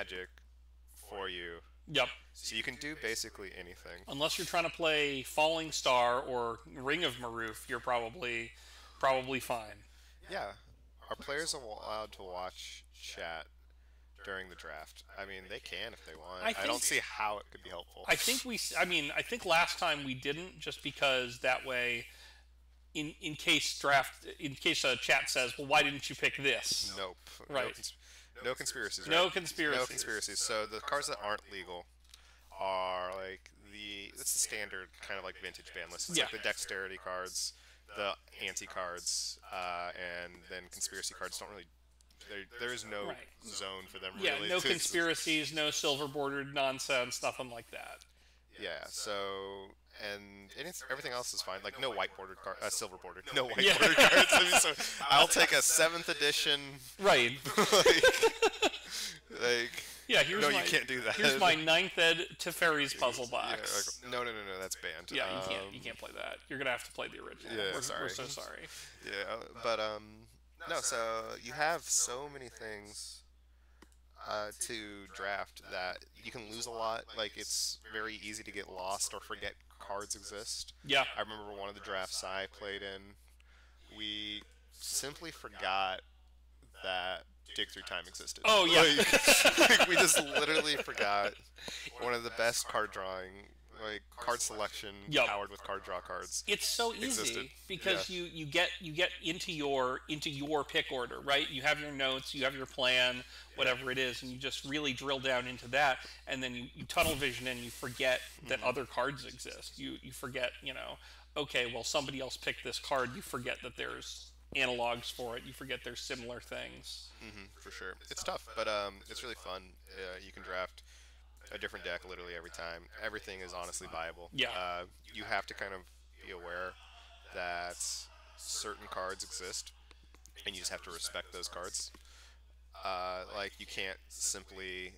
Magic for you, Yep. so you can do basically anything. Unless you're trying to play Falling Star or Ring of Ma'ruf, you're probably probably fine. Yeah, are players allowed to watch chat during the draft? I mean, they can if they want. I I, don't see how it could be helpful. I think we. I mean, I think last time we didn't, just because that way, in in case draft, in case a chat says, "Well, why didn't you pick this?" Nope. Right. cons- no conspiracies. No conspiracies. No conspiracies. So the cards that aren't legal are like the it's the standard kind of like vintage ban list. It's like Yeah. the dexterity cards, the anti cards, uh, and then conspiracy cards don't really. There, there is no Right. zone for them. Yeah, really no to- conspiracies, no silver bordered nonsense, nothing like that. Yeah. So and anyth- everything else is fine. Like no white bordered card, uh, silver bordered, no white Yeah. bordered cards. I mean, so I'll take a seventh edition. Right. like, like Yeah. Here's no, my, you can't do that. Here's my ninth ed Teferi's puzzle Yeah, box. like, no, no, no, no, that's banned. Yeah, you can't. Um, You can't play that. You're gonna have to play the original. Yeah, we're, we're so sorry. Yeah, but um, no. So you have so many things uh, to draft that you can lose a lot. Like it's very easy to get lost or forget cards exist. Yeah. I remember one of the drafts I played in, we simply forgot that Dig Through Time existed. Oh, yeah. Like, like, we just literally forgot one of the best card drawing, like card selection Yup. powered with card draw cards. it's so easy existed. because Yeah. you you get you get into your into your pick order right you have your notes you have your plan whatever it is and you just really drill down into that and then you, you tunnel vision and you forget that Mm-hmm. other cards exist you you forget you know okay well somebody else picked this card you forget that there's analogs for it you forget there's similar things hmm for sure. It's tough, but um, it's really fun. Uh, you can draft a different deck literally every time. Everything is honestly viable. Yeah. Uh, you have to kind of be aware that certain cards exist, and you just have to respect those cards. Uh, like you can't simply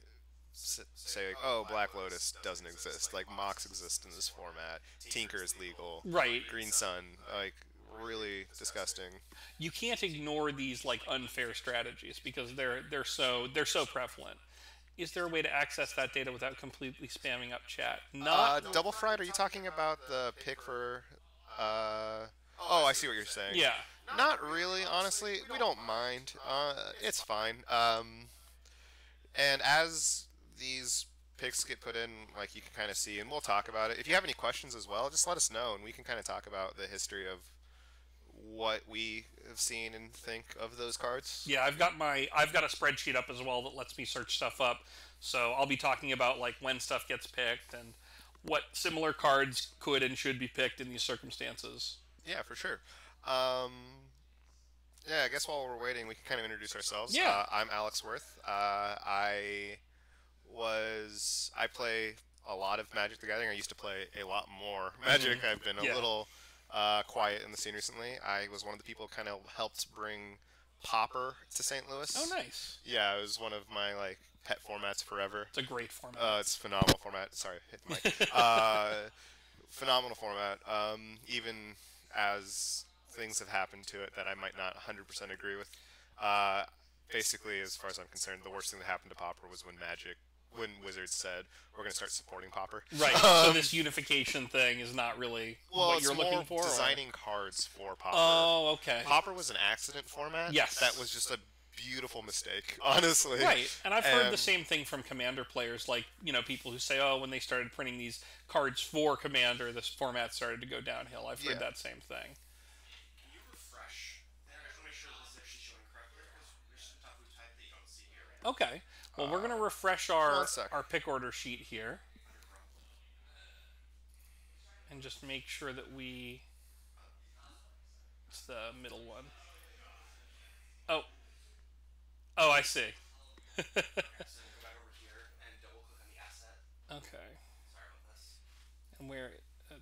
say, like, "Oh, Black Lotus doesn't exist." Like Mox exists in this format. Tinker is legal. right Green Sun, like really disgusting. you can't ignore these like unfair strategies because they're they're so they're so prevalent. Is there a way to access that data without completely spamming up chat? Uh, Not double fried. Are you talking about the pick for? Uh, oh, I see what you're saying. yeah. Not really, honestly. We don't mind. Uh, it's fine. Um, and as these picks get put in, like you can kind of see, and we'll talk about it. If you have any questions as well, just let us know, and we can kind of talk about the history of what we have seen and think of those cards. Yeah, I've got my I've got a spreadsheet up as well that lets me search stuff up. So I'll be talking about like when stuff gets picked and what similar cards could and should be picked in these circumstances. Yeah, for sure. Um, yeah, I guess while we're waiting, we can kind of introduce ourselves. Yeah. Uh, I'm Alex Worth. Uh, I was I play a lot of Magic the Gathering. I used to play a lot more Magic. I've been a Yeah. little uh, quiet in the scene recently. I was one of the people kind of helped bring Pauper to St. Louis. Oh, nice. Yeah, it was one of my like pet formats forever. It's a great format. Uh, it's a phenomenal format. Sorry, hit the mic. uh, phenomenal format. Um, even as things have happened to it that I might not 100% agree with. Uh, basically, as far as I'm concerned, the worst thing that happened to Pauper was when Magic, when Wizards said we're going to start supporting Pauper. right. so this unification thing is not really Um, Well, what you're more looking for. or- designing cards for Pauper. Oh, okay. Pauper was an accident format. Yes. That was just a beautiful mistake, honestly. Right, and I've heard And- the same thing from Commander players, like you know people who say, "Oh, when they started printing these cards for Commander, this format started to go downhill." I've heard Yeah. that same thing. Can you refresh? There, I just want to make sure that this is actually showing correctly because there's some stuff we typed that you don't see here right now. Okay, well we're uh, gonna refresh our our pick order sheet here, and just make sure that we. It's the middle one. Oh. Oh, I see. So then go back over here and double click on the asset. okay, Sorry about this. and where? Uh,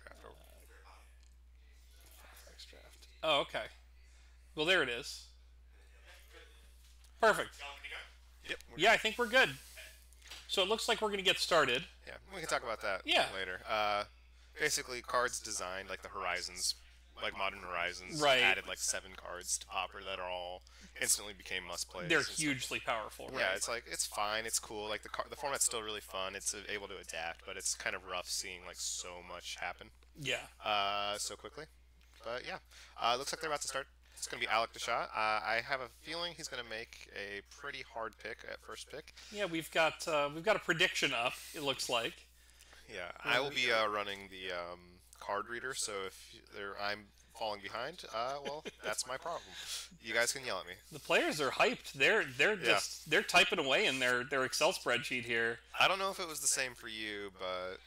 Draft over. Firefox draft. Oh, okay. Well, there it is. Perfect. Yep. Yeah, I think we're good. So it looks like we're going to get started. Yeah, we can talk about that Yeah. later. Uh, basically, cards designed like the Horizons like Modern Horizons Right. added like seven cards to Pauper that are all instantly became must plays. They're hugely powerful, right? Yeah, it's like it's fine, it's cool. Like the car, the format's still really fun. It's uh, able to adapt, but it's kind of rough seeing like so much happen yeah. uh, so quickly. But yeah, uh, looks like they're about to start. It's going to be Alec Deshaw. Uh, I have a feeling he's going to make a pretty hard pick at first pick. Yeah, we've got uh, we've got a prediction up. It looks like. Yeah, I will be uh, running the um, card reader, so if there, I'm falling behind, uh, well, that's my problem. You guys can yell at me. The players are hyped. They're they're Yeah. just they're typing away in their their Excel spreadsheet here. I don't know if it was the same for you, but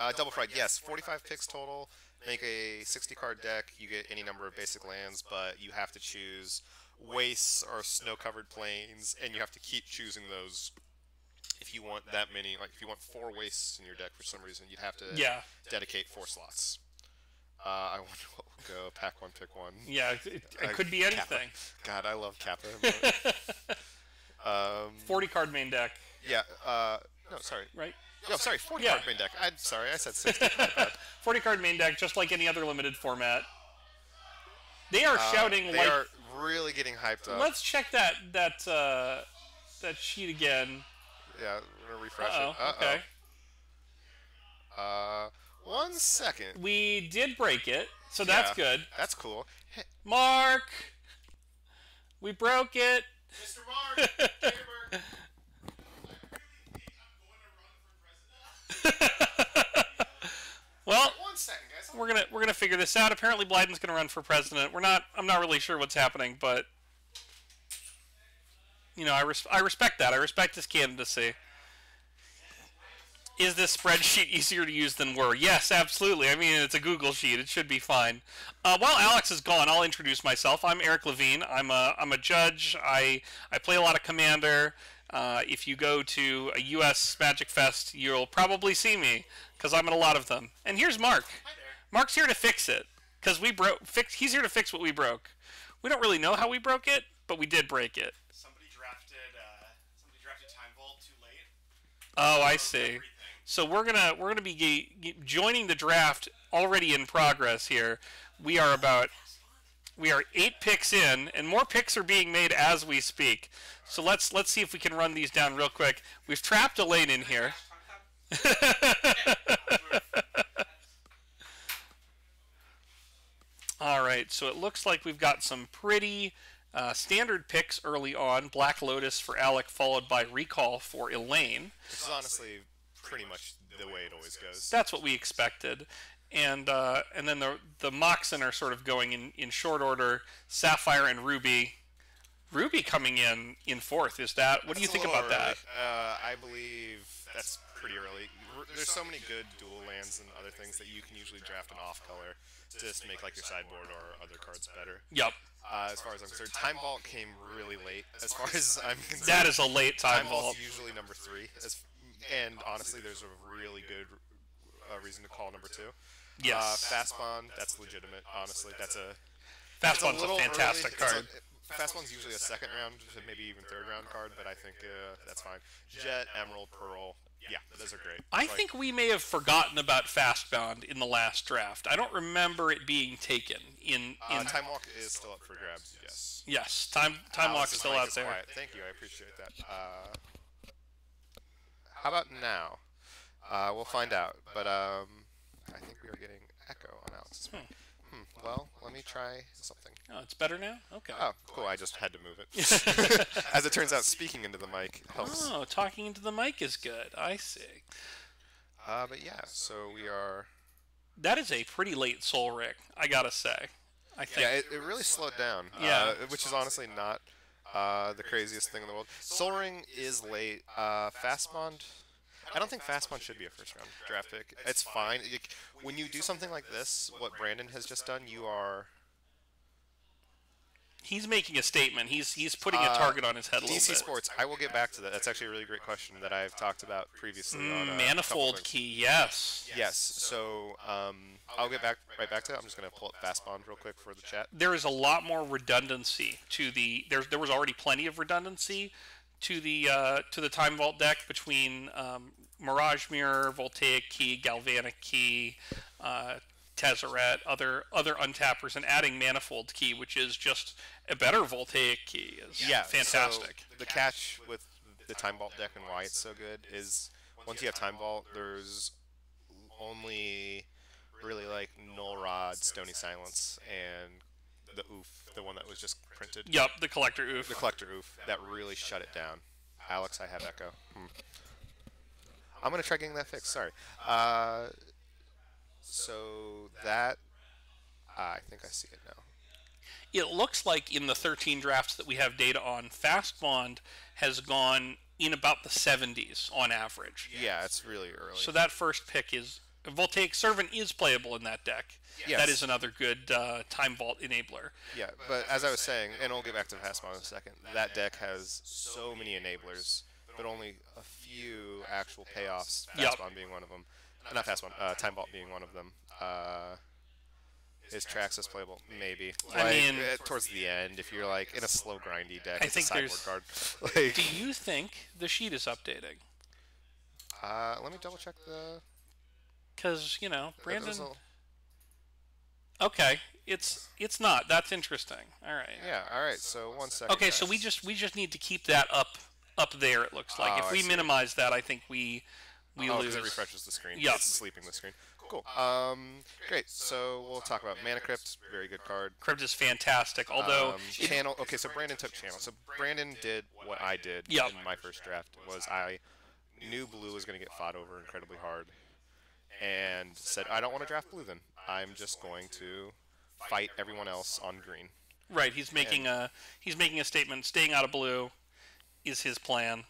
uh, double fried, yes, 45 picks total. Make a 60 card deck. You get any number of basic lands, but you have to choose wastes or snow covered plains, and you have to keep choosing those. If you want that many, like if you want four wastes in your deck for some reason, you'd have to Yeah. dedicate four slots. Uh, I wonder what will go. Pack one, pick one. Yeah, it, it, it Uh, could be Kappa. anything. God, I love Kappa. um, Forty card main deck, yeah. Uh, no, sorry. right? No, sorry. 40 Yeah. card main deck. I'm sorry. I said 60. Forty card main deck, just like any other limited format. They are shouting Uh, they like. are really getting hyped up. Let's check that that uh, that sheet again. yeah, we're gonna refresh Uh it. oh. Okay. Uh, one second. We did break it, so that's Yeah, good. That's cool. Hey, Mark, we broke it. Mr. Mark, Well, one second, guys. we're gonna we're gonna figure this out. Apparently, Blyden's gonna run for president. We're not. I'm not really sure what's happening, but you know, I res- I respect that. I respect his candidacy. Is this spreadsheet easier to use than Word? Yes, absolutely. I mean, it's a Google sheet. It should be fine. Uh, while Alex is gone, I'll introduce myself. I'm Eric Levine. I'm a I'm a judge. I I play a lot of Commander. Uh, if you go to a U.S. Magic Fest, you'll probably see me because I'm at a lot of them. And here's Mark. Hi there. Mark's here to fix it because we broke. Fix. He's here to fix what we broke. We don't really know how we broke it, but we did break it. Somebody drafted, uh, somebody drafted Time Vault too late. Oh, I see. everything. So we're gonna we're gonna be ge- joining the draft already in progress here. We are about we are eight picks in, and more picks are being made as we speak. So let's let's see if we can run these down real quick. We've trapped Elaine in here. All right, so it looks like we've got some pretty uh, standard picks early on. Black Lotus for Alec, followed by Recall for Elaine. This is honestly pretty much the way it always goes. That's what we expected. And uh, and then the the Moxen are sort of going in, in short order. Sapphire and Ruby. Ruby coming in in fourth. Is that what do you think about that? Uh, I believe that's pretty early. There's so many good dual lands and other things that you can usually draft an off color to just make like your sideboard or other cards better. Yep, Uh, as far as I'm concerned, Time Vault came really late. As far as I'm concerned, that is a late time Time vault. Usually number three. As, and honestly, there's a really good uh, reason to call number two. Uh, Yes, Fast Bond, that's legitimate. Honestly, that's a Fast it's a a fantastic early. Card. a- Fastbond's usually a second round, maybe even third round card, but I think uh, that's fine. Jet, Emerald, Pearl, yeah, those are great. I Like, think we may have forgotten about Fastbond in the last draft. I don't remember it being taken in uh. Time Walk is still up for grabs. Yes. yes, time time walk's Alice's still out is there. quiet. Thank you, I appreciate that. Uh, how about now? Uh, we'll find out. But um, I think we are getting echo on Alex's mic. Hmm. Well, let me try something. Oh, it's better now. Okay. Oh, cool. I just had to move it. As it turns out, speaking into the mic helps. Oh, talking into the mic is good. I see. Uh, but yeah, so we are. That is a pretty late Sol Ring, I gotta say. I think. Yeah, it, it really slowed down. Yeah. Uh, which is honestly not uh, the craziest thing in the world. Sol Ring is late. Uh, Fastbond. I don't think Fast Fastbond should be a first round draft pick. It's fine. Like, when you do something like this, what Brandon has just done, you are He's making a statement. He's he's putting a Uh, target on his head a little DC bit. Sports. I will get back to that. That's actually a really great question that I've talked about previously. on, uh, a couple Manifold key, yes. Yes. So um, I'll get back right back to that. I'm just gonna pull up Fastbond real quick for the chat. There is a lot more redundancy to the. There there was already plenty of redundancy to the uh, to the Time Vault deck between um, Mirage Mirror, Voltaic Key, Galvanic Key, uh, Tezzeret, other other untappers, and adding Manifold Key, which is just a better Voltaic key, is Yeah, fantastic. So the catch with the Time Vault deck and why it's so good is once you have Time Vault, there's only really like Null Rod, Stony Silence, and the Oof, the one that was just printed. Yup, the Collector Ouphe. The Collector Ouphe that really shut it down. Alex, I have Echo. Hmm. I'm gonna try getting that fixed. Sorry. Uh, so that I think I see it now. it looks like in the 13 drafts that we have data on, Fast Bond has gone in about the 70s on average. Yeah, it's really early. So that first pick is Voltaic Servant is playable in that deck. Yes. That is another good uh, Time Vault enabler. Yeah, but as I was saying, and we'll get back to Fastbond in a second, that deck has so many enablers, but only a few actual payoffs. Yep. Fastbond being one of them. Uh, not Fastbond, uh, Time Vault being one of them. Uh, is Traxxas playable? Maybe. I mean- uh, towards the end, if you're like in a slow grindy deck, I it's think a sideboard there's- card. Like, Do you think the sheet is updating? uh, let me double check the. Because, you know, Brandon. result. Okay, it's it's not. That's interesting. All right. Yeah. All right. So one second. Okay, so we just we just need to keep that up up there. It looks like Oh, if I we see. minimize that, I think we we oh, lose. it refreshes the screen. Yeah. It's sleeping the screen. Cool. Um, great. So we'll talk about Mana Crypt. Very good card. Crypt is fantastic. Although um, it- channel. Okay, so Brandon took channel. So Brandon did what I did Yep. in my first draft. Was I knew blue was going to get fought over incredibly hard, and said I don't want to draft blue. Then I'm just going to fight everyone else on green. right, he's making a he's making a statement. Staying out of blue is his plan.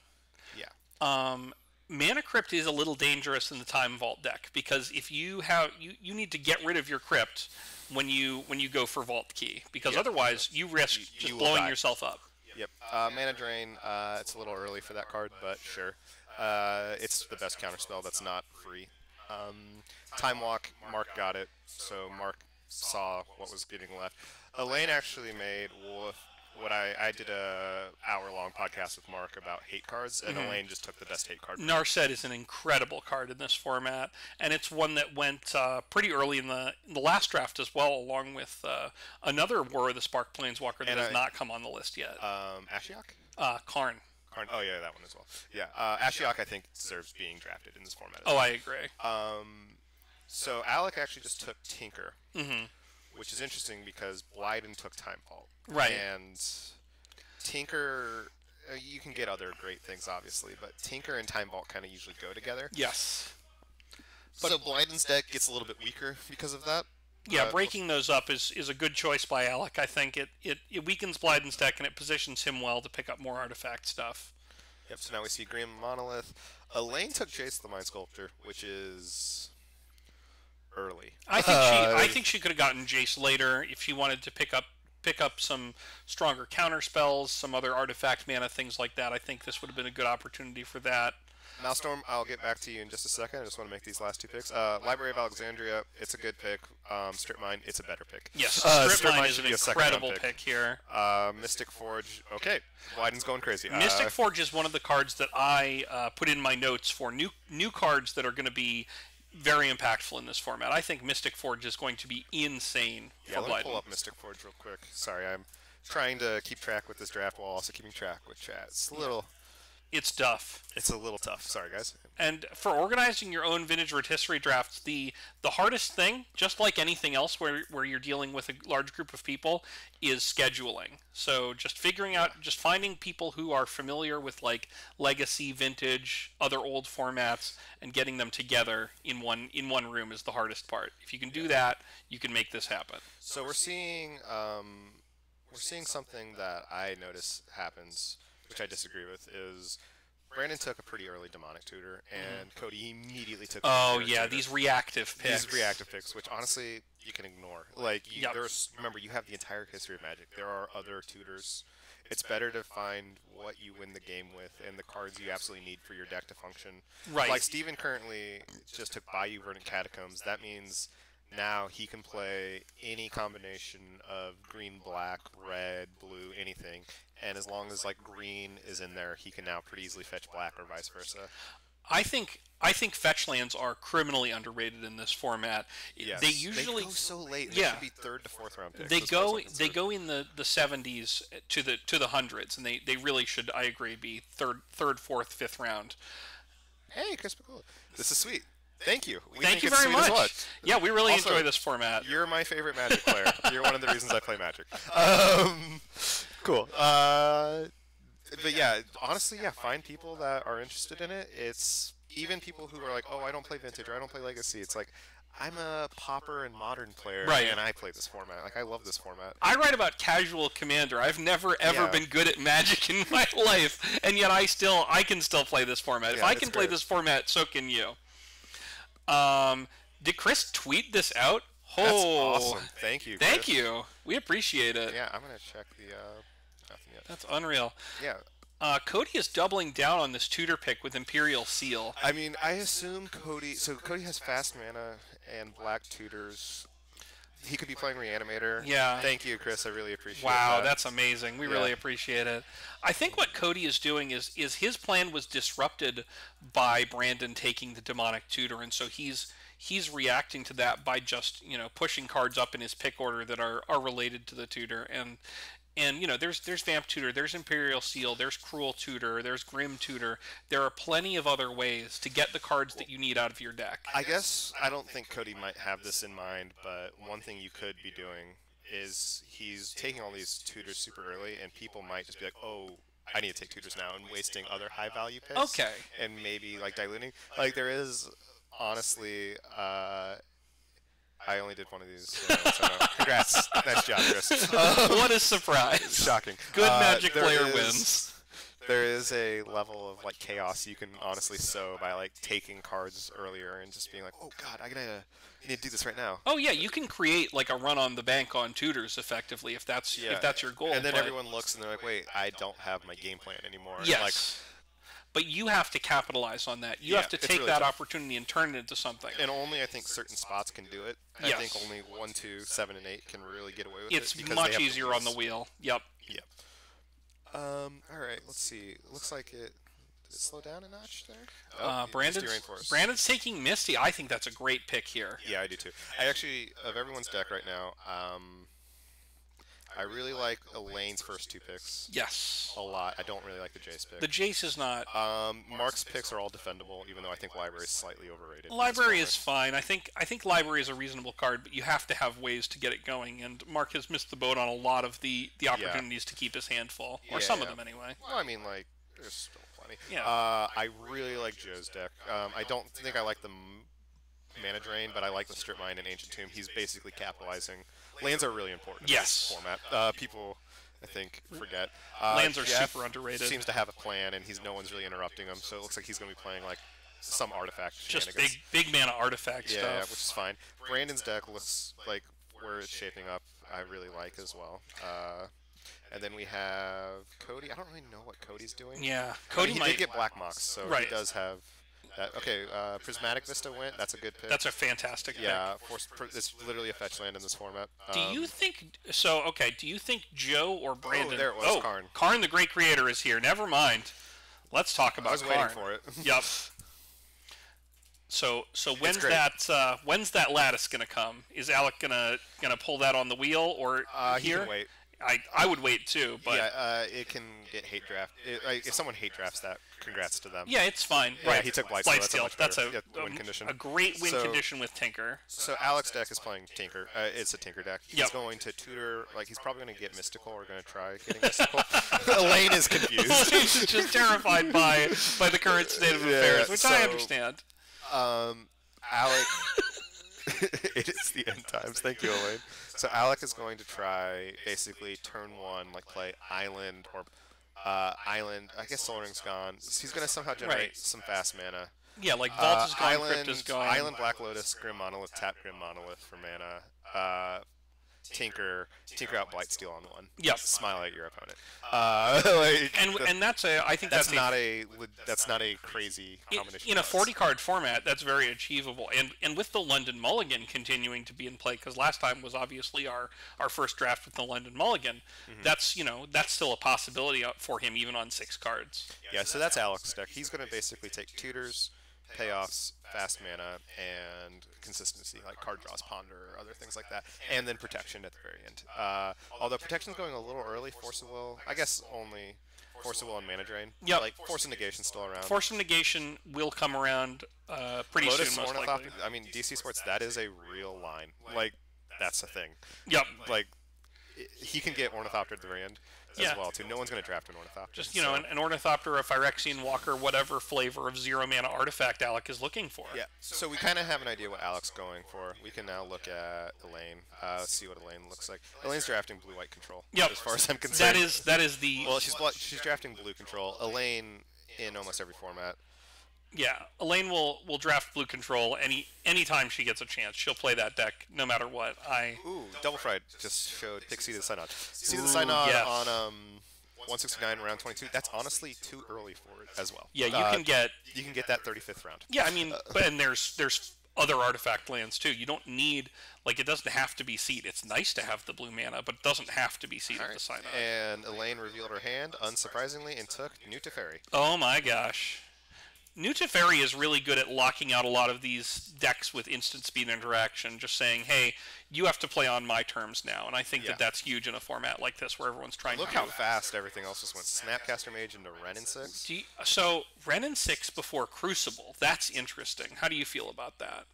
Yeah. Um, Mana Crypt is a little dangerous in the Time Vault deck because if you have you, you need to get rid of your crypt when you when you go for Vault Key because Yeah. otherwise you risk You- just you blowing yourself up. Yep. Uh, Mana Drain. Uh, it's a little early for that card, but sure. Uh, it's the best counterspell that's not free. Um, Time Walk. Mark got it, so Mark saw what was getting left. Elaine actually made wha- what I I did a hour long podcast with Mark about hate cards, and Elaine just took the best hate card. Narset is an incredible card in this format, and it's one that went uh, pretty early in the in the last draft as well, along with uh, another War of the Spark Planeswalker that And has I- not come on the list yet. Um, Ashiok. Uh, Karn. Karn- Oh yeah, that one as well. Yeah, uh, Ashiok I think deserves being drafted in this format. as Oh, I agree. Um, so Alec actually just took Tinker, Mhm. which is interesting because Blyden took Time Vault. Right. And Tinker, uh, you can get other great things, obviously, but Tinker and Time Vault kind of usually go together. Yes. But so Blyden's deck gets a little bit weaker because of that. Yeah, Uh, breaking those up is, is a good choice by Alec. I think it, it, it weakens Blyden's deck and it positions him well to pick up more artifact stuff. Yep. So now we see Grim Monolith. Elaine took Jace the Mind Sculptor, which is early. I think she Uh, I think she could have gotten Jace later if she wanted to pick up pick up some stronger counter spells, some other artifact mana, things like that. I think this would have been a good opportunity for that. Maelstrom, I'll get back to you in just a second. I just want to make these last two picks. Uh, Library of Alexandria, it's a good pick. Um, Strip Mine, it's a better pick. Yes, Uh, Strip Strip Mine Mine is an be a second round incredible pick. here. Uh, Mystic Forge, okay. Blyden's going crazy. Mystic Uh, Forge is one of the cards that I uh, put in my notes for new new cards that are going to be very impactful in this format. I think Mystic Forge is going to be insane yeah, for let me pull up Mystic Forge real quick. Sorry, I'm trying to keep track with this draft while also keeping track with chat. It's a little, It's tough. it's a little tough. Sorry, guys. And for organizing your own vintage rotisserie drafts, the the hardest thing, just like anything else where, where you're dealing with a large group of people, is scheduling. So just figuring out, just finding people who are familiar with like legacy, vintage, other old formats, and getting them together in one in one room is the hardest part. If you can do that, you can make this happen. So we're seeing, um, we're seeing something that I notice happens, which I disagree with, is Brandon took a pretty early demonic tutor, mhm. and Cody immediately took. Oh yeah, tutor. these reactive picks. These reactive picks, which honestly you can ignore. Like, you, Yep. there's remember you have the entire history of Magic. There are other tutors. It's better to find what you win the game with and the cards you absolutely need for your deck to function. Right. Like Steven currently just took Bayou Verdant Catacombs. That means now he can play any combination of green, black, red, blue, anything. And as long as like green is in there, he can now pretty easily fetch black or vice versa. I think I think fetch lands are criminally underrated in this format. Yes. They usually they go so late. yeah. They should be third to fourth round picks. they as far as go they go in the, the 70s to the to the hundreds and they, they really should I agree be third third fourth fifth round. Hey, Chris Pikula. This is sweet. Thank you. We Thank you very much. Yeah, we really Also, enjoy this format. You're my favorite Magic player. You're one of the reasons I play Magic. Um, cool. Uh, but yeah, honestly, yeah, find people that are interested in it. It's even people who are like, oh, I don't play Vintage or I don't play Legacy. It's like, I'm a pauper and Modern player, Right. and I play this format. Like, I love this format. I write about casual commander. I've never ever Yeah. been good at magic in my life, and yet I still I can still play this format. if I can play this format, so can you. Um, did Chris tweet this out? That's Oh, awesome. Thank you. Thank Chris. you. We appreciate it. Yeah, I'm gonna check the. Uh, nothing yet. That's unreal. Yeah, Uh, Cody is doubling down on this tutor pick with Imperial Seal. I mean, I assume Cody. So Cody has fast mana and black tutors. He could be playing Reanimator. Yeah. Thank you, Chris. I really appreciate it. Wow, that. that's amazing. We Yeah. really appreciate it. I think what Cody is doing is is his plan was disrupted by Brandon taking the demonic tutor, and so he's he's reacting to that by just you know pushing cards up in his pick order that are, are related to the tutor and and you know there's there's vamp tutor there's imperial seal there's cruel tutor there's grim tutor there are plenty of other ways to get the cards that you need out of your deck I guess I don't think Cody might have this in mind, but one thing you could be doing is he's taking all these tutors super early, and people might just be like, "Oh, I need to take tutors now," and wasting other high value picks. Okay. And maybe like diluting. Like there is honestly. Uh, I only did one of these. So, so congrats, nice job, Chris. what a surprise Shocking. Good Uh, Magic player is- wins. There is a level of like chaos you can honestly sow by like taking cards earlier and just being like, "Oh God, I gotta I need to do this right now." Oh yeah, you can create like a run on the bank on tutors effectively if that's if that's your goal. And then everyone looks and they're like, "Wait, I don't have my game plan anymore." Yes, Like, but you have to capitalize on that. You Yeah, have to take really that tough. opportunity and turn it into something. and only I think certain spots can do it. I Yes. think only one, two, seven, and eight can really get away with It's it. It's much easier on the wheel. Yep. Yep. Um. All right. Let's see. Looks like it. Did it slow down a notch there? Oh, Uh, Brandon's, Brandon's taking Misty. I think that's a great pick here. Yeah, I do too. I actually, of everyone's deck right now, um, I really like Elaine's first two picks Yes. a lot. I don't really like the Jace pick. The Jace is not. um, Mark's picks are all defendable, even though I think Library is slightly overrated. Library is fine. I think I think library is a reasonable card, but you have to have ways to get it going. And Mark has missed the boat on a lot of the the opportunities to keep his hand full, or Yeah, some yeah. of them anyway. Well, I mean, like, there's still plenty. Yeah. Uh, I really like Joe's deck. Um, I don't think I like the mana drain, but I like the strip mine and ancient tomb. He's basically capitalizing. Lands are really important in Yes. this format. Uh, people, I think, forget. Uh, Lands are Jeff super underrated. Seems to have a plan, and he's no one's really interrupting him. So it looks like he's going to be playing like some artifact. Just big big mana artifact Yeah, stuff. which is fine. Brandon's deck looks like where it's shaping up. I really like as well. Uh, and then we have Cody. I don't really know what Cody's doing. Yeah, I mean, Cody he might. did get Black Mox, so Right. he does have that. Okay, uh, Prismatic Vista went. That's a good pick. That's a fantastic pick. yeah. Force, pr- it's literally a fetch land in this format. Do Um, you think so? Okay. Do you think Joe or Brandon? Oh, there it was, Oh, Karn. Karn, the great creator, is here. Never mind. Let's talk about. I was Karn. waiting for it. Yep. So so when's that uh, when's that lattice gonna come? Is Alec gonna gonna pull that on the wheel or Uh, he here? can wait. I I would wait too, but yeah, yeah, uh, it can get hate draft. It, like, if someone hate drafts that, congrats to them. Yeah, it's fine. Yeah, right. he took Blightsteel, that's a That's better- a, yeah, win a- condition. a great win So- condition with Tinker. So Alex deck is playing Tinker. Uh, it's a Tinker deck. He's Yep. going to tutor. Like he's probably going to get Mystical or going to try getting Mystical. Elaine is confused. He's just terrified by by the current state of Yeah, affairs, which I understand. Um, Alec. it is the end times. Thank you, Elaine. So Alec is going to try basically turn one, like play Island or uh, Island. I guess Sol Ring's gone. He's going to somehow generate Right. some fast mana. Yeah, like Vault Uh, is gone, Island, Crypt is gone. Island Black Lotus, Grim Monolith, tap Grim Monolith for mana. Uh, tinker, tinker out Blightsteel on one. Yep. Smile at your opponent. Uh, like, And and that's a I think that's, that's, not a le- that's not a crazy combination. in a 40 card format. That's very achievable. And and with the London Mulligan continuing to be in play because last time was obviously our our first draft with the London Mulligan. Mm-hmm. That's you know that's still a possibility for him even on six cards. Yeah, so that's Alex's deck. He's going to basically take tutors, payoffs, fast mana, and consistency, like card draws, ponder, or other things like that, and then protection at the very end. Uh, although protection's going a little early, force of will, I guess only force of will and mana drain. Yep. Like force of negation still around. Force of negation will come around uh, pretty Lotus soon, most likely. I mean, DC Sports. That is a real line. Like that's a thing. Yep. Like he can get Ornithopter at the very end as Yeah. well too. No one's going to draft an Ornithopter. Just you know, so- an, an ornithopter, a Phyrexian walker, whatever flavor of zero mana artifact Alec is looking for. Yeah. So we kind of have an idea what Alex going for. We can now look at Elaine, uh, see what Elaine looks like. Elaine's drafting blue white control. Yep. As far as I'm concerned. That is that is the Well, she's she's drafting blue control. Elaine in almost every format. Yeah. Elaine will will draft blue control any anytime she gets a chance. She'll play that deck no matter what. I Ooh, Double Fried just showed Pixie the Synod. Seat of the Synod yes. on um 169 round 22. That's honestly too early for it as well. yeah, you Uh, can get you can get that 35th round. yeah. I mean, but and there's there's other artifact lands too. You don't need like it doesn't have to be seat. It's nice to have the blue mana, but it doesn't have to be seed of the sign And Elaine revealed her hand, unsurprisingly, and took New Teferi. Oh my gosh. New Teferi is really good at locking out a lot of these decks with instant speed interaction, just saying, hey, you have to play on my terms now. And I think Yeah. that that's huge in a format like this where everyone's trying Look to. Look how fast everything else just went. Snapcaster Mage into Wrenn and 6. You- so, Wrenn and 6 before Crucible. That's interesting. How do you feel about that?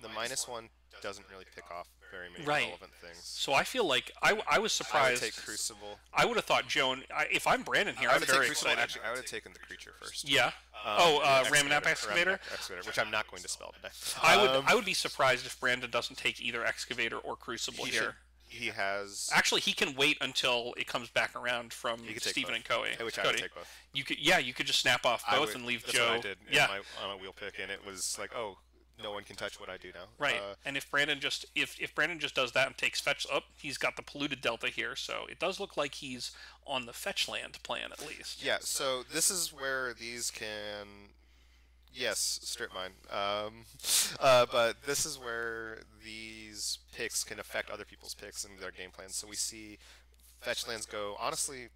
The minus one doesn't really pick off very many Right. relevant things. So I feel like I, I was I would surprised. take Crucible. I would have thought Joan. I, if I'm Brandon here, I I'm would have very taken Crucible. excited. Actually, I would have taken the creature first. yeah. Um, oh, uh, the Ramunap Excavator. Ramunap Excavator, which I'm not going to spell today. I would. Um, I would be surprised if Brandon doesn't take either Excavator or Crucible he here. should- He has. Actually, he can wait until it comes back around from He could Stephen and Cody. Which I would take both. You could, yeah, you could just snap off both would- and leave that's Joe. What I did yeah, my, on a wheel pick, and it was like, oh, no one can touch what I do now. right. Uh, and if Brandon just if if Brandon just does that and takes fetch up, he's got the polluted delta here, so it does look like he's on the fetch land plan at least. Yeah, so this is where these can, yes, strip mine. Um, uh, but this is where these picks can affect other people's picks and their game plans. So we see fetch lands go honestly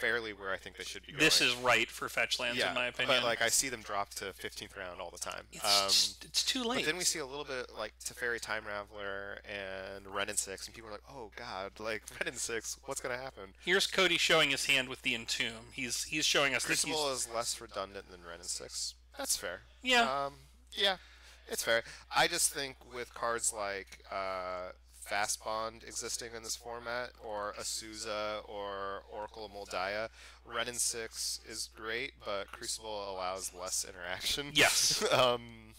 fairly where I think they should be going. This is right for fetch lands yeah, in my opinion. but like I see them drop to 15th round all the time. it's, Um, just- it's too late. but then we see a little bit like Teferi Time Raveler and Wrenn and Six, and people are like, "Oh God, like Wrenn and Six, what's gonna happen?" Here's Cody showing his hand with the entomb. He's he's showing us that he's Crucible is less redundant than Wrenn and Six. That's fair. yeah. Um, yeah, it's fair. I just think with cards like uh, Fast Bond existing in this format, or Azusa, or Oracle of Moldaya, Wrenn and Six is great, but Crucible allows less interaction. Yes. um,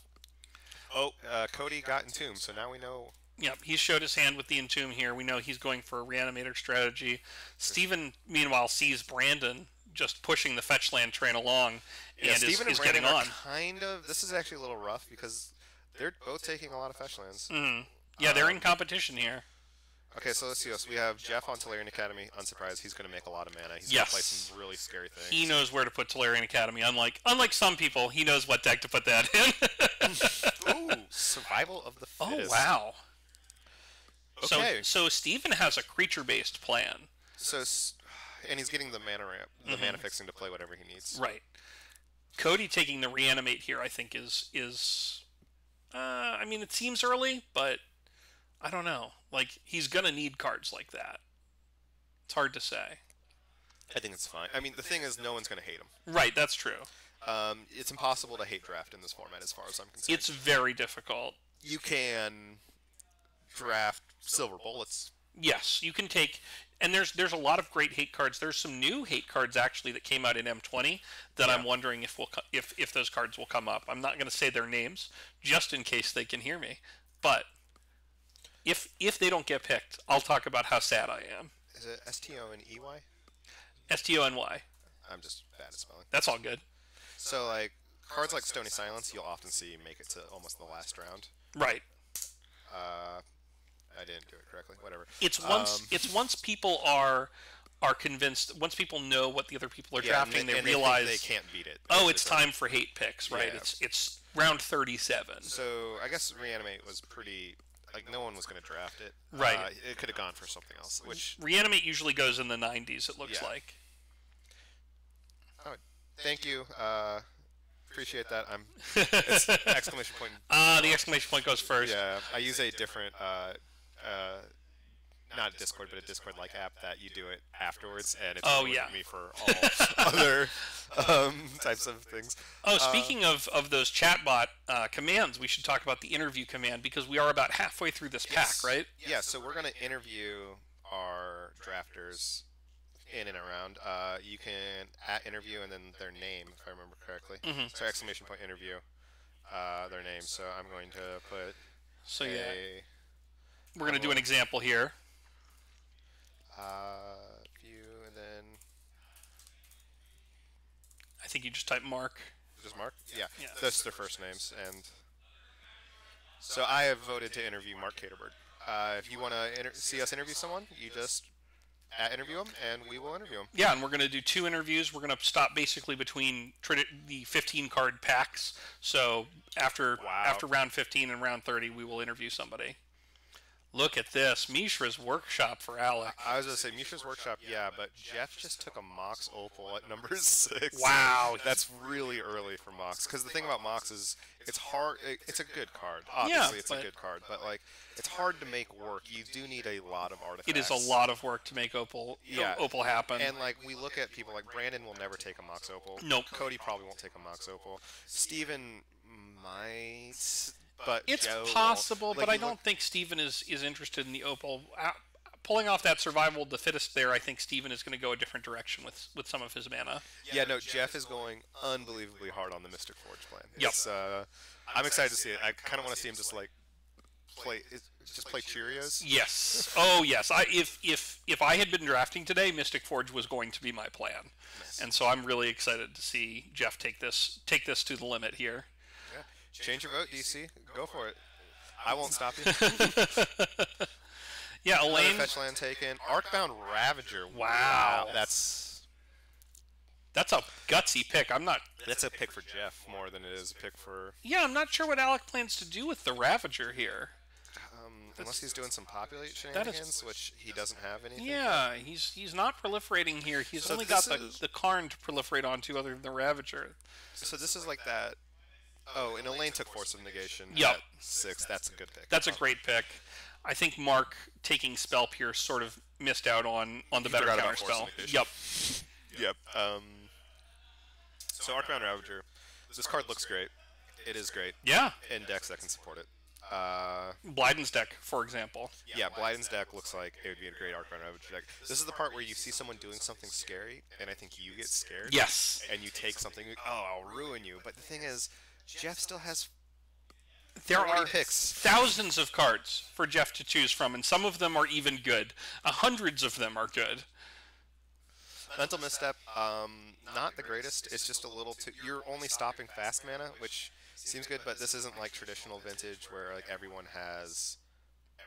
oh, uh, Cody got Entomb, so now we know. Yep, he showed his hand with the entomb here. We know he's going for a reanimator strategy. Steven, meanwhile, sees Brandon just pushing the fetch land train along Yeah, and Steven is, is and getting on. kind of. This is actually a little rough because they're both taking a lot of fetch lands. Yeah, they're in competition here. Okay, so let's see this. We have Jeff on Tolarian Academy. Unsurprised, he's going to make a lot of mana. He's Yes. going to play some really scary things. He knows where to put Tolarian Academy. Unlike unlike some people, he knows what deck to put that in. Ooh, survival of the oh fittest. wow! Okay. So so Steven has a creature based plan. So, s- and he's getting the mana ramp, the mana fixing to play whatever he needs. Right. Cody taking the reanimate here, I think, is is. Uh, I mean, it seems early, but I don't know. Like he's gonna need cards like that. It's hard to say. I think it's fine. I mean, the thing is, no one's going to hate him. Right, that's true. Um, it's impossible to hate draft in this format, as far as I'm concerned. It's very difficult. you can draft silver bullets. Yes, you can take, and there's there's a lot of great hate cards. There's some new hate cards actually that came out in M20 that I'm wondering if will if if those cards will come up. I'm not going to say their names just in case they can hear me, but if if they don't get picked, I'll talk about how sad I am. Is it S T O and E Y? S T O N Y. I'm just bad at spelling. That's all good. So, like cards like Stony Silence, you'll often see make it to almost the last round. Right. Uh, I didn't do it correctly. Whatever. It's once Um, it's once people are are convinced. Once people know what the other people are Yeah, drafting, they, they, and they realize they can't beat it. oh, it's time for hate picks, right? Yeah. It's it's round thirty-seven. So I guess reanimate was pretty. Like no one was going to draft it. Right. Uh, it could have gone for something else. Which Reanimate usually goes in the nineties. It looks Yeah. like. oh, thank you. Uh, appreciate that. I'm it's exclamation point. Ah, the exclamation point goes first. Yeah, I use a different. Uh, uh, not Discord, but a Discord-like app that you do it afterwards, and it's Oh, ruined yeah. me for all other um, types of things. Oh, speaking of, of those chatbot uh, commands, we should talk about the interview command because we are about halfway through this pack, right? Yeah, so we're gonna interview our drafters in and around. Uh, you can at interview and then their name, if I remember correctly. Mm-hmm. So exclamation point interview, uh, their name. So I'm going to put So yeah, we're gonna do an example here. Uh, view and then I think you just type Mark. just Mark. Yeah, Yeah. that's their first names. And so I have voted to interview Mark Caterberg. Uh, if you want to see us interview someone, you just at interview them, and we will interview them. Yeah, and we're gonna do two interviews. We're gonna stop basically between the 15 card packs. So after Wow. after round 15 and round 30, we will interview somebody. Look at this, Mishra's workshop for Alex. I was gonna say Mishra's workshop, yeah, but Jeff just took a Mox Opal at number six. Wow. that's really early for Mox. Because the thing about Mox is it's hard. It's a good card. Obviously, it's a good card, but like it's hard to make work. You do need a lot of artifacts. It is a lot of work to make Opal Yeah. Opal happen. And like we look at people like Brandon will never take a Mox Opal. Nope. Cody probably won't take a Mox Opal. Steven might, but It's Joe will. possible, Like, but I don't think Steven is, is interested in the Opal. Uh, pulling off that survival of the fittest there, I think Steven is going to go a different direction with, with some of his mana. Yeah, no, Jeff is going unbelievably hard on the Mystic Forge plan. Yep. It's, uh, I'm excited to see it. I kind of want to see him just like play, it- just play Cheerios. Yes. Oh, yes. I if if if I had been drafting today, Mystic Forge was going to be my plan, and so I'm really excited to see Jeff take this take this to the limit here. Yeah. Change your vote, DC. Go for it. I won't stop you. Yeah, Another Elaine. fetch land taken. Arcbound Ravager. Wow. That's That's a gutsy pick. I'm not. that's a pick for Jeff more than it is a pick for Yeah, I'm not sure what Alec plans to do with the Ravager here. um, unless he's doing some populate That is- shenanigans, which he doesn't have anything. Yeah, he's he's not proliferating here. He's So only got the, is- the Karn to proliferate onto other than the Ravager. So this is like that. Oh, and Elaine took Force of Negation. Yep. at Six. That's a good pick. That's a great pick. I think Mark taking Spell Pierce sort of missed out on on the better forgot about counter Force spell. Yep. Yep. Um, so Arcbound Ravager. This card looks great. It is great. Yeah. In decks that can support it. Uh, Blyden's deck, for example. yeah, Blyden's deck looks like it would be a great Arcbound Ravager deck. This is the part where you see someone doing something scary, and I think you get scared. Yes. And you take something. Oh, I'll ruin you. But the thing is, Jeff still has There are picks. thousands of cards for Jeff to choose from, and some of them are even good. Uh, hundreds of them are good. Mental misstep, um, not the greatest. It's just a little too. You're only stopping fast mana, which seems good, but this isn't like traditional vintage where like everyone has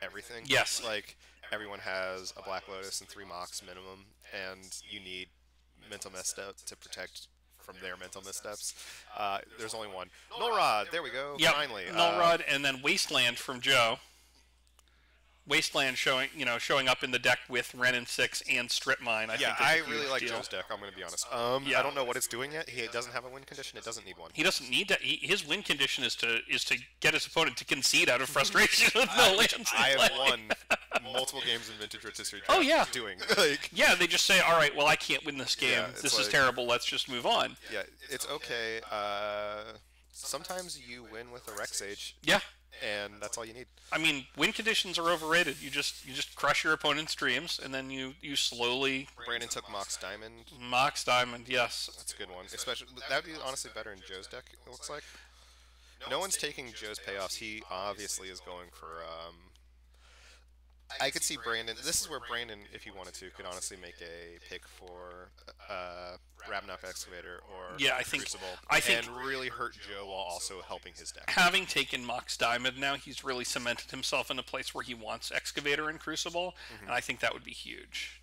everything. Yes. Like everyone has a Black Lotus and three mocks minimum, and you need mental misstep to protect from their mental missteps. Uh, there's only one. Null Rod. There we go. Yep. Finally. Uh, Rod, and then Wasteland from Joe. Wasteland showing, you know, showing up in the deck with Wrenn and Six and Strip Mine. I Yeah, think is a I huge really like deal. Joe's deck. I'm going to be honest. Um, Yeah. I don't know what it's doing yet. He doesn't have a win condition. It doesn't need one. He doesn't need to. He, his win condition is to is to get his opponent to concede out of frustration with no lands. I have play. won multiple games in Vintage Rotisserie Oh, yeah. doing like Yeah, they just say, "All right, well, I can't win this game. Yeah, it's this is terrible. Let's just move on." yeah, it's okay. Uh, sometimes you win with a Rex Sage, Yeah, and that's all you need. I mean, win conditions are overrated. You just you just crush your opponent's dreams, and then you you slowly Brandon took Mox Diamond. mox diamond. Yes, That's a good one. Especially that would be honestly better in Joe's deck. It looks like. No one's taking Joe's payoffs. He obviously is going for um, I could see Brandon. This is where Brandon, if he wanted to, could honestly make a pick for uh, Ramunap Excavator or Yeah, I think- Crucible, I think- and really hurt Joe while also helping his deck. Having taken Mox Diamond now, he's really cemented himself in a place where he wants Excavator and Crucible, and I think that would be huge.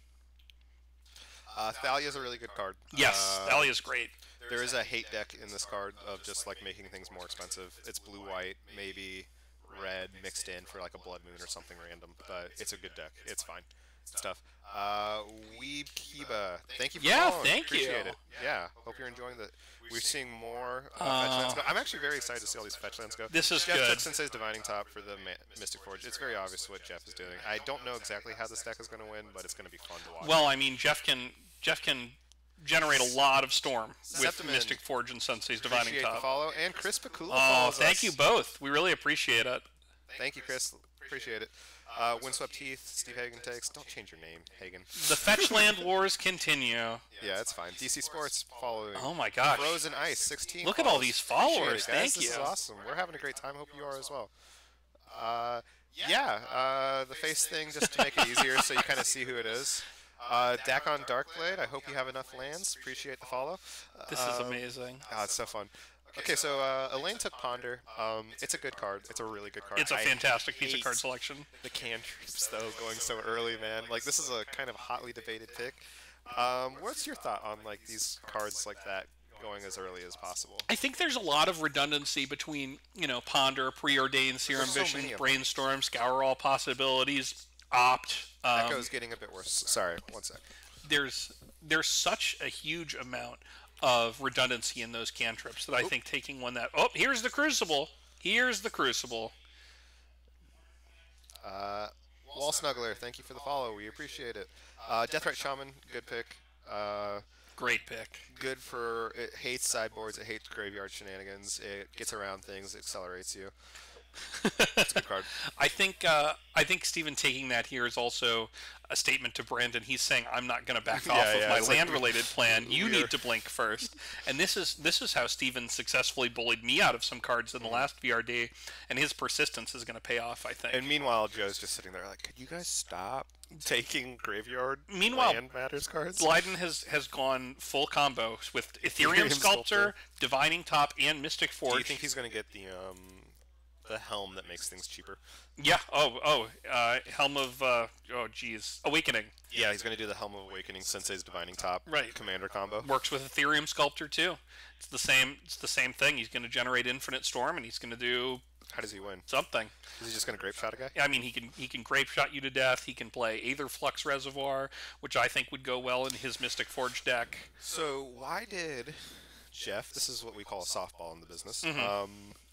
Uh, Thalia's a really good card. Yes, Uh, Thalia's great. There is a hate deck in this card of just like making things more expensive. It's blue white, maybe red mixed in for like a blood moon or something random, but it's a good deck. It's fine stuff. Uh, Weeb Kiba, thank you for Yeah, following. thank Appreciate you. it. Yeah, hope you're enjoying the. We're seeing more uh, go. I'm actually very excited to see all these fetch lands go. This is Jeff good. Sensei's Divining Top for the Ma- Mystic Forge. It's very obvious what Jeff is doing. I don't know exactly how this deck is going to win, but it's going to be fun to watch. Well, I mean, Jeff can Jeff can generate a lot of storm with Septimin. Mystic Forge and Sensei's Divining appreciate the Top. follow, and Chris Pikula Oh, thank us. you both. We really appreciate it. Thank you, Chris. Appreciate it. Uh, Windswept Heath, Steve Hagen takes. Don't change your name, Hagen. The Fetchland Wars continue. Yeah, it's fine. DC Sports following. Oh my gosh. Frozen Ice, 16. Look at all these followers. guys. Thank this you. is awesome. We're having a great time. Hope you are as well. Uh, yeah, uh, the face thing just to make it easier so you kind of see who it is. Uh, Dakon Darkblade, I hope you have enough lands. Appreciate the follow. This is Um, amazing. Oh, it's so fun. Okay, so uh, Elaine took Ponder. Um, it's a good card. It's a really good card. It's a fantastic piece of card selection. The cantrips, though, going so early, man. Like, this is a kind of hotly debated pick. Um, what's your thought on, like, these cards like that going as early as possible? I think there's a lot of redundancy between, you know, Ponder, Preordained, Serum so Vision, many of them. Brainstorm, Scour All Possibilities, Opt. Um, Echo's getting a bit worse. Sorry, one sec. there's there's such a huge amount of redundancy in those cantrips that I think taking one that oh here's the Crucible, here's the Crucible. Uh, Wall Snuggler, thank you for the follow. We appreciate it. Uh, Deathrite Shaman, good pick. Uh, Great pick. good for it hates sideboards, it hates graveyard shenanigans, it gets around things, it accelerates you. It's a good card. I think uh, I think Stephen taking that here is also a statement to Brandon. He's saying I'm not going to back off Yeah, of yeah, my like, land-related plan. You need to blink first. And this is this is how Stephen successfully bullied me out of some cards in the last VRD, and his persistence is going to pay off. I think. And meanwhile, Joe's just sitting there like, could you guys stop taking graveyard Meanwhile, land matters cards? Blyden has has gone full combo with Etherium, Etherium Sculptor, Sculptor. Divining Top, and Mystic Forge. Do you think he's going to get the um, the helm that makes things cheaper? Yeah. Oh. Oh. Uh, Helm of. Uh, oh. Geez. Awakening Yeah, he's going to do the Helm of Awakening, Sensei's Divining Top, Right. Commander combo. works with Etherium Sculptor too. It's the same. It's the same thing. He's going to generate Infinite Storm, and he's going to do How does he win? something. Is he just going to Grapeshot a guy? I mean, he can he can Grapeshot you to death. He can play Aetherflux Reservoir, which I think would go well in his Mystic Forge deck. So why did Jeff? This is what we call a softball in the business. Mm-hmm. Um,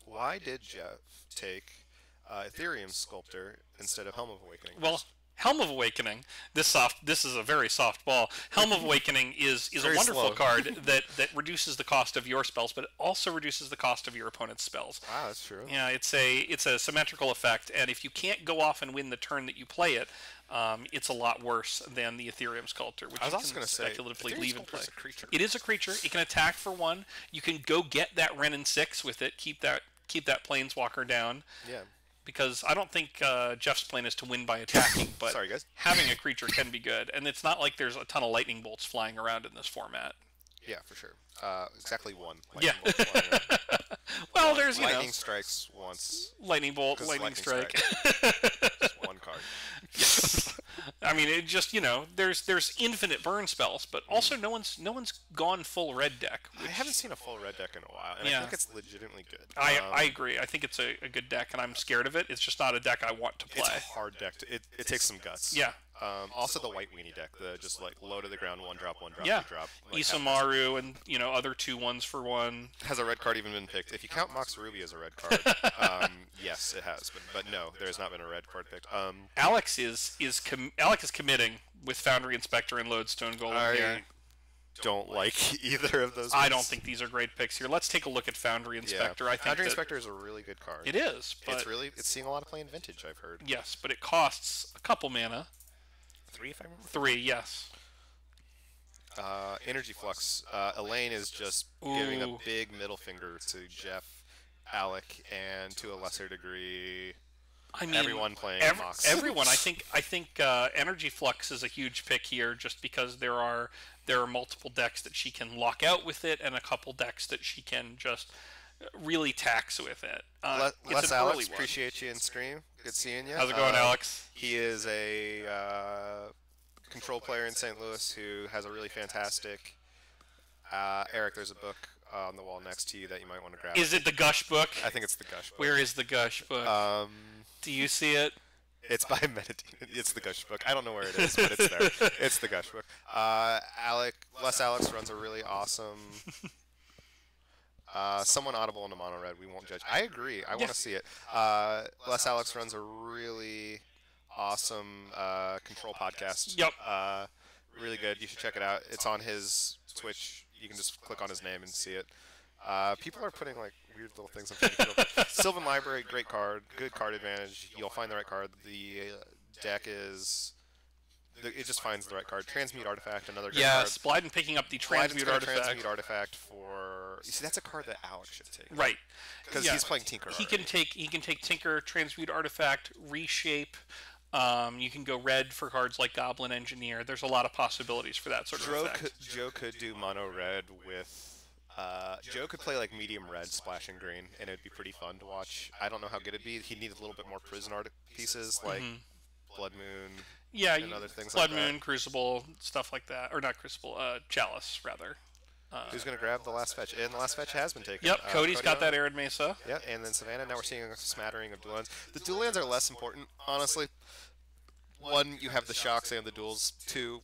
why did Jeff take uh, Etherium Sculptor instead of Helm of Awakening? Well, Helm of Awakening. This soft. This is a very soft ball. Helm of Awakening is is a wonderful slow. card that that reduces the cost of your spells, but it also reduces the cost of your opponent's spells. wow, that's true. Yeah, it's a it's a symmetrical effect, and if you can't go off and win the turn that you play it, um, it's a lot worse than the Etherium Sculptor, which I was you also can to say, speculatively Etherium leave and play. Sculptor's a creature. It is a creature. It can attack for one. You can go get that Wrenn and six with it. Keep that keep that Planeswalker down. Yeah. Because I don't think uh, Jeff's plan is to win by attacking, but Sorry, guys. having a creature can be good. And it's not like there's a ton of lightning bolts flying around in this format. Yeah, for sure. Uh, exactly one. Yeah. Lightning around. Well, there's you lightning know strikes once. lightning bolt, lightning, lightning strike. Just one card. I mean, it just you know, there's there's infinite burn spells, but also no one's no one's gone full red deck. I haven't seen a full red deck in a while, and Yeah. I think it's legitimately good. I Um, I agree. I think it's a, a good deck, and I'm scared of it. It's just not a deck I want to play. It's a hard deck. To, it, it takes some guts. Yeah. Um, also the white weenie deck, the just like low to the ground, one drop, one drop, Yeah, two drop. like, Isamaru and you know other two ones for one. Has a red card even been picked? If you count Mox Ruby as a red card, um, yes, it has. But but no, there has not been a red card picked. Um, Alex is is com- Alex is committing with Foundry Inspector and Lodestone Golem I here. don't like either of those. I don't think these are great picks here. Let's take a look at Foundry Yeah. Inspector. I think Foundry Inspector is a really good card. it is, but It's really it's seeing a lot of play in vintage. I've heard. yes, but it costs a couple mana. Three, if I remember. Three, yes. Uh, Energy Flux. Uh, Elaine is just giving a big middle finger to Jeff, Alec, and to a lesser degree, I mean, everyone playing ev- Mox. everyone. I think I think uh, Energy Flux is a huge pick here, just because there are there are multiple decks that she can lock out with it, and a couple decks that she can just really tax with it. Uh, Le- it's Les Alex, appreciate you in stream. Good seeing you. How's it going, Um, Alex? He is a uh, control player in St. Louis who has a really fantastic. Uh, Eric, there's a book on the wall next to you that you might want to grab. Is it the Gush book? I think it's the Gush book. Where is the Gush book? Um, Do you see it? it's by Meditating. It's the Gush book. I don't know where it is, but it's there. it's the Gush book. Uh, Alec, Les Alex runs a really awesome. Uh, someone audible in the mono red. We won't judge. I agree. I want to see it. Uh, Les Alex runs a really awesome uh, control podcast. Yep. Uh, really good. You should check it out. It's on his Twitch. You can just click on his name and see it. Uh, people are putting like weird little things on. Sylvan Library, great card, good card advantage. You'll find the right card. The uh, deck is. It just finds the right card. Transmute artifact, another good Yes, card. Blyden picking up the Transmute artifact. Transmute artifact for. You see, that's a card that Alex should take. Right. Because Yeah. he's playing Tinker. He already. can take he can take Tinker, Transmute Artifact, Reshape. Um, you can go red for cards like Goblin Engineer. There's a lot of possibilities for that sort of Joe effect. could, Joe could do mono red with. Uh, Joe could play like medium red, splashing green, and it'd be pretty fun to watch. I don't know how good it'd be. He'd need a little bit more prison art pieces like Blood Moon. Yeah, and you- other things Blood like that. Moon, Crucible, stuff like that, or not Crucible, uh, Chalice rather. Who's gonna grab the last fetch? And the last fetch has been taken. Yep, Uh, Cody's got Cody that Arid Mesa. Yeah, and then Savannah. Now we're seeing a smattering of dual. The dual are less important, honestly. One, you have the shocks and the duels. Two,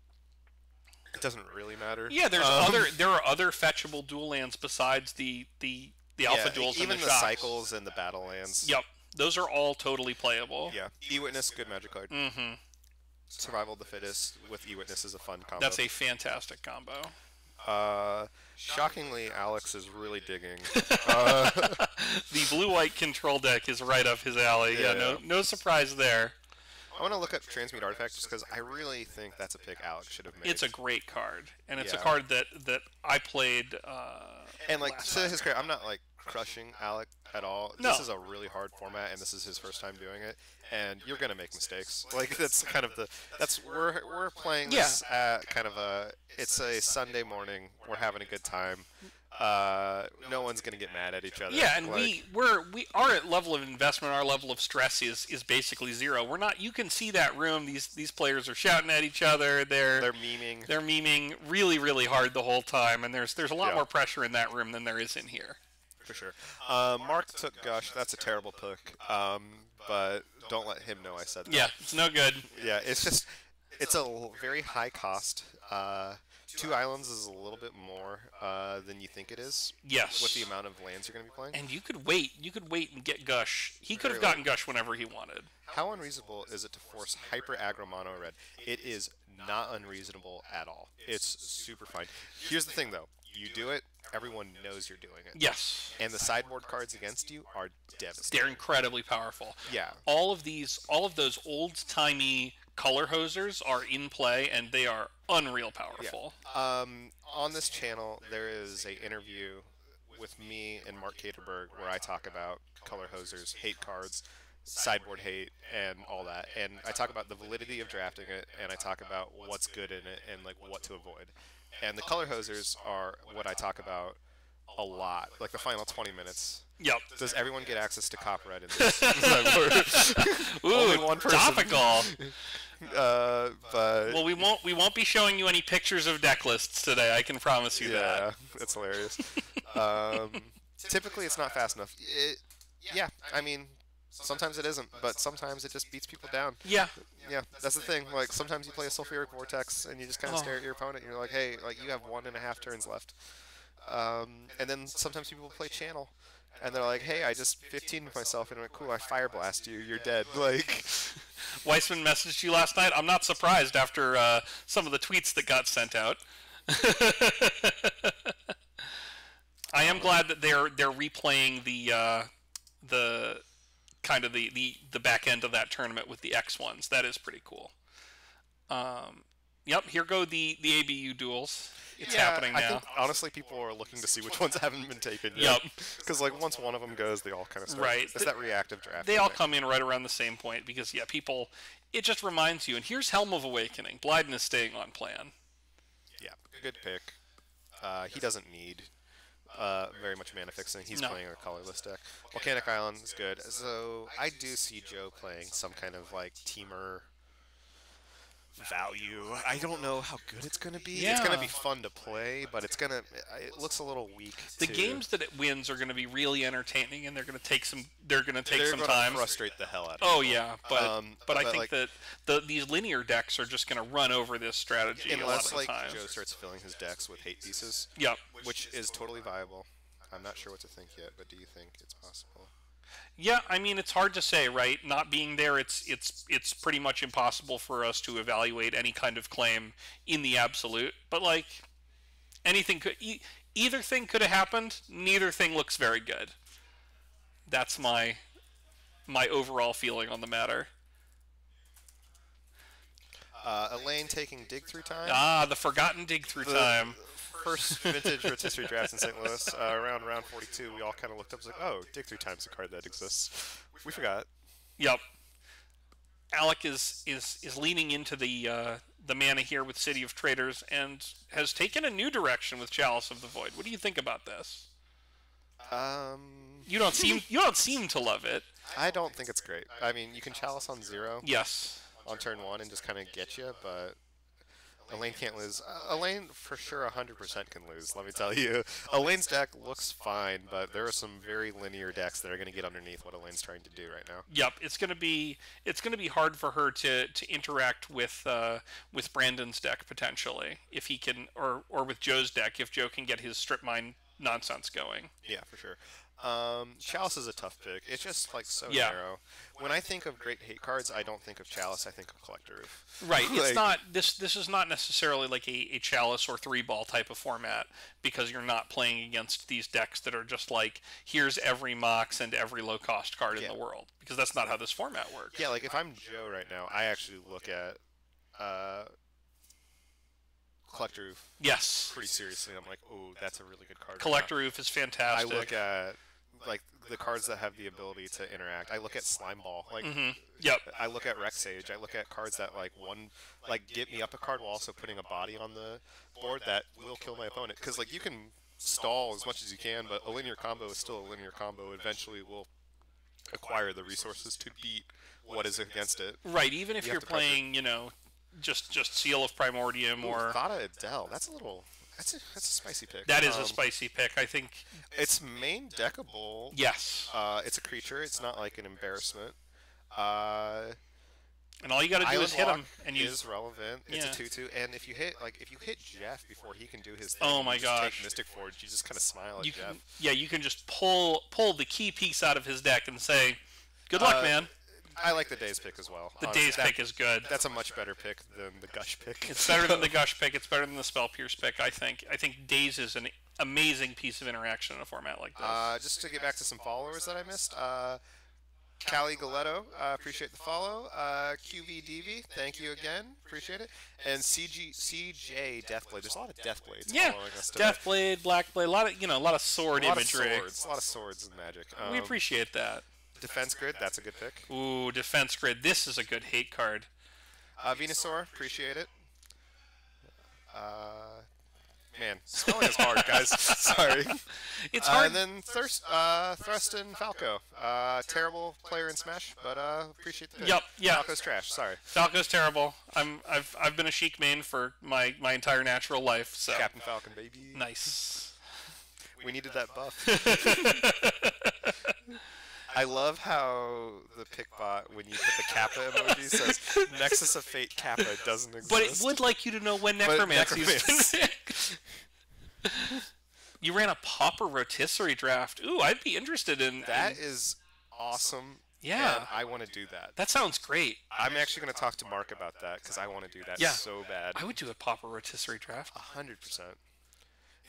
it doesn't really matter. Yeah, there's Um, other there are other fetchable dual lands besides the the the alpha yeah, duels even and the, the cycles and the battle lands. Yep, those are all totally playable. Yeah, E-Witness, good magic card. Mm-hmm. Survival of the fittest with E-Witness is a fun combo. That's a fantastic combo. Uh, shockingly, Alex is really digging. uh, The blue-white control deck is right up his alley. Yeah, no Yeah. no surprise there. I want to look up Transmute Artifact just because I really think that's a pick Alex should have made. It's a great card, and it's a card that that I played. Uh, And like to his credit, I'm not like crushing Alec at all. No. This is a really hard format, and this is his first time doing it. And you're gonna make mistakes. Like that's kind of the that's we're we're playing this at kind of a it's a Sunday morning. We're having a good time. Uh, no one's gonna get mad at each other. Yeah, and Like, we we're we our level of investment, our level of stress is is basically zero. We're not. You can see that room. These these players are shouting at each other. They're they're memeing. they're, memeing. memeing really really hard the whole time, and there's there's a lot Yeah. more pressure in that room than there is in here. For sure. Uh, Mark took Gush. That's a terrible pick. Um, but don't let him know I said that. Yeah, it's no good. Yeah, it's just it's a very high cost. Uh, two islands is a little bit more uh, than you think it is Yes. with the amount of lands you're going to be playing. and you could wait. You could wait and get Gush. He could have gotten Gush whenever he wanted. How unreasonable is it to force hyper aggro mono red? It is not unreasonable at all. It's super fine. Here's the thing though. You do it, everyone knows you're doing it. Yes. And the sideboard cards against you are devastating. They're incredibly powerful. Yeah. All of these, all of those old timey color hosers are in play, and they are unreal powerful. Um, on this channel, there is a interview with me and Mark Caterberg where I talk about color hosers, hate cards, sideboard hate, and all that. And I talk about the validity of drafting it, and I talk about what's good in it and like what to avoid. And the color hosers are what I talk about a lot, like the final 20 minutes. Yep. Does everyone get access to cop red in this? Ooh, Only one person. topical. uh, but well, we won't we won't be showing you any pictures of deck lists today. I can promise you Yeah, that. Yeah, that's hilarious. um, typically, it's not fast enough. It, yeah, I mean, sometimes it isn't, but sometimes it just beats people down. Yeah. Yeah, that's the thing. Like sometimes you play a sulfuric vortex and you just kind of Oh. stare at your opponent. and You're like, hey, like you have one and a half turns left. Um, and then sometimes people play channel, and they're like, hey, I just 15 myself, and I'm like, cool, I fire blast you, you're dead. Like, Weissman messaged you last night. I'm not surprised after uh, some of the tweets that got sent out. I am glad that they're they're replaying the uh, the kind of the, the the back end of that tournament with the X ones. That is pretty cool. Um, Yep, here go the the ABU duels. It's yeah, happening now. I think honestly people are looking to see which ones haven't been taken Yep. Because like once one of them goes, they all kind of start. Right. It's Th- that reactive draft. they all come in right around the same point because yeah, people. It just reminds you. And here's Helm of Awakening. Blyden is staying on plan. Yeah, good pick. Uh, he doesn't need uh, very much mana fixing. He's No. playing a colorless deck. Volcanic Island is good. So I do see Joe playing some kind of like Temur value. I don't know how good it's gonna be. It's gonna be fun to play, but it's gonna. It looks a little weak. The to- games that it wins are going to be really entertaining, and they're going to take some. They're going to take they're some gonna time. frustrate the hell out of Oh people. yeah, but Um, but I think like- that the these linear decks are just going to run over this strategy a lot Unless like time. Joe starts filling his decks with hate pieces, Yep. which is totally viable. I'm not sure what to think yet, but do you think it's possible? Yeah, I mean it's hard to say, right? Not being there, it's it's it's pretty much impossible for us to evaluate any kind of claim in the absolute. But like anything could, e- either thing could have happened. Neither thing looks very good. That's my my overall feeling on the matter. Uh, Elaine taking dig through time. Ah, the forgotten dig through The time. First vintage rotisserie drafts in St. Louis, uh, around round 42, we all kind of looked up and was like, oh, dig through time's a card that exists. We forgot. Yep. Alec is is is leaning into the uh, the mana here with City of Traders and has taken a new direction with Chalice of the Void. What do you think about this? Um, You don't seem you don't seem to love it. I don't think it's great. I mean, you can chalice on zero Yes. on turn one and just kind of get you, but Elaine can't lose. Uh, Elaine for sure 100% can lose. Let me tell you, Elaine's deck looks fine, but there are some very linear decks that are going to get underneath what Elaine's trying to do right now. Yep. It's gonna be it's gonna be hard for her to, to interact with uh, with Brandon's deck potentially if he can or or with Joe's deck if Joe can get his strip mine nonsense going. Yeah, for sure. Um, Chalice is a tough pick. It's just like so Yeah. narrow. When I think of great hate cards, I don't think of Chalice. I think of Collector Ouphe. Right. It's not this. This is not necessarily like a, a chalice or three ball type of format because you're not playing against these decks that are just like here's every mox and every low cost card Yeah. in the world because that's not how this format works. Yeah, like if I'm Joe right now, I actually look at uh, Collector Ouphe Yes. pretty seriously. I'm like, oh, that's a really good card. Collector Ouphe is fantastic. I look at like the cards that have the ability to interact. I look at Slime Ball. Like hmm Yep. I look at Rec Sage. I look at cards that like one like get me up a card while also putting a body on the board that will kill my opponent. Because like you can stall as much as you can, but a linear combo is still a linear combo. Eventually, will acquire the resources to beat what is against it. Right. Even if You are to pressure. playing, you know, just just Seal of Primordium or Thought of Adele. That's a little. That's a that's a spicy pick. that is a Um, spicy pick. I think. It's main deckable. Yes. Uh, it's a creature. It's not like an embarrassment. Uh, And all you got to do Island is hit him, and you. is relevant. It's Yeah. a two-two, and if you hit like if you hit Jeff before he can do his thing, Oh you my gosh. Take Mystic Forge. You just kind of smile at You Jeff. can, yeah, you can just pull pull the key piece out of his deck and say, "Good luck, Uh, man." I like the Daze pick as well. The Honestly, Daze that- pick is good. That's a much better pick than the Gush pick. It's better than the Gush pick. It's better than the Spell Pierce pick. I think. I think Daze is an amazing piece of interaction in a format like this. Uh, just to get back to some followers that I missed. Uh, Callie Galetto, uh, appreciate the follow. Uh, QVDV, thank you again, appreciate it. And CG, CJ Deathblade, there's a lot of Deathblades yeah, following us today. Deathblade, Blackblade, a lot of you know, a lot of sword a lot imagery. of swords, a lot of swords and magic. Um, We appreciate that. Defense Grid, that's a good pick. Ooh, Defense Grid. This is a good hate card. Uh, Venusaur, appreciate it. Uh, man, spelling is hard, guys. Sorry. It's Uh, and then Thirst, uh, Falco. Uh, terrible player in Smash, but uh, appreciate the pick. Yep, yeah. Falco's trash. Sorry. Falco's terrible. I'm I've I've been a Sheik main for my my entire natural life. So Captain Falcon, baby. nice. We needed that buff. I love how the pick bot, when you put the Kappa emoji, says Nexus of Fate Kappa doesn't exist. But it would like you to know when necromancy. picked. You ran a pauper rotisserie draft. Ooh, I'd be interested in That is awesome. Yeah. I want to do that. that sounds great. I'm actually going to talk to Mark about that because I want to do that Yeah. so bad. I would do a pauper rotisserie draft. A hundred percent.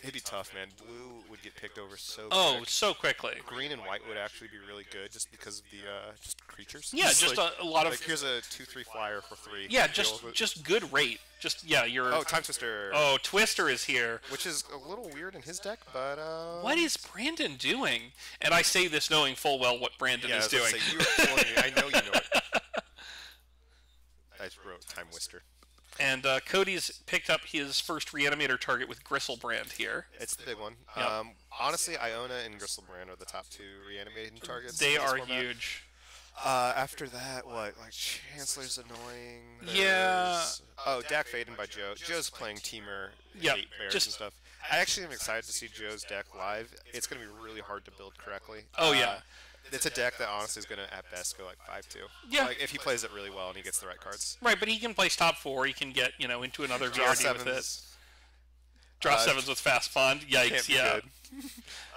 It'd be tough, man. Blue would get picked over so. Oh, quick. so quickly. green and white would actually be really good just because of the uh, just creatures. Yeah, just like, a, a lot of like here's a two three flyer for three. yeah, just just good rate. Just yeah, you're. oh time twister. Oh, Twister is here. which is a little weird in his deck, but uh. What is Brandon doing? And I say this knowing full well what Brandon Yeah, is doing. say, you were killing me. I know you know it. I just wrote Timetwister. And uh, Cody's picked up his first reanimator target with Griselbrand here. It's the big one. Yep. Um, honestly, Iona and Griselbrand are the top two reanimating targets. They are format. huge. Uh, after that, what? Like Chancellor's annoying. Yeah. Oh, Dack Fayden by Joe. Joe's playing Temur, Yep, hate bears just- and stuff. I actually am excited to see Joe's deck live. It's going to be really hard to build correctly. Oh, Uh, yeah. It's a deck that honestly is going to at best go like five two. Yeah. Like if he plays it really well and he gets the right cards. Right, but he can place top four. He can get you know into another Draw VRD with it. Draw Uh, sevens with Fastbond. Yikes! Yeah.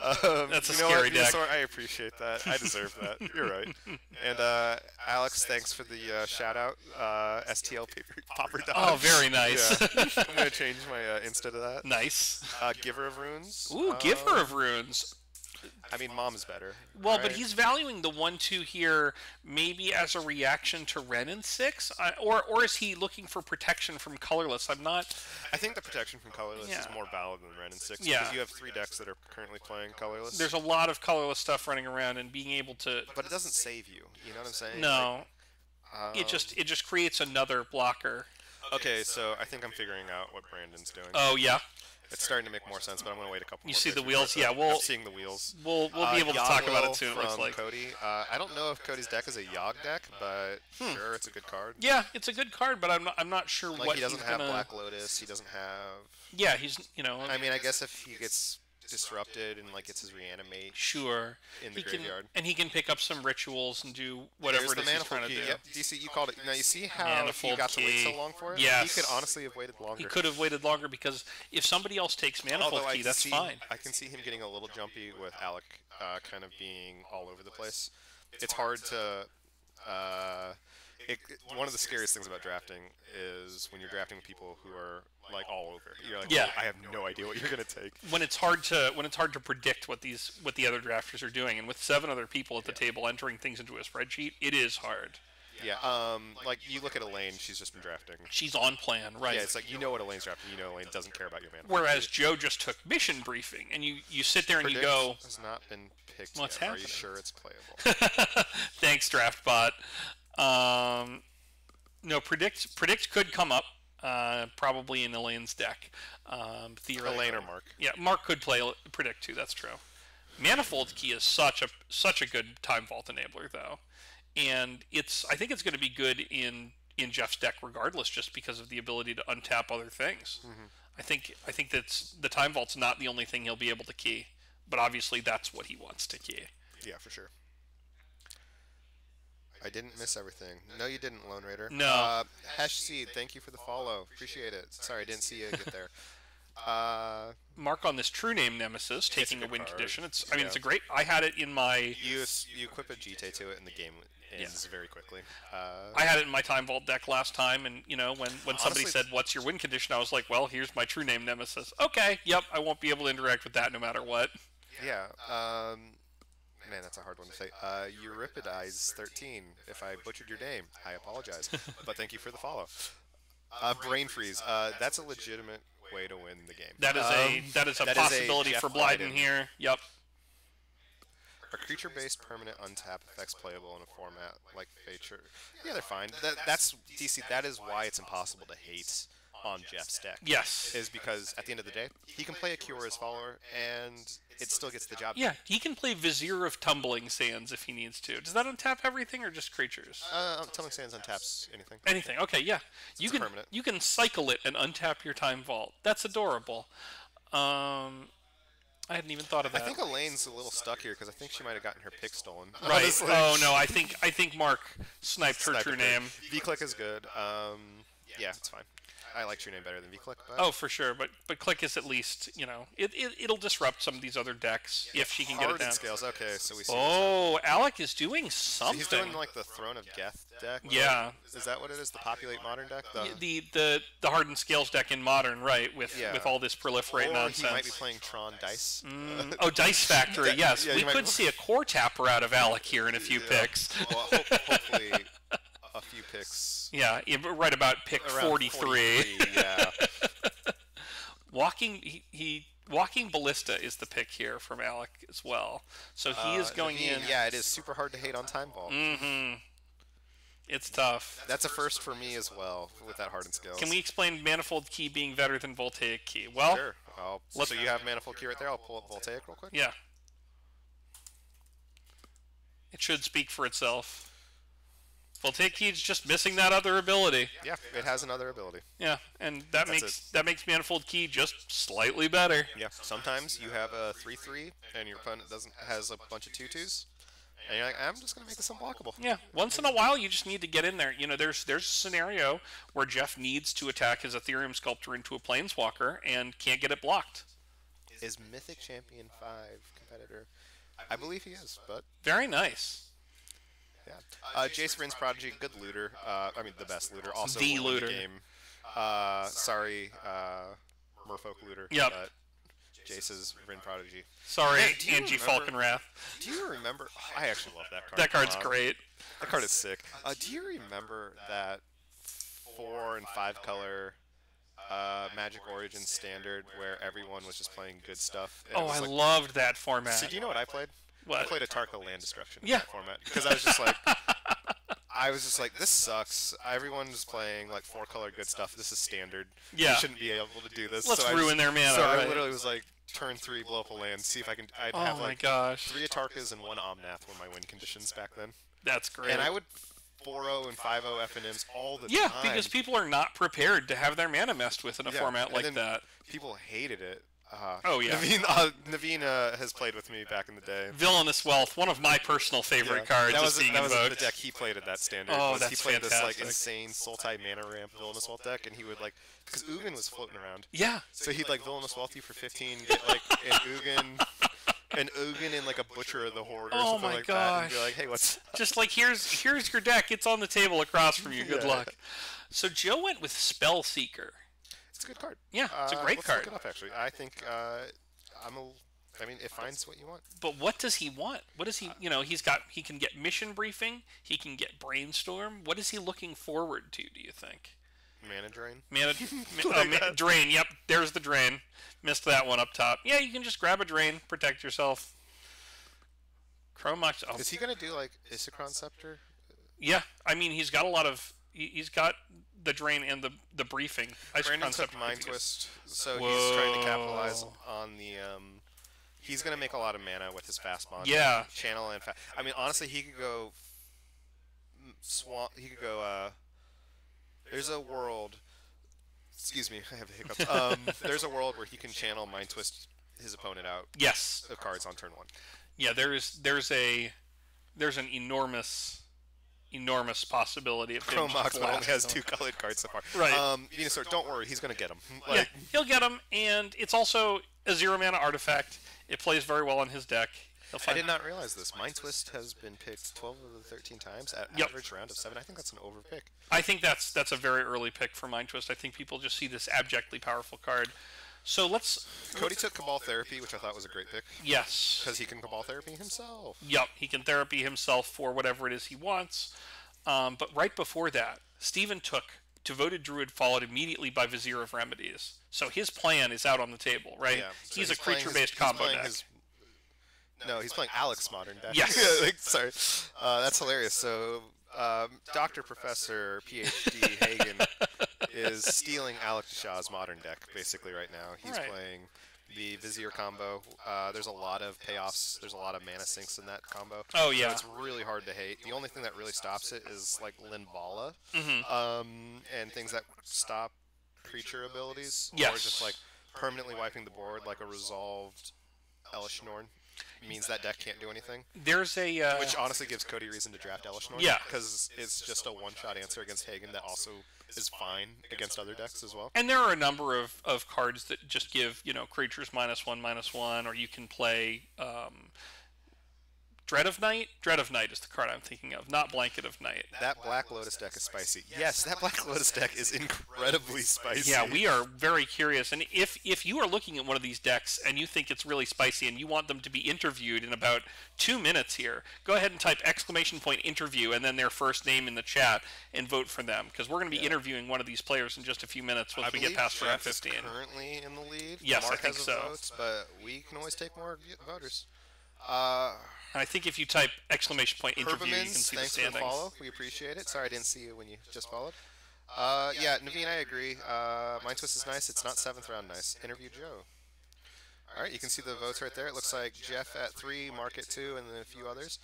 Um, That's a you know scary what, deck. I appreciate that. I deserve that. You're right. And uh, Alex, thanks for the uh, shout out. Uh, STL paper, Popper Dodge. Oh, very nice. Yeah. I'm gonna change my uh, Insta to that. Nice. Uh, Giver of Runes. Ooh, Giver of Runes. I mean, mom's better. Well, but he's valuing the one-two here, maybe as a reaction to Wrenn and six, I, or or is he looking for protection from colorless? I'm not. I think the protection from colorless Yeah. is more valid than Wrenn and Six. Yeah. Because you have three decks that are currently playing colorless. There's a lot of colorless stuff running around, and being able to. but it doesn't save you. You know what I'm saying? No, Like, it um, just it just creates another blocker. Okay, so I think I'm figuring out what Brandon's doing. Oh yeah, it's starting to make more sense, but I'm gonna wait a couple. You see the wheels? Yeah, we'll- I'm seeing the wheels. we'll we'll Uh, be able to talk about it soon. It looks like. Cody. Uh, I don't know if Cody's deck is a Yogg deck, but Hmm. sure, it's a good card. Yeah, it's a good card, but I'm not I'm not sure Like what he doesn't have gonna. Black Lotus. He doesn't have. Yeah, he's you know. I mean, I guess if he gets disrupted and like gets his reanimate Sure. in the he can, graveyard. and he can pick up some rituals and do whatever There's it the is he's manifold trying to key. do. Yep, DC, you called it. Now you see how Manifold he got to wait so long for it. Yes. he could honestly have waited longer. He could have waited longer because if somebody else takes manifold Although key, that's see, fine. I can see him getting a little jumpy with Alec uh, kind of being all over the place. It's hard to. Uh, it, it- one of the scariest things about drafting is when you're drafting people who are like all over. You're like, Yeah. "Oh, I have no idea what you're gonna take. When it's hard to when it's hard to predict what these what the other drafters are doing, and with seven other people at the table entering things into a spreadsheet, it is hard. Yeah. Um. Like you look at Elaine, she's just been drafting. She's on plan, right? Yeah. It's like you know what Elaine's drafting. You know Elaine doesn't care about your man. Whereas Joe just took mission briefing, and you you sit there and Predict you go, has not been picked What's yet. Are you sure it's playable? "Thanks, DraftBot." Um, no, predict predict could come up, uh, probably in Elaine's deck. Um, theoretically. Elaine or Mark? Yeah, Mark could play predict too. That's true. Manifold key is such a such a good time vault enabler though, and it's I think it's going to be good in in Jeff's deck regardless, just because of the ability to untap other things. I think I think that's the time vault's not the only thing he'll be able to key, but obviously that's what he wants to key. Yeah, for sure. I didn't miss everything. No, you didn't, Lone Raider. No. Uh, Hash Seed, thank you for the follow. Appreciate it. Sorry, I didn't see you get there. Uh, Mark on this true name Nemesis taking a, win card. condition. It's I mean it's a great. I had it in my you you equip a Jitte to it, and the game ends very quickly. Uh, I had it in my time vault deck last time, and you know when when somebody Honestly- said what's your win condition, I was like, well, here's my true name Nemesis. Okay, yep, I won't be able to interact with that no matter what. yeah. Um, man, that's a hard one to say. Uh, Euripides 13. If I butchered your name, I apologize. but thank you for the follow. Uh, Brain Freeze. Uh, that's a legitimate way to win the game. That is a Um, that is a that is a possibility for Blyden Blyden. here. Yep. A creature-based permanent untap effects playable in a format like Fature? Yeah, they're fine. That, that's DC. That is why it's impossible to hate on Jeff's deck. Yes. Is because at the end of the day, he can play a Kiora's Follower, and it still gets the job. done. Yeah, he can play Vizier of Tumbling Sands if he needs to. Does that untap everything or just creatures? Uh, Telling Sands untaps anything. Anything. Okay, yeah. You can permanent. you can cycle it and untap your time vault. That's adorable. Um, I hadn't even thought of that. I think Elaine's a little stuck here because I think she might have gotten her pick stolen. right. honestly. Oh no, I think I think Mark sniped her Sniper true pick. name. V-Clique is good. Um, yeah, it's fine. I like Name better than V-Clique, but Oh, for sure. But but Clique is at least you know it, it it'll disrupt some of these other decks if she can get it down. scales. Okay, so we see. Oh, Alec is doing now. So something. he's doing like the Throne of Geth deck. Yeah. Is that what it is? The populate modern deck. The, the the the hardened scales deck in modern, right? With Yeah. with all this proliferate or nonsense. he might be playing Tron Dice. Mm, oh, Dice Factory, yes. yeah, we you might could see a Coretapper out of Alec here in a few Yeah. picks. well, hope, hopefully a few picks. Yeah, right about pick Around 43. 43, yeah. Walking he, he Walking Ballista is the pick here from Alec as well. So he is Uh, going Naveen, in. Yeah, it is super hard to hate on Time Vault. Mm-hmm. It's tough. That's a first for me as well with that hardened skill. Can we explain Manifold Key being better than Voltaic Key? Well, Sure. I'll, so you have manifold key right there. I'll pull up Voltaic real quick. yeah. It should speak for itself. Voltaic Key is just missing that other ability. Yeah, it has another ability. Yeah, and that That's makes that makes Manifold Key just slightly better. Yeah. Sometimes you have a three-three, and your opponent doesn't has a bunch of two-twos, and you're like, I'm just gonna make this unblockable. Yeah, once in a while you just need to get in there. You know, there's there's a scenario where Jeff needs to attack his Etherium sculptor into a planeswalker and can't get it blocked. Is Mythic Champion five competitor? I believe he is, but Very nice. Yeah. Uh, Jace Vryn's Prodigy, good looter. Uh, I mean, the best looter. Also, The won looter. game. Uh, sorry, uh, Merfolk looter. Yep. But Jace's Rin Prodigy. Sorry, Man, do you Angie remember- Falconwrath. Do you remember? I actually love that card. That card's Uh, great. That card is sick. Uh, do you remember that four and five color uh, Magic Origin standard where everyone was just playing good stuff? Oh, was I like- loved that format. So do you know what I played? I played a Tarka Land Destruction Yeah. format because I was just like, I was just like, this sucks. Everyone's playing like four color good stuff. This is standard. Yeah. You shouldn't be able to do this. Let's so ruin just- their mana, So I literally was like, turn three, blow up a land, see if I can. I'd Oh have my like gosh, three Atarkas and one Omnath were my win conditions back then. that's great. And I would 4-0 and 5-0 FNMs all the yeah, time. because people are not prepared to have their mana messed with in a Yeah, format like that. people hated it. Uh, Oh, yeah. Naveen, uh, Naveen uh, has played with me back in the day. Villainous Wealth, one of my personal favorite Yeah. cards, That is was, that was the deck he played at that standard. Oh, was he that's played this like fantastic. insane Sultai mana ramp Villainous Wealth deck, and he would like because Ugin was floating around, Yeah, so he'd like Villainous Wealth you for 15, get like an Ugin, an Ugin and like a Butcher of the Horde or Oh something my like that, and be like, hey, what's just like here's here's your deck. It's on the table across from you. Good Yeah. luck. So Joe went with Spellseeker. It's a good card. Yeah, it's a Uh, great let's card. Look it up actually. I think uh, I'm a. I mean, it finds what you want. But what does he want? What does he? You know, he's got. He can get mission briefing. He can get brainstorm. What is he looking forward to? Do you think? Mana drain. Mana, ma- uh, drain. Yep, there's the drain. Missed that one up top. Yeah, you can just grab a drain, protect yourself. Chrome Mox. Oh, Is he gonna do like Isokron Scepter? yeah. I mean, he's got a lot of. He- He's got the drain and the the briefing. Brandon took Mind Twist, so he's trying to capitalize on the. Um, he's gonna make a lot of mana with his Fastbond. Yeah. Channel and fast. I mean, honestly, he could go. Swamp. He could go. Uh, there's a world. Excuse me, I have hiccups. Um, there's a world where he can channel Mind Twist his opponent out Yes. of cards on turn one. Yeah. There's there's a there's an enormous enormous possibility of him Chrome Mox just but only has two colored cards so far. Right. Um, Venusaur, don't worry, he's gonna get them. yeah, he'll get him, and it's also a zero mana artifact. It plays very well on his deck. I did not realize this. Mind Twist has been picked 12 of the 13 times at Yep. average round of seven. I think that's an overpick. I think that's that's a very early pick for Mind Twist. I think people just see this abjectly powerful card. So let's Cody took Cabal Therapy, which I thought was a great pick yes, because he can Cabal Therapy himself. yep, he can therapy himself for whatever it is he wants. Um, but right before that, Stephen took Devoted Druid, followed immediately by Vizier of Remedies. So his plan is out on the table, right? Yeah, so he's, a creature-based combo playing deck. his- no, he's playing Alex Modern deck. Yes. Yeah, like, sorry, uh, that's hilarious. So, um, Doctor Professor PhD Hagen is stealing Alex Shah's Modern deck basically right now. He's Right. playing the Vizier combo. Uh, there's a lot of payoffs. There's a lot of mana sinks in that combo. Oh, So yeah. it's really hard to hate. The only thing that really stops it is like Linvala, Mhm. um, and things that stop creature abilities, or just like permanently wiping the board, like a resolved Elesh Norn. means that deck can't do anything. There's a uh, Which honestly gives Cody reason to draft Elesh Norn. Yeah. Because it's just a one-shot answer against Hagen that also is fine against other decks as well. And there are a number of, of cards that just give, you know, creatures minus one, minus one, or you can play um, Dread of Night. Dread of Night is the card I'm thinking of, not Blanket of Night. That Black Lotus deck is spicy. Yes, that Black Lotus deck is incredibly spicy. Yeah, we are very curious. And if, if you are looking at one of these decks and you think it's really spicy and you want them to be interviewed in about two minutes here, go ahead and type exclamation point interview and then their first name in the chat and vote for them because we're going to be interviewing one of these players in just a few minutes once I we get past round Jeff is 15. currently in the lead. Yes, I Mark think has so. Votes, but we can always take more voters. Uh, And I think if you type exclamation point interview, you can see the thanks for the follow. We appreciate it. Sorry I didn't see you when you just followed. Uh, yeah, Naveen, I agree. Uh, Mind Twist is nice. It's not seventh round nice. Interview Joe. All right, you can see the votes right there. It looks like Jeff at three, Mark at two, and then a few others.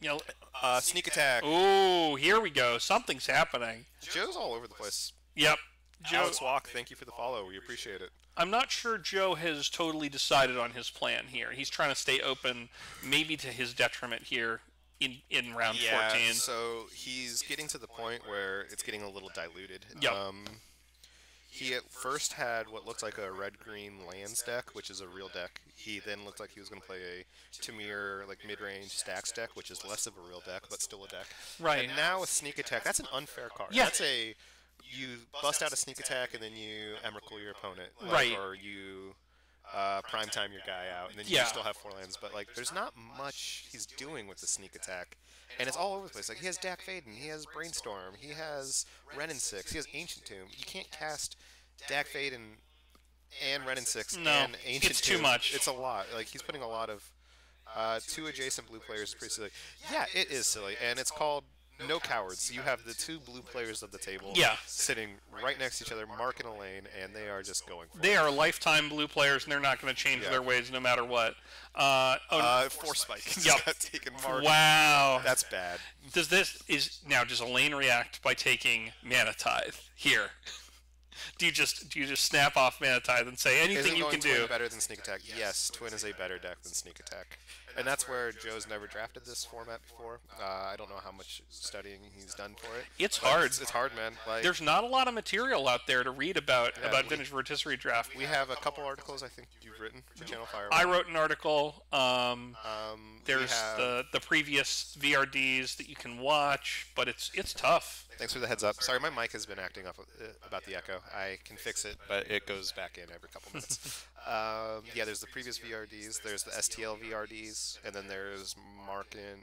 You know, Uh, sneak attack. Ooh, here we go. Something's happening. Joe's all over the place. Yep. Joe, Alex Walk, thank you for the follow. We appreciate it. I'm not sure Joe has totally decided on his plan here. He's trying to stay open, maybe to his detriment here in in round 14. so he's getting to the point where it's getting a little diluted. Yep. Um, he at first had what looked like a red-green lands deck, which is a real deck. He then looked like he was going to play a Temur like mid-range stacks deck, which is less of a real deck, but still a deck. Right. And now with sneak attack, that's an unfair card. Yeah. That's a you bust out a sneak attack and then you Emrakul your opponent. like, Right. Or you uh, prime time your guy out, and then Yeah. you still have four lands. But like, there's not much he's doing with the sneak attack, and it's all over the place. Like he has Dack Fayden, he has Brainstorm, he has Wrenn and Six, he has Ancient Tomb. You can't cast Dack Fayden and Wrenn and Six No, and Ancient Tomb. it's too much. It's a lot. Like he's putting a lot of uh, two adjacent blue players is pretty silly. Yeah, it is silly, and it's called no cowards. You have the two blue players of the table Yeah. sitting right next to each other, Mark and Elaine, and they are just going for They it. are lifetime blue players, and they're not going to change Yeah. their ways no matter what. Uh, oh, Uh, four spikes. Yep. taken Mark. wow. That's bad. Does this is now does Elaine react by taking Mana Tithe here? Do you just do you just snap off Mana Tithe and say anything you can Twin do? better than Sneak Attack? Yes, Twin is a better deck than Sneak Attack. And that's where Joe's never drafted this format before. Uh, I don't know how much studying he's done for it. It's hard. It's, it's hard, man. Like There's not a lot of material out there to read about Yeah, about we- vintage rotisserie draft. we have a couple articles I think you've written for Channel Fire. I wrote an article. Um, Um, there's have- the the previous VRDs that you can watch, but it's it's tough. Thanks for the heads up. Sorry, my mic has been acting up uh, about the echo. I can fix it, but it goes back in every couple minutes. um, yeah, there's the previous VRDs, there's the STL VRDs, and then there's Mark and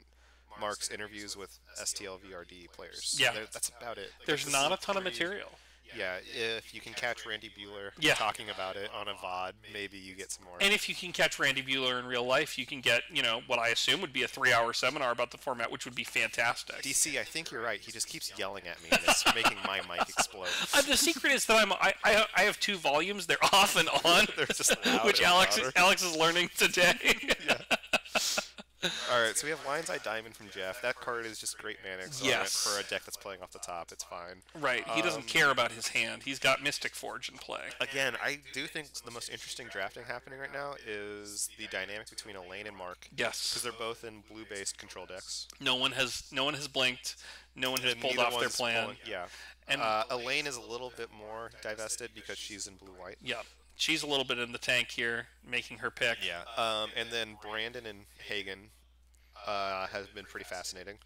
Mark's interviews with STL VRD players. Yeah. There- that's about it. There's not a ton of material. Yeah, if you can catch Randy Buehler Yeah. talking about it on a VOD, maybe you get some more. And if you can catch Randy Buehler in real life, you can get you know what I assume would be a three-hour seminar about the format, which would be fantastic. DC, I think you're right. He just keeps yelling at me, and it's making my mic explode. Uh, the secret is that I'm I, I, I have two volumes. They're off and on, They're just which and Alex louder. Alex is learning today. All right, so we have Lion's Eye Diamond from Jeff. That card is just great mana Yes. for a deck that's playing off the top. It's fine. right. He doesn't Um, care about his hand. He's got Mystic Forge in play. Again, I do think the most interesting drafting happening right now is the dynamic between Elaine and Mark. Yes. Because they're both in blue-based control decks. No one has no one has blinked. No one has And pulled off their plan. pulling- yeah. And- uh, Elaine is a little bit more divested because she's in blue-white. Yeah. She's a little bit in the tank here, making her pick. Yeah. Um, and then Brandon and Hagen uh, has been pretty fascinating.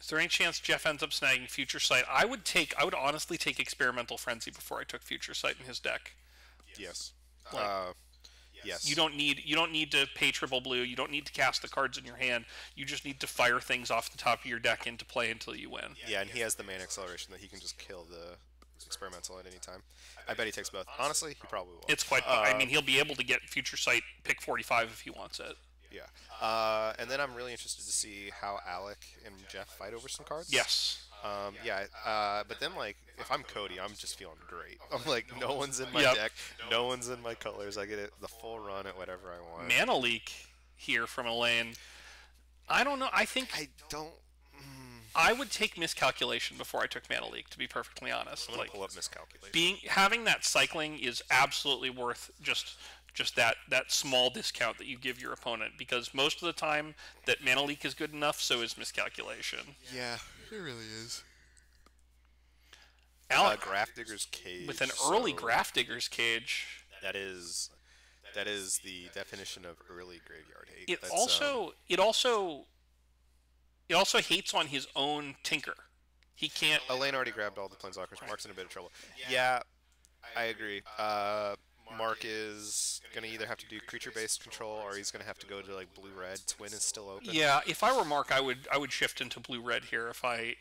Is there any chance Jeff ends up snagging Future Sight? I would take. I would honestly take Experimental Frenzy before I took Future Sight in his deck. Yes. Like- uh, yes. You don't need you don't need to pay triple blue. You don't need to cast the cards in your hand. You just need to fire things off the top of your deck into play until you win. Yeah, and he has the mana acceleration that he can just kill the experimental at any time. I bet he takes both. Honestly, he probably will. It's quite. I Uh, mean, he'll be able to get Future Sight pick 45 if he wants it. Yeah. Uh, and then I'm really interested to see how Alec and Jeff fight over some cards. Yes. Um, yeah. Uh, but then, like, if I'm Cody, I'm just feeling great. I'm like, no one's in my Yep. deck. No one's in my colors. I get it the full run at whatever I want. Mana leak here from Elaine. I don't know. I think I don't. I would take miscalculation before I took mana leak. To be perfectly honest, I'm gonna like pull up miscalculation. being having that cycling is absolutely worth just just that that small discount that you give your opponent because most of the time that mana leak is good enough, so is miscalculation. Yeah, it really is. Uh, Alec Grafdigger's Cage. with an early so Graph Digger's Cage. That is, that is the definition of early graveyard hate. It That's, um, also it also it also hates on his own Tinker. He can't. Elaine already grabbed all the planeswalkers. Mark's in a bit of trouble. Yeah, I agree. Uh, Mark is gonna either have to do creature-based control, or he's gonna have to go to like blue-red. Twin is still open. Yeah, if I were Mark, I would I would shift into blue red here if I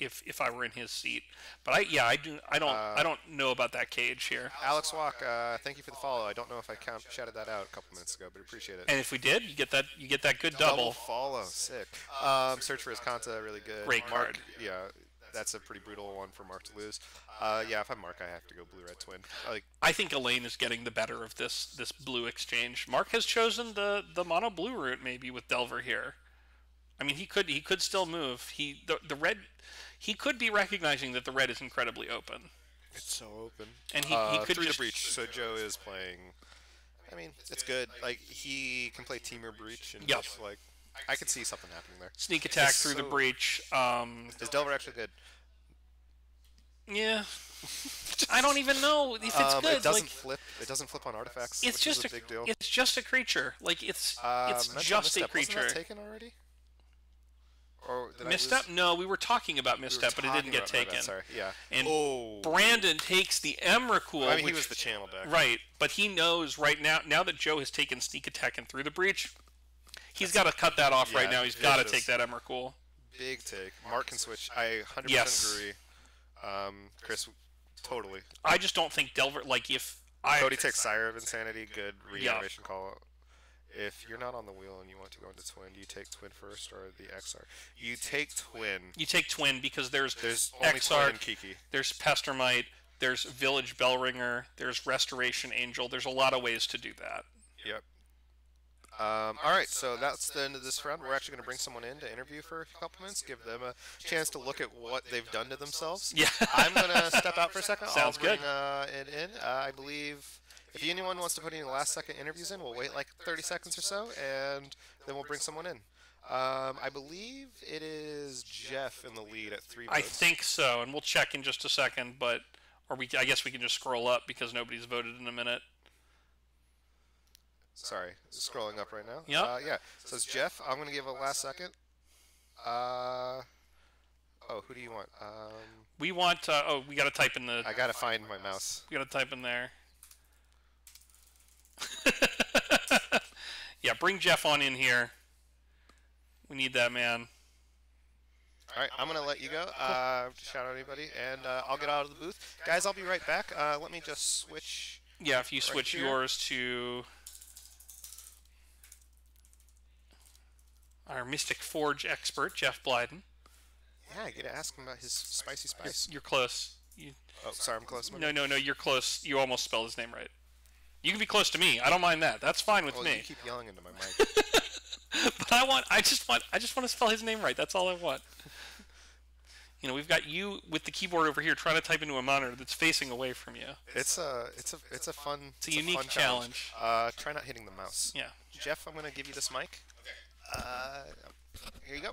if if I were in his seat. But I yeah I do I don't Uh, I don't know about that cage here. Alex Walk, uh, thank you for the follow. I don't know if I count, shouted that out a couple minutes ago, but appreciate it. And if we did, you get that you get that good double. follow, sick. Um, search for Azcanta, really good. Great Mark, card. yeah, that's a pretty brutal one for Mark to lose. Uh, yeah, if I'm Mark, I have to go blue-red twin. Like, I think Elaine is getting the better of this this blue exchange. Mark has chosen the the mono blue route maybe with Delver here. I mean, he could he could still move. He the the red he could be recognizing that the red is incredibly open. It's so open. And he- he uh, could through just- the breach. So Joe is playing. I mean, it's good. Like he can play Temur breach and Yep. just like I could see something happening there. Sneak attack It's through the breach. Um, Is Delver actually good? yeah. I don't even know if it's um, good. It doesn't like, flip. It doesn't flip on artifacts. it's which just is a, big deal. It's just a creature. Like it's Uh, it's just a Misstep, wasn't creature. that taken already? Or Misstep? No, we were talking about we misstep, but it didn't get about- my bad, taken. Sorry. Yeah. And oh. Brandon takes the Emrakul. I mean, he was the channel back. Right, but he knows right now. Now that Joe has taken sneak attack and through the breach, he's got to cut that off right now. He's got to take that Emrakul. Big take. Mark can switch. I 100% Yes. agree. Um, Chris, totally. I just don't think Delver. Like if I Cody takes Sire of Insanity. Good Yeah. reanimation call. If you're not on the wheel and you want to go into Twin, do you take Twin first or the XR? You take Twin. you take Twin because there's There's and Kiki. there's Pestermite, there's Village Bellringer, there's Restoration Angel. There's a lot of ways to do that. Yep. Um, all right, so that's the end of this round. We're actually going to bring someone in to interview for a couple minutes, give them a chance to look at what they've done to themselves. Yeah. I'm going to step out for a second. Sounds I'll bring, good. Uh, it in. Uh, I believe if anyone wants to put any last second interviews in, we'll wait like 30 seconds or so, and then we'll bring someone in. Um, I believe it is Jeff in the lead at three votes. I think so, and we'll check in just a second. But or we, I guess we can just scroll up because nobody's voted in a minute. Sorry, scrolling up right now. Yep. Uh, yeah. So it's Jeff. I'm going to give a last second. Uh, oh, who do you want? Um, We want. Uh, oh, we got to type in the. I got to find my mouse. We got to type in there. yeah, bring Jeff on in here. We need that man. All right, I'm going to let you go. Uh, shout out anybody, and uh, I'll get out of the booth. Guys, I'll be right back. Uh, let me just switch. Yeah, if you switch here. yours to our Mystic Forge expert, Jeff Blyden. Yeah, I get to ask him about his spicy spice. You're close. You, Oh, sorry, I'm close. no, no, no, you're close. You almost spelled his name right. You can be close to me. I don't mind that. That's fine with Well, me. you keep yelling into my mic. but I want I just want I just want to spell his name right. That's all I want. You know, we've got you with the keyboard over here trying to type into a monitor that's facing away from you. It's a, it's a, it's a fun. It's a unique fun challenge. Uh, try not hitting the mouse. Yeah. Jeff, I'm gonna give you this mic. Okay. Uh, here you go.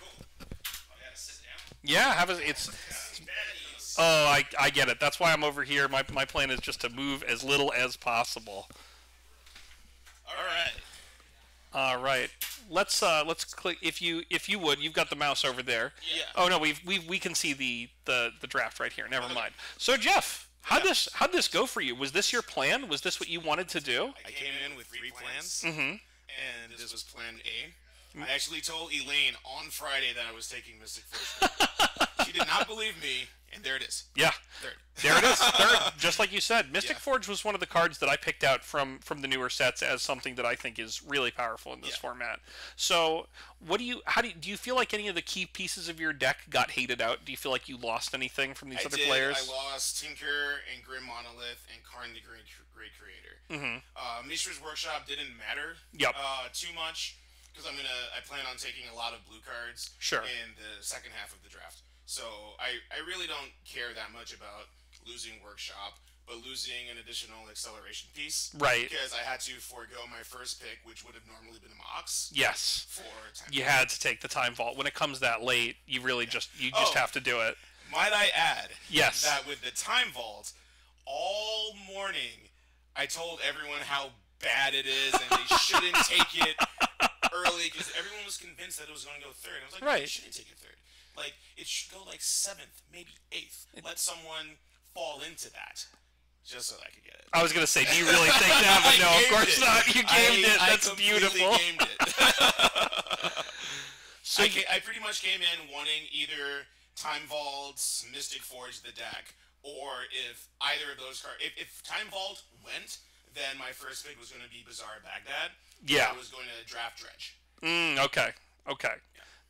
Cool. I gotta sit down. Yeah, have a, it's Baddies. Oh, I, I get it. That's why I'm over here. My, my plan is just to move as little as possible. All right. All right. Let's uh let's click if you if you would. You've got the mouse over there. Yeah. Oh no, we've we we can see the the the draft right here. Never mind. So Jeff, how would this how'd this go for you? Was this your plan? Was this what you wanted to do? I came in with three plans, Mm-hmm. and this was plan A. I actually told Elaine on Friday that I was taking Mystic Forge. she did not believe me, and there it is. Yeah. Third. There it is. Third, just like you said, Mystic Yeah. Forge was one of the cards that I picked out from from the newer sets as something that I think is really powerful in this Yeah. format. So, what do you how do you, do you feel like any of the key pieces of your deck got hated out? Do you feel like you lost anything from these I other did. players? I lost Tinker and Grim Monolith and Karn the Great, Great Creator. Mhm. Uh, Mishra's Workshop didn't matter Yep. uh, too much because I'm gonna. I plan on taking a lot of blue cards Sure. in the second half of the draft. So I, I really don't care that much about losing Workshop. but losing an additional acceleration piece. Right. Because I had to forego my first pick, which would have normally been a Mox, Yes. for time. You had to take the time vault. When it comes that late, you really just you just Oh. have to do it. Might I add Yes. that with the time vault, all morning I told everyone how bad it is and they shouldn't take it early because everyone was convinced that it was going to go third. I was like, Right. you shouldn't take it third. Like it should go like seventh, maybe eighth. Let someone fall into that, just so I could get it. I was gonna say, do you really think that? But no, of course it. not. You gamed I- it. I That's completely beautiful. gamed it. So I, ca- I pretty much came in wanting either Time Vault's Mystic Forge the deck, or if either of those cards, if, if Time Vault went, then my first pick was going to be Bazaar Baghdad. Yeah. I was going to draft Dredge. Mm, okay. Okay.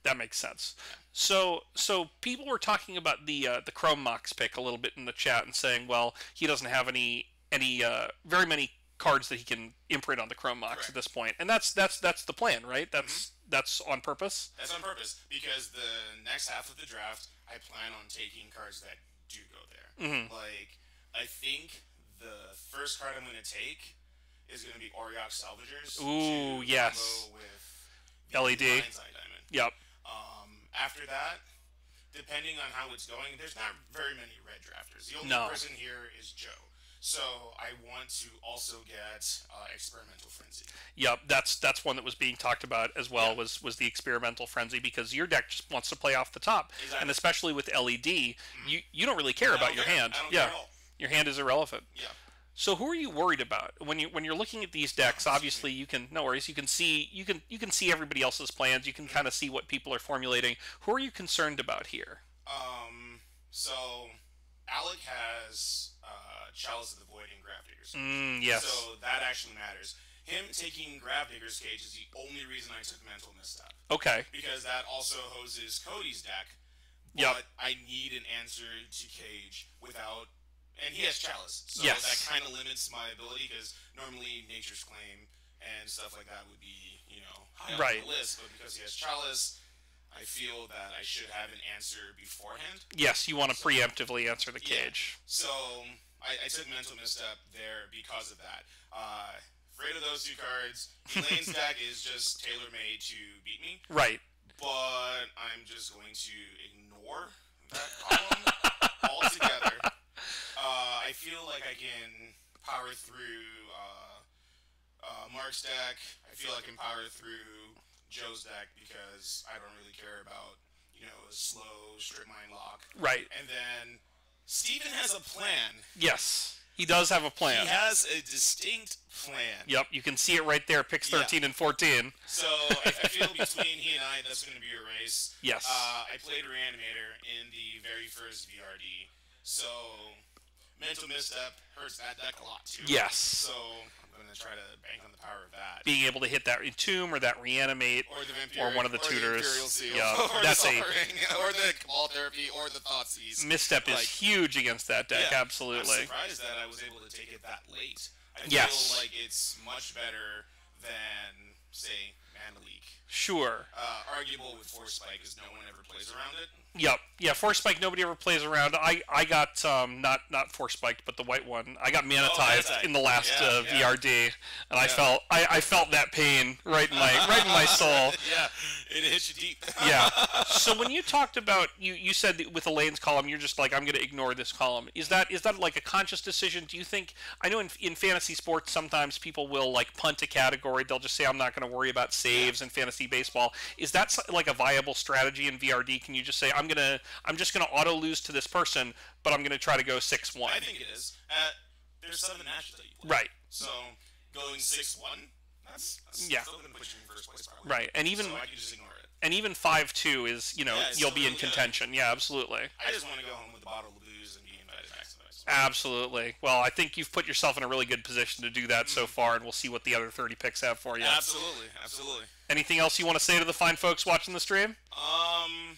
That makes sense. So, so people were talking about the uh, the Chrome Mox pick a little bit in the chat and saying, well, he doesn't have any any uh, very many cards that he can imprint on the Chrome Mox Correct. at this point. and that's that's that's the plan, right? That's that's on purpose. That's on purpose because the next half of the draft, I plan on taking cards that do go there. Mhm. Like, I think the first card I'm going to take is going to be Auriok Salvagers. Ooh, to yes. With LED. Lion's Eye Diamond. Yep. Um, after that, depending on how it's going, there's not very many red drafters. The only No. person here is Joe. So I want to also get uh, Experimental Frenzy. Yep, that's that's one that was being talked about as well. Was was the experimental frenzy because your deck just wants to play off the top, Exactly. and especially with LED, you you don't really care I about don't your care. hand. I don't yeah, care at all. your hand is irrelevant. Yeah. So who are you worried about when you when you're looking at these decks? Obviously, you can no worries. You can see you can you can see everybody else's plans. You can kind of see what people are formulating. Who are you concerned about here? Um, so Alec has uh, Chalice of the Void and Grafdigger's. Mm, yes. So that actually matters. Him taking Grafdigger's Cage is the only reason I took Mental Misstep. okay. Because that also hoses Cody's deck. Yep. But I need an answer to Cage without. And he has Chalice. So Yes. that kind of limits my ability because normally Nature's Claim and stuff like that would be, you know, high Right. on the list. But because he has Chalice, I feel that I should have an answer beforehand. Yes, you want to preemptively answer the Yeah. cage. So I, I took mental misstep there because of that. Uh, afraid of those two cards. Elaine's deck is just tailor made to beat me, Right. but I'm just going to ignore that column altogether. Uh, I feel like I can power through uh, uh, Mark's deck. I feel like I can power through Joe's deck because I don't really care about you know a slow strip mine lock. Right. And then Steven has a plan. Yes. He does have a plan. He has a distinct plan. Yep, you can see it right there. Picks Yeah. 13 and 14. So I, I feel between he and I, that's going to be a race. Yes. Uh, I played Reanimator in the very first VRD, so mental misstep hurts that deck a lot too. Yes. So I'm going to try to bank on the power of that. Being able to hit that entomb or that reanimate. or the or one of the tutors. Imperial Seal, Yeah, or that's the a- or the Cabal Therapy, or the Thoughtseize. Misstep is huge against that deck, Yeah. absolutely. I'm surprised that I was able to take it that late. I Yes. feel like it's much better than, say, Mana Leak. Sure. Uh, arguable with Force Spike because no one ever plays around it. Yep. Yeah, Force Spike nobody ever plays around. I, I got um not not Force Spiked, but the white one. I got Mana Tithed Manatized. in the last Yeah, uh, yeah. VRD, and I felt I, I felt that pain right in my right in my soul. yeah, it hits you deep. Yeah. So when you talked about you you said that with Elaine's column, you're just like I'm going to ignore this column. Is that is that like a conscious decision? Do you think I know in in fantasy sports sometimes people will like punt a category. They'll just say I'm not going to worry about saves in fantasy baseball. Is that like a viable strategy in VRD? Can you just say I'm gonna I'm just gonna auto lose to this person, but I'm gonna try to go six one. I think it is. Uh, there's seven matches that you play. Right. So going six one, that's, that's Yeah. still gonna put you in first place probably. Right. And even So I can just ignore it. and even five two is you know Yeah, you'll be in contention. Yeah, absolutely. I just want to go home with a bottle of booze and be invited back to the next one. Absolutely. Well, I think you've put yourself in a really good position to do that so far, and we'll see what the other 30 picks have for you. Absolutely, absolutely. Anything else you want to say to the fine folks watching the stream? Um,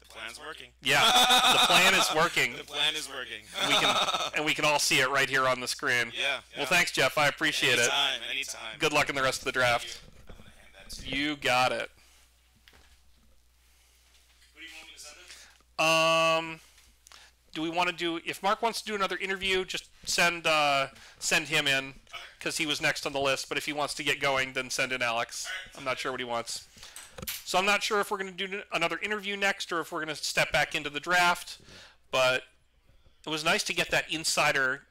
the plan's working. Yeah, the plan is working. The plan is working. We can, and we can all see it right here on the screen. yeah, yeah. Well, thanks, Jeff. I appreciate it. anytime, Anytime. Good luck in the rest of the draft. I'm hand that to you. You got it. Who do you want me to send it? Um, do we want to do? If Mark wants to do another interview, just send uh, send him in because he was next on the list. But if he wants to get going, then send in Alex. I'm not sure what he wants. So I'm not sure if we're going to do another interview next or if we're going to step back into the draft. But it was nice to get that insider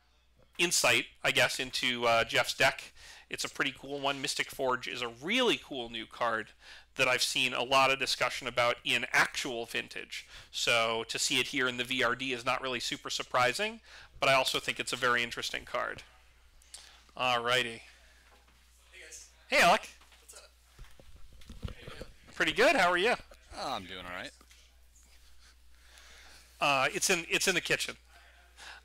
insight, I guess, into uh, Jeff's deck. It's a pretty cool one. Mystic Forge is a really cool new card that I've seen a lot of discussion about in actual vintage. So to see it here in the VRD is not really super surprising, but I also think it's a very interesting card. Alrighty. Hey guys. Hey, Alec. What's up? How? Pretty good. How are you? Oh, I'm doing all right. Uh, it's in it's in the kitchen.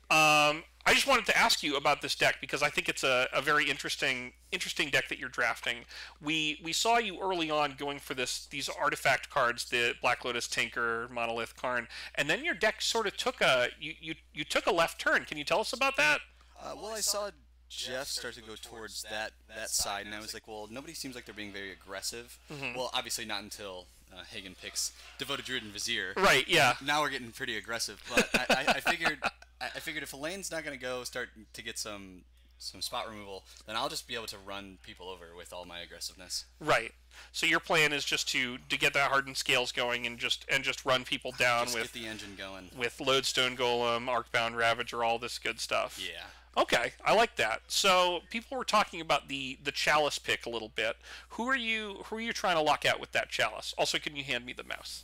Um, I just wanted to ask you about this deck because I think it's a, a very interesting interesting deck that you're drafting. We we saw you early on going for this these artifact cards, the Black Lotus Tinker, Monolith Karn, and then your deck sort of took a you, you, you took a left turn. Can you tell us about that? Uh, well, I saw Jeff start to go towards that that side, and I was like, well, nobody seems like they're being very aggressive. Well, obviously not until uh, Hagen picks Devoted Druid and Vizier. Right. Yeah. Now we're getting pretty aggressive, but I, I, I figured I I figured if Elaine's not gonna go start to get some some spot removal, then I'll just be able to run people over with all my aggressiveness. Right. So your plan is just to to get that hardened scales going and just and just run people down Just with get the engine going. with Lodestone Golem, Arcbound Ravager, all this good stuff. Yeah. Okay, I like that. So people were talking about the the chalice pick a little bit. Who are you who are you trying to lock out with that chalice? Also, can you hand me the mouse?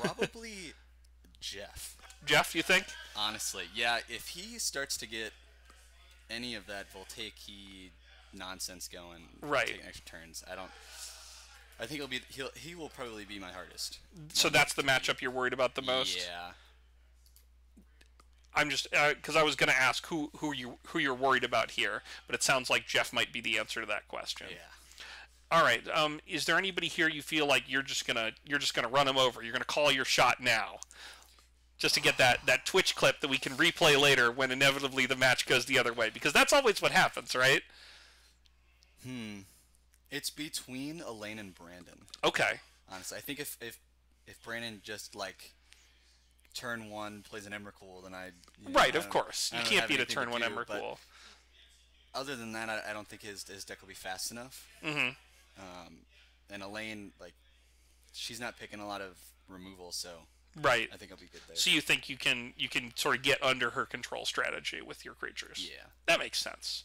Probably Jeff. Jeff, you think? Honestly, yeah. If he starts to get any of that Voltaic nonsense going, Right. taking extra turns, I don't. I think he'll be he'll he will probably be my hardest. So that's the matchup you're worried about the most. Yeah. I'm just because I was going to ask who who you who you're worried about here, but it sounds like Jeff might be the answer to that question. Yeah. All right. Um, is there anybody here you feel like you're just gonna you're just gonna run him over? You're gonna call your shot now, just to get that that Twitch clip that we can replay later when inevitably the match goes the other way, because that's always what happens, right? Hmm. It's between Elaine and Brandon. Okay. Honestly, I think if if if Brandon just like turn one plays an Emrakul, then I you know, Right. I Of course. You can't beat a turn one do, Emrakul. Other than that, I, I don't think his his deck will be fast enough. Mm-hmm. Um, and Elaine, like, she's not picking a lot of removal, so Right. I think I'll be good there. So you think you can you can sort of get under her control strategy with your creatures? Yeah. That makes sense.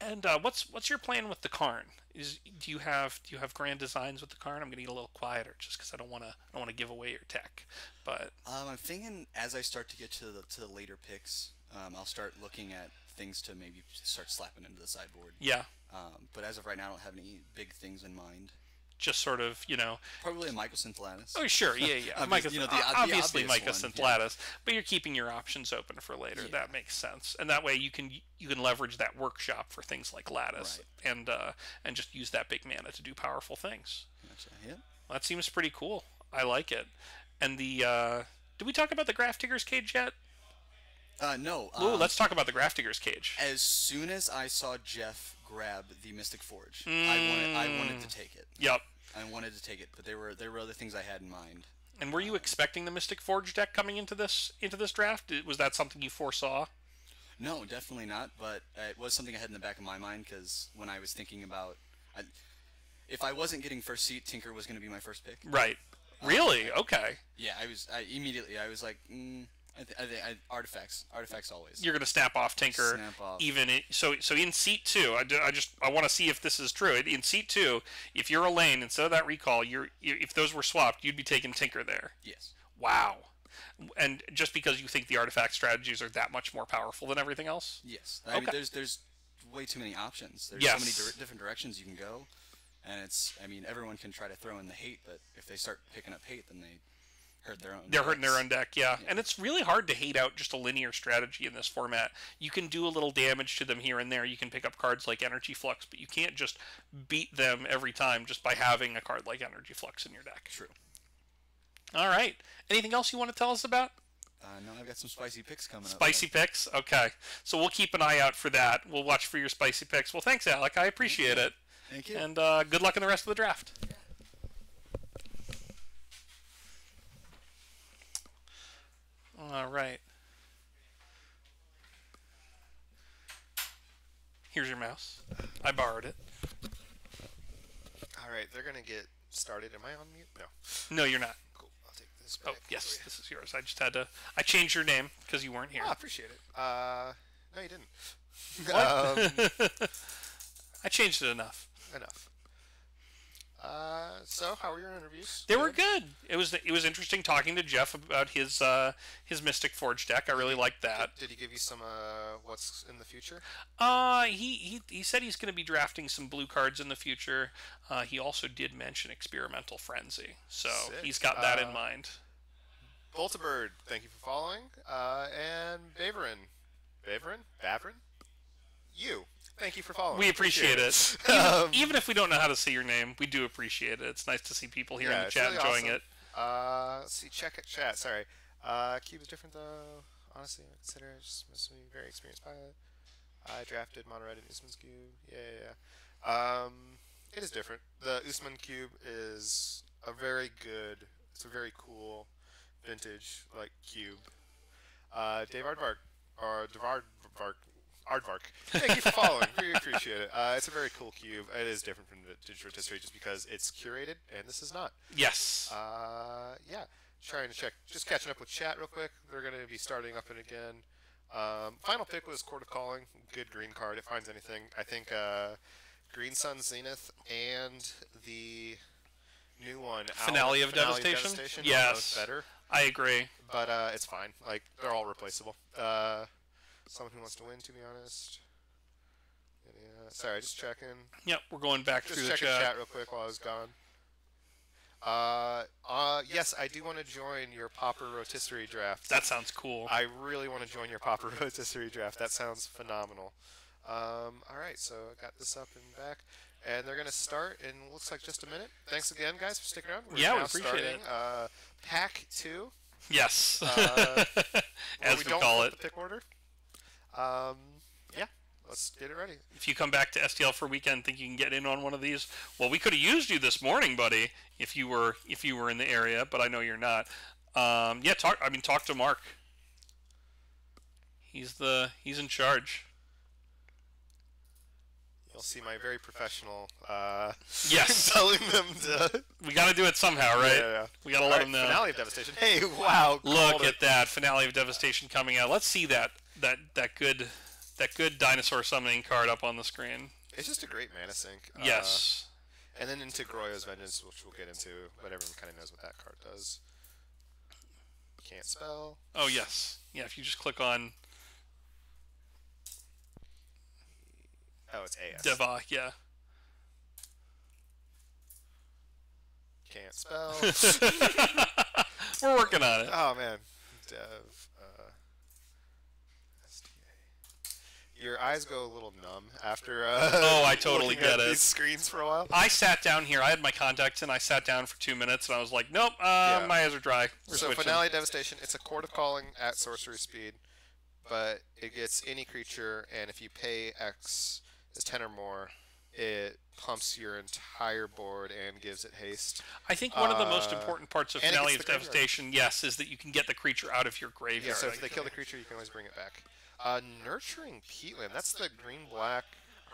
And uh, what's what's your plan with the Karn? Is do you have do you have grand designs with the Karn? I'm gonna get a little quieter just because I don't want to I don't want to give away your tech. But Um, I'm thinking as I start to get to the to the later picks, um, I'll start looking at things to maybe start slapping into the sideboard. yeah, Um, but as of right now, I don't have any big things in mind. Just sort of you know. Probably a Mycosynth Lattice. Oh sure, yeah, yeah. Micah, you know, the- the obviously one, Scintillatus, but you're keeping your options open for later. Yeah. That makes sense, and that way you can you can leverage that workshop for things like lattice and uh, and just use that big mana to do powerful things. Gotcha. Yep. That seems pretty cool. I like it. And the uh, did we talk about the Grafdigger's cage yet? Uh, no. Ooh, um, let's talk about the Grafdigger's cage. As soon as I saw Jeff grab the Mystic Forge, I wanted I wanted to take it. Yep. I wanted to take it, but there were there were other things I had in mind. And were you expecting the Mystic Forge deck coming into this into this draft? Was that something you foresaw? No, definitely not. But it was something I had in the back of my mind because when I was thinking about, I, if I wasn't getting first seat, Tinker was going to be my first pick. Right. Really? Okay. Yeah, I was. I immediately I was like, mm, I, th- I, th- I artifacts, artifacts always. You're gonna snap off Tinker. Snap off. Even in, so. So in seat two, I, do- I just I want to see if this is true. In seat two, if you're a lane instead of that recall, you're if those were swapped, you'd be taking Tinker there. yes. Wow. And just because you think the artifact strategies are that much more powerful than everything else? Yes. I mean, Okay. there's there's way too many options. There's Yes. so many dir- different directions you can go, and it's. I mean, everyone can try to throw in the hate, but if they start picking up hate, then they hurt their own. They're hurting their own deck, yeah. And it's really hard to hate out just a linear strategy in this format. You can do a little damage to them here and there. You can pick up cards like Energy Flux, but you can't just beat them every time just by having a card like Energy Flux in your deck. True. All right. Anything else you want to tell us about? Uh, no, I've got some spicy picks coming up. Spicy picks? Okay. So we'll keep an eye out for that. We'll watch for your spicy picks. Well, thanks, Alec. I appreciate it. Thank you. And uh, good luck in the rest of the draft. All right. Here's your mouse. I borrowed it. All right, they're gonna get started. Am I on mute? No. No, you're not. Cool. I'll take this. Oh, back. Oh yes, this is yours. I just had to. I changed your name because you weren't here. Oh, I appreciate it. Uh, no, you didn't. What? Um, I changed it enough. Enough. Uh, so how were your interviews? They were good. It was it was interesting talking to Jeff about his uh, his Mystic Forge deck. I really liked that. Did he give you some uh, what's in the future? Uh, he, he, he said he's going to be drafting some blue cards in the future. Uh, he also did mention Experimental Frenzy, so Sick. he's got that Uh, in mind. Boltabird, thank you for following. Uh, and Baverin, Baverin, Baverin, you, thank you for following. We appreciate it. Um, Even if we don't know how to see your name, we do appreciate it. It's nice to see people here in the chat really enjoying awesome. it. Uh, let's see, check it, chat. Sorry. Uh, Cube is different though. Honestly, I consider it just must be a very experienced pilot. I drafted Monored and Usman's cube. Yeah, yeah, yeah. Um, it is different. The Usman cube is a very good. It's a very cool, vintage like cube. Uh, Dave Aardvark or Devard Vark. Aardvark. Thank you for following. we appreciate it. Uh, it's a very cool cube. It is different from the digital history just because it's curated, and this is not. Yes. Uh, yeah, trying to check. Just catching up with chat real quick. They're going to be starting up it again. Um, final pick was Court of Calling. Good green card. It finds anything. I think uh, Green Sun Zenith and the new one Finale Owl- of Devastation? are Yes. better, I agree. but uh, it's fine. Like they're all replaceable. Uh, someone who wants to win, to be honest. Yeah, sorry, just checking. Yep, we're going back Just through the chat. chat real quick while I was gone. Uh, uh, yes, I do want to join your Pauper Rotisserie draft. That sounds cool. I really want to join your Pauper Rotisserie draft. That sounds phenomenal. Um, all right, so I got this up and back, and they're gonna start in looks like just a minute. Thanks again, guys, for sticking around. We're Yeah, we appreciate starting, it. Uh, pack two, yes. uh, As we we don't call it. the pick order. Um, yeah, let's get it ready. if you come back to STL for weekend, think you can get in on one of these? Well, we could have used you this morning, buddy, if you were if you were in the area, but I know you're not. Um, yeah, talk. I mean, talk to Mark. He's the he's in charge. You'll see my very professional uh, Yes, telling them to. we got to do it somehow, right? Yeah, yeah. We got to let right, him know. Finale of Devastation. Hey, wow! Look at it. that finale of devastation coming out. Let's see that that that good that good dinosaur summoning card up on the screen. It's just a great mana sink. Uh, yes. and then into Groyo's Vengeance, which we'll get into, but everyone kind of knows what that card does. Can't spell. Oh yes. Yeah. If you just click on Oh, it's AS. Deva, yeah. Can't spell. We're working on it. oh man, Dev. Uh, STA. Your eyes go a little numb after. Uh, Oh, I totally get it. These screens for a while. I sat down here. I had my contacts in. I sat down for two minutes, and I was like, "Nope, uh, Yeah. my eyes are dry." We're so switching. finale devastation. It's a court of calling at sorcery speed, but it gets any creature, and if you pay X is ten or more, it pumps your entire board and gives it haste. I think one of the most Uh, important parts of finale of graveyard. devastation, yes, is that you can get the creature out of your graveyard. Yeah, graveyard. so if they kill the creature, you can always bring it back. Uh, nurturing peatland. That's the green black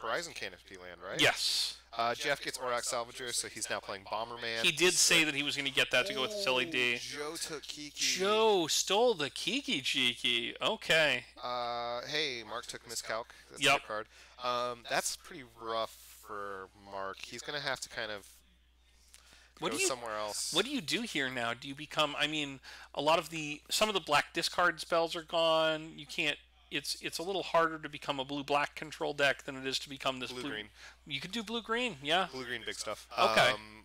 Horizon Canopy land, right? yes, Uh, Jeff gets Auriok Salvager, so he's now playing Bomberman. he did say that he was going to get that to go with Silly D. Joe took Kiki. Joe stole the Kiki Jiki. Okay. Uh, hey, Mark took Miscalc. That's a Yep. good card. Um, that's pretty rough for Mark. He's gonna have to kind of What go do you somewhere else. What do you do here now? Do you become? I mean, a lot of the some of the black discard spells are gone. You can't. It's it's a little harder to become a blue black control deck than it is to become this blue. Blue-green. You could do blue green. Yeah. Blue green big stuff. Okay. Um,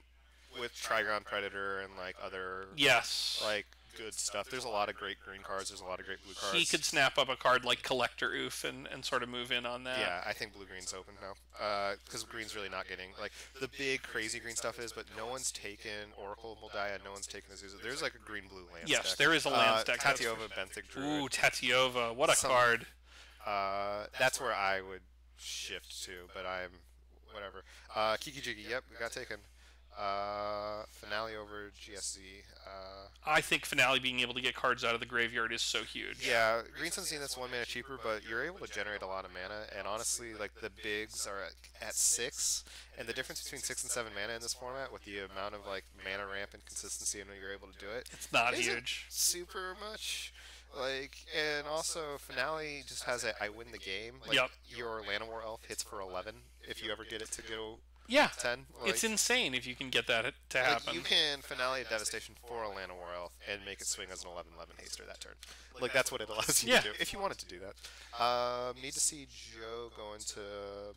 with Trygon Predator and like other Yes. like good stuff. There's a lot of great green cards. There's a lot of great blue cards. he could snap up a card like Collector Ouphe and, and sort of move in on that. Yeah, I think blue green's open now. Because green's really not getting like the big crazy green stuff is, but no one's taken Oracle of Mul Daya. No one's taken Azusa. There's like a green blue land. Yes, deck. there is a land uh, deck, that's Tatyova Benthic Druid. Ooh, Tatyova. What a Some- card. Uh, that's where I would shift to, but I'm whatever. Uh, Kiki Jiki, yep, we got taken. Uh, finale over GSZ. Uh, I think finale being able to get cards out of the graveyard is so huge. yeah, Green Sun's that's one mana cheaper, but you're able to generate a lot of mana, and honestly, like the bigs are at, at six, and the difference between six and seven mana in this format, with the amount of like mana ramp and consistency, and when you're able to do it, It's not huge. super much. Like, and also finale just has a I win the game. Like, Yep. Your Llanowar Elf hits for 11 if you ever get it to go Yeah. 10. Like, It's insane if you can get that to like, happen. you can finale a devastation for a Llanowar Elf and make it swing as an 11-11 haster that turn. Like that's what it allows you Yeah. to do if you wanted to do that. Um, need to see Joe go into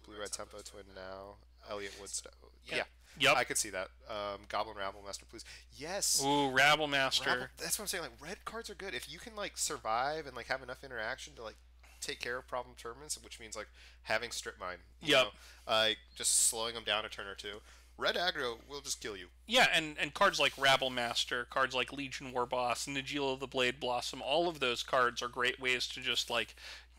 blue red tempo twin now. Elliot Woodstow. Yeah. Yep. I could see that. Um, Goblin Rabble Master, please. Yes. Ooh, Rabble Master. Rabble- that's what I'm saying. Like red cards are good if you can like survive and like have enough interaction to like take care of problem tournaments, which means like having strip mine. you Yep. know, like just slowing them down a turn or two. Red aggro will just kill you. Yeah, and, and cards like Rabble Master, cards like Legion War Boss, Najeela the Blade Blossom, all of those cards are great ways to just like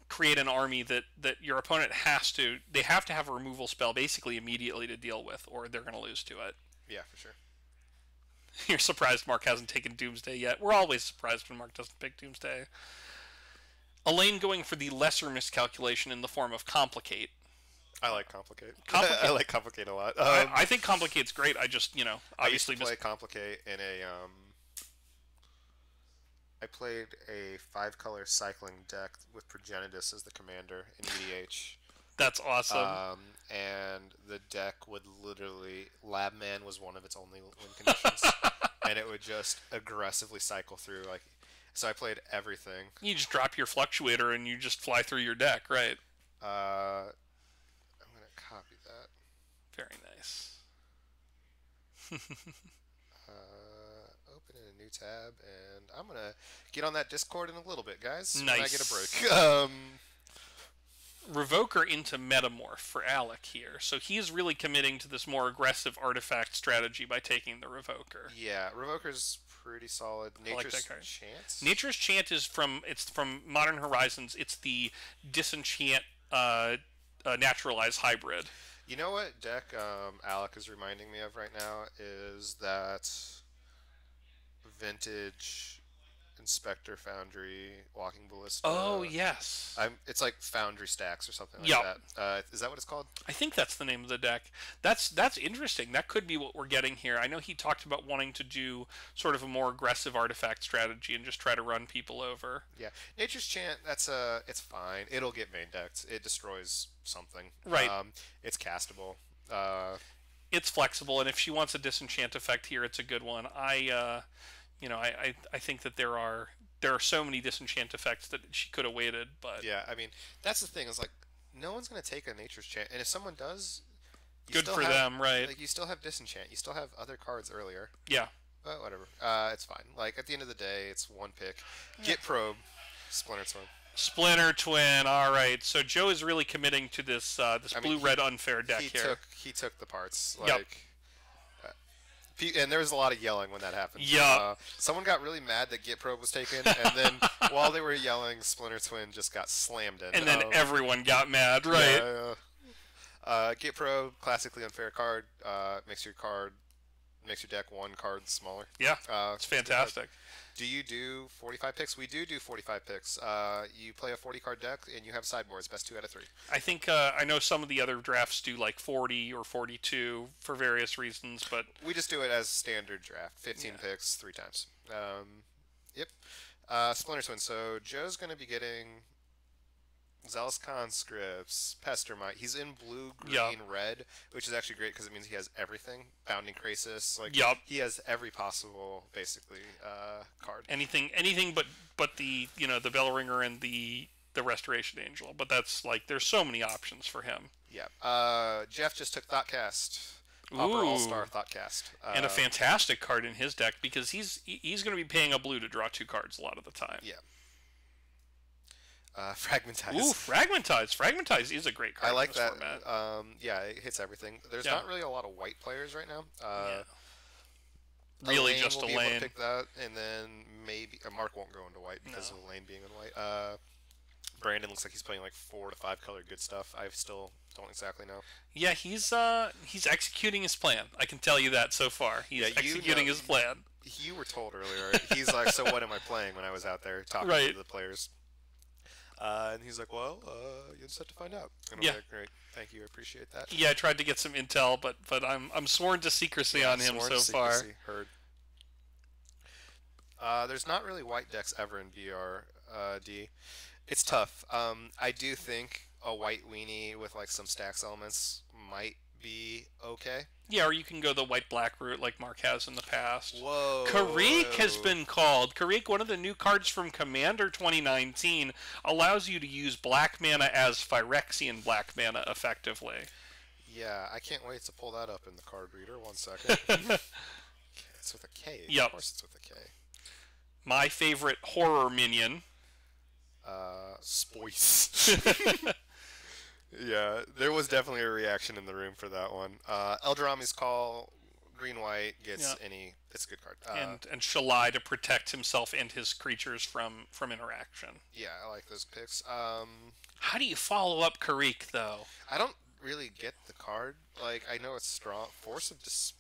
create an army that, that your opponent has to they have to have a removal spell basically immediately to deal with, or they're gonna lose to it. Yeah, for sure. You're surprised Mark hasn't taken Doomsday yet. We're always surprised when Mark doesn't pick Doomsday. Elaine going for the lesser miscalculation in the form of Complicate. I like complicate. Complicate. I like complicate a lot. Um, I, I think Complicate's great. I just, you know, I used obviously play mis- complicate in a um. I played a five color cycling deck with Progenitus as the commander in EDH. that's awesome. Um, and the deck would literally Labman was one of its only win conditions, and it would just aggressively cycle through like. So I played everything. you just drop your fluctuator and you just fly through your deck, right? Uh, I'm gonna copy that. Very nice. Uh, open in a new tab, and I'm gonna get on that Discord in a little bit, guys. When I get a Nice. break. Um, Revoker into Metamorph for Alec here. So he's really committing to this more aggressive artifact strategy by taking the Revoker. yeah, Revoker's pretty solid. Nature's card. Chance. Nature's Chant is from it's from Modern Horizons. It's the disenchant uh, uh, naturalized hybrid. You know what deck um, Alec is reminding me of right now is that vintage Inspector Foundry Walking Ballista. Oh yes, I'm, it's like Foundry Stax or something like Yup. that. Uh, is that what it's called? I think that's the name of the deck. That's that's interesting. That could be what we're getting here. I know he talked about wanting to do sort of a more aggressive artifact strategy and just try to run people over. Yeah, Nature's Chant. That's uh, it's fine. It'll get main decked. It destroys something. Right. Um, it's castable. Uh, it's flexible, and if she wants a disenchant effect here, it's a good one. I, uh, you know, I, I, I think that there are there are so many disenchant effects that she could have waited, but yeah, I mean that's the thing is like no one's gonna take a Nature's Chant, and if someone does, good for have- them, right? Like you still have disenchant. You still have other cards earlier. yeah, But whatever. Uh, it's fine. Like at the end of the day, it's one pick. Get probe. Splinter Twin. Splinter Twin. All right, so Joe is really committing to this uh, this I mean, blue red unfair deck he here. took he took the parts. Like, Yep. And there was a lot of yelling when that happened. Yeah. Uh, someone got really mad that Git Probe was taken, and then while they were yelling, Splinter Twin just got slammed in. and then Um, everyone got mad, right? yeah, yeah. Uh, Get Probe, classically unfair card. Uh, makes your card makes your deck one card smaller. Yeah, Uh, it's fantastic. Do you do 45 picks? We do do 45 picks. Uh, you play a 40 card deck and you have sideboards, best two out of three. I think uh, I know some of the other drafts do like 40 or 42 for various reasons, but We just do it as standard draft 15 Yeah. picks, three times. Um, yep. Uh, Splinter Twin. So Joe's going to be getting Zealous Conscripts, Pestermite. He's in blue, green, Yup. red, which is actually great because it means he has everything. Bounding Krasis, Like, Yup. he has every possible, basically, uh, card. anything anything but but the you know the bell ringer and the the restoration angel but that's like there's so many options for him Yeah. Uh, Jeff just took Thoughtcast. Ooh. All Star Thoughtcast. Uh, and a fantastic card in his deck because he's he's going to be paying a blue to draw two cards a lot of the time Yeah. Uh, Fragmentize. ooh fragmentize fragmentize is a great card I like in this that. format. Um, yeah, it hits everything. There's Yeah. not really a lot of white players right now. Uh, really Elaine just will be able to pick that, and then maybe uh, Mark won't go into white because No. of Elaine being in white. Uh, Brandon looks like he's playing like four to five color good stuff. I still don't exactly know. Yeah, he's uh he's executing his plan. I can tell you that so far. He's Yeah, you executing know- his plan. You were told earlier. He's like, so what am I playing when I was out there talking Right. to the players? Uh, and he's like, well, uh, you just have to find out. Yeah. like, great, thank you, I appreciate that. Yeah, I tried to get some intel, but but I'm I'm sworn to secrecy on him so far. secrecy, Heard. Uh, there's not really white decks ever in VR. Uh, It's tough. Um, I do think a white weenie with like some stacks elements might be okay. Yeah, or you can go the white black route like Mark has in the past. Whoa. K'rrik has been called. K'rrik, one of the new cards from Commander 2019, allows you to use black mana as Phyrexian black mana effectively. Yeah, I can't wait to pull that up in the card reader. One second. it's with a K. Yep. Of course, it's with a K. My favorite horror minion. Uh, Spoice. yeah, there was definitely a reaction in the room for that one. Uh, Eladamri's call, green white gets Yeah. any. It's a good card. Uh, and and Shalai to protect himself and his creatures from from interaction. yeah, I like those picks. Um, How do you follow up K'rrik though? I don't really get the card. Like, I know it's strong. Force of Dis-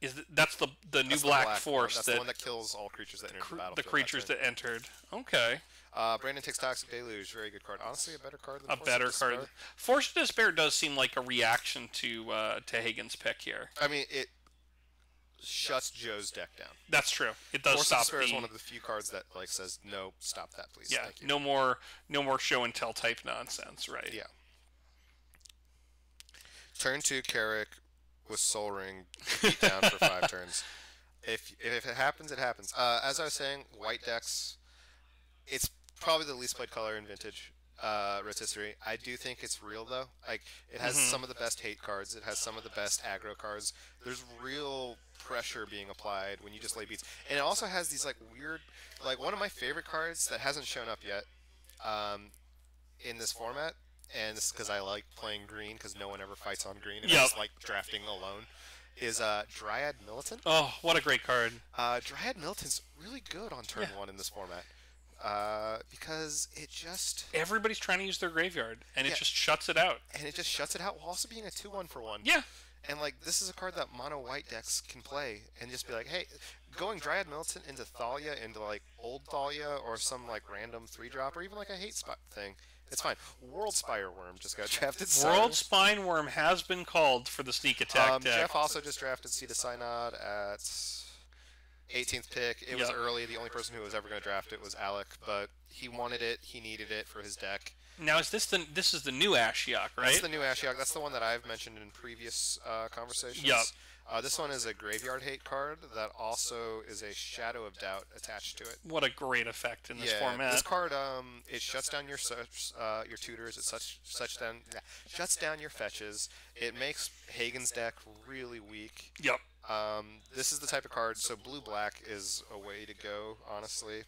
Is th- that's the the new that's the black, one. force That's that, the one that kills all creatures that enter cr- the battlefield. the creatures that entered? Okay, Uh, Brandon takes Toxic Deluge. Very good card. Honestly, a better card than a Force of better Despair. card. Force of Despair does seem like a reaction to uh, to Hagen's pick here. I mean, it shuts Joe's deck down. That's true. It does Force of Despair the is one of the few cards that like says no, stop that, please. yeah. No more no more show and tell type nonsense. Right. Yeah. Turn two, K'rrik with Sol Ring, beat down for five turns. If if it happens, it happens. Uh, as I was saying, white decks, it's probably the least played color in Vintage uh, Rotisserie. I do think it's real though. Like it has some of the best hate cards. It has some of the best aggro cards. There's real pressure being applied when you just lay beats, and it also has these like weird, like one of my favorite cards that hasn't shown up yet. Um, in this format, and this is because I like playing green because no one ever fights on green, and I just like drafting alone. Is uh, Dryad Militant? Oh, what a great card. Uh, Dryad Militant's really good on turn Yeah. one in this format uh, because it just Everybody's trying to use their graveyard, and it just shuts it out. and it just shuts it out while also being a two one for one. Yeah. And like this is a card that mono white decks can play and just be like, hey, going Dryad Militant into Thalia into like old Thalia or some like random three drop or even like a hate spot thing. It's fine. Worldspine Wurm just got drafted. sorry. World Spine Worm has been called for the sneak attack Um, deck. Jeff also just drafted Cedar Synod at 18th pick. It was early. The only person who was ever going to draft it was Alec, but he wanted it. He needed it for his deck. Now is this the this is the new Ashiok, right? That's the new Ashiok. That's the one that I've mentioned in previous uh, conversations. Yup. Uh, this one is a graveyard hate card that also is a Shadow of Doubt attached to it. what a great effect in this yeah, format. this card um, it shuts down your uh, your tutors. It such such down yeah, shuts down your fetches. It makes Hagen's deck really weak. Yep. Um, this is the type of card. So blue black is a way to go. Honestly,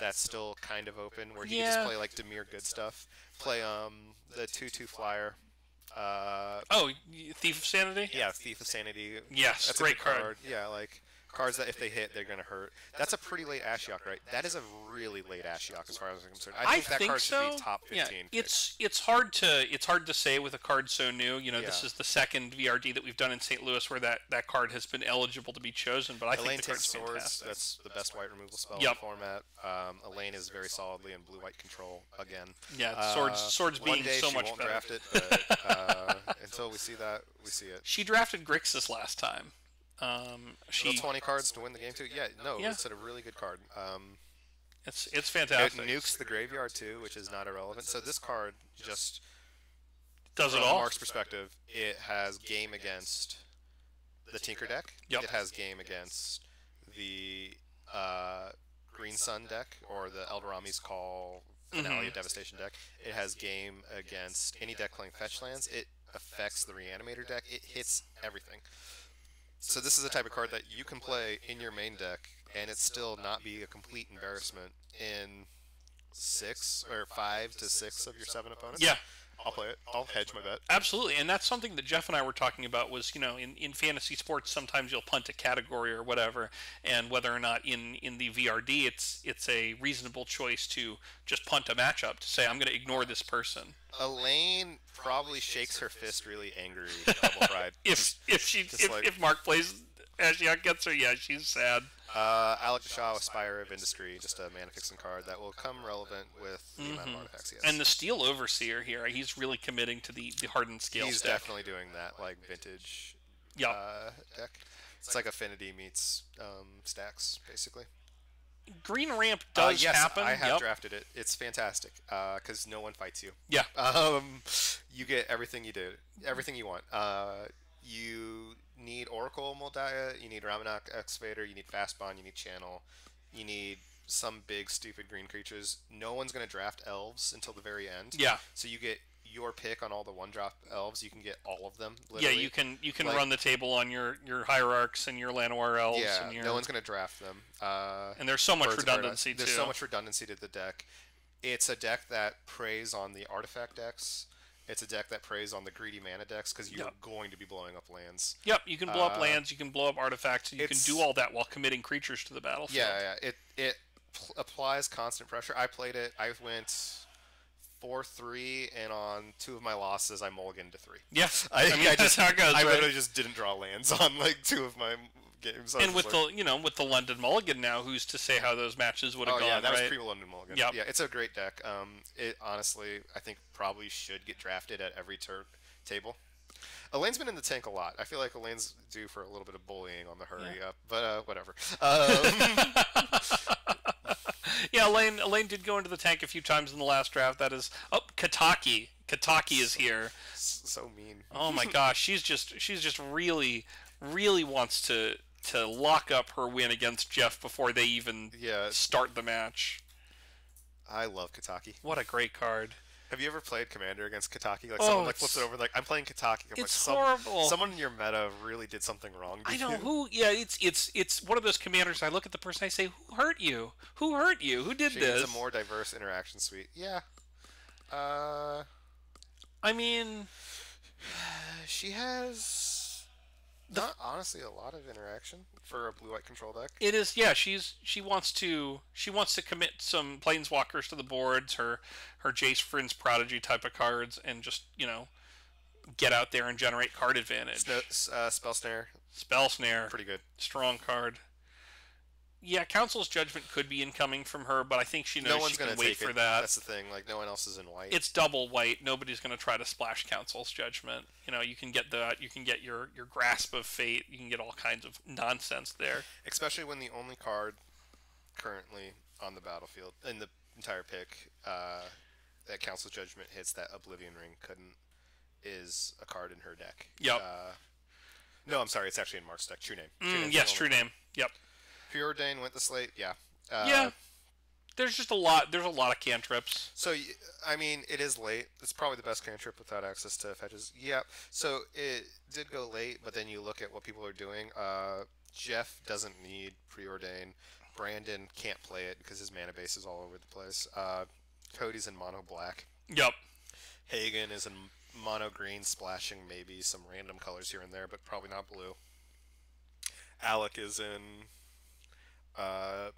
that's still kind of open where he can just play like Dimir good stuff. Play um the two two flyer. Uh, Oh, Thief of Sanity. yeah, Thief of Sanity. Yes, That's great a good card. Yeah, like cards that if they hit, they're gonna hurt. That's a pretty late Ashiok, right? That is a really late Ashiok as far as I'm concerned. I think that card so. should be top 15. yeah, it's it's hard to it's hard to say with a card so new. You know, this is the second VRD that we've done in St. Louis where that, that card has been eligible to be chosen. But I Elaine think the takes swords. fantastic. That's the best white removal spell in the format. Um, Elaine is very solidly in blue white control again. Yeah, swords- Uh, swords being day so she much won't better. draft it, but uh, until we see that, we see it. She drafted Grixis last time. Um, She she 20 cards to win the game too. Yeah, no, Yeah. it's a really good card. Um, it's it's it fantastic. nukes the graveyard too, which is not irrelevant. So this card just Does it all? Mark's perspective, it has game against the Tinker deck. Yep. It has game against the uh, Green Sun deck or the Eladamri's Call Finale Mhm. Devastation deck. It has game against any deck playing fetch lands. It affects the Reanimator deck. It hits everything. So this is a type of card that you can play in your main deck and it still not be a complete embarrassment in six or five to six of your seven opponents. Yeah. I'll play it. I'll hedge my bet. Absolutely, and that's something that Jeff and I were talking about. Was you know, in, in fantasy sports, sometimes you'll punt a category or whatever, and whether or not in, in the VRD, it's it's a reasonable choice to just punt a matchup to say I'm going to ignore this person. Elaine probably shakes her fist really angry. Double fried. If if she if, like- if Mark plays Ashiok gets her, yeah, she's sad. Uh, Alec Shaw, Aspire of Industry, just a mana fixing card that will come relevant with the amount of artifacts he has. And the Steel Overseer here, he's really committing to the the hardened scale He's stick. definitely doing that, like vintage Yep. uh, deck. It's like Affinity meets um, Stax, basically. Green ramp Uh, does yes, happen. I have yep. drafted it. It's fantastic because no one fights you. Yeah. Um, you get everything you do, everything you want. Uh, you need Oracle Mul Daya, you need Ramunap Excavator, you need Fastbond, you need Channel, you need some big stupid green creatures. No one's gonna draft elves until the very end. Yeah. So you get your pick on all the one drop elves. You can get all of them. Yeah, you can you can Like- run the table on your your hierarchs and your Llanowar elves Yeah, and your no one's gonna draft them. Uh, and there's so much redundancy There's so much redundancy to the deck. It's a deck that preys on the artifact decks. It's a deck that preys on the greedy mana decks because you're Yep. going to be blowing up lands. Yep, you can blow up Uh, lands, you can blow up artifacts, you can do all that while committing creatures to the battlefield. Yeah, yeah. It it pl- applies constant pressure. I played it. I went four three, and on two of my losses, I mulliganed to three. Yeah, I, I mean I that's how it goes. I right? literally just didn't draw lands on like two of my games. And with like, the you know with the London Mulligan now, who's to say how those matches would have Oh gone? yeah, that right? was pre London Mulligan. Yep. Yeah, it's a great deck. Um, it honestly, I think probably should get drafted at every turn table. Elaine's been in the tank a lot. I feel like Elaine's due for a little bit of bullying on the hurry up, but uh, whatever. Um, yeah, Elaine Elaine did go into the tank a few times in the last draft. That is, oh, Kataki. Kataki is here. so mean. Oh my gosh, she's just she's just really really wants to to lock up her win against Jeff before they even Yeah, start the match. I love Kataki. What a great card. Have you ever played Commander against Kataki? Like Oh, someone like flips it over, like I'm playing Kataki. I'm like, It's some, horrible. Someone in your meta really did something wrong. to I know you. who. Yeah, it's it's it's one of those commanders. I look at the person, I say, "Who hurt you? Who hurt you? Who did She this?" needs a more diverse interaction suite. Yeah. Uh, I mean, she has not honestly a lot of interaction for a blue-white control deck. it is. Yeah, she's she wants to she wants to commit some planeswalkers to the boards. Her her Jace Vryn's Prodigy type of cards, and just you know get out there and generate card advantage. Sno- uh, spell snare, Spell snare, pretty good. strong card. Yeah, Council's Judgment could be incoming from her, but I think she knows no one's she can wait for it. that. That's the thing. Like no one else is in white. it's double white. Nobody's going to try to splash Council's Judgment. You know, you can get the you can get your your grasp of fate. You can get all kinds of nonsense there. especially when the only card currently on the battlefield in the entire pick uh, that Council Judgment hits that Oblivion Ring couldn't is a card in her deck. Yep. Uh, no, I'm sorry. It's actually in Mark's deck. True name. True Mm, yes, true name. Yep. Preordain went the slate. Yeah. Uh, yeah. There's just a lot. There's a lot of cantrips. So I mean, it is late. It's probably the best cantrip without access to fetches. Yeah. So it did go late, but then you look at what people are doing. Uh, Jeff doesn't need preordain. Brandon can't play it because his mana base is all over the place. Uh, Cody's in mono black. Yep. Hagen is in mono green, splashing maybe some random colors here and there, but probably not blue. Alec is in uh,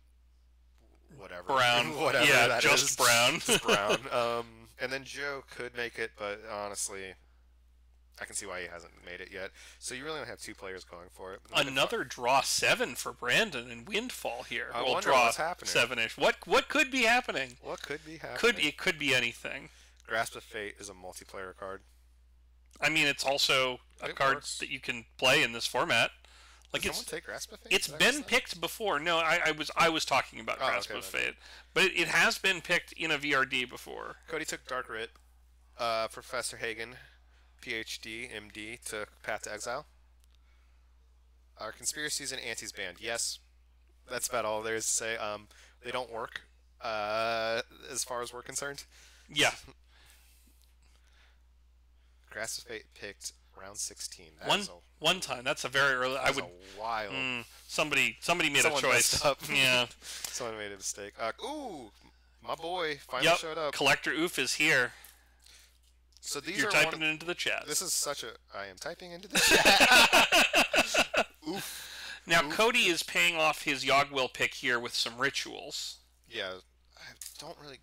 whatever Brown. whatever Yeah, that just is. brown. just brown. Um, and then Joe could make it, but honestly, I can see why he hasn't made it yet. So you really don't have two players going for it. Another draw seven for Brandon and Windfall here. I We'll wonder draw what's happening. seven-ish. What what could be happening? What could be happening? Could it could be anything. Grasp of Fate is a multiplayer card. I mean, it's also a It card works. that you can play in this format. Like Did it's someone take Grasp of Fate? It's been picked before. No, I, I was I was talking about Oh, Grasp okay, of. Fate, but it, it has been picked in a VRD before. Cody took Dark Writ. Uh, Professor Hagen, PhD, MD, took Path to Exile. Our conspiracies and antis banned. Yes, that's about all there is to say. Um, they don't work, uh, as far as we're concerned. Yeah, Grasp of Fate picked round 16. That one a, one time. That's a very early. I that's would. a wild. Mm, somebody somebody made Someone a choice. Yeah. Someone made a mistake. Uh, ooh, my boy finally yep. showed up. Collector Ouphe is here. So these You're are typing it into the chat. This is such a. I am typing into the chat. Oof. Now Cody is paying off his Yawgwill pick here with some rituals. yeah, I don't really.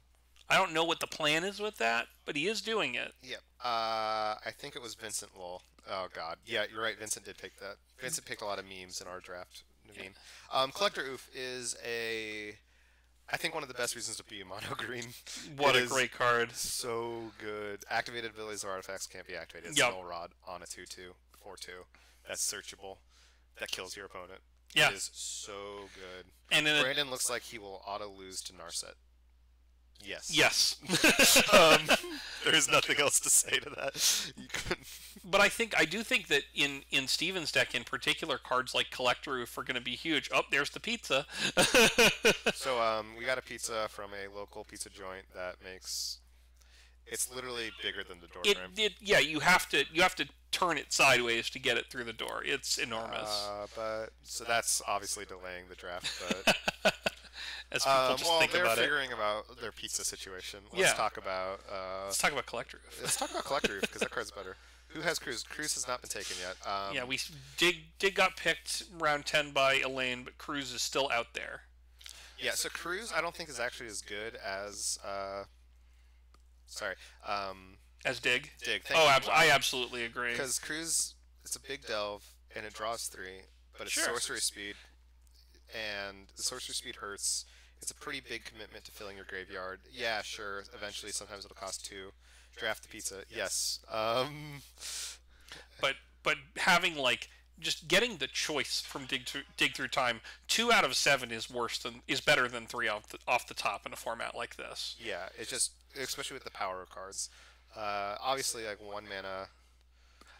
I don't know what the plan is with that, but he is doing it. Yep. Uh, I think it was Vincent Lowell. Oh God. Yeah, you're right. Vincent did pick that. Vincent picked a lot of memes in our draft. Naveen. Um, Collector Ouphe is a. I think one of the best reasons to be a mono green. What a great card. So good. Activated abilities or artifacts can't be activated. It's Yup. Null Rod on a 2 2, 4 2. That's searchable. That kills your opponent. Yeah. It is so good. And Brandon looks like he will auto lose to Narset. Yes. yes, um, there's nothing else to say to that. But I think I do think that in in Steven's deck in particular, cards like Collector Ouphe are going to be huge. Oh, there's the pizza. So um, we got a pizza from a local pizza joint that makes. It's literally bigger than the door it, frame. it yeah, you have to you have to turn it sideways to get it through the door. It's enormous. Uh, but so that's obviously delaying the draft. But as people um, just well, think they're figuring about their pizza situation. Let's Yeah. talk about. Uh, Let's talk about Collector Ouphe. let's talk about Collector Ouphe because that card's better. Who has Cruise? Cruise has not been taken yet. Um, Yeah, we s- dig dig got picked round ten by Elaine, but Cruise is still out there. Yeah, so Cruise I don't think is actually as good as uh sorry. Um As dig. Dig. Thank Oh, you. I absolutely agree. Because Cruise it's a big delve and it draws three, but it's Sure. sorcery speed and the sorcery speed hurts. It's a pretty big commitment to filling your graveyard. Yeah, sure. Eventually sometimes it'll cost two. Draft the pizza. Yes. Um But but having like just getting the choice from dig through dig through time, two out of seven is worse than is better than three off the, off the top in a format like this. yeah, it's just especially with the power of cards. Uh, obviously like one mana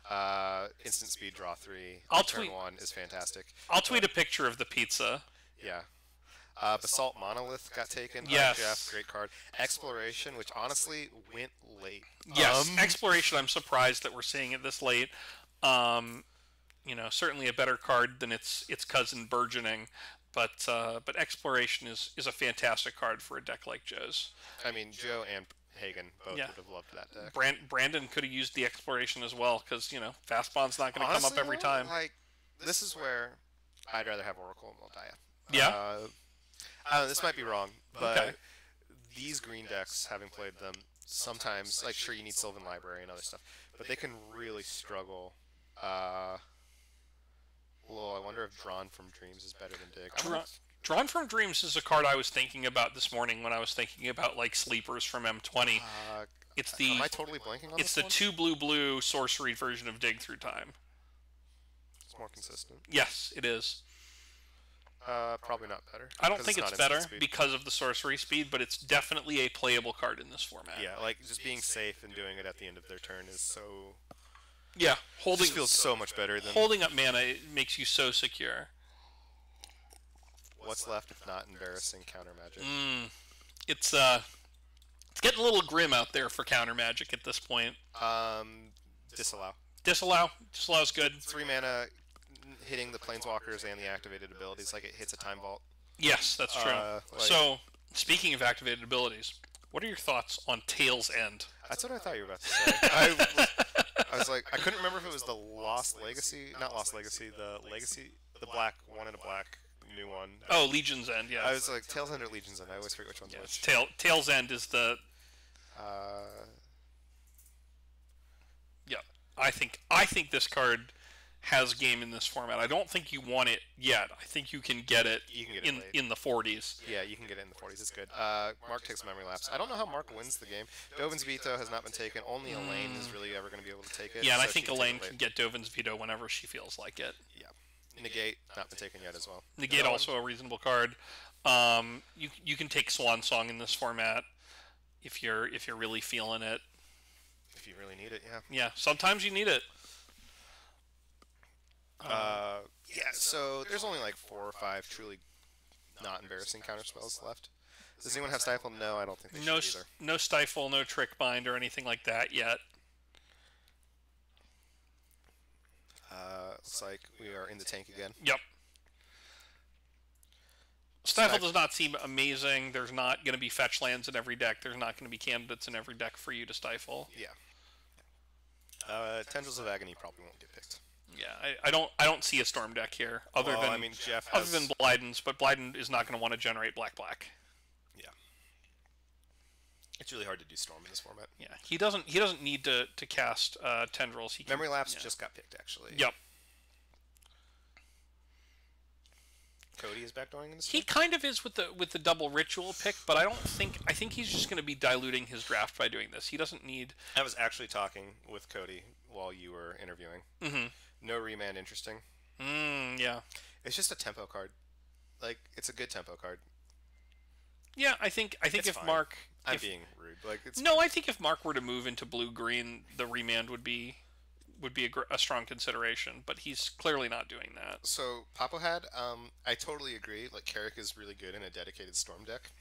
uh, instant speed draw three I'll turn tweet- one is fantastic. I'll tweet a picture of the pizza. Yeah. Uh, Basalt Monolith got taken. by Yes. Jeff, great card. Exploration, which honestly went late. Yes, Um, exploration. I'm surprised that we're seeing it this late. Um, you know, certainly a better card than its its cousin burgeoning, but uh, but exploration is is a fantastic card for a deck like Joe's. I mean, Joe and Hagen both Yeah. would have loved that deck. Brand, Brandon could have used the exploration as well because you know Fastbond's not going to come up every though, time. Like, this is where I'd rather have Oracle and Mul Daya. Yeah? Uh, I don't this might be wrong, but Okay. these green decks, having played them, sometimes, like, sure, you need Sylvan Library and other stuff, but they can really struggle. Uh, well, I wonder if Drawn from Dreams is better than Dig. I Draw, wonder- Drawn from Dreams is a card I was thinking about this morning when I was thinking about like sleepers from M20. Uh, It's the am I totally blanking on it's the one? two blue blue sorcery version of Dig Through Time. It's more consistent. Yes, it is. Uh, probably not better. I don't think it's, instant better speed. because of the sorcery speed, but it's definitely a playable card in this format. Yeah, like just being safe and doing it at the end of their turn is so. Yeah, holding feels so much better than holding up mana it makes you so secure. What's left if not embarrassing counter magic. Mm, it's uh, it's getting a little grim out there for counter magic at this point. Um, disallow. Disallow, disallow's good. Three mana, hitting the planeswalkers and the activated abilities like it hits a time vault. Yes, that's true. Uh, like- so, speaking of activated abilities, what are your thoughts on Tale's End? That's what I thought you were about to say. I, was, I was like, I couldn't remember if it was the Lost Legacy, not Lost Legacy, the Legacy, the black one and a black new one. Oh, Legion's End, yeah. I was like Tails Under Legions, and I always forget which one's Yes. which. Tail Tale's End is the Uh, yeah. I think I think this card has game in this format. I don't think you want it yet. I think you can get it You can get in late. in the 40s. Yeah, you can get it in the 40s. It's good. Uh, Mark takes a memory lapse. I don't know how Mark wins the game. Dovin's veto has not been taken. Only Elaine is really ever going to be able to take it. Yeah, and I think she can take Elaine can get Dovin's veto whenever she feels like it. Yeah. Negate, not been taken yet as well. Negate also a reasonable card. Um, you you can take Swan Song in this format if you're if you're really feeling it. If you really need it, yeah. Yeah, sometimes you need it. Uh, yeah, so there's only like four or five truly not embarrassing counter spells left. Does anyone have Stifle? No, I don't think they No should either. no stifle, no Trickbind or anything like that yet. Uh, looks like we are in the tank again. Yep. Stifle does not seem amazing. There's not going to be fetch lands in every deck. There's not going to be candidates in every deck for you to stifle. Yeah. Uh, Tendrils of Agony probably won't get picked. Yeah, I, I don't I don't see a storm deck here other Well, than I mean, Jeff other has- than Blyden's, but Blyden is not going to want to generate black black. It's really hard to do Storm in this format. Yeah, he doesn't he doesn't need to to cast uh, tendrils. He can, Memory Lapse yeah. just got picked, actually. Yep. Cody is backdooring in this He kind of is with the with the double ritual pick, but I don't think I think he's just going to be diluting his draft by doing this. He doesn't need. I was actually talking with Cody while you were interviewing. Mhm. No remand interesting. Mm, yeah, It's just a tempo card. Like, it's a good tempo card. Yeah. I think I think It's if fine. Mark, I'm if- being rude. Like, it's no, I think if Mark were to move into blue green, the remand would be would be a, gr- a strong consideration. But he's clearly not doing that. So Papo had, um, I totally agree. Like Carrick is really good in a dedicated storm deck.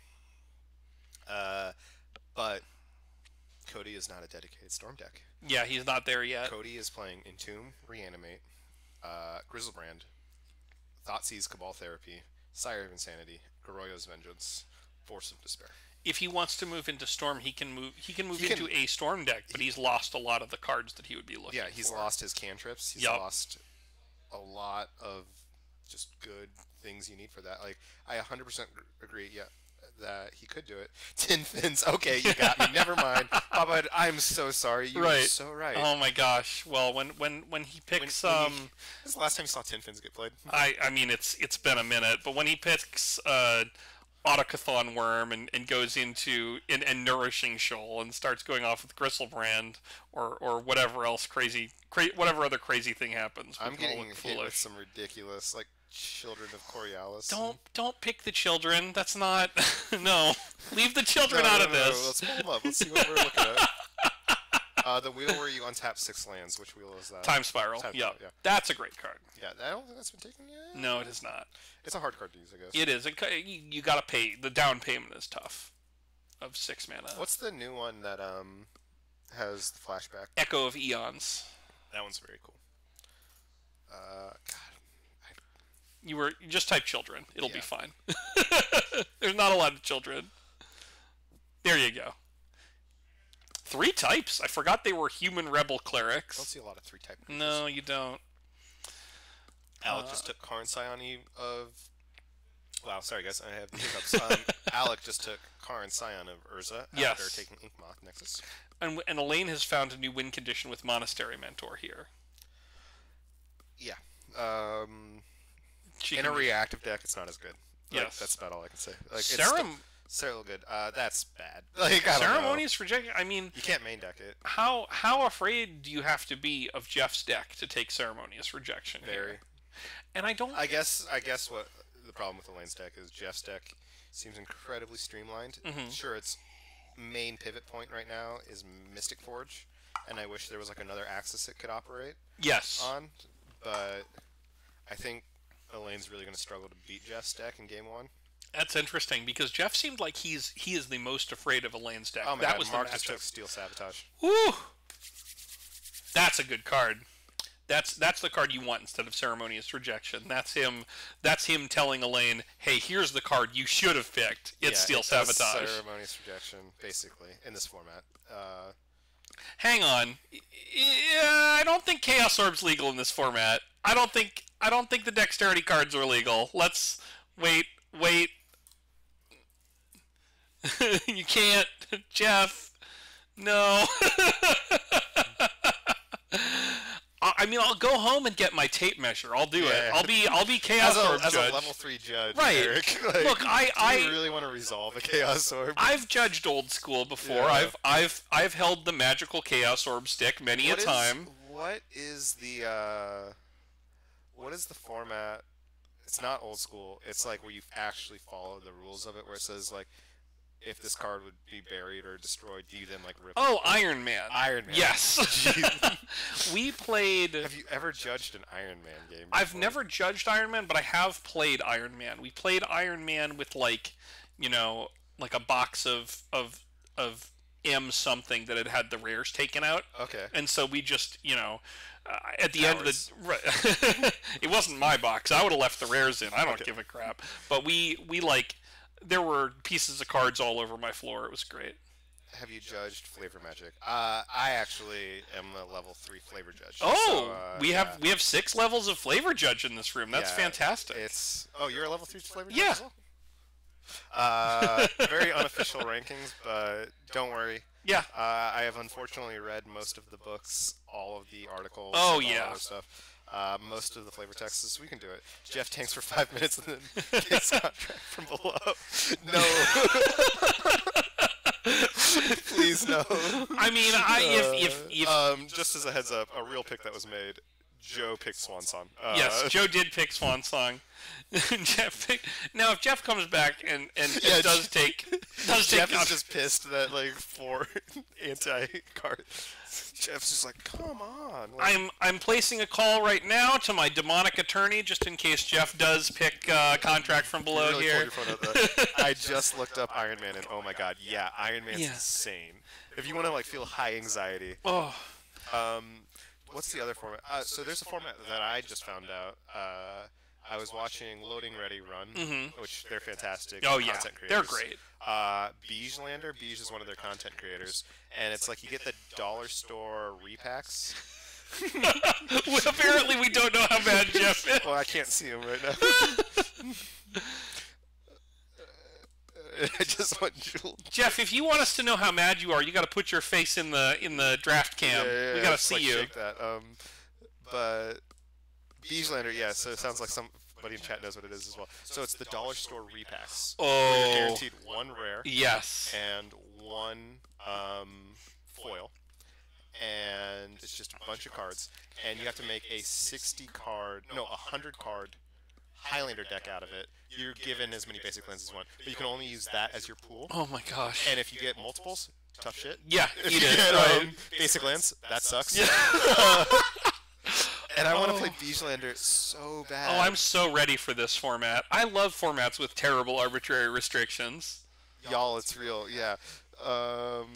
Uh, but Cody is not a dedicated storm deck. Yeah, he's not there yet. Cody is playing Entomb, Reanimate, uh, Griselbrand, Thoughtseize, Cabal Therapy, Sire of Insanity, Goryo's Vengeance, Force of Despair. If he wants to move into storm, he can move. He can move He can- into a storm deck, but he's lost a lot of the cards that he would be looking. Yeah, he's for. lost his cantrips. He's Yup. lost a lot of just good things you need for that. Like I 100% agree. Yeah, that he could do it. Tin fins. Okay, you got me. Never mind. Papa, I'm so sorry. You Right. so right. Oh my gosh! Well, when when when he When- picks when he- um. When was the last time you saw tin fins get played? I, I mean, it's it's been a minute, but when he picks uh, Autochthon Wurm and, and goes into and, and Nourishing Shoal and starts going off with Griselbrand or, or whatever else crazy, cra- whatever other crazy thing happens, I'm getting hit with some ridiculous, like Children of Korlis. Don't don't pick the children. That's not no. Leave the children no, out no, of no, this. Let's pull them up. Let's see what we're looking at. Uh, the wheel where you untap six lands. Which wheel is that? Time Spiral. Time yeah. Spiral, yeah. that's a great card. Yeah, I don't think that's been taken yet. No, it is not. It's a hard card to use, I guess. It is. It, you, you got to pay. The down payment is tough. Of six mana. What's the new one that um has the flashback? Echo of Eons? That one's very cool. Uh, God, You were you just type children. It'll be fine. There's not a lot of children. There you go. Three types. I forgot they were human rebel clerics. I don't see a lot of three type. creatures. No, you don't. Alec Uh, just took Karn Scion of. Wow, sorry guys, I have hiccups. um, Alec just took Karn Scion of Urza after Yes. taking Inkmoth Nexus. And and Elaine has found a new win condition with Monastery Mentor here. Yeah. Um, in a reactive deck, it's not as good. Like, Yes. that's about all I can say. Like, it's Ceram- still, still good. Uh, that's bad. Like, I don't know. ceremonious rejection. I mean, You can't main deck it. how how afraid do you have to be of Jeff's deck to take ceremonious rejection? here? Very. And I don't. I guess. I guess what the problem with Elaine's deck is Jeff's deck seems incredibly streamlined. Mm-hmm. Sure, its main pivot point right now is Mystic Forge, and I wish there was like another axis it could operate yes. on. But I think Elaine's really going to struggle to beat Jeff's deck in game one. That's interesting because Jeff seemed like he's he is the most afraid of Elaine's deck. Oh my that god, was Mark the just matchup. took Steel Sabotage. Woo! That's a good card. That's that's the card you want instead of ceremonious rejection. That's him. That's him telling Elaine, "Hey, here's the card you should have picked. It's Yeah, steel it sabotage." Ceremonious rejection, basically, in this format. Uh, Hang on. Yeah, I don't think Chaos Orb's legal in this format. I don't think I don't think the dexterity cards are legal. Let's wait. Wait. you can't, Jeff. No. I mean, I'll go home and get my tape measure. I'll do it. I'll be I'll be Chaos as a, Orb as judge. a level three judge, Right. Eric, like, Look, I- I- really want to resolve a chaos orb. I've judged old school before. Yeah. I've I've I've held the magical Chaos Orb stick many What a is- time. what is the uh, what is the format? It's not old school. It's like where you actually follow the rules of it, where it says like, if this card would be buried or destroyed, do you then like rip? Oh, Iron Man. Iron Man. Yes. we played. Have you ever judged an Iron Man game? I've never judged Iron Man, but I have played Iron Man. We played Iron Man with like, you know, like a box of of of M something that had had the rares taken out, Okay. and so we just, you know. Uh, at the end of Cowards. the, right, it wasn't my box. I would have left the rares in. I don't Okay. give a crap. But we we like, there were pieces of cards all over my floor. It was great. have you judged Flavor Magic? Uh, I actually am a level three flavor judge. Oh, so, uh, we have yeah. we have six levels of flavor judge in this room. That's Yeah, fantastic. It's oh, you're a level three flavor judge. Yeah. well? Uh, very unofficial rankings, but don't worry. yeah. Uh, I have unfortunately read most of the books, all of the articles. Oh, all yeah. stuff. Uh, most of the flavor texts, we can do it. Jeff tanks for five minutes and then gets contract from below. No. Please no. I mean, I if if, if um, just as a heads up, a real pick that was made. Joe picked Swan Song. Uh, yes, Joe did pick Swan Song. Jeff pick, now if Jeff comes back and and, and Yeah, does take does take Jeff is just pissed that like four anti card. Jeff's just like, come on. Like, I'm I'm placing a call right now to my demonic attorney just in case Jeff does pick uh, contract from below really here. your phone out there. I just looked up Iron Man and oh my god, yeah, Iron Man's Yeah. insane. If you want to like feel high anxiety, Oh, um, what's the other format? Uh, so there's a format that I just found out. Uh, I was watching Loading Ready Run, which they're fantastic. Mm-hmm. oh yeah, they're great. Uh, Beigelander, Beige is one of their content creators, and it's like you get the dollar store repacks. Well, apparently we don't know how bad Jeff is. Well, I can't see him right now. I just want Jewel. Jeff, if you want us to know how mad you are, you got to put your face in the in the draft cam. Yeah, yeah, we got to see like, you. Um, but Beigelander, yeah. So it sounds like somebody in chat knows what it is as well. So it's the dollar store repacks. You're Oh, guaranteed one rare yes. and one um, foil, and it's just a bunch of cards, and you have to make a 60 card, no, a 100 card Highlander deck out of it. You're given as many basic lands as you want, but you can only use that as your pool. Oh my gosh. And if you get multiples, tough shit. yeah, you it. get um, basic lands, that sucks. and I want to play Beigelander so bad. Oh, I'm so ready for this format. I love formats with terrible arbitrary restrictions. y'all. It's real, yeah. Um,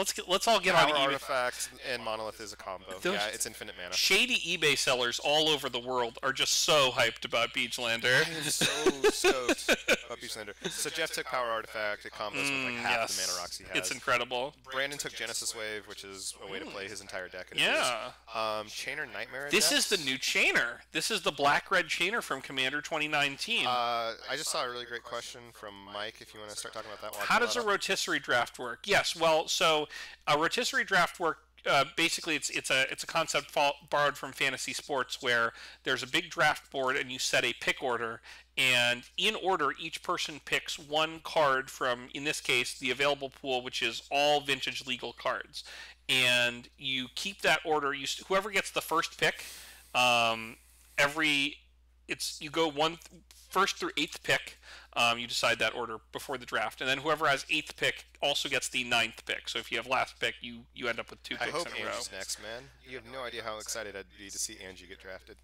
Let's get, let's all get on Power eBay. Artifact and Monolith is a combo. Those- yeah, it's infinite mana. Shady eBay sellers all over the world are just so hyped about Beachlander. I am so stoked about Beachlander. So Jeff took Power Artifact. It combos with like Mm, half yes. the mana rocks he has. It's incredible. Brandon took Genesis Wave, which is a way to play his entire deck. Yeah. Um, Chainer Nightmare. This is the new chainer. This is the black red chainer from Commander 2019. Uh, I just saw a really great question from Mike. If you want to start talking about that, How does a rotisserie draft work? Yes, well, so a rotisserie draft work. Uh, basically, it's it's a it's a concept borrowed from fantasy sports where there's a big draft board and you set a pick order, and in order each person picks one card from in this case the available pool, which is all vintage legal cards, and you keep that order. You whoever gets the first pick, um, every it's you go one first through eighth pick. Um, you decide that order before the draft, and then whoever has eighth pick also gets the ninth pick. So if you have last pick, you you end up with two I picks hope in a row. Angie's next, man. You have no idea how excited I'd be to see Angie get drafted.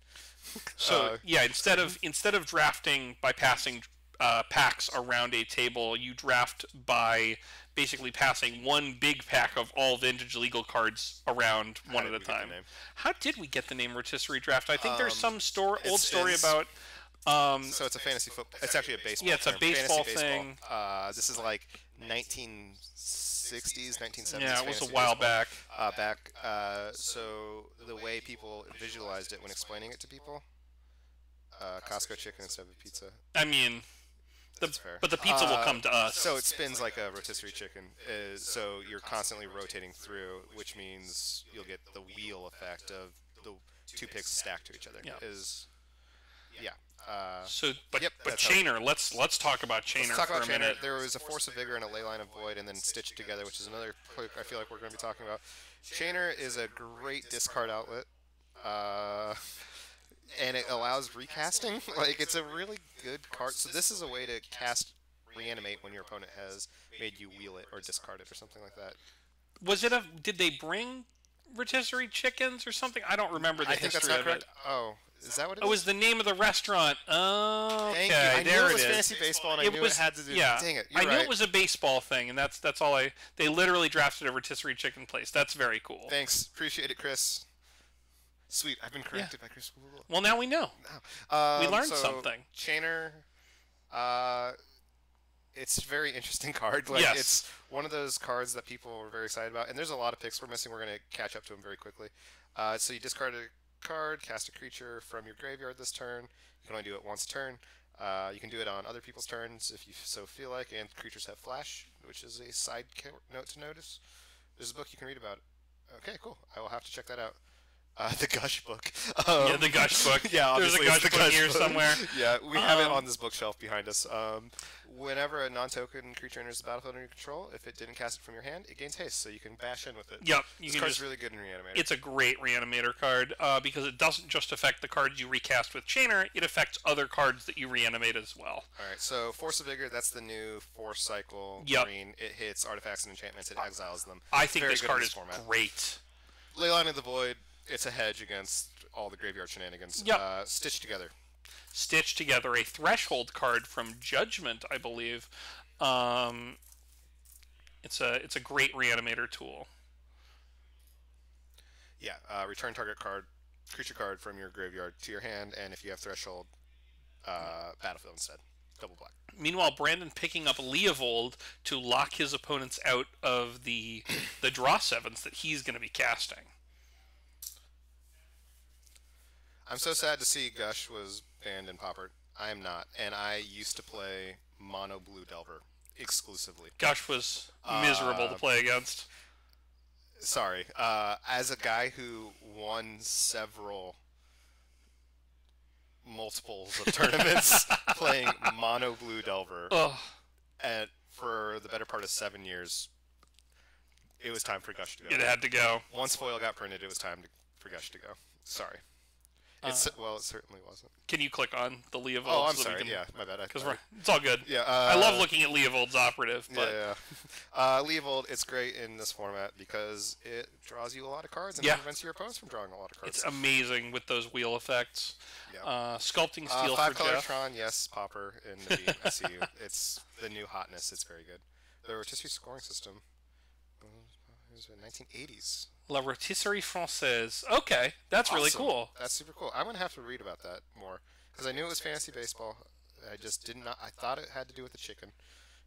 So Uh, yeah, instead of instead of drafting by passing uh, packs around a table, you draft by basically passing one big pack of all vintage legal cards around one at a we get the time. How did we get the name rotisserie draft? I think there's Um, some store old story about. Um, So it's a fantasy football. It's actually a baseball. Yeah, it's a term. baseball fantasy thing. Baseball. Uh, this is like 1960s, 1970s. yeah, it was a while baseball. back. Uh, back. Uh, so the way people visualized it when explaining it to people, uh, Costco chicken instead of a pizza. I mean, the, That's fair. but the pizza will Uh, come to us. So it spins like a rotisserie chicken. Uh, so you're constantly rotating through, which means you'll get the wheel effect of the two picks stacked to each other. Yeah. is yeah. Uh, So, but Yep, but Chainer, let's let's talk about Chainer Let's talk for about a Chainer. minute. There was a Force of Vigor and a Leyline of Void, and then stitched together, which is another I feel like we're going to be talking about. Chainer is a great discard outlet, uh, and it allows recasting. like it's a really good card. So this is a way to cast reanimate when your opponent has made you wheel it or discard it or something like that. Was it a? Did they bring rotisserie chickens or something? I don't remember the I think that's history not of correct. it. Oh, is that what it Oh, was the name of the restaurant? Oh, okay. I there knew it it was is. fantasy baseball, and I it knew was it had to do. yeah. Dang it! I knew right. it was a baseball thing, and that's that's all I. They literally drafted a rotisserie chicken place. That's very cool. Thanks, appreciate it, Chris. Sweet, I've been corrected by Chris. Google. Well, now we know. Um, learned so something. Chainer, uh, it's a very interesting card. Like Yes. it's one of those cards that people are very excited about, and there's a lot of picks we're missing. We're gonna catch up to them very quickly. Uh, so you discard a card, cast a creature from your graveyard this turn. You can only do it once a turn. Uh, you can do it on other people's turns if you so feel like, and creatures have flash, which is a side note to notice. There's a book you can read about it. Okay, cool. I will have to check that out. Uh, the Gush book. Um, Yeah, the Gush book. yeah, There's a obviously it's Gush the book here book. somewhere. yeah, we have it Um, on this bookshelf behind us. Um, whenever a non-token creature enters the battlefield under your control, if it didn't cast it from your hand, it gains haste, so you can bash in with it. Yep, you this card's just really good in Reanimator. It's a great reanimator card uh, because it doesn't just affect the cards you recast with Chainer, it affects other cards that you reanimate as well. All right, so Force of Vigor, that's the new Force cycle Yep. green. It hits artifacts and enchantments. It exiles them. I think Very this card in is format. great. Leyline of the Void, it's a hedge against all the graveyard shenanigans. Yep. Uh, stitched together. Stitch together a threshold card from Judgment, I believe. Um, it's a it's a great reanimator tool. Yeah, uh, return target card, creature card from your graveyard to your hand, and if you have Threshold, uh, battlefield instead. Double black. Meanwhile, Brandon picking up Leovold to lock his opponents out of the the draw sevens that he's going to be casting. I'm so sad to see Gush was banned in Pauper. I am not, and I used to play Mono Blue Delver exclusively. Gush was miserable to Uh, play against. Sorry, uh, as a guy who won several multiples of tournaments playing Mono Blue Delver, Ugh. and for the better part of seven years, it was time for Gush to go. It had to go. Once foil got printed, it was time to, for Gush to go. Sorry. It's well, it certainly wasn't. Can you click on the Leovold? Oh, I'm so sorry. can, Yeah, my bad. Because it's all good. Yeah, I love uh, looking at Leovold's operative, Yeah, but yeah. Uh, Leovold, it's great in this format because it draws you a lot of cards and Yeah. prevents your opponents from drawing a lot of cards. it's amazing with those wheel effects. Yeah. Uh, sculpting Uh, steel five for color Jeff. Tron, yes, Popper in the beam. It's the new hotness. It's very good. The rotisserie scoring system. uh, It was in 1980s. La Rotisserie Française. Okay, that's really cool. That's super cool. I'm gonna have to read about that more because I knew it was fantasy baseball. I just did not. I thought it had to do with the chicken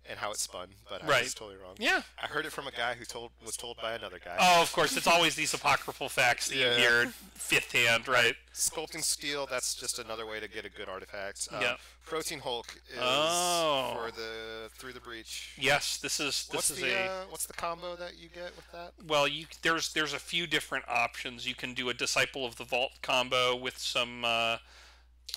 and how it spun, but I Right. was totally wrong. Yeah. I heard it from a guy who told was told by another guy. Oh, of course, it's always these apocryphal facts that Yeah. you hear fifth hand, right? Sculpting steel, that's just another way to get a good artifact. Um, Yeah. Protean Hulk is Oh. for the through the breach. Yes, this is this What's is the a uh, what's the combo that you get with that? well. You there's there's a few different options. You can do a Disciple of the Vault combo with some. Uh,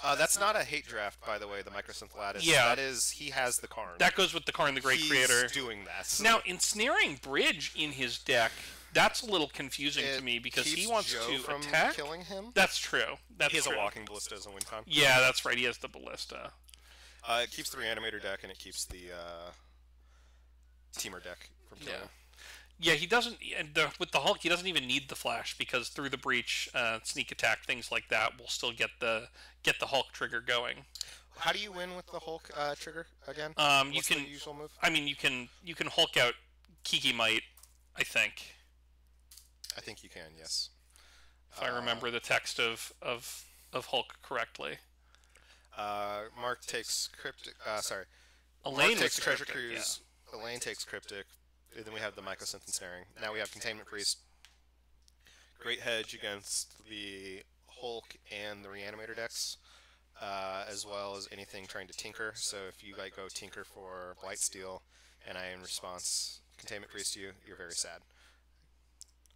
Uh, that's not a hate draft, by the way. The Mycosynth Lattice. Yeah. that is he has the Karn. that goes with the Karn the Great He's Creator. doing that. Now, ensnaring Bridge in his deck, that's a little confusing to me because he wants Joe to from attack. killing him. That's true. That's He has true. a walking ballista as a win con. Yeah, that's right. He has the ballista. Uh, it keeps the reanimator deck and it keeps the uh, Temur deck from killing Yeah. him. Yeah, he doesn't. And the, with the Hulk, he doesn't even need the flash because through the breach, uh, sneak attack, things like that, will still get the get the Hulk trigger going. How do you win with the Hulk uh, trigger again? Um, you What's the can. usual move. I mean, you can you can Hulk out Kiki Might. I think I think you can. Yes. if I remember the text of of of Hulk correctly. Uh, Mark takes cryptic. Uh, sorry. Elaine Mark takes treasure cryptic, yeah. Elaine takes cryptic. Then we have the Mycosynth ensnaring. Now we have containment priest. Great hedge against the Hulk and the reanimator decks, uh, as well as anything trying to tinker. So if you like go tinker for Blightsteel, and I in response containment priest you, you're very sad.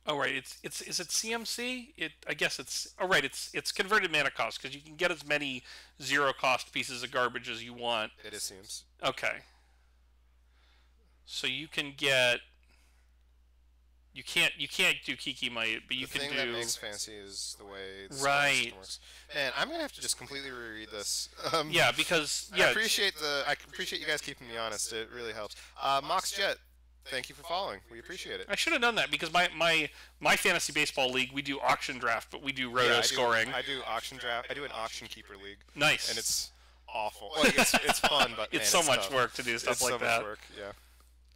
Oh right, it's it's is it CMC? It I guess it's oh right, it's it's converted mana cost because you can get as many zero cost pieces of garbage as you want. It assumes. Okay. So you can get. You can't you can't do Kiki Might, but you the can thing that do. makes fancy is the way the Right. works. Man, I'm gonna have to just completely reread this. Um, Yeah, because I appreciate the. I appreciate you guys keeping me honest. It really helps. Uh, Mox Jet, thank you for following. We appreciate it. I should have done that because my my my fantasy baseball league we do auction draft, but we do roto Yeah, I do- scoring. I do auction draft. I do an auction keeper league, nice. and it's awful. Like, it's, it's fun, but it's man, so much tough. work to do stuff It's like so that. much work. Yeah,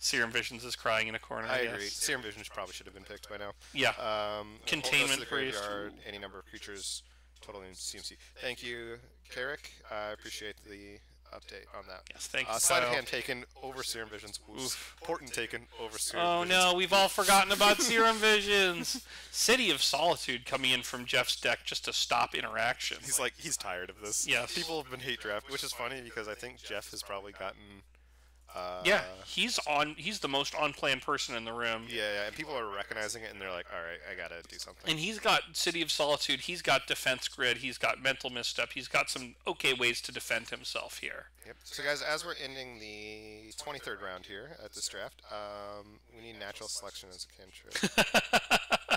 Serum Visions is crying in a corner. I I, agree. guess. Serum Visions probably should have been picked by now. Yeah. Um, Containment Hold Us to the Priest. Any number of creatures, totally in CMC. Thank you, Carrick. I appreciate the update on that. Yes, thank Uh, sleight of hand taken over Serum Visions. Oof. Portent taken over Serum Oh Visions. no, we've all forgotten about Serum Visions. City of Solitude coming in from Jeff's deck just to stop interaction. He's like he's tired of this. Yes. People have been hate draft, which is funny because I think Jeff has probably gotten. Uh, Yeah, he's on. He's the most on-plan person in the room, Yeah, yeah, and people are recognizing it, and they're like, "All right, I gotta do something." and he's got City of Solitude. He's got Defense Grid. He's got Mental Misstep. He's got some okay ways to defend himself here. Yep. So, guys, as we're ending the 23rd round here at this draft, um, we need natural selection as a cantrip.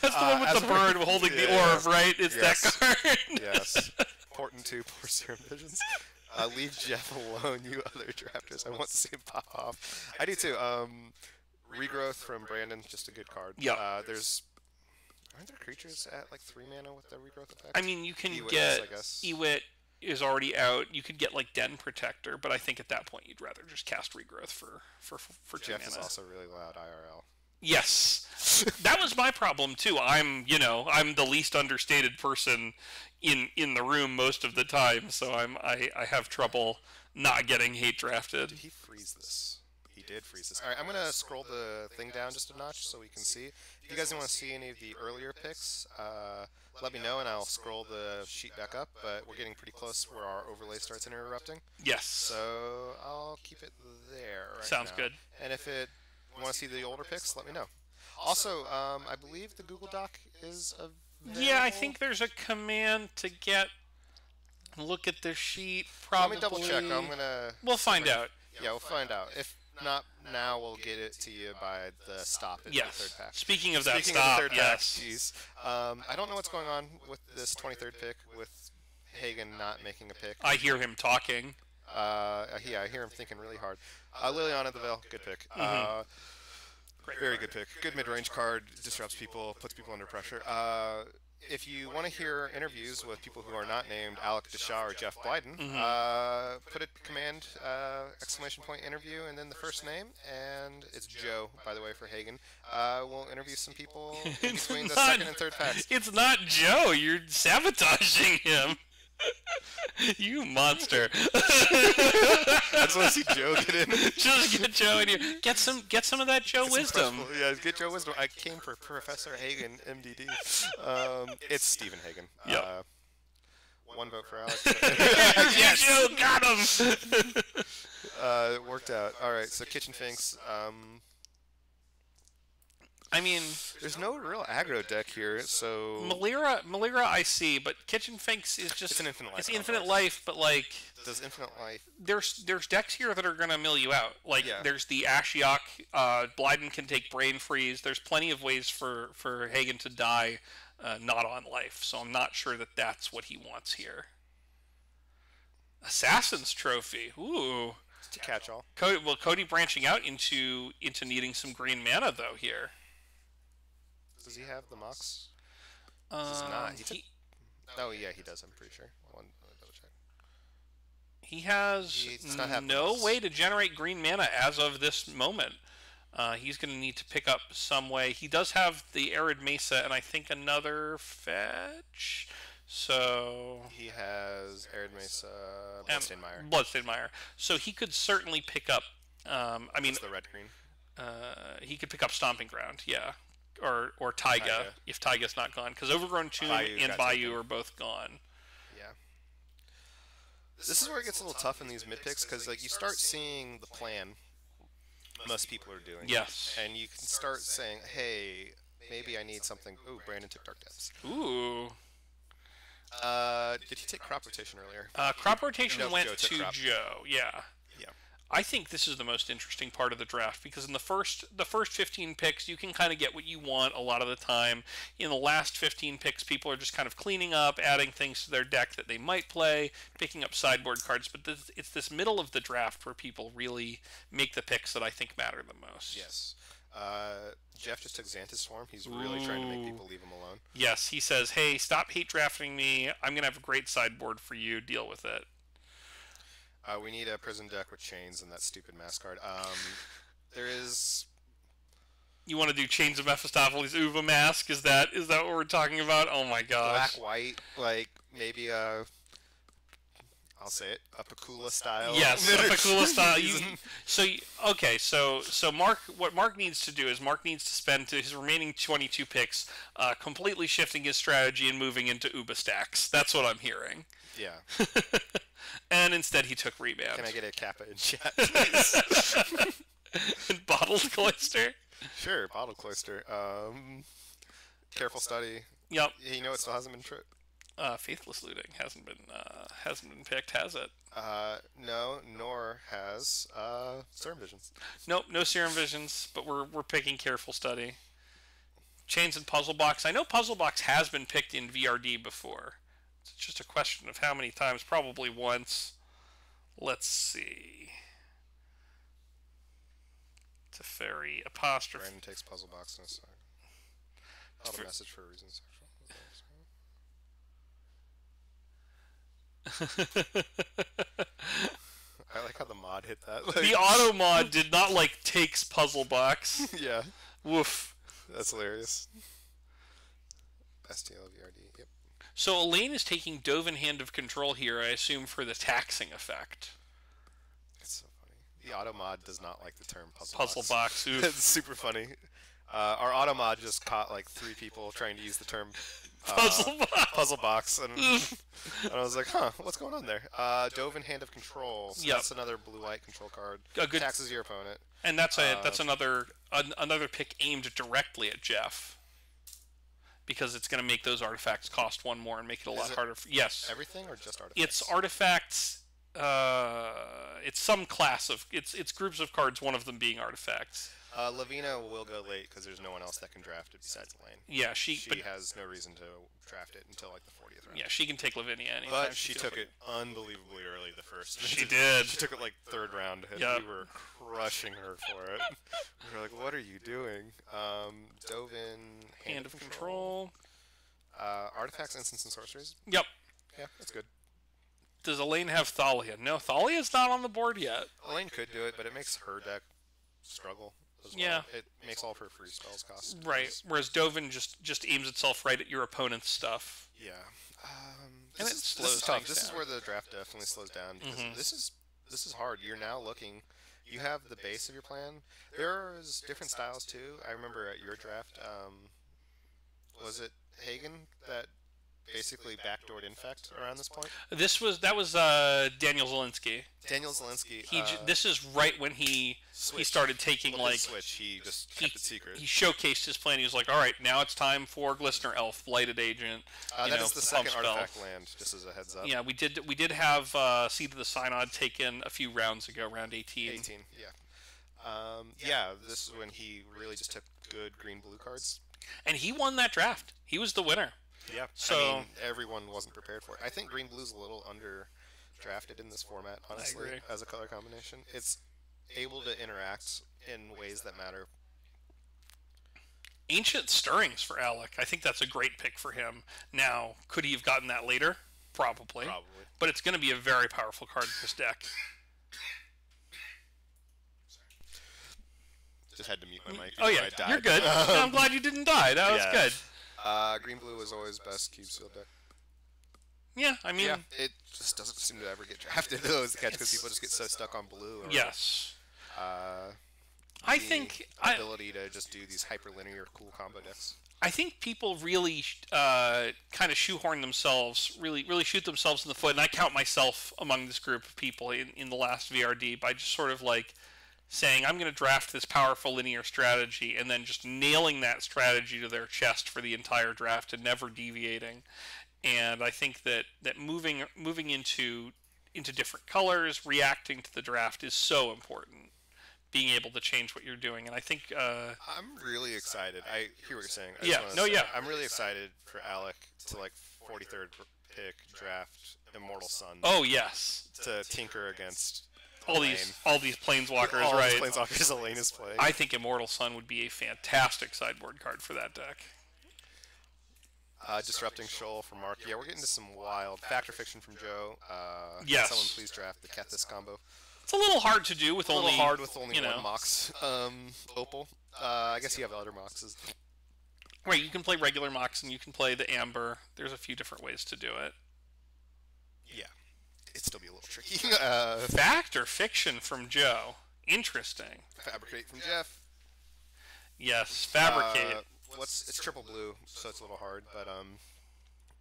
That's the Uh, one with the bird holding the orb, right? It's Yes. that card. Yes. Important two, poor serum visions. Uh, leave Jeff alone, you other drafters. I want to see him pop off. I do too. Um, regrowth from Brandon, just a good card. Yeah. Uh, there's aren't there creatures at like three mana with the regrowth effect? I mean, you can Ewit get I guess. Ewit is already out. You could get like Den Protector, but I think at that point you'd rather just cast Regrowth for for for two Jeff mana. is also really loud IRL. Yes, that was my problem too. I'm, you know, I'm the least understated person in in the room most of the time, so I'm I, I have trouble not getting hate drafted. Did he freeze this? He did freeze this. All right, I'm gonna scroll the thing down just a notch so we can see. If you guys want to see any of the earlier picks, uh, let me know and I'll scroll the sheet back up. But we're getting pretty close where our overlay starts interrupting, Yes, so I'll keep it there. Right Sounds now. good. And if it want to see the older picks, let me know. Also, um, I believe the Google Doc is available. yeah, I think there's a command to get look at the sheet. Let Probably. me double check. I'm gonna. We'll find out. Yeah, we'll find out. If not now, we'll get it to you by the stop in the third pack. Speaking of that Speaking stop, of the third yes. pack, jeez. Um, I don't know what's going on with this 23rd pick with Hagen not making a pick. I hear him talking. Uh, yeah, I hear him thinking really hard. Uh, Liliana the Veil, good pick. Uh, very good pick. Good mid-range card. Disrupts people, puts people under pressure. Uh, if you want to hear interviews with people who are not named Alec Deshaw or Jeff Blyden, uh, put a command uh, exclamation point interview and then the first name, and it's Joe, by the way, for Hagen. Uh, we'll interview some people between the not- second and third packs. It's not Joe. You're sabotaging him. You monster. I just want to see Joe get in. Just get Joe in here. Get some get some of that Joe wisdom. Yeah, get Joe Wisdom. I came for Professor Hagen, MDD. Um, it's Stephen Hagen. Yep. Uh, one vote for Alex. yes. Joe got him. uh, it worked out. All right, so Kitchen Finks. Um, I mean, there's no real aggro deck here, so Melira, Melira, I see, but Kitchen Finks is just It's an infinite life It's infinite life, but like does Infinite Life. there's there's decks here that are gonna mill you out. Like Yeah. there's the Ashiok, uh, Blyden can take Brain Freeze. There's plenty of ways for for Hagen to die, uh, not on life. So I'm not sure that that's what he wants here. Assassin's Trophy. Ooh. To catch all. Cody, well, Cody branching out into into needing some green mana though here. Does he have the Mox? Um, not. He took- he, Oh yeah, he does. I'm pretty sure. One, let double check. he has He does not have no this. way to generate green mana as of this moment. Uh, he's going to need to pick up some way. He does have the Arid Mesa and I think another fetch. So He has Arid Mesa, um, Bloodstained Mire. Bloodstained Mire. So he could certainly pick up. Um, I mean, It's the red green. uh, he could pick up Stomping Ground, yeah, or or Taiga, Taiga. if Taiga's not gone, because Overgrown Tomb Bayou and got Bayou taken. are both gone. Yeah. This is where it gets a little tough in these mid picks because like you start seeing the plan most people are doing. Yes. And you can start saying, hey, maybe I need something. Ooh, Brandon took Dark Depths. Ooh. Uh, did he take crop rotation earlier? Uh, crop rotation Nope, went Joe to crop. Joe. Yeah. I think this is the most interesting part of the draft because in the first the first 15 picks you can kind of get what you want a lot of the time. In the last 15 picks people are just kind of cleaning up, adding things to their deck that they might play, picking up sideboard cards, but this, it's this middle of the draft where people really make the picks that I think matter the most. Yes. Uh, Jeff just took Xantid Swarm. He's really trying to make people leave him alone. Yes, he says, "Hey, stop hate drafting me. I'm going to have a great sideboard for you. Deal with it." Uh, we need a prison deck with chains and that stupid mask card. Um, there is You want to do Chains of Mephistopheles Uba Mask? Is that is that what we're talking about? Oh my black gosh. white, like maybe uh, I'll say it, a Pikula style. Yes, a Pikula style. You, so you, okay, so so Mark, what Mark needs to do is Mark needs to spend his remaining 22 picks uh, completely shifting his strategy and moving into Uba Stax. That's what I'm hearing. yeah. And instead, he took rebound. Can I get a Kappa in chat? please? bottled cloister. sure, bottle cloister. Um, careful study. Yep. You know it still hasn't been tri- Uh, faithless looting hasn't been uh, hasn't been picked, has it? Uh, no, nor has uh, Serum Visions. Nope, no serum visions, but we're we're picking careful study. Chains and puzzle box. I know puzzle box has been picked in VRD before. It's just a question of how many times. Probably once. Let's see. Teferi apostrophe. Brandon takes puzzle box. Not a For- message for a reason. Sexual. I like how the mod hit that. Like, the auto mod did not like takes puzzle box. yeah, Woof. that's hilarious. STL VRD. So Elaine is taking Dovin Hand of Control here, I assume, for the taxing effect. It's so funny. The auto mod does not like the term puzzle, Puzzle box. Oof. it's super funny. Uh, our auto mod just caught like three people trying to use the term uh, Puzzle box. puzzle box, and, and I was like, "Huh, what's going on there?" Uh, Dovin Hand of Control. So Yep. That's another blue white control card. A good- taxes your opponent. And that's a Uh, that's another an, another pick aimed directly at Jeff. Because it's going to make those artifacts cost one more and make it a lot it harder. For, yes, Everything or just artifacts? it's artifacts. Uh, it's some class of it's it's groups of cards. One of them being artifacts. Uh, Lavinia will go late because there's no one else that can draft it besides Elaine. Yeah, she, She but has no reason to draft it until like the 40th round. yeah she can take Lavinia anytime. But she feels took it unbelievably early the first. She did. She took it like third round, and Yep. we were crushing her for it. we were like, "What are you doing?" Um, Dovin Hand of control. Uh, artifacts, instants, and sorceries. Yep. Yeah, that's good. Does Elaine have Thalia? No, Thalia's not on the board yet. Elaine could do it, but it makes her deck struggle. As well. Yeah. It makes all of her free spells cost. Right. Whereas Dovin just just aims itself right at your opponent's stuff. Yeah. Um, And this it is, slows this is tough. This is where the draft definitely slows down because Mhm. this is this is hard. You're now looking. You have the base of your plan. There's different styles too. I remember at your draft, um, was it Hagen that basically backdoored Infect around this point? This was that was uh, Daniel Zelinsky. Daniel Zelensky. He uh, this is right when he he started taking flipped like switch. He just he, kept it secret. he showcased his plan. He was like, "All right, now it's time for Glistener Elf, Blighted Agent." uh, you that know, is the second spell. artifact land. Just as a heads up. Yeah, we did we did have uh, Seat of the Synod taken a few rounds ago, round 18. 18, yeah. Um, yeah, this is when he really just took good green blue cards. and he won that draft. He was the winner. Yeah. So- I mean, everyone wasn't prepared for it. I think green blue's a little under drafted in this format, honestly, as a color combination. It's able to interact in ways that matter. Ancient Stirrings for Alec. I think that's a great pick for him. Now, could he have gotten that later? Probably. Probably. But it's going to be a very powerful card in this deck. Just had to mute my mic. Oh yeah, you're good. I'm glad you didn't die. That was Yeah. good. Uh, green blue is always best cube seal deck. Yeah, I mean, Yeah, it just doesn't seem to ever get drafted. Though is the catch because people just get so stuck on blue. Or, yes. Uh, I think I, ability to just do these hyperlinear cool combo decks. I think people really uh, kind of shoehorn themselves, really, really shoot themselves in the foot, and I count myself among this group of people in, in the last VRD by just sort of like saying, I'm going to draft this powerful linear strategy, and then just nailing that strategy to their chest for the entire draft and never deviating. And I think that, that moving moving into into different colors, reacting to the draft is so important. Being able to change what you're doing, and I think uh, I'm really excited. I hear what you're saying. Yeah, no, say, yeah. I'm really excited for Alec to like 43rd pick draft Immortal Sun oh yes, to tinker against all these all these planeswalkers, all right? these planeswalkers Elaine is playing. I think Immortal Sun would be a fantastic sideboard card for that deck. Uh, disrupting Shoal from Mark. Yeah, we're getting to some wild fact or fiction from Joe. Uh, can Yes. Someone please draft the Kethis combo. It's a little hard to do with A only little hard with only you know, one Mox. Um, Opal. Uh, I guess you have other Moxes. Right, you can play regular Mox and you can play the Amber. There's a few different ways to do it. Yeah. it'd still be a little tricky. Uh, Fact or fiction from Joe? Interesting. fabricate from Jeff. Yes, fabricate. Uh, what's it's triple blue, so it's a little hard, but um,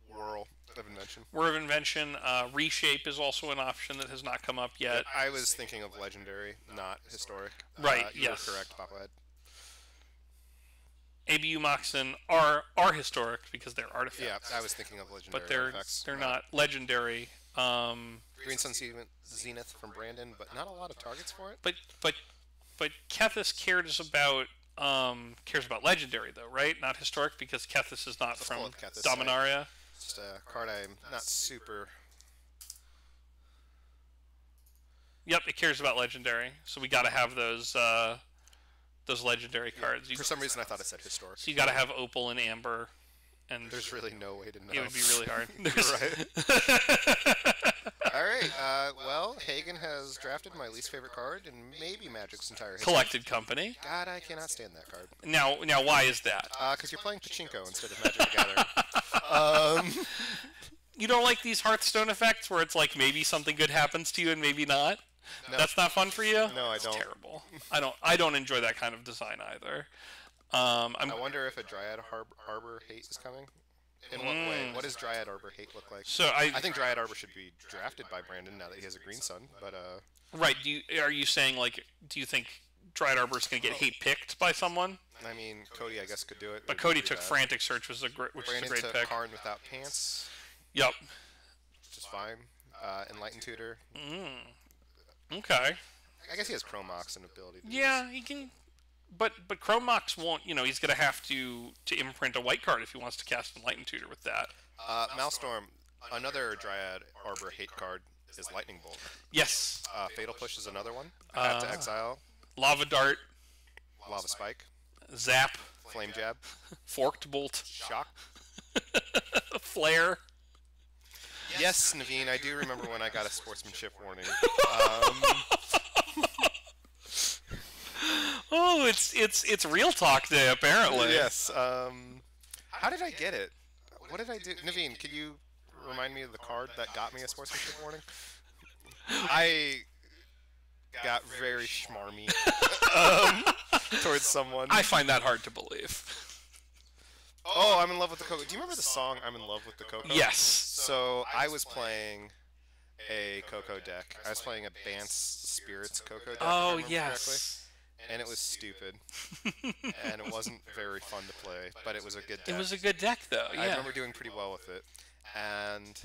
whir of invention. Whir of invention. Uh, reshape is also an option that has not come up yet. I was thinking of legendary, not historic. Right, Uh, you yes. were correct, Bobblehead. ABU Moxen are are historic because they're artifacts. Yeah, I was thinking of legendary. but they're artifacts. they're Uh, not legendary. Um, Green Sun Zenith- from Brandon, but not a lot of targets for it. but but but Kethis cares about um, cares about legendary though, right? Not historic because Kethis is not from pull up Kethis. Dominaria. Just a card I'm not super. Yep, it cares about legendary, so we got to have those uh, those legendary cards. You, For some reason, I thought it said historic. so you got to have opal and amber, and There's really no way to know. it would be really hard. Right. All right. Uh, well, Hagen has drafted my least favorite card and maybe Magic's entire history. Collected company. God, I cannot stand that card. Now, now, why is that? Because you're playing Pachinko instead of Magic the um, You don't like these Hearthstone effects where it's like maybe something good happens to you and maybe not. No. That's not fun for you. No, I It's don't. Terrible. I don't. I don't enjoy that kind of design either. Um, I'm I wonder if a Dryad Har- Arbor hate is coming. In what way? What does Dryad Arbor hate look like? so I, I think Dryad Arbor should be drafted by Brandon now that he has a Green Sun. But uh, right. Do you are you saying like do you think Dryad Arbor is going to get hate picked by someone? I mean, Cody, I guess could do it. But Cody took bad. Frantic Search, was a great, which is a Brandon great took pick. Karn without pants, Yep. Just fine. Uh, Enlightened Tutor. Okay. I guess he has Chrome Mox and ability. To Yeah, he can. But but Chrome Mox won't. You know, he's going to have to to imprint a white card if he wants to cast Enlightened Tutor with that. Uh, Malstorm, another Dryad Arbor hate card is Lightning Bolt. Yes. Uh, Fatal Push is another one. Have to Ah. exile. Lava Dart, Lava Spike. Zap, Flame Jab. Forked Bolt, Shock. Flare. Yes, Naveen, I do remember when I got a sportsmanship warning. Um, Oh, it's it's it's real talk day apparently. yes. Um, how did I get it? What did I do? Naveen, could you remind me of the card that got me a sportsmanship warning? I got very schmarmy um, towards someone. I find that hard to believe. oh, I'm in love with the Coco. Do you remember the song "I'm in Love with the Coco"? Yes. So I was playing a Coco deck. I was playing a Bant Spirits Coco deck. if I Oh remember correctly. Yes. and it was stupid, and it wasn't very fun to play, but it was a good deck. It was a good deck though. I remember doing pretty well with it, and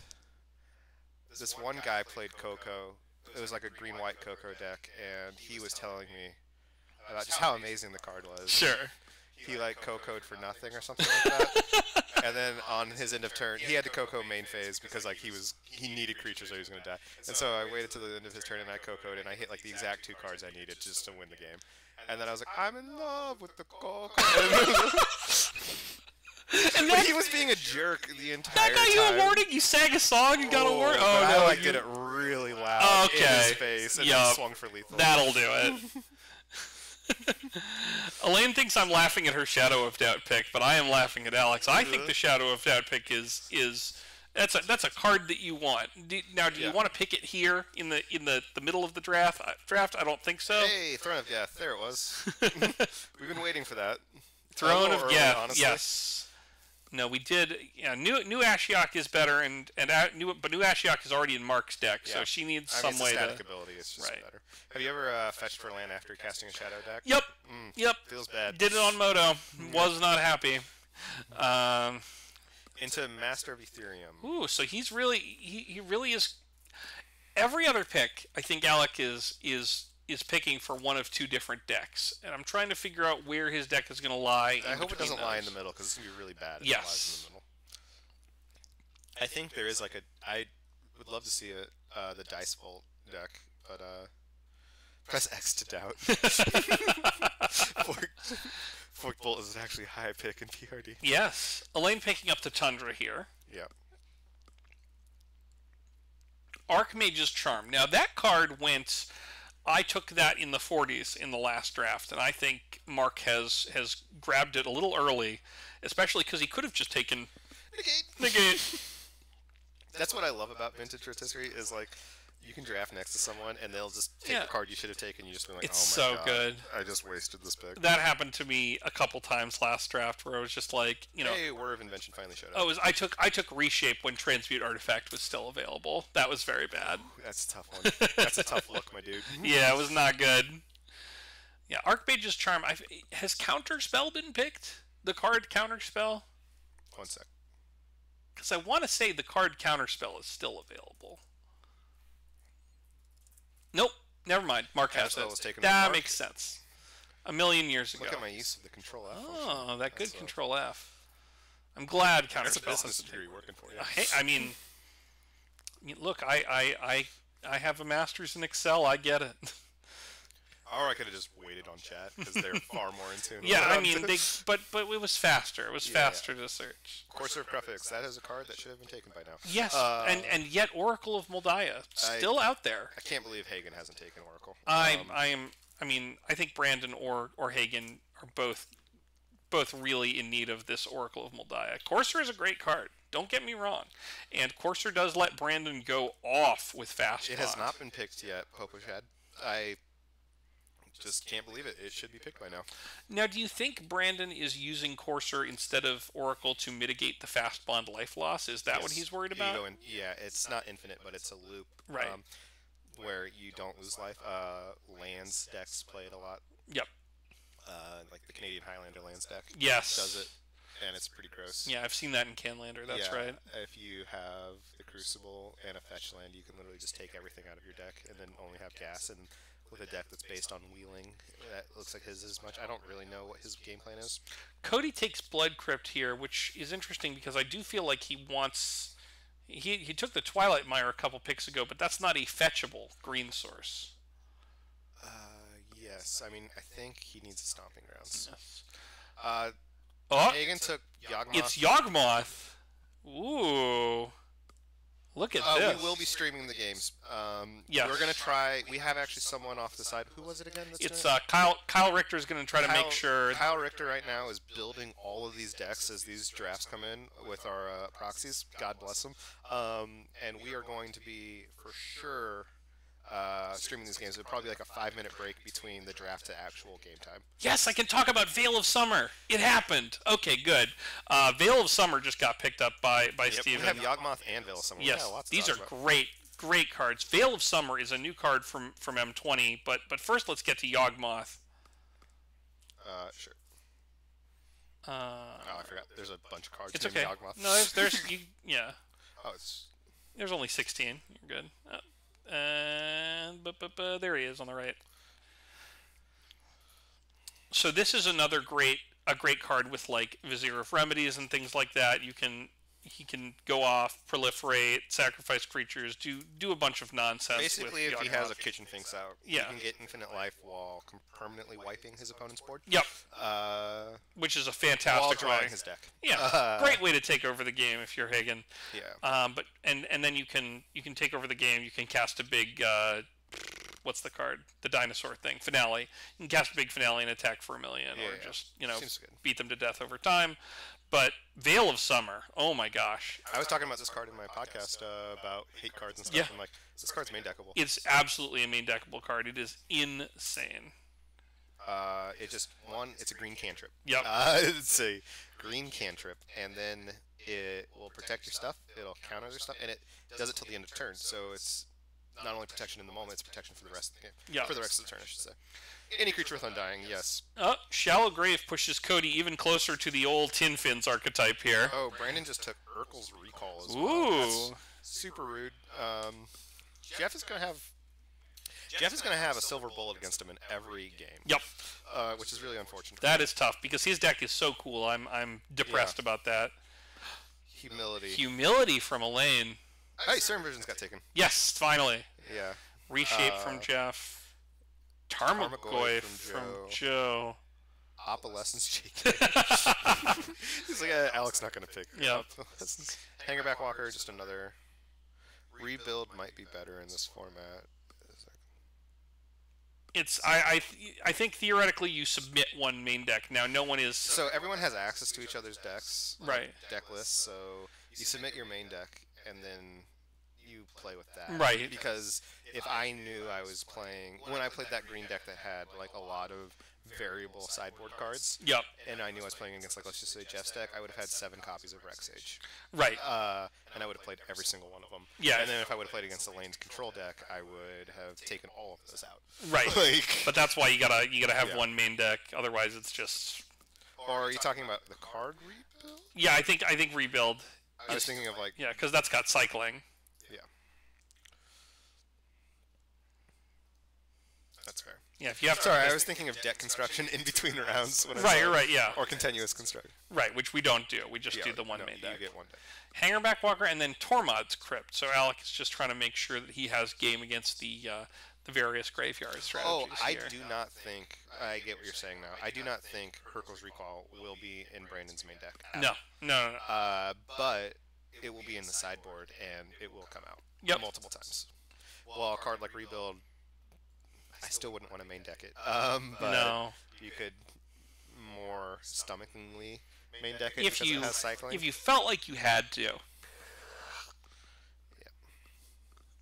this one guy played Coco. It was like a green-white Coco deck, and he was telling me about just how amazing the card was. Sure. He like Coco'd for nothing or something like that. and then on his end of turn, he had to Coco main phase because like he was he needed creatures or he was gonna die. And so I waited till the end of his turn and I Coco'd and I hit like the exact two cards I needed just to win the game. And then I was like, I'm in love with the Coco. And that, he was being a jerk the entire time. that got you a warning. You sang a song and got a warning. Oh, oh no! I like you- did it really loud in his Okay. face and then swung for lethal. That'll do it. Elaine thinks I'm laughing at her Shadow of Doubt pick, but I am laughing at Alex. I think the uh-huh. Shadow of Doubt pick is is that's a that's a card that you want. Do, now, do you Yeah. want to pick it here in the in the, the middle of the draft? Uh, draft? I don't think so. Hey, Throne of Death. There it was. We've been waiting for that. Throne of early, Death. honestly. Yes. No, we did. Yeah, new new Ashiok is better, and and a, new but new Ashiok is already in Mark's deck, so she needs I mean, some way static to. ability. It's just Right. better. Have you ever uh, fetched for land after casting a shadow deck? Yep. Yep. Feels bad. Did it on Moto. Was not happy. Um, Into Master of Etherium. ooh, so he's really he, he really is. Every other pick, I think Alec is is is picking for one of two different decks, and I'm trying to figure out where his deck is going to lie. I hope it doesn't lie in the middle because it's gonna be really bad. If Yes. It lies in the middle. I think there is like a. I would love to see a, Uh, the Dice Bolt deck, but uh, press X to doubt. Fork, Fork Bolt is actually a high pick in VRD. Yes, Elaine picking up the Tundra here. Yeah. Archmage's Charm. Now that card went. I took that in the 40s in the last draft, and I think Mark has has grabbed it a little early, especially because he could have just taken Negate. negate. That's what I love about vintage rotisserie is like you can draft next to someone and they'll just take Yeah. the card you should have taken. You just be like, It's oh my so god, good. I just wasted this pick. That happened to me a couple times last draft where I was just like, you know, hey, Whir of Invention finally showed up. oh, was, I took I took reshape when transmute artifact was still available. That was very bad. That's a tough one. That's a tough look, my dude. Yeah, it was not good. Yeah, Archmage's Charm. I've, has Counterspell been picked? The card Counterspell? One sec. Because I want to say the card Counterspell is still available. Nope, never mind. Mark has it. was taken that makes sense. A million years ago. Look at my use of the Control F. oh, that good That's a- Control F. I'm glad Counterspell. That's a business degree working for you. Hey, I mean, I mean, look, I, I, I, I have a master's in Excel. I get it. Or I could have just waited on chat because they're far more in tune. yeah, I mean, they, but but it was faster. It was Yeah, yeah. faster to search. Corsair Prefix. That is a card that should have been taken by now. Yes, Uh, and and yet Oracle of Mul Daya still out there. I can't believe Hagen hasn't taken Oracle. I'm Um, I am I mean I think Brandon or or Hagen are both both really in need of this Oracle of Mul Daya. Corsair is a great card. Don't get me wrong, and Corsair does let Brandon go off with fast. It has not been picked yet, Poposhad. I just can't believe it. It should be picked by now. Now, do you think Brandon is using Corsair instead of Oracle to mitigate the Fastbond life loss? Is that what he's worried about? in- yeah, it's not infinite, but it's a loop. Right. Um, where you don't lose life. Uh, lands decks play it a lot. Yep. Uh, like the Canadian Highlander lands deck Yes. does it, and it's pretty gross. Yeah, I've seen that in Canlander. That's Yeah, right. If you have the Crucible and a fetch land, you can literally just take everything out of your deck and then only have gas. And with a deck that's based on wheeling, that looks like his as much. I don't really know what his game plan is. Cody takes Blood Crypt here, which is interesting because I do feel like he wants. He, he took the Twilight Mire a couple picks ago, but that's not a fetchable green source. Uh, yes, I mean I think he needs a stomping grounds. Yes. Uh, Oh, Hagen took Yawgmoth. it's Yawgmoth. Ooh. Look at Uh, this. we will be streaming the games. Um, Yes. We're gonna try. We have actually someone off the side. Who was it again? It's uh, Kyle. Kyle Richter is going to try to Kyle- make sure. Kyle Richter right now is building all of these decks as these drafts come in with our uh, proxies. God bless him. Um, and we are going to be for sure uh, streaming these games. It'll probably be like a five minute break between the draft to actual game time. Yes, I can talk about Veil of Summer. It happened. Okay, good. Uh, Veil of Summer just got picked up by by Yep, we Steven. have Yawgmoth and Veil of Summer. Yes, yeah, lots these are about. great, great cards. Veil of Summer is a new card from from M20, but but first let's get to Yawgmoth. Uh, sure. Uh, Oh, I forgot. There's a bunch of cards. it's okay. Yawgmoth. No, there's there's you, yeah. Oh, it's There's only 16. You're good. Uh, and there he is on the right. So this is another great a great card with like Vizier of Remedies and things like that. You can he can go off, proliferate, sacrifice creatures, do do a bunch of nonsense. basically if he has a kitchen finks out, Yeah. he can get infinite life while com- permanently wiping his opponent's board. Yep, Uh, which is a while fantastic drawing way. his deck. Yeah, Uh, great way to take over the game if you're Hagen. Yeah. Um, but and and then you can you can take over the game. You can cast a big uh, what's the card? The dinosaur thing. Finale. You can cast a big finale and attack for a million, Yeah, or yeah. just you know beat them to death over time. But Veil of Summer. Oh my gosh, I was talking about this card in my podcast uh, about hate cards and stuff. Yeah. I'm like, this card's main deckable. it's absolutely a main deckable card. It is insane. Uh, it just one, it's a green cantrip. Yep. Uh, it's a green cantrip, and then it will protect your stuff. It'll counter their stuff, and it does it till the end of turn. So it's not only protection in the moment, it's protection for the rest of the game. Yeah. For the rest of the turn, I should say. Any creature with undying, yes. Oh, Shallow Grave pushes Cody even closer to the old Tin Fins archetype here. Oh, Brandon just took Hurkyl's recall as well. That's Ooh. super rude. Um, Jeff is gonna have. Jeff is gonna have a silver bullet against him in every game. Yep. uh, which is really unfortunate. That is tough because his deck is so cool. I'm I'm depressed about that. Humility. Humility from Elaine. Hey, certain versions got taken. Yes, finally. Yeah. Reshape Uh, from Jeff. Tarmogoyf Tarmogoyf from from Joe. Opalescence JK. He's like, uh, Alex not gonna pick. Yeah. Hangerback Walker, just another. Rebuild might be better in this format. It's I I, th- I think theoretically you submit one main deck. Now no one is So everyone has access to each other's decks, like Right. Deck lists. So you submit your main deck, and then you play with that. Right. Because if I knew I was playing when I played that green deck that had like a lot of variable sideboard cards, Yep. and I knew I was playing against like let's just say Jeff's deck, I would have had seven copies of Rec Sage, Right. uh, and I would have played every single one of them. Yeah. And then if I would have played against the lane's control deck, I would have taken all of those out. Right. Like, But that's why you gotta you gotta have Yeah. one main deck. Otherwise, it's just or are you talking about the card rebuild? yeah. I think I think rebuild. I was thinking of like Yeah, because that's got cycling. Yeah. That's fair. Yeah, if you have Sorry, I was thinking of deck construction in between rounds. When Right, you're right, yeah. Or continuous construction. right, which we don't do. We just Yeah, do the one no, main you deck. get one deck. Hangerback Walker and then Tormod's Crypt. So Alec is just trying to make sure that he has game against the uh, the various graveyard strategies Oh, I here. do not think I get what you're saying now. I do not think Hurkyl's Recall will be in Brandon's main deck. No, no, no, no. Uh, but it will be in the sideboard and it will come out Yep. multiple times. Well, a card like Rebuild, I still wouldn't want to main deck it. Um, but no. you could more stomachingly main deck it If because you it has cycling. if you felt like you had to.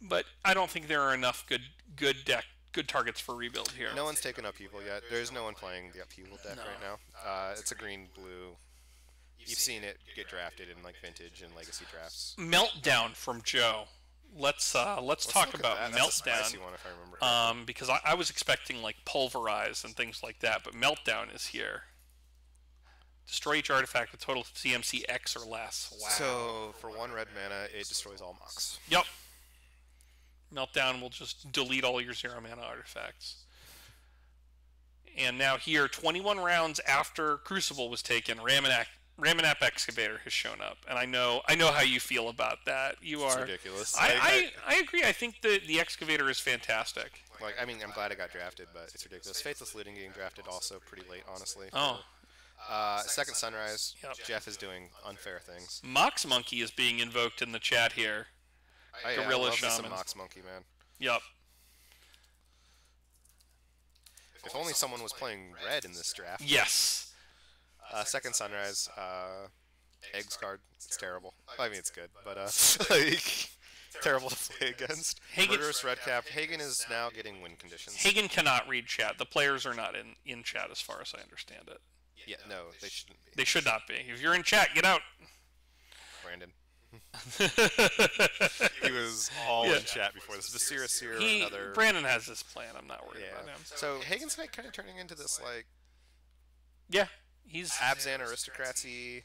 But I don't think there are enough good good deck good targets for rebuild here. no one's taken upheaval yet. There's no one playing the upheaval deck No. right now. Uh, it's a green blue. You've seen it get drafted in like vintage and legacy drafts. Meltdown from Joe. Let's uh, let's, Let's talk about that. That's a spicy Meltdown. one, if I remember. Um, because I, I was expecting like pulverize and things like that, but meltdown is here. Destroy each artifact with total CMC X or less. Wow. So for one red mana, it destroys all Mox. Yep. Meltdown will just delete all your zero mana artifacts. And now here, 21 rounds after Crucible was taken, Ramunap, Ramunap Excavator has shown up, and I know I know how you feel about that. You It's are ridiculous. I, I, I agree. I think the the Excavator is fantastic. Like, I mean, I'm glad it got drafted, but it's ridiculous. Faithless Looting getting drafted also pretty late, honestly. Oh, Uh, second Sunrise, Yep. Jeff is doing unfair things. Mox Monkey is being invoked in the chat here. I, yeah, I Gorilla love me some Mox Monkey, man. Yep. If only someone was playing red in this draft. Yes. Uh, second Sunrise, uh, Eggs card, it's terrible. I mean, it's good, but, uh, like, terrible to play against. Hagen- Murderous Redcap. Hagen is now getting win conditions. Hagen cannot read chat. The players are not in, in chat as far as I understand it. Yeah, no, they shouldn't be. They should not be. If you're in chat, get out. Brandon. he was all Yeah. in chat before this. Vasira Seer, He, another. Brandon has this plan. I'm not worried yeah. about him. So Hagen's kind of turning into this like Yeah, he's Abzan aristocracy.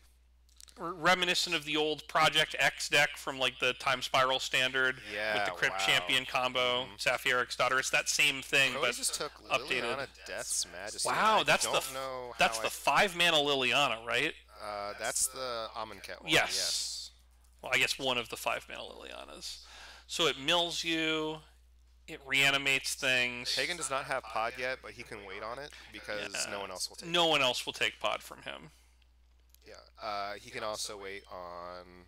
r- reminiscent of the old Project X deck from like the Time Spiral standard with the Crypt wow. Champion combo, Saffi Eriksdotter. It's that same thing, Cody but just took updated. Liliana Death's Majesty. wow, I that's the know that's how the five mana Liliana, right? Uh, that's the Amonkhet one. Yes. Yes. Well, I guess one of the five mana Lilianas. So it mills you, it reanimates things. Hagen does not have pod yet, but he can wait on it because Yeah. no one else will take. No one else will take pod from him. Yeah. Uh, he can also wait on.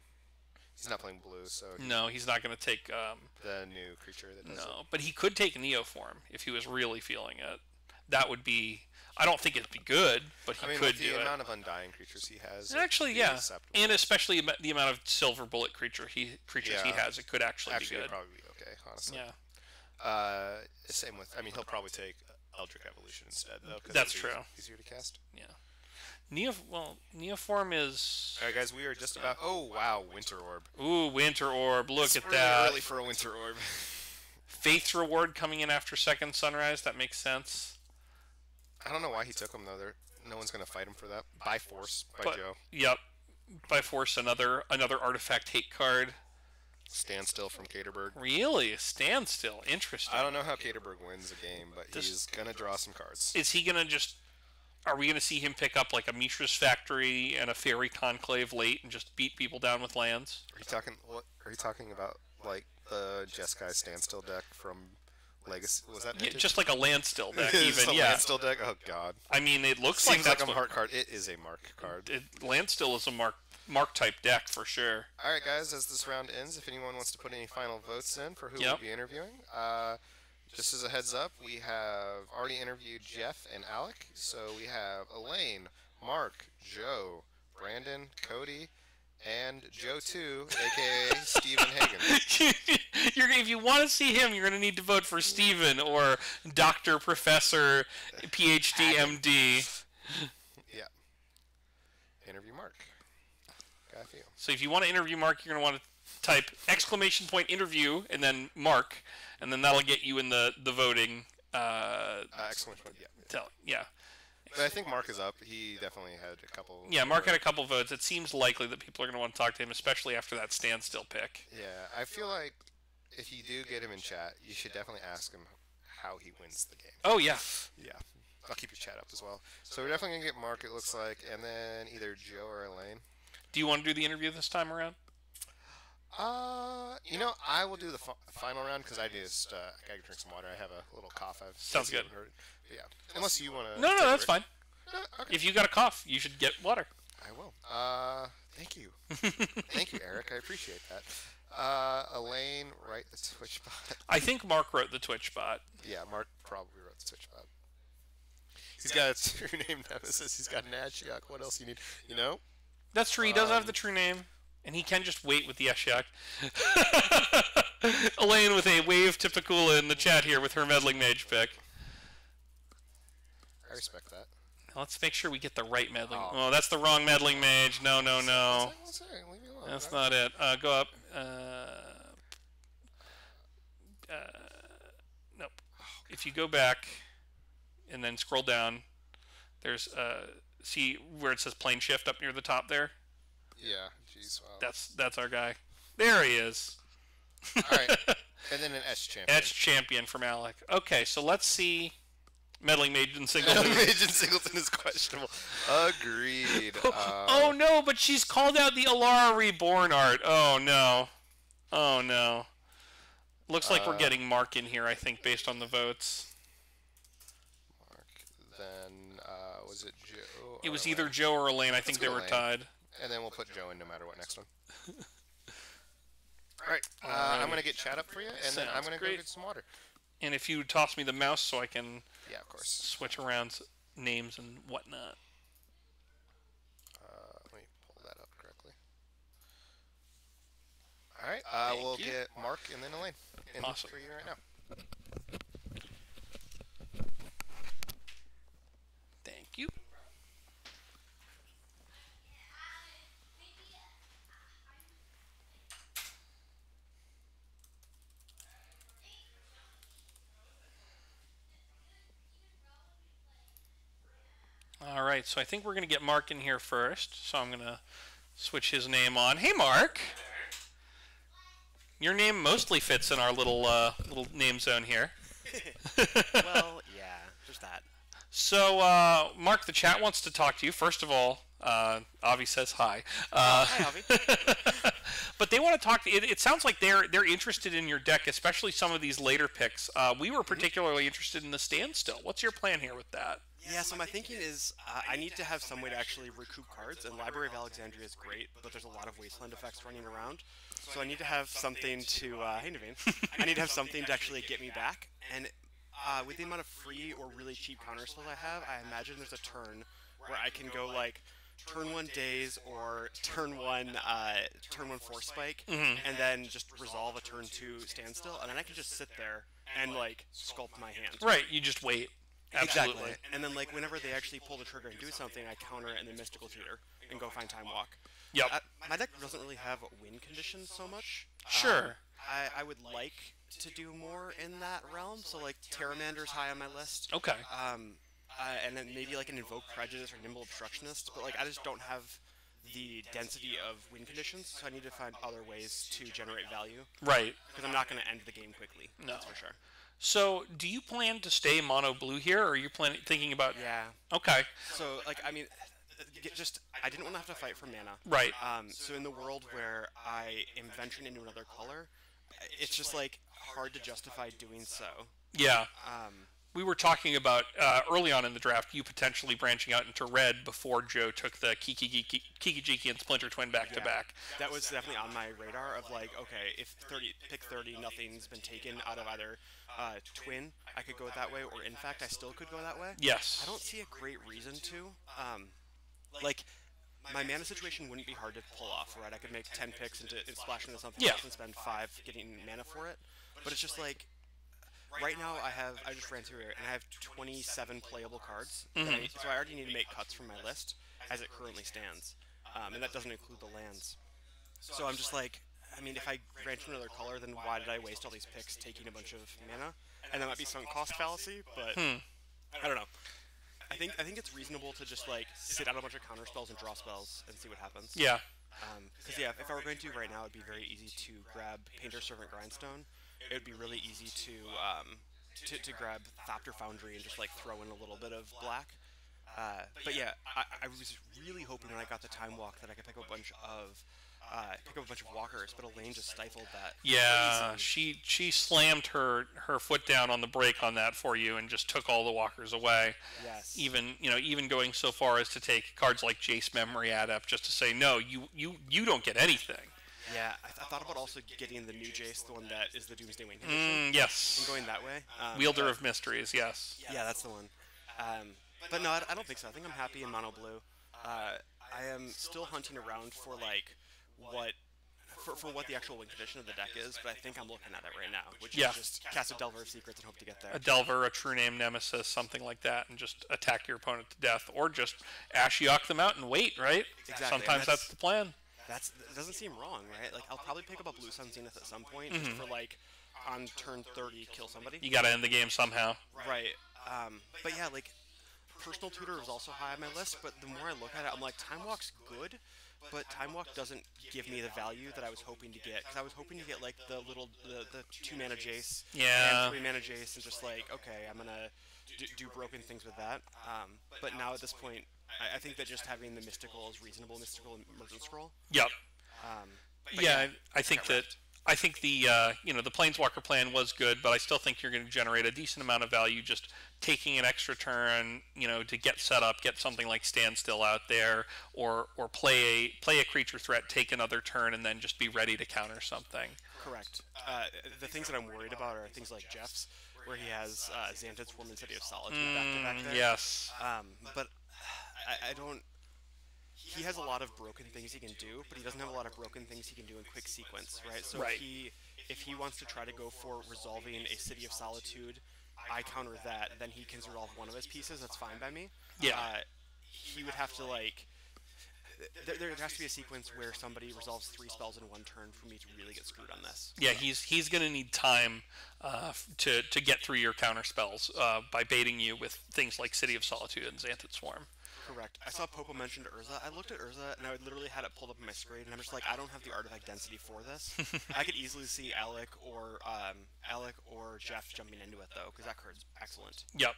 He's not playing blue, so he- No, he's not going to take. Um, the new creature that does it. no, but he could take Neoform if he was really feeling it. That would be. I don't think it'd be good, but he I mean, could with the do it. amount of undying creatures he has. it'd Actually, yeah, acceptable. and especially the amount of silver bullet creature he creatures he has, it could actually, Actually, be good. probably be okay, honestly. Yeah, Uh, same with. I mean, he'll probably take Eldritch Evolution instead, though. That's true. Easier to cast. yeah. Neo, well, Neoform is. All right, guys, we are just about. Oh wow, Winter Orb. Ooh, Winter Orb. Look It's at really that. early for a Winter Orb. Faith reward coming in after second sunrise. That makes sense. I don't know why he took him though. There, no one's gonna fight him for that. By force, by But Joe. yep, by force another another artifact hate card. Standstill from Caterberg. Really, standstill. Interesting. I don't know how Caterberg wins a game, but This- he's gonna draw some cards. Is he gonna just? Are we gonna see him pick up like a Mishra's Factory and a Faerie Conclave late and just beat people down with lands? Are you talking? What are you talking about? Like the Jeskai standstill deck from Legacy? Was that Yeah, just like a land still deck, even the yeah. Landstill deck. Oh god. I mean, it looks Seems like like that's a what, mark card. It is a mark card. it, land still is a mark mark type deck for sure. All right, guys. As this round ends, if anyone wants to put any final votes in for who Yep. we'll be interviewing, uh, just as a heads up, we have already interviewed Jeff and Alec. So we have Elaine, Mark, Joe, Brandon, Cody, and Joe Two, aka Stephen Hagen. you're, if you want to see him, you're going to need to vote for Steven or Doctor Professor PhD MD. Yeah. Interview Mark. Got a few. So if you want to interview Mark, you're going to want to type exclamation point interview and then Mark, and then that'll get you in the the voting. Uh, Uh, exclamation point. Yeah. tell, yeah, But I think Mark is up. He definitely had a couple. yeah. Mark had a couple votes. It seems likely that people are going to want to talk to him, especially after that standstill pick. Yeah, I feel like if you do get him in chat, you should definitely ask him how he wins the game. Oh yeah, Yeah. I'll keep your chat up as well. So we're definitely gonna get Mark. It looks like, and then either Joe or Elaine. do you want to do the interview this time around? Uh, you know, I will do the fi- final round because I just uh, I gotta drink some water. I have a little cough. I've Sounds good. Yeah, unless you want to. No, no, that's fine. okay. If you got a cough, you should get water. I will. Uh, thank you, thank you, Eric. I appreciate that. Uh, Elaine, write the Twitch bot. I think Mark wrote the Twitch bot. Yeah, Mark probably wrote the Twitch bot. He's got a true name nemesis. He's got an Ashiok. What else you need? You know? That's true. He does have the true name, and he can just wait with the Ashiok. Elaine with a wave to Pikula in the chat here with her meddling mage pick. I respect that. Now let's make sure we get the right meddling. Oh. Oh, that's the wrong meddling mage. No, no, no. One second, leave me alone. That's not it. Uh, go up. Uh, uh, nope. If you go back and then scroll down, there's uh, see where it says plane shift up near the top there. Yeah. Jeez. Wow. That's that's our guy. There he is. All right. And then an S champion. S champion from Alec. Okay, so let's see. Meddling Mage and Single. Agent Singleton is questionable. Agreed. Oh no, but she's called out the Alara Reborn art. Oh no. Oh no. Looks like we're Uh, getting Mark in here, I think, based on the votes. Mark. Then uh, was it Joe? It was Elaine? either Joe or Elaine. I think they were Elaine. tied. And then we'll put Joe in no matter what next one. All right. Uh, I'm gonna get chat up for you, and then I'm gonna go get some water. And if you toss me the mouse so I can Yeah, of course. switch around names and whatnot. Uh, let me pull that up correctly. All right. Uh, Thank we'll you. get Mark and then Elaine. In Awesome. for you right now. Thank you. All right, so I think we're going to get Mark in here first. So I'm going to switch his name on. Hey, Mark. Your name mostly fits in our little uh, little name zone here. well, yeah, there's that. So, uh, Mark, the chat wants to talk to you. First of all, uh, Avi says hi. Uh, Hi, Avi. but they want to talk to. It, it sounds like they're they're interested in your deck, especially some of these later picks. Uh, we were particularly interested in the standstill. What's your plan here with that? Yeah, so my thinking is uh, I need to have some way to actually recoup cards, and Library of Alexandria is great, but there's a lot of wasteland effects running around. So I need to have something to, uh, hey Naveen, I need to have something to actually get me back. And uh, with the amount of free or really cheap counter spells I have, I imagine there's a turn where I can go like turn one Daze or turn one uh, turn one force spike, and then just resolve a turn two standstill, and then I can just sit there and like sculpt my hand. Right, you just wait. Absolutely. Exactly. And then like whenever they actually pull the trigger and do something, I counter it and then mystical tutor and go find time walk. Yep. Uh, my deck doesn't really have win conditions so much. Sure. I, I would like to do more in that realm. So like Terramander's high on my list. Okay. Um, uh, and then maybe like an invoke prejudice or nimble obstructionist. But like I just don't have the density of win conditions, so I need to find other ways to generate value Right. because I'm not going to end the game quickly. No. That's for sure. So, do you plan to stay mono blue here, or are you planning thinking about? Yeah. Okay. So, like, I mean, get- just I didn't want to have to fight for mana. Right. Um, so in the world where I am venturing into another color, it's just like hard to justify doing so. Yeah. Um, We were talking about uh, early on in the draft you potentially branching out into red before Joe took the Kiki Kiki Kiki Jiki and Splinter Twin back to back. That was definitely on my radar of like, okay, if 30 pick 30, nothing's been taken out of either uh, twin, I could go that way, or in fact, I still could go that way. Yes. I don't see a great reason to. Um, like, my mana situation wouldn't be hard to pull off, right? I could make 10 picks into and splash into something Yeah. else and spend 5 getting mana for it. But it's just like right now I have I just ran through it and I have 27 playable cards. that I- so I already need to make cuts from my list as it currently stands. Um, and that doesn't include the lands. So I'm just like, I mean, if I ran to another color, then why did I waste all these picks taking a bunch of mana? And that might be sunk cost fallacy, but I don't know. I think I think it's reasonable to just like sit out a bunch of counter spells and draw spells and see what happens. Yeah. Because yeah, if I were going to right now, it'd be very easy to grab Painter Servant Grindstone. It would be really easy to um, to, to grab Thopter Foundry and just like throw in a little bit of black. Uh, but yeah, I, I was really hoping when I got the Time Walk that I could pick up a bunch of uh, pick up a bunch of walkers, but Elaine just stifled that. Yeah, crazy- she she slammed her her foot down on the brake on that for you and just took all the walkers away. Yes. Even you know even going so far as to take cards like Jace Memory Adept just to say no, you you you don't get anything. Yeah, I, th- I thought about also getting the new Jace, the one that is the Doomsday Wing Mm, yes, and going that way. Um, Wielder of Mysteries. Yes. Yeah, that's the one. Um, but no, I, I don't think so. I think I'm happy in mono blue. Uh, I am still hunting around for like what for, for what the actual win condition of the deck is, but I think I'm looking at it right now, which Yeah. is just cast a Delver of Secrets and hope to get there. A Delver, a True Name Nemesis, something like that, and just attack your opponent to death, or just Ashiok them out and wait. Right. Exactly, Sometimes that's- that's the plan. That's that doesn't seem wrong, right? Like I'll probably pick up a Blue Sun Zenith at some point just for like on turn 30 kill somebody. You got to end the game somehow. Right. Um, but yeah, like personal tutor is also high on my list. But the more I look at it, I'm like, Time Walk's good, but Time Walk doesn't give me the value that I was hoping to get. Because I was hoping to get like the little the, the two mana Jace Yeah. and three mana Jace, and just like, okay, I'm gonna do, do broken things with that. Um, but now at this point, I, I think that just having the mystical is reasonable. Mystical and Merchant Scroll. Yep. Um, but yeah, I think that I think the uh, you know the planeswalker plan was good, but I still think you're going to generate a decent amount of value just taking an extra turn, you know, to get set up, get something like standstill out there, or or play a play a creature threat, take another turn, and then just be ready to counter something. Correct. Uh, the things that I'm worried about are things like Jeff's, where he has uh, Xantid Swarm and City of Solitude back to back there. Yes. Um, but I, I don't. He has a lot of broken things he can do, but he doesn't have a lot of broken things he can do in quick sequence, right? So Right. if he if he wants to try to go for resolving a City of Solitude, I counter that. Then he can resolve one of his pieces. That's fine by me. Yeah. Uh, he would have to like. There, there has to be a sequence where somebody resolves three spells in one turn for me to really get screwed on this. Yeah, he's he's going to need time uh, to to get through your counter spells uh, by baiting you with things like City of Solitude and Xantid Swarm. Correct. I saw Popo mentioned Urza. I looked at Urza and I literally had it pulled up on my screen, and I'm just like, I don't have the artifact density for this. I could easily see Alec or um, Alec or Jeff jumping into it though, because that card's excellent. Yep.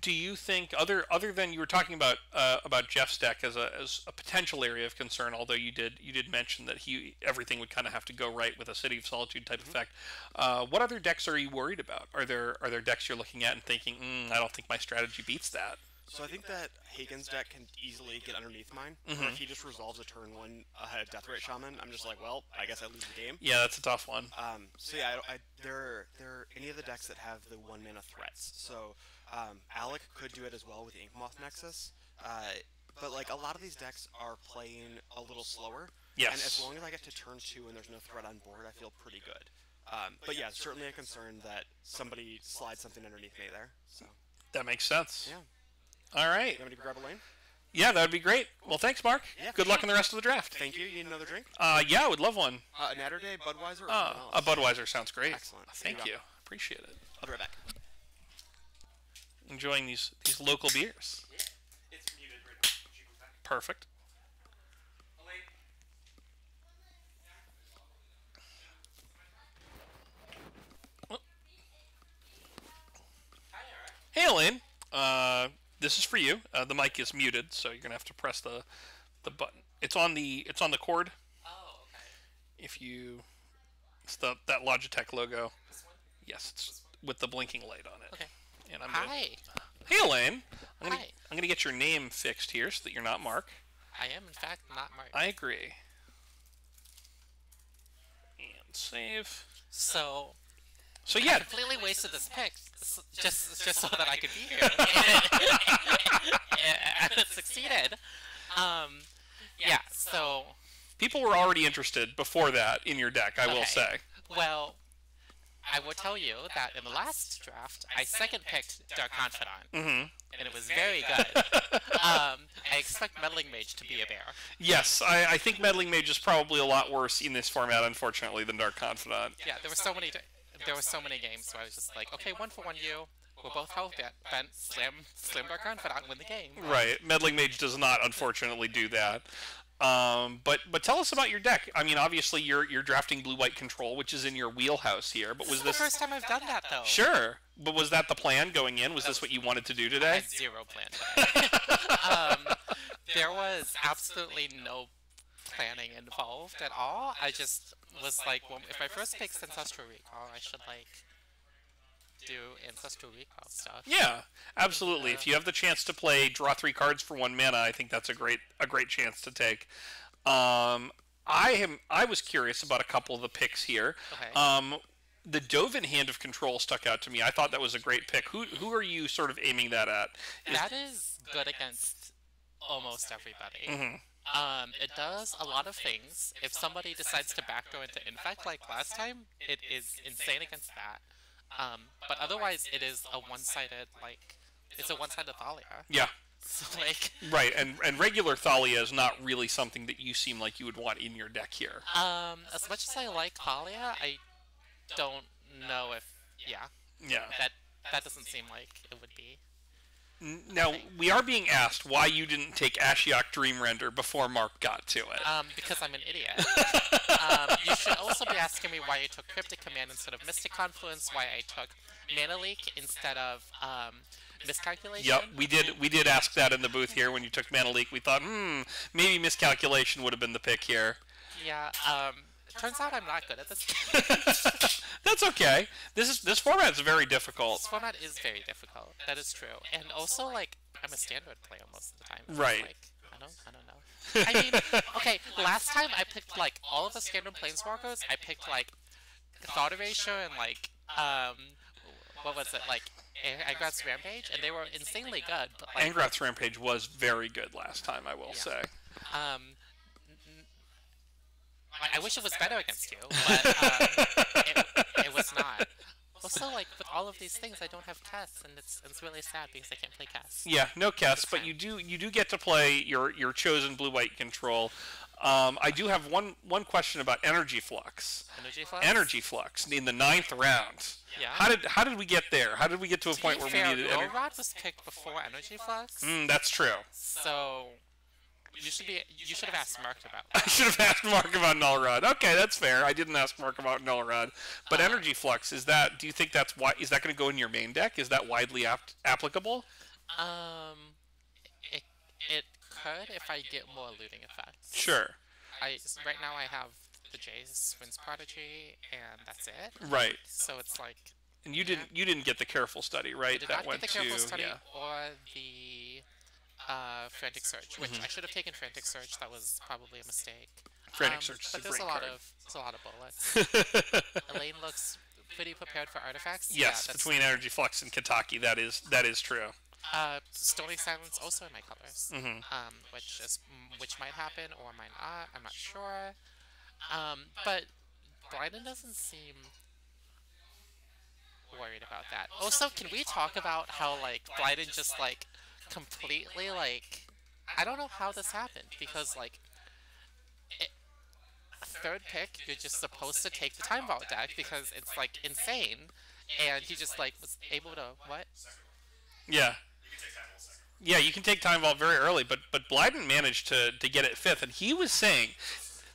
Do you think other other than you were talking about uh, about Jeff's deck as a as a potential area of concern? Although you did you did mention that he everything would kind of have to go right with a City of Solitude type effect. Uh, what other decks are you worried about? Are there are there decks you're looking at and thinking, mm, I don't think my strategy beats that? So I think that Hagen's deck can easily get underneath mine. Or if he just resolves a turn one ahead of Deathrite Shaman, I'm just like, well, I guess I lose the game. Yeah, that's a tough one. Um, so yeah, I, I, there are, there are any of the decks that have the one mana threats. So um, Alec could do it as well with Inkmoth Nexus. Uh, but like a lot of these decks are playing a little slower. Yes. And as long as I get to turn two and there's no threat on board, I feel pretty good. Um, but yeah, certainly a concern that somebody slides something underneath me there. So That makes sense. yeah, All right. you want me to grab a lane? Yeah, that would be great. Well, thanks, Mark. Yeah, Good luck sure. in the rest of the draft. Thank you. You need another drink? Uh, yeah, I would love one. Uh, a Natter Day, Budweiser, or Uh, a? Budweiser sounds great. Excellent. Thank you you. Appreciate it. I'll be right back. Enjoying these these local beers. It's muted right now. She comes back. Perfect. Hey, Elaine. Uh, this is for you. Uh, the mic is muted, so you're gonna have to press the the button. It's on the it's on the cord. Oh, okay. If you, it's the that Logitech logo. This one? Yes, it's with the blinking light on it. Okay. And I'm gonna, Hi. Hey, Elaine. I'm gonna Hi. I'm gonna get your name fixed here so that you're not Mark. I am, in fact, not Mark. I agree. And save. So, So yeah, I completely wasted this pick just just so that I could be here. and it succeeded. Um, Yeah. So, People were already interested before that in your deck, I will say. well, I will tell you that in the last draft, I second picked Dark Confidant, hmm and it was very good. um, I expect Meddling Mage to be a bear. Yes, I, I think Meddling Mage is probably a lot worse in this format, unfortunately, than Dark Confidant. Yeah, there were so many. There were so many games where I was just like, okay, one for one, you. We're both health bent. slam, slam Dark Confidant, win the game. Right, Meddling Mage does not, unfortunately, do that. Um, but but tell us about your deck. I mean, obviously you're you're drafting blue white control, which is in your wheelhouse here. But This was this the first time I've done that though. sure? But was that the plan going in? Was this what you wanted to do today? zero plan um, there was absolutely no planning involved at all. I just was like, well, if my first pick's Ancestral Recall, I should like do Ancestral Recall stuff. Yeah, absolutely. If you have the chance to play draw three cards for one mana, I think that's a great a great chance to take. Um, I am I was curious about a couple of the picks here. Okay. Um, the Dovin Hand of Control stuck out to me. I thought that was a great pick. Who who are you sort of aiming that at? Is- That is good against almost everybody. Mhm. Um, it does a lot of things. If somebody decides to backdoor into Infect like last time, it is insane against that. Um, but otherwise, it is a one-sided like it's a one-sided Thalia. yeah, So like, right. And and regular Thalia is not really something that you seem like you would want in your deck here. um, as much as I like Thalia, I don't know if yeah Yeah. that that doesn't seem like it would be. Now we are being asked why you didn't take Ashiok Dreamrender before Mark got to it. Um, because I'm an idiot. um, you should also be asking me why I took Cryptic Command instead of Mystic Confluence, why I took Mana Leak instead of um, Miscalculation. Yep, we did. We did ask that in the booth here when you took Mana Leak. We thought, hmm, maybe miscalculation would have been the pick here. Yeah. Um, turns out I'm not good at this. That's okay. This is this format is very difficult. this format is very difficult. That is true. And also, like, I'm a standard player most of the time. Right. Like, I don't. I don't know. I mean, okay. Last time I picked like all of the standard planeswalkers. I picked like Thought Erasure and like um, what was it like? Angrath's Rampage, and they were insanely good. But like, Angrath's Rampage was very good last time, I will Yeah. say. um, I wish it was better against you, but um, it, it was not. Also, like with all of these things, I don't have Cass, and it's it's really sad because I can't play Cass. Yeah, no Kess, but you do you do get to play your your chosen blue white control. Um, I do have one one question about energy flux. Energy Flux. Energy flux in the ninth round. Yeah. How did how did we get there? How did we get to a To point where fair, we needed energy? Rod was picked before Energy Flux, Mm, that's true. so you should be you should have asked Mark about I should have asked Mark about Null Rod. Okay, that's fair. I didn't ask Mark about Null Rod. But Uh, Energy Flux is that? Do you think that's why? Is that going to go in your main deck? Is that widely apt, applicable? Um, it it could if I get more looting effects. Sure. I right now I have the Jace Vryn's Prodigy, and that's it. Right. So it's like And you didn't you didn't get the careful study, right? That went get the careful to study yeah. or the uh, frantic search, which Mm-hmm. I should have taken frantic search. That was probably a mistake. Frantic Um, Search but there's a lot card. of there's a lot of bullets. Elaine looks pretty prepared for artifacts. Yes, that's- between Energy Flux and Kataki, that is that is true. uh, Stony Silence also in my colors, Mhm. um, which is mm, which might happen or might not. I'm not sure. Um, but Blyden doesn't seem worried about that. Also, can we talk about how like Blyden just like completely like I don't know how this happened because like third pick you're just supposed to take the time vault deck because it's like insane and he just like was able to what Yeah. Yeah, you can take time vault very early, but but Blyden managed to to get it fifth, and he was saying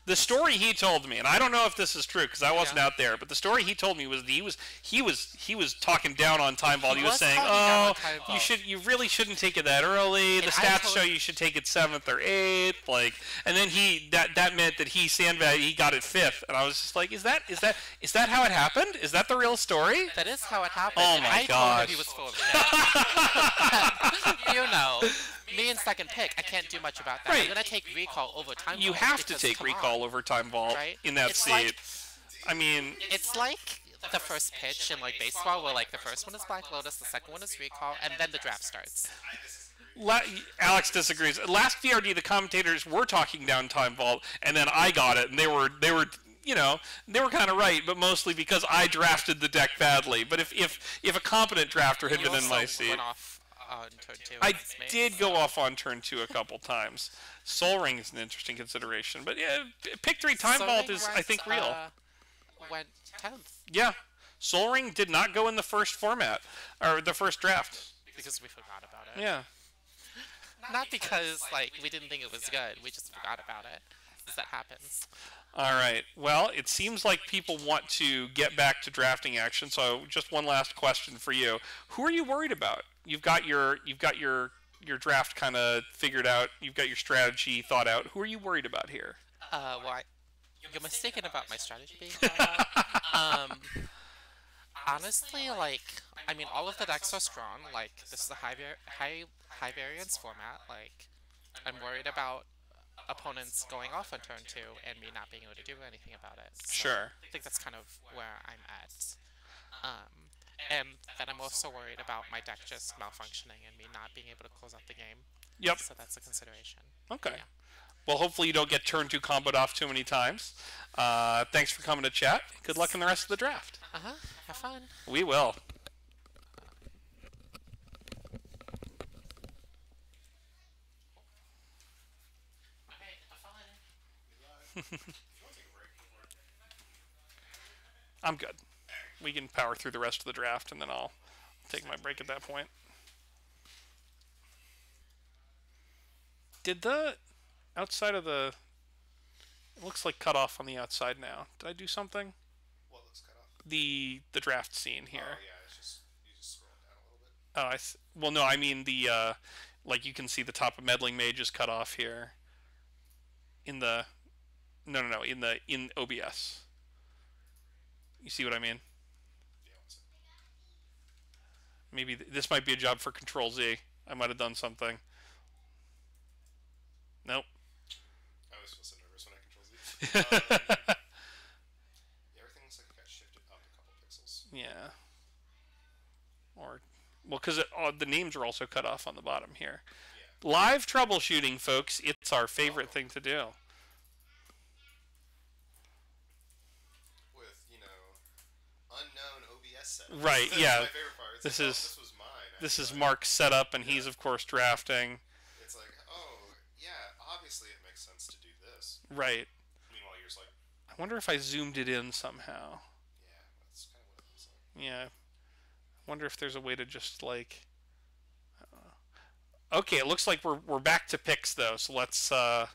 the story he told me, and I don't know if this is true because I wasn't Yeah. out there, but the story he told me was he was he was he was talking down on time vault. He, He was, was saying, "Oh, you should you really shouldn't take it that early. The And I stats told- show you should take it seventh or eighth, like." And then he that that meant that he sandbag he got it fifth, and I was just like, "Is that is that is that how it happened? Is that the real story?" That is how it happened. Oh my I told he was full of shit. you know, me in second pick, I can't do much about that. Right. I'm gonna take recall over time. You have to take recall on, over time vault right? in that It's seat. like- I mean, It's like the first pitch in like baseball, where like the first one is Black Lotus, the second one is recall, and then the draft starts. La- Alex disagrees. Last VRD, the commentators were talking down Time Vault, and then I got it, and they were they were you know they were kind of right, but mostly because I drafted the deck badly. But if if if a competent drafter had You been in my seat, off on turn two. I did go off on turn two a couple times. Sol Ring is an interesting consideration, but yeah, pick three Time Soul Vault is I think real. Uh, went tenth yeah, Sol Ring did not go in the first format or the first draft. because we forgot about it. Yeah. Not because like we didn't think it was good. We just forgot about it. 'Cause that happens. All right. Well, it seems like people want to get back to drafting action. So, just one last question for you: Who are you worried about? You've got your you've got your your draft kind of figured out. You've got your strategy thought out. Who are you worried about here? Uh, well, I, you're mistaken about my strategy being thought out. um, honestly, like, I mean, all of the decks are strong. Like, this is a high high high variance format. Like, I'm worried about opponents going off on turn two and me not being able to do anything about it. So Sure. I think that's kind of where I'm at. Um, and then I'm also worried about my deck just malfunctioning and me not being able to close out the game. Yep. So that's a consideration. Okay. Yeah. Well, hopefully you don't get turn two comboed off too many times. Uh, thanks for coming to chat. Good luck in the rest of the draft. Uh huh. Have fun. We will. Okay, have fun. I'm good. We can power through the rest of the draft, and then I'll take my break at that point. Did the outside of the? It looks like cut off on the outside now. Did I do something? What looks cut off? The the draft scene here. Oh yeah, it's just you just scroll down a little bit. Oh, I th- well, no, I mean the uh, like you can see the top of meddling mage is cut off here. In the, no, no, no, in the in OBS. You see what I mean? Yeah. Maybe th- this might be a job for Control Z. I might have done something. Nope. I always feel so nervous when I control Z. um, yeah, everything looks like it got shifted up a couple pixels. Yeah. Or, well, because uh, the names are also cut off on the bottom here. Live troubleshooting, folks. It's our favorite thing to do. With you know, unknown OBS setup. Right, That's yeah. My favorite part. This like, oh, is- this was mine. This is. Mark's setup, and he's, of course, drafting. It's like, oh yeah, obviously it makes sense to do this. Right. Meanwhile, you're like, I wonder if I zoomed it in somehow. Yeah, that's kind of what it looks like. Yeah. I wonder if there's a way to just like. uh, Okay, it looks like we're we're back to picks though, so let's uh,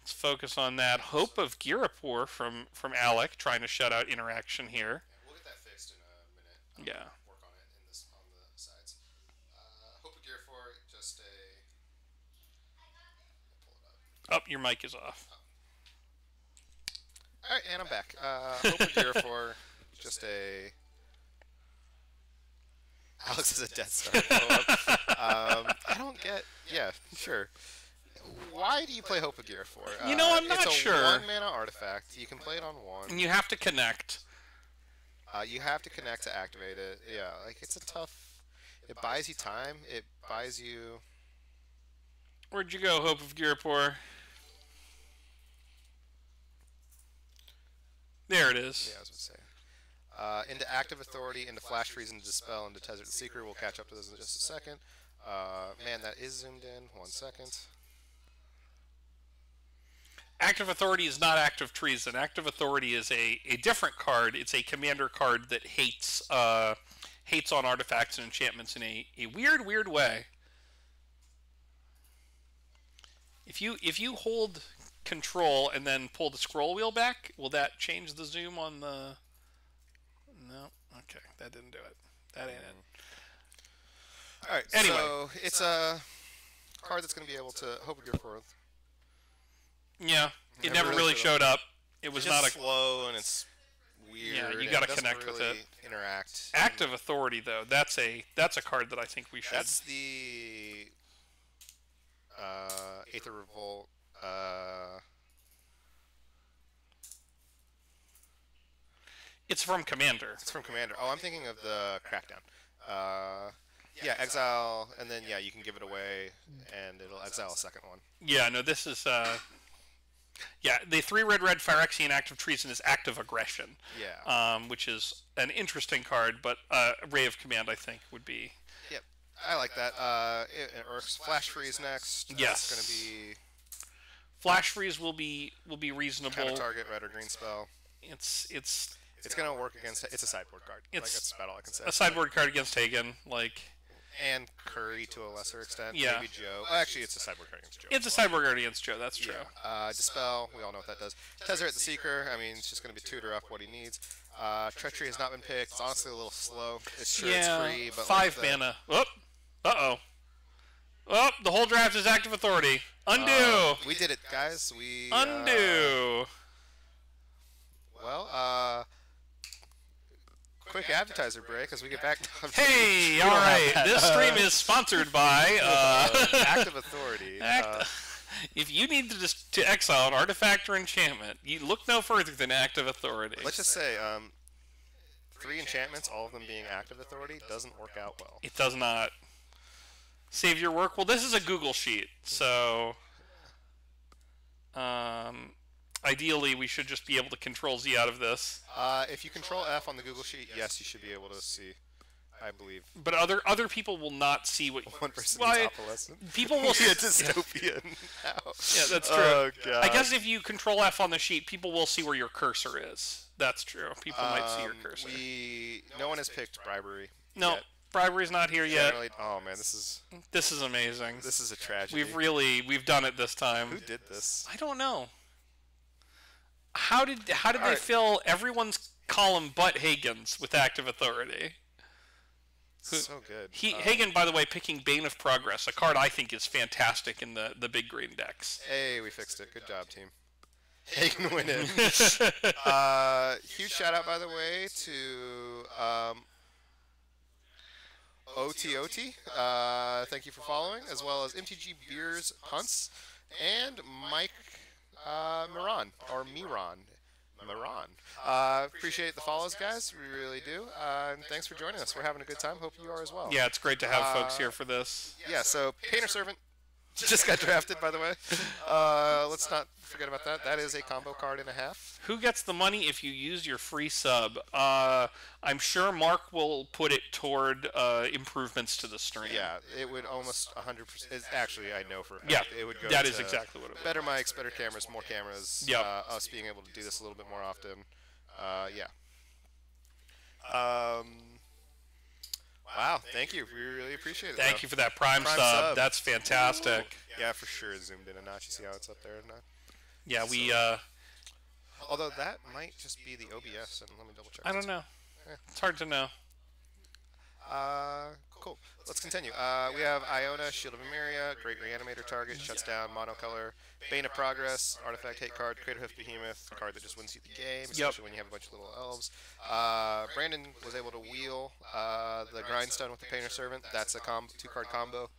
let's focus on that. Hope of Ghirapur from from Alec trying to shut out interaction here. Yeah, we'll get that fixed in a minute. Um, Yeah. Work on it in this on the sides. Uh, Hope of Ghirapur just a. Up. Oh, your mic is off. All right, and I'm back. Uh, Hope of Ghirapur just a. Alex is a Death Star. um, I don't get. Yeah, sure. Why do you play Hope of Ghirapur? You know, I'm not sure. it's a sure. One mana artifact. You can play it on one. And you have to connect. Uh, you have to connect to activate it. Yeah, like it's a tough. It buys you time. It buys you. Where'd you go, Hope of Ghirapur? There it is. Yeah, I was gonna say. Uh, into Act of Authority, into flash freeze, into dispel, into desert secret. We'll catch up to those in just a second. Uh, man, that is zoomed in. One second. Act of Authority is not Act of Treason. Act of Authority is a, a different card. It's a commander card that hates uh, hates on artifacts and enchantments in a, a weird, weird way. If you if you hold control and then pull the scroll wheel back, will that change the zoom on the? No. Okay, that didn't do it. That ain't it. All right. Anyway. so it's a card that's gonna be able to hope Gear forth. Yeah, it Never never really really showed showed up. It was It's not a slow and it's weird. Yeah, you and gotta it doesn't connect with it. Interact. Act of Authority though. That's a that's a card that I think we should. That's the uh, Aether Revolt. Uh, It's from Commander. it's from Commander. Oh, I'm thinking of the Crackdown. Uh, Yeah, exile, and then yeah, you can give it away, and it'll exile a second one. Yeah, no, this is. Uh, yeah, the three red red Phyrexian Act of Treason is Act of Aggression, Yeah. um, which is an interesting card, but uh, Ray of Command I think would be. Yep. I like that. Uh, it, it works. Flash freeze next. Yes. That's gonna be Flash freeze will be will be reasonable. kind of target red or green spell. It's it's It's gonna work against. It's a sideboard card. like It's that's about all I can say. a sideboard card against Hagen. Like And Curry to a lesser extent. Yeah. Maybe Joe. Oh, actually, it's a card against Joe. it's a card against Joe. That's true. Yeah. Uh, Dispel, we all know what that does. Tezzeret the Seeker, I mean, it's just going to be tutor up what he needs. Uh, Treachery has not been picked. It's honestly a little slow. It's sure yeah, it's free, but five like the, mana. Oh, uh oh. Oh, the whole draft is active authority. Undo. Uh, we did it, guys. We uh, Undo. well, uh, quick advertiser break as we get back. To, Hey, all right. This stream is sponsored by. Uh, Uh, Act of Authority. Act- Uh, if you need to just to exile an artifact or enchantment, you look no further than Act of Authority. let's just say, um, three enchantments, all of them being active authority, doesn't work out well. It does not save your work. Well, this is a Google sheet, so um, ideally we should just be able to control Z out of this. Uh, if you control F on the Google sheet, yes, you should be able to see. I believe But other other people will not see what one person Well, is I- opalescent. people will. see a dystopian now. Yeah, that's true. Oh god. I guess if you control F on the sheet, people will see where your cursor is. That's true. People might see your Um, cursor. We no one has picked bribery. no, yet. bribery's not here yet. Generally- oh man, this is This is amazing. this is a tragedy. We've really we've done it this time. Who did this? I don't know. How did how did they Alright. fill everyone's column but Hagen's with Act of Authority? Who- so good. He, Um, Hagen, by the way, picking Bane of Progress, a card I think is fantastic in the, the big green decks. Hey, we fixed it. Good job, team. Hagen went in. uh, huge shout out, by the way, to um, OTOT. Uh, thank you for following, as well as MTG Beers Hunts and Mike uh, Miran or Miran. Miran. Uh, appreciate the follows, guys. We really do. Uh, and thanks for joining us. We're having a good time. Hope you are as well. Yeah, it's great to have folks Uh, here for this. Yeah, so Painter Servant just got drafted, by the way. Uh, let's not forget about that. That is a combo card and a half. Who gets the money if you use your free sub? Uh, I'm sure Mark will put it toward uh, improvements to the stream. Yeah, it would almost 100%. It's actually, I know for a fact Yeah, it would go that is exactly what it would. Better mics, better cameras, more cameras. Yep. Uh, us being able to do this a little bit more often. Uh, yeah. Um. Wow, thank you. We really appreciate it. Thank though. you for that prime, Prime sub. sub. That's fantastic. Yeah, for sure. Zoomed in a notch. You see how it's up there? Not? Yeah, we. Uh, Although that might just be the OBS, and let me double check. I don't know. It's hard to know. Uh, cool. Let's continue. Uh, we have Iona, Shield of Emeria, Great Reanimator target, shuts down monocolor, Bane of Progress, Artifact hate card, Craterhoof Behemoth, card that just wins you the game, especially when you have a bunch of little elves. Uh, Brandon was able to wheel uh, the Grindstone with the Painter Servant. That's a com- two card combo.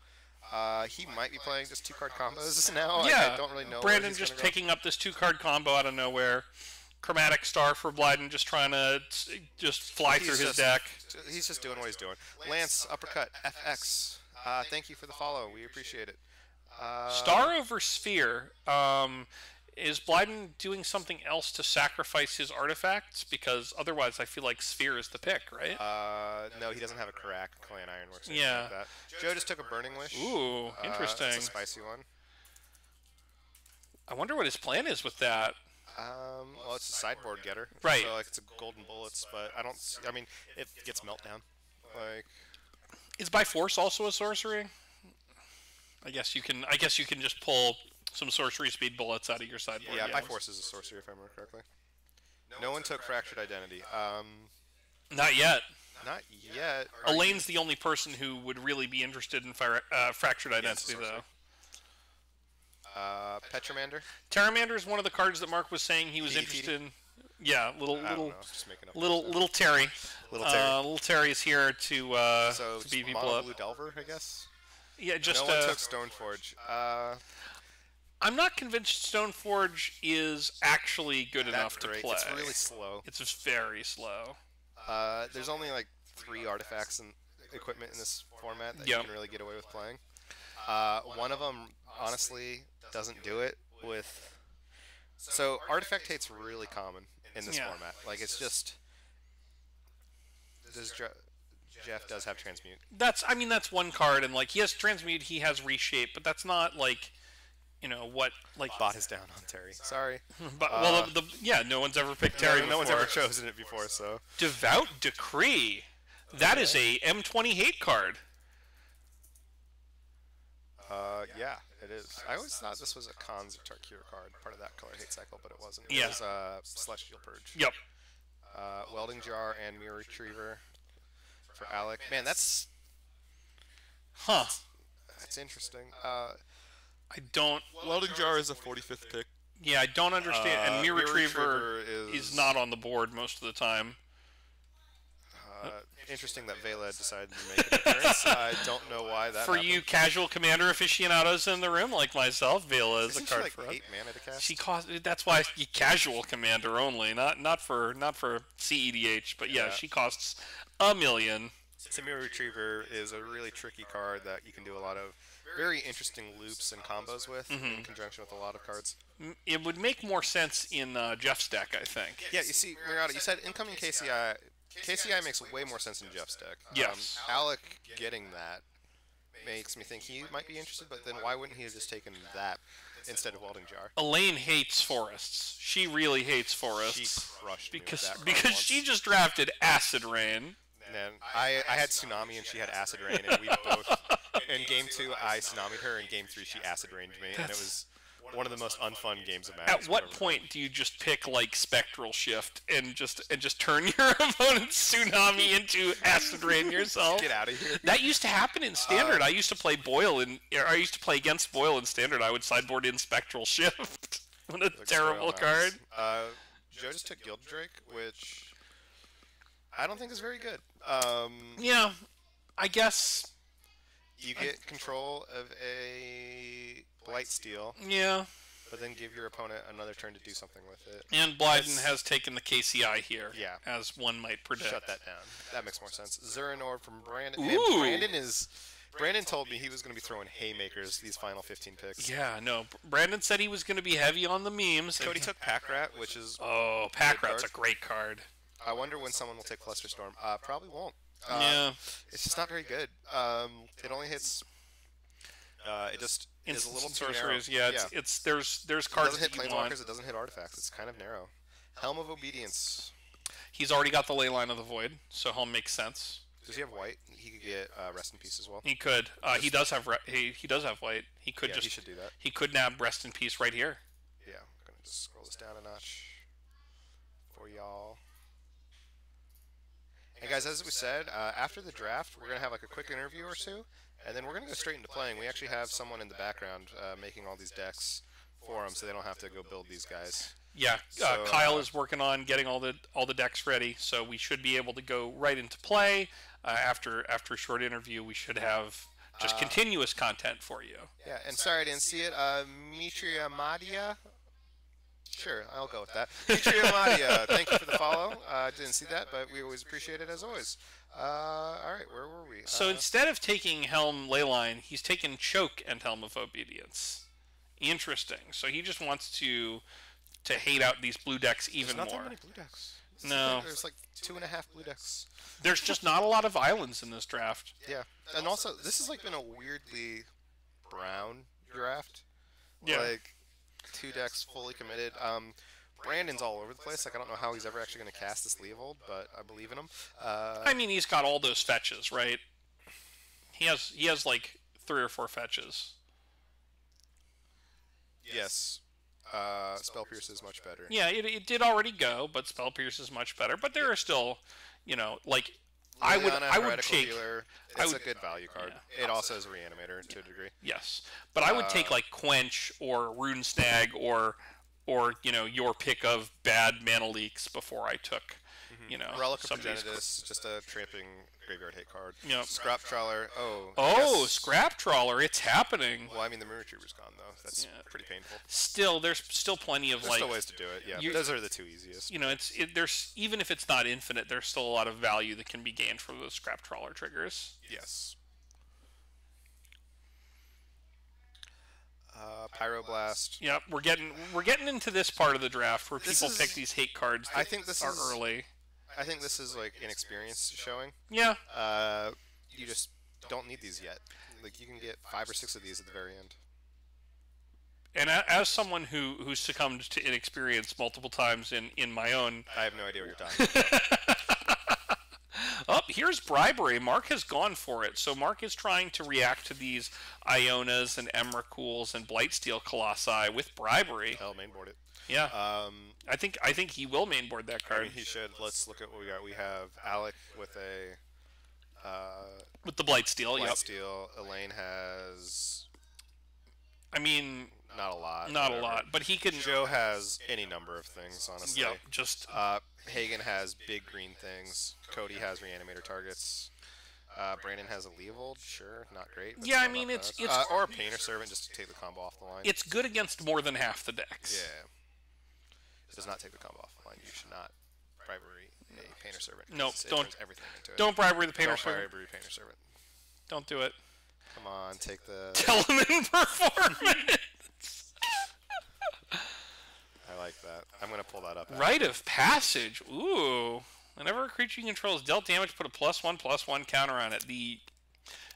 Uh, he might be playing just two card combos now. Yeah, I don't really know. where Brandon just go. picking up this two card combo out of nowhere. Chromatic Star for Blyden just trying to just fly He's through his just- deck. He's just doing what he's doing. Lance Uppercut FX. Uh, thank you for the follow. We appreciate it. Uh, Star over Sphere. Um, is Blyden doing something else to sacrifice his artifacts? Because otherwise, I feel like Sphere is the pick, right? Uh, no, he doesn't have a Karak Clan Ironworks. Yeah. Like that. Joe just took a Burning Wish. Ooh, Uh, interesting. It's a spicy one. I wonder what his plan is with that. Um, well, it's a sideboard getter. Right. So like it's a golden bullets, but I don't. See, I mean, it gets meltdown. Like Is by force also a sorcery? I guess you can. I guess you can just pull some sorcery speed bullets out of your sideboard. yeah, by force is a sorcery if I remember correctly. No one took fractured identity. Um, Not yet. not yet. Elaine's the only person who would really be interested in fire, uh, fractured identity, sorcery. though. Uh, Petromander. Terramander is one of the cards that Mark was saying he was interested in. Yeah, little little know. Just making up. little little Terry. Little Terry. Uh, little Terry is here to uh, so to beat people up. blue Delver, I guess. Yeah, just no one uh, took Stoneforge. Uh, I'm not convinced Stoneforge is actually good enough to play. It's really slow. It's just very slow. Uh, there's only like three artifacts and equipment in this format that Yep. you can really get away with playing. Uh, one of them, honestly, doesn't do it with. So artifact hate's really common in this Yeah. format. Like it's just. Does Je- Jeff does have transmute? That's I mean that's one card, and like he has transmute, he has reshape, but that's not like, you know what like. Bot is down on Terry. Sorry. But well, the, the yeah, no one's ever picked Terry. no, no one's ever chosen it before, so. Devout Decree. That is a M20 hate card. Uh, yeah, it is. I always thought this was a Khans of Tarkir card, part of that color hate cycle, but it wasn't. It Yeah. was uh, Celestial Purge. Yep. Uh, Welding Jar and Myr Retriever for Alec. Man, that's Huh. that's interesting. Uh, I don't. Welding Jar is a 45th pick. Yeah, I don't understand. Uh, and Mirror Myr Retriever, Retriever is, is- not on the board most of the time. Uh, interesting that Vela decided to make an appearance. I don't know why that. For happened. you casual commander aficionados in the room like myself, Vela is Isn't a she card like for us. eight mana to cast? She cost. That's why you casual commander only, not not for not for CEDH. But yeah, Yeah. she costs a million. Myr Retriever is a really tricky card that you can do a lot of very interesting loops and combos with Mm-hmm. in conjunction with a lot of cards. It would make more sense in uh, Jeff's deck, I think. Yeah, you see, Murata, you said incoming KCI. KCI makes way more sense in Jeff's deck. Yes. Um, Alec getting that makes me think he might be interested, but then why wouldn't he have just taken that instead of Welding Jar? Elaine hates forests. She really hates She forests crushed me with because that because once. she just drafted Acid Rain. Man, I, I had Tsunami and she had Acid Rain, and we both. In game two, I Tsunami'd her. In game three, she Acid Rained me, and it was one of the most unfun games of Magic. At what point do you just pick like Spectral Shift and just and just turn your opponent's Tsunami into Acid Rain yourself? Get out of here. That used to happen in Standard. I used to play Boyle in. or I used to play against Boyle in Standard. I would sideboard in Spectral Shift. what a terrible card. nice. Uh, Joe just took Gilded Drake, which I don't think is very good. Um, Yeah, I guess. You get control of a Blightsteel, Yeah, but then give your opponent another turn to do something with it. and Blyden has taken the KCI here. Yeah. as one might predict. Shut that down. That makes more sense. Zuranor from Brandon. Ooh. And Brandon is. Brandon told me he was going to be throwing haymakers these final 15 picks. Yeah, no. Brandon said he was going to be heavy on the memes. Cody took Pack Rat, which is. Oh, Pack Good Rat's a great card. I wonder when someone will take Flusterstorm. Uh, probably won't. Uh, yeah, It's just not very good. Um, it only hits. Uh, it just is a little sorceries. Yeah, it's, yeah. it's there's there's It cards doesn't hit planeswalkers. It doesn't hit artifacts. It's kind of narrow. Helm of Obedience. He's already got the Leyline of the Void, so Helm makes sense. Does he have white? He could get uh, rest in peace as well. He could. Uh, he does have. Re- he, he does have white. He could yeah, just. he should do that. He could nab rest in peace right here. Yeah, I'm gonna just scroll this down a notch for y'all. And guys, as we said, uh, after the draft, we're gonna have like a quick interview or two, and then we're gonna go straight into playing. We actually have someone in the background uh, making all these decks for them, so they don't have to go build these guys. Yeah, So, uh, Kyle uh, is working on getting all the all the decks ready, so we should be able to go right into play. Uh, after after a short interview, we should have just continuous content for you. Yeah, and sorry I didn't see it. Uh, Mitria Madia. Sure, I'll go with that. Mitria Madia, thank you for the follow. I uh, didn't see that, but we always appreciate it as always. Uh, all right, where were we? So uh, instead of taking Helm Leyline, he's taken Choke and Helm of Obedience. Interesting. So he just wants to to hate out these blue decks there's even not more. that many blue decks. No. there's like two and a half blue decks. There's just not a lot of islands in this draft. Yeah, and also this has like been a weirdly brown draft. Yeah. Like two decks fully committed. Um, Brandon's all over the place. Like I don't know how he's ever actually going to cast this Leovold, but I believe in him. Uh, I mean, he's got all those fetches, right? He has he has like three or four fetches. yes. Uh, Spell Pierce is much better. Yeah, it, it did already go, but Spell Pierce is much better. But there are still, you know, like I would I would take Healer, I would- a good value card. yeah. It also is a reanimator to a degree. yes, but I would take Uh, like Quench or Rune Snag or or you know your pick of bad mana leaks before I took you know, Relic of Progenitus, just a tramping graveyard hate card. Yep. Scrap Trawler. Oh. Oh, Scrap Trawler. It's happening. Well, I mean, the Mirror Trooper's gone though. That's yeah. pretty painful. Still, there's still plenty of there's like. Still ways to do it. Yeah, those are the two easiest. You know, it's it, there's even if it's not infinite, there's still a lot of value that can be gained from those Scrap Trawler triggers. Yes. Uh, pyroblast. Yep, we're getting we're getting into this part of the draft where this people is, pick these hate cards. I think this are is, early. I think this is like inexperience showing. Yeah, Uh, you just don't need these yet. Like you can get five or six of these at the very end. and as someone who who succumbed to inexperience multiple times in in my own I have no idea what you're talking about. Oh, here's bribery. Mark has gone for it. So Mark is trying to react to these Ionas and Emrakuls and Blightsteel Colossi with bribery. Hell, mainboard it. Yeah, Um, I think I think he will mainboard that I card mean, he should. Let's look at what we got. We have Alec with a uh, with the Blightsteel. light Yep. steel. Elaine has I mean, not a lot. not a lot, but he can. Joe has any number of things, honestly. Yep. Just Uh, Hagen has big green things. Cody has reanimator targets. Uh, Brandon has a Leovold, sure, not great. Yeah, I mean, it's- it's- uh, or a Painter Servant just to take the combo off the line. it's good against more than half the decks. yeah. It does not take the combo off line. You should not bribery a Painter Servant. 'cause Nope, don't- everything into it. Don't bribery the painter Don't servant. bribery Painter Servant. Don't do it. Come on, take the. Element performance. I like that. I'm gonna pull that up. Rite of passage. Ooh. Whenever a creature you control is dealt damage, put a plus one plus one counter on it. The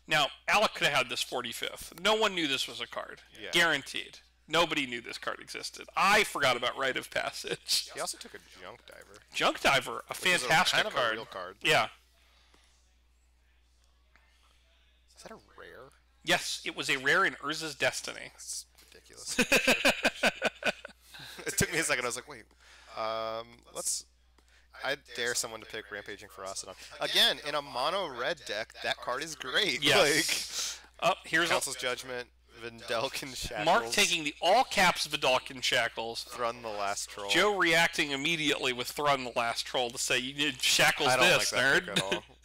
now Alec could have had this 45th. No one knew this was a card. Yeah. Guaranteed. Nobody knew this card existed. I forgot about Rite of Passage. He also took a Junk Diver. Junk Diver, a which is a- fantastic kind of card. a real card. Yeah. Is that a rare? Yes, it was a rare in Urza's Destiny. That's ridiculous. it took me a second. I was like, wait. Um, let's. I dare someone to pick Rampaging Ferocity. Again, in a mono red deck, that card is great. Yes. Oh, here's Like, a, Council's Judgment, Vedalken Shackles. Mark taking the all caps Vedalken shackles. Thrun the Last Troll. Joe reacting immediately with Thrun the last troll to say you need shackles I don't this, like that nerd.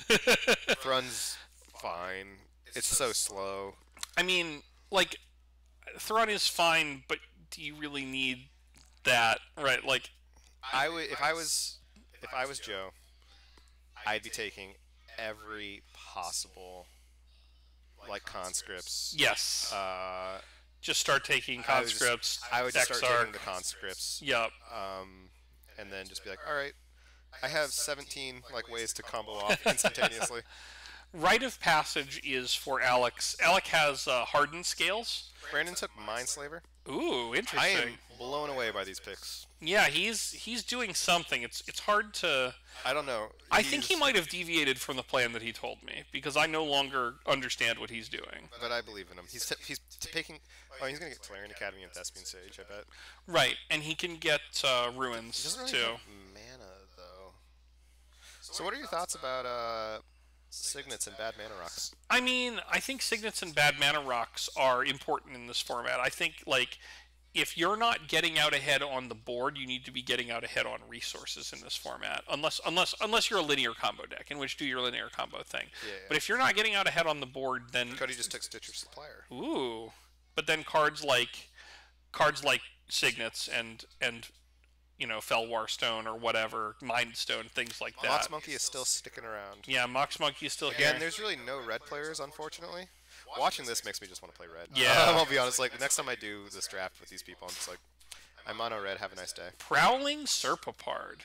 pick at all. Thrun's fine. It's so slow. I mean, like Thrun is fine, but do you really need that? Right, like I would if I was if I was Joe, I'd be taking every possible like conscripts. yes. Uh, just start taking I would just- conscripts. I would just start Exarch. taking the conscripts, Yep. um, and then just be like, all right, I have 17 like ways to combo off instantaneously. Rite of passage is for Alex. Alec has uh, hardened scales. Brandon took Mindslaver. Ooh, interesting. I interesting. am blown away by these picks. Yeah, he's he's doing something. It's it's hard to. I don't know. I think he might have deviated from the plan that he told me because I no longer understand what he's doing. but I believe in him. He's t- he's taking. Oh, he's gonna get Clarion Academy and Thespian Sage. I bet. Right, and he can get uh, He ruins doesn't really too. mana though. So what are your thoughts about uh, signets and bad mana rocks? I mean, I think signets and bad mana rocks are important in this format. I think like if you're not getting out ahead on the board, you need to be getting out ahead on resources in this format. Unless unless unless you're a linear combo deck, in which do your linear combo thing. Yeah, yeah. But if you're not getting out ahead on the board, then Cody just took Stitcher Supplier. ooh. But then cards like cards like signets and and you know Felwar Stone or whatever, Mind Stone, things like that. Mox Monkey is still sticking around. yeah, Mox Monkey is still Again, here. there's really no red players, unfortunately. Watching this makes me just want to play red. Yeah. I'll be honest. Like the next time I do this draft with these people, I'm just like, I'm mono red. Have a nice day. Prowling Serpopard.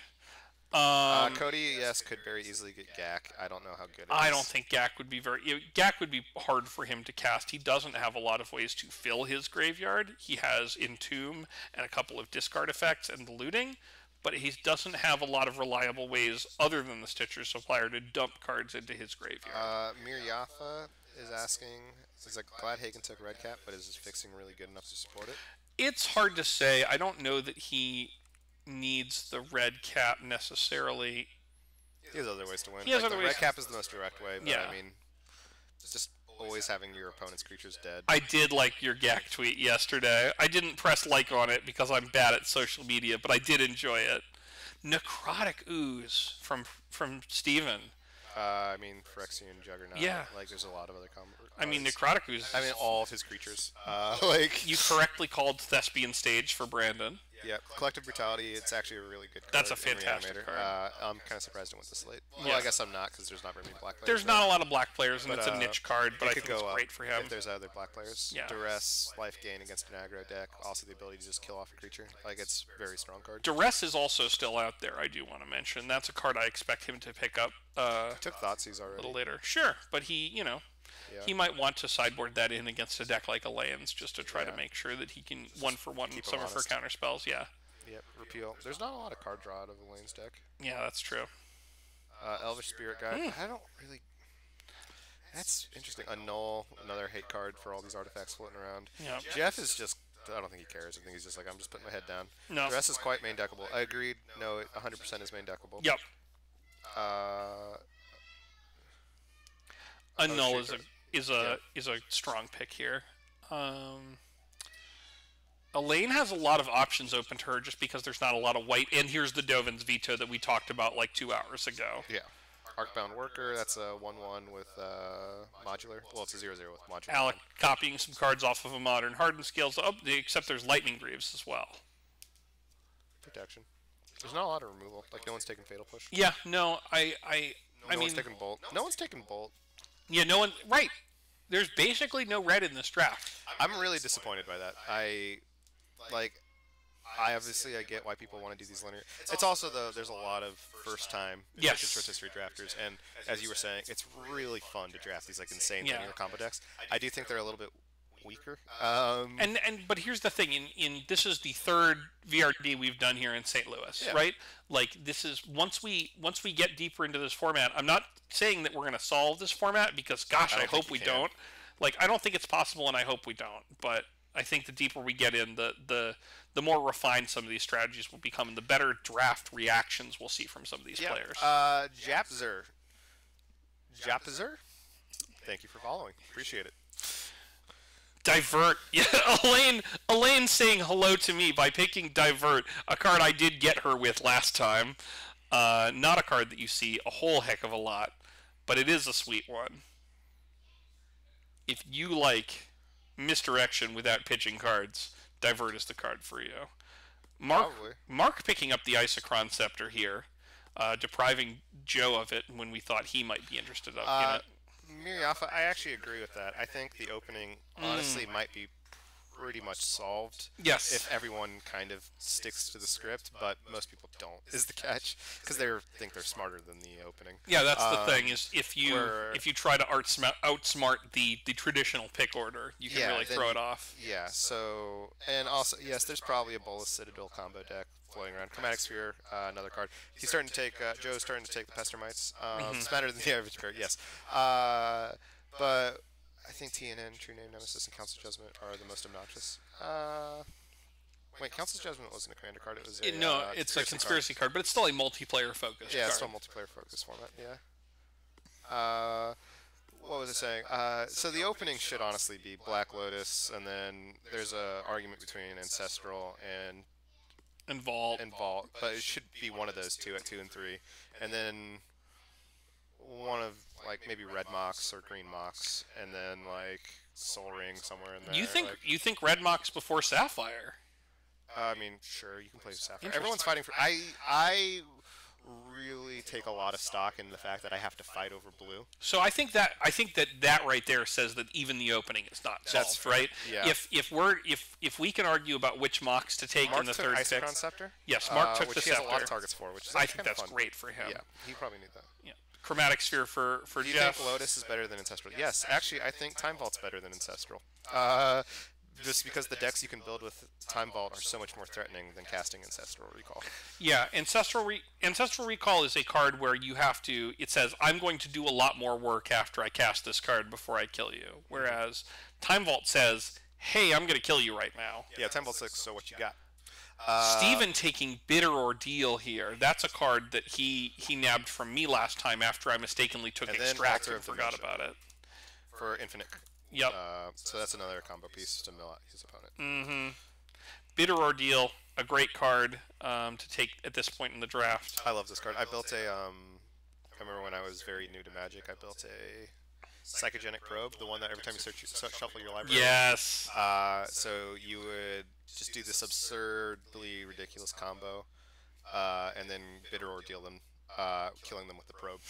Uh, Um, Cody, yes, could very easily get Gak. I don't know how good. It I is. don't think Gak would be very. Gak would be hard for him to cast. He doesn't have a lot of ways to fill his graveyard. He has Entomb and a couple of discard effects and the looting, but he doesn't have a lot of reliable ways other than the Stitcher Supplier to dump cards into his graveyard. Uh, Miryafa is asking. He's like, glad Hagen took red cap, but is his fixing really good enough to support it? it's hard to say. I don't know that he needs the red cap necessarily. He has other ways to win. He has like, other the ways- red cap is the most direct way, but Yeah. I mean, just always having your opponent's creatures dead. I did like your Gak tweet yesterday. I didn't press like on it because I'm bad at social media, but I did enjoy it. Necrotic ooze from from Steven. Uh, I mean, Phyrexian Juggernaut. Yeah. Like, there's a lot of other combos. I mean, necrotic ooze. I mean, all of his creatures. Uh, like, you correctly called thespian stage for Brandon. Yep, Collective Brutality. It's actually a really good. Card That's a fantastic card. Uh, I'm kind of surprised it went to slate. Well, Yeah. I guess I'm not because there's not very many black players. There's not a lot of black players, and But, it's a uh, niche card, but I could think it's great for him. If there's other black players, Yeah. duress, life gain against an aggro deck, also the ability to just kill off a creature. Like it's a very strong card. Duress is also still out there. I do want to mention that's a card I expect him to pick up uh, Took Thoughtseize a little later. Sure, but he, you know, Yeah. he might want to sideboard that in against a deck like Elayne's just to try to make sure that he can one for one keep some of her counter spells. Yeah, Yep, repeal. There's not a lot of card draw out of Elaine's deck. yeah, that's true. Uh, Elvish Spirit Guide. Hmm. I don't really. That's interesting. Annul, another hate card for all these artifacts floating around. Yeah. Jeff is just. I don't think he cares. I think he's just like, I'm just putting my head down. No. The rest is quite main deckable. I agreed. No, 100% is main deckable. Yep. Uh, shoot, is a. is a is a strong pick here. Um, Elaine has a lot of options open to her just because there's not a lot of white. And here's the Dovin's veto that we talked about like two hours ago. yeah. Arcbound Worker, that's a 1 1 with uh, modular. Well, it's a 0 0 with modular. Alec copying some cards off of a modern hardened scales. Oh, except there's lightning greaves as well. Protection. There's not a lot of removal. Like, no one's taking Fatal Push. Yeah, no, I I No I mean one's taking Bolt. No one's taking Bolt. yeah, no one right. There's basically no red in this draft. I'm really disappointed by that. I like. I obviously I get why people want to do these linear. It's also though there's a lot of first time Yes. short history drafters, and as you were saying, it's really fun to draft these like insane Yeah. linear combo decks. I do think they're a little bit weaker. Um, And and but here's the thing in in this is the third VRD we've done here in St. Louis, Yeah. right? Like this is once we once we get deeper into this format, I'm not saying that we're going to solve this format because gosh, I I, hope we can. don't. Like I don't think it's possible and I hope we don't, but I think the deeper we get in, the the the more refined some of these strategies will become, and the better draft reactions we'll see from some of these yeah. players. Uh, Japzer. Japzer. Thank you for following. Appreciate it. Divert. Yeah, Elaine. Elaine saying hello to me by picking Divert, a card I did get her with last time. Uh, not a card that you see a whole heck of a lot, but it is a sweet one. If you like misdirection without pitching cards, Divert is the card for you. Mark, Probably. Mark picking up the Isochron Scepter here, uh, depriving Joe of it when we thought he might be interested in Uh, it. Miriafa, I actually agree with that. I think the opening honestly Mm. might be pretty much solved. Yes. If everyone kind of sticks to the script, but most people don't, is the catch, because they think they're smarter than the opening. Yeah, that's the Um, thing is if you where- if you try to art outsmart the the traditional pick order, you can Yeah, really then throw it off. Yeah. So, and also, yes, there's probably a Bolus Citadel combo deck floating around. Chromatic Sphere, uh, another card. He's starting to take. Uh, Joe's starting to take the Pestermites. Um, Mm-hmm. It's better than the average card. Yes. Uh, but I think TNN, True Name Nemesis, and Council Judgment are the most obnoxious. Uh, wait, Council Judgment wasn't a commander card. It was a, It- no, uh, it's a conspiracy card. but it's still a multiplayer focused Yeah, card. it's still multiplayer focused format. Yeah. Uh, what was I saying? Uh, so the opening should honestly be Black Lotus, and then there's a argument between Ancestral and and Vault. and Vault, but it should be one of those two at two and three, and then one of like maybe Red Mox or Green Mox, and then like Sol Ring somewhere in there. you think like- you think Red Mox before Sapphire? Uh, I mean, sure, you can play Sapphire. Everyone's fighting for. I I really take a lot of stock in the fact that I have to fight over blue. So I think that I think that that right there says that even the opening is not That's solved, right? Yeah. If if we're if if we can argue about which Mox to take Mark in the took third pick, Scepter. Yes, Mark uh, took which the he has a lot of targets for, which is I think that's fun. great for him. Yeah, he probably need that. Yeah. Chromatic Sphere for for Do you Jeff. think Lotus is better than Ancestral? Yes, actually, I think Time Vault's better than Ancestral. Uh, just because the decks you can build with Time Vault are so much more threatening than casting Ancestral Recall. Yeah, ancestral Re- ancestral recall is a card where you have to. It says I'm going to do a lot more work after I cast this card before I kill you. Whereas Time Vault says, Hey, I'm going to kill you right now. Yeah, Time Vault six. So what you got? Steven taking bitter ordeal here. That's a card that he he nabbed from me last time after I mistakenly took And extract and forgot about it. for Infinite. Yep. Uh, so that's another combo piece to mill out his opponent. Mm-hmm. bitter ordeal, a great card um, to take at this point in the draft. I love this card. I built a. Um, I remember when I was very new to Magic. I built a psychogenic probe, the one that every time you search, you shuffle your library. Yes. Uh, so you would just do this absurdly ridiculous combo, uh, and then bitter ordeal them, uh, killing them with the probe.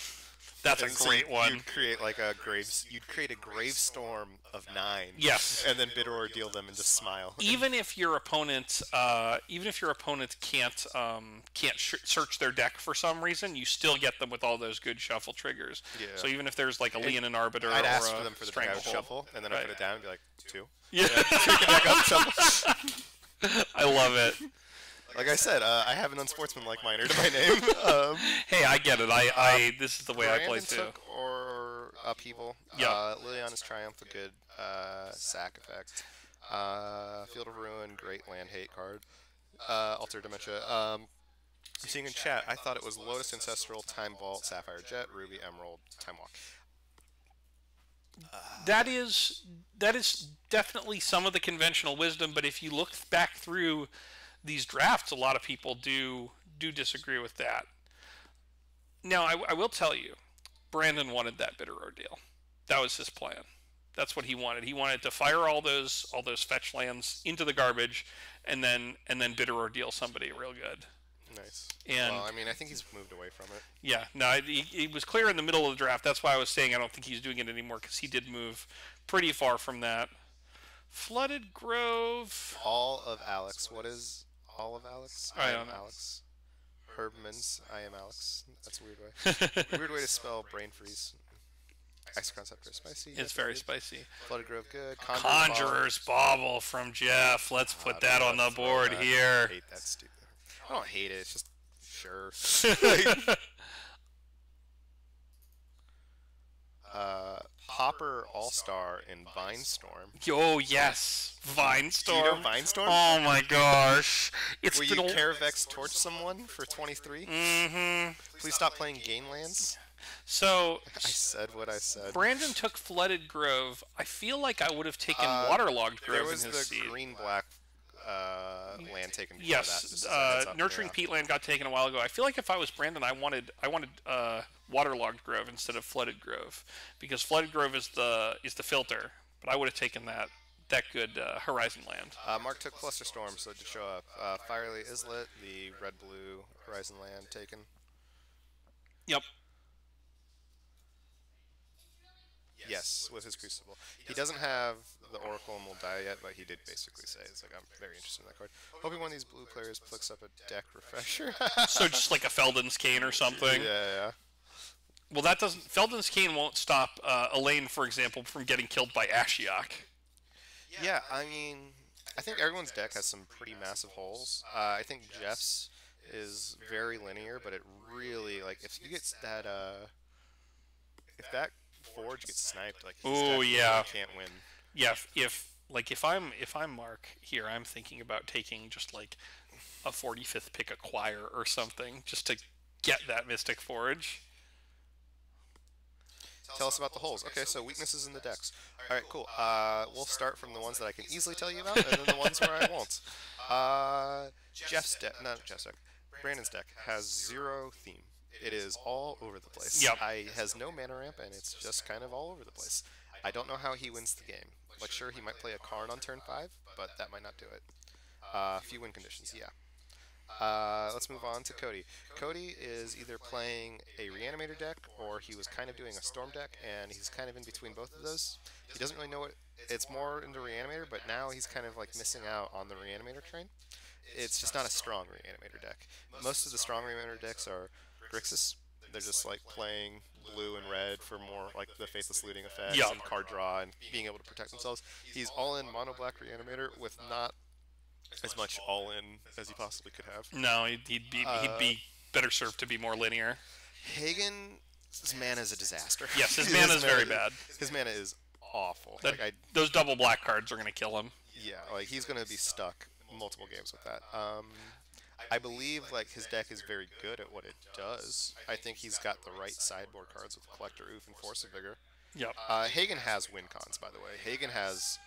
That's a And so great one. You'd create like a graves. You'd create a gravestorm of nine. Yes. And then bitter ordeal them and just smile. even if your opponent, uh, even if your opponent can't um, can't sh- search their deck for some reason, you still get them with all those good shuffle triggers. Yeah. So even if there's like a Leonin Arbiter I'd or ask a for them for the I Stranglehold. shuffle, and then I Right. put it down and be like two. Yeah, Take it back up, shuffle. I love it. Like I said, uh, I have an unsportsmanlike minor to my name. Um, Hey, I get it. I, I this is the way I play Brandon too. took or upheaval. Yeah. Uh, Liliana's Triumph, a good uh, sack effect. Uh, Field of Ruin, great land hate card. Uh, Alter Dementia. Um, I'm seeing in chat, I thought it was Lotus Ancestral, Time Vault, Sapphire Jet, Ruby Emerald, Time Walk. That is that is definitely some of the conventional wisdom, but if you look back through these drafts, a lot of people do do disagree with that. Now, I, I will tell you, Brandon wanted that bitter ordeal. That was his plan. That's what he wanted. He wanted to fire all those all those fetch lands into the garbage, and then and then bitter ordeal somebody real good. Nice. And- well, I mean, I think he's moved away from it. Yeah, no, it- he, he was clear in the middle of the draft. That's why I was saying I don't think he's doing it anymore because he did move pretty far from that. Flooded Grove. All of Alex. What is all of Alex? I am. Alex. Herbman's I am Alex. That's a weird way. weird way to spell brain freeze. Ice Concept spicy. It's yes, very spicy. Flooded Grove good. Conjurer's. Conjurer's Bauble from Jeff. Let's Ah, put that on the board that. here. I hate that stupid. I don't hate it. It's just sure. uh, Popper All Star in Vine Storm. Oh yes, Vine Do you Storm. know? Oh my gosh, it's been you a- Kaervek's Torch someone for 23? Mhm. Please stop playing game lands. So I said what I said. Brandon took Flooded Grove. I feel like I would have taken Uh, Waterlogged Grove There was in the seat. green black uh, land taken before. Yes, uh, nurturing peatland got taken a while ago. I feel like if I was Brandon, I wanted I wanted uh, waterlogged grove instead of flooded grove because flooded grove is the is the filter. But I would have taken that that good uh, horizon land. Uh, Mark took Cluster Storm, so it show up. Uh, Fiery Islet, the red blue Horizon land taken. Yep. Yes, with his Crucible. He doesn't have the Oracle and will die yet, but he did basically say, it's like, I'm very interested in that card. Hoping one of these blue players clicks up a deck refresher. So just like a Feldon's Cane or something. yeah, yeah. Well, that doesn't. Feldon's Cane won't stop uh, Elaine, for example, from getting killed by Ashiok. Yeah, I mean, I think everyone's deck has some pretty massive holes. Uh, I think Jeff's is very linear, but it really like if you get that uh, if that forge gets sniped, like oh Ooh, deck yeah. can't win. Yeah, if, if like if I'm if I'm Mark here, I'm thinking about taking just like a 45th pick acquire or something just to get that Mystic Forge. Tell us about the holes. Okay, so weaknesses in the decks. All right, cool. Uh, we'll start from the ones that I can easily tell you about, and then the ones where I won't. Uh, Jeff's deck, not Jeff's deck, Brandon's deck has zero theme. It is all over the place. Yep. I has no mana ramp, and it's just kind of all over the place. I don't know how he wins the game. Like, sure, he might play a Karn on turn five, but that might not do it. Uh, few win conditions, yeah. Uh, let's move on to Cody. Cody is either playing a Reanimator deck or he was kind of doing a Storm deck, and he's kind of in between both of those. He doesn't really know what it's more into Reanimator, but now he's kind of like missing out on the Reanimator train. It's just not a strong Reanimator deck. Most of the strong Reanimator decks are Grixis. They're just like playing blue and red for more like the Faithless Looting effects Yeah. and card draw and being able to protect themselves. He's all in mono black Reanimator with not as much all in as he possibly could have. No, he'd, he'd be he'd be better served to be more linear. Hagen his mana is a disaster. Yes, his mana is very bad. His mana is awful. That, like I, those double black cards are going to kill him. yeah, like he's gonna be stuck multiple games with that. Um, I believe like his deck is very good at what it does. I think he's got the right sideboard cards with Collector Ouphe and Force of Vigor. Yep. Uh, Hagen has win cons, by the way. Hagen has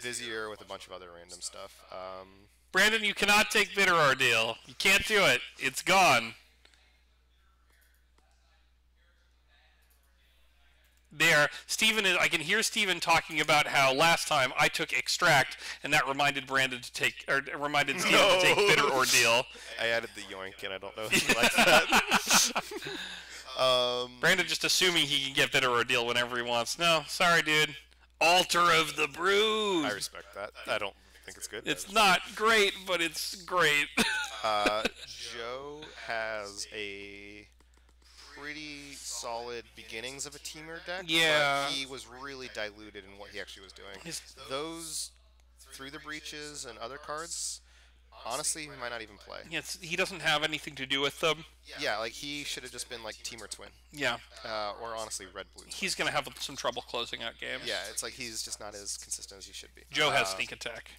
Vizier with a bunch of other random stuff. Um, Brandon, you cannot take Bitter Ordeal. You can't do it. It's gone. There. Steven is. I can hear Steven talking about how last time I took extract, and that reminded Brandon to take, or it reminded Steven to take bitter ordeal. I added the yoink, and I don't know if he likes that. um, Brandon just assuming he can get bitter ordeal whenever he wants. No, sorry, dude. Altar of the Brood. I respect that. I don't think it's good. It's not great, but it's great. Uh, Joe has a pretty solid beginnings of a Temur deck. Yeah. But he was really diluted in what he actually was doing. His- Those through the breaches and other cards, honestly, he might not even play. it's, he doesn't have anything to do with them. Yeah, like he should have just been like Temur twin, Yeah, uh, or honestly red blue. he's gonna have some trouble closing out games. Yeah, it's like he's just not as consistent as he should be. Joe has Uh, sneak attack.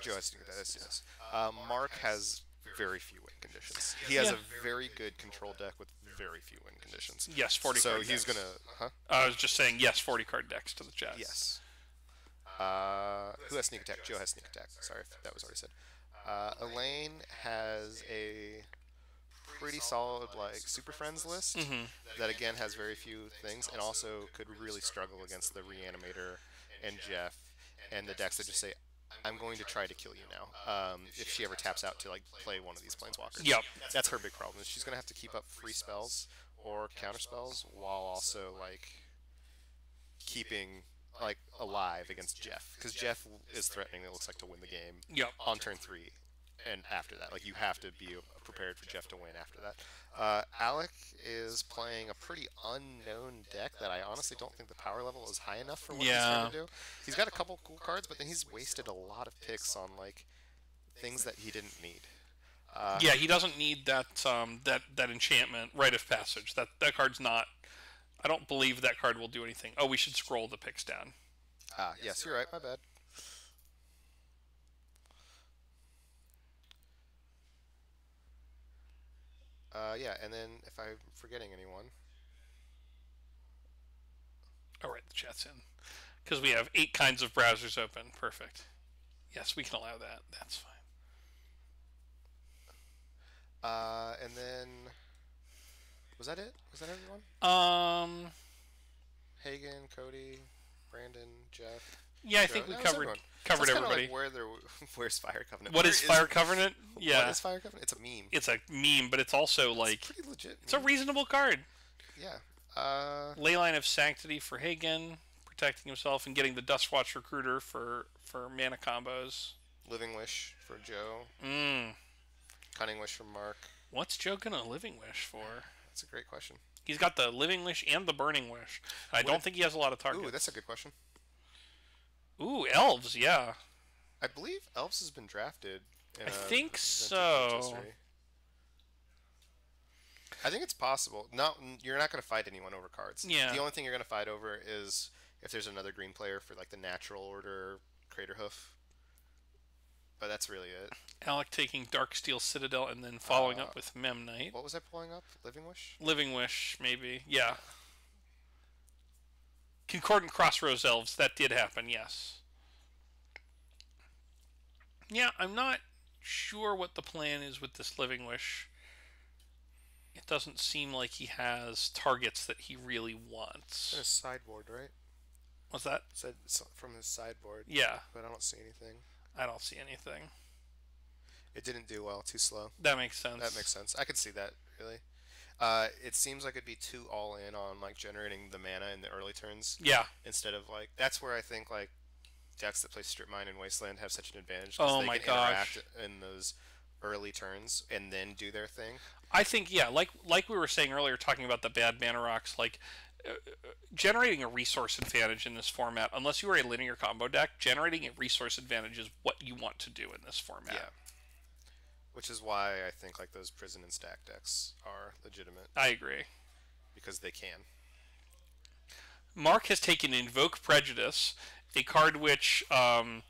Joe has sneak attack. Yes. Uh, Mark has very few win conditions. He has Yeah. a very good control deck with very few win conditions. Yes, 40 So card he's decks. gonna, huh? I was just saying yes, 40 card decks to the chat. Yes. Uh, who has sneak attack? Joe has sneak attack. Sorry, if that was already said. Uh, Elaine has a pretty solid like super friends list Mhm. that again has very few things and also could really struggle against the reanimator and Jeff and the decks that just say I'm going to try to kill you now. Um, if she ever taps out to like play one of these planeswalkers. Yep. That's her big problem. Is she's gonna have to keep up free spells or counter spells while also like keeping like alive against Jeff because Jeff is threatening. It looks like to win the game Yep. on turn three, and after that, like you have to be prepared for Jeff to win after that. Uh, Alec is playing a pretty unknown deck that I honestly don't think the power level is high enough for what he's Yeah. trying to do. He's got a couple cool cards, but then he's wasted a lot of picks on like things that he didn't need. Uh, Yeah, he doesn't need that um, that that enchantment rite of passage. That that card's not. I don't believe that card will do anything. Oh, we should scroll the picks down. Ah, yes, you're right. My bad. Uh, yeah, and then if I'm forgetting anyone, All right, the chat's in because we have eight kinds of browsers open. Perfect. Yes, we can allow that. That's fine. uh, and then was that it? Was that everyone? Um. Hagen, Cody, Brandon, Jeff. Yeah, I Joe? think we covered everyone. Covered That's everybody. Like where there, where's Fire Covenant? what is Fire Covenant? Yeah, What is Fire Covenant? It's a meme. it's a meme, but it's also like pretty legit. it's a reasonable card. yeah. Uh, Leyline of Sanctity for Hagen, protecting himself and getting the Duskwatch Recruiter for for mana combos. Living Wish for Joe. Mm. Cunning Wish for Mark. What's Joe gonna Living Wish for? That's a great question. He's got the Living Wish and the Burning Wish. I don't think he has a lot of targets. Ooh, that's a good question. Ooh, elves, yeah. I believe Elves has been drafted. In I think so. I think it's possible. No, you're not going to fight anyone over cards. Yeah. The only thing you're going to fight over is if there's another green player for like the natural order Crater Hoof. But that's really it. Alec taking Darksteel Citadel and then following Uh, up with Memnite. What was I pulling up? Living Wish. Living Wish, maybe. Yeah. Concordant Crossroads Elves, that did happen, yes. Yeah, I'm not sure what the plan is with this Living Wish. It doesn't seem like he has targets that he really wants. his sideboard, right? What's that? Said from his sideboard, Yeah, but I don't see anything. I don't see anything. It didn't do well. Too slow. That makes sense. That makes sense. I could see that really. Uh, it seems like it'd be too all in on like generating the mana in the early turns Yeah, instead of like that's where I think like decks that play Strip Mine and Wasteland have such an advantage. Oh they my can gosh. interact in those early turns and then do their thing. I think yeah, like like we were saying earlier, talking about the bad mana rocks, like uh, generating a resource advantage in this format. Unless you are a linear combo deck, generating a resource advantage is what you want to do in this format. Yeah. Which is why I think like those prison and Stax decks are legitimate I agree. because they can. Mark has taken Invoke Prejudice, a card which um,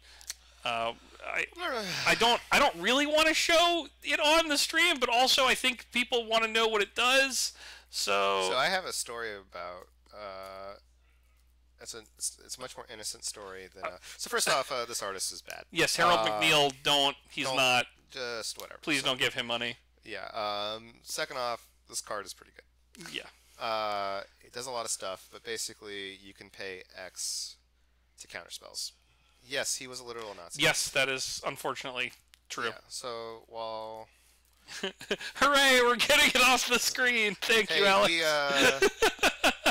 uh, I I don't I don't really want to show it on the stream, but also I think people want to know what it does. So, So I have a story about. Uh, it's a it's, it's a much more innocent story than. Uh, so first off, uh, this artist is bad. yes, Harold uh, McNeill, don't he's don't- not. Just whatever. Please So- don't give him money. Yeah. Um, second off, this card is pretty good. Yeah. Uh, it does a lot of stuff, but basically you can pay X to counter spells. Yes, he was a literal Nazi. Yes, that is unfortunately true. Yeah. So while Hooray! We're getting it off the screen. Thank hey, you, Alex. we uh,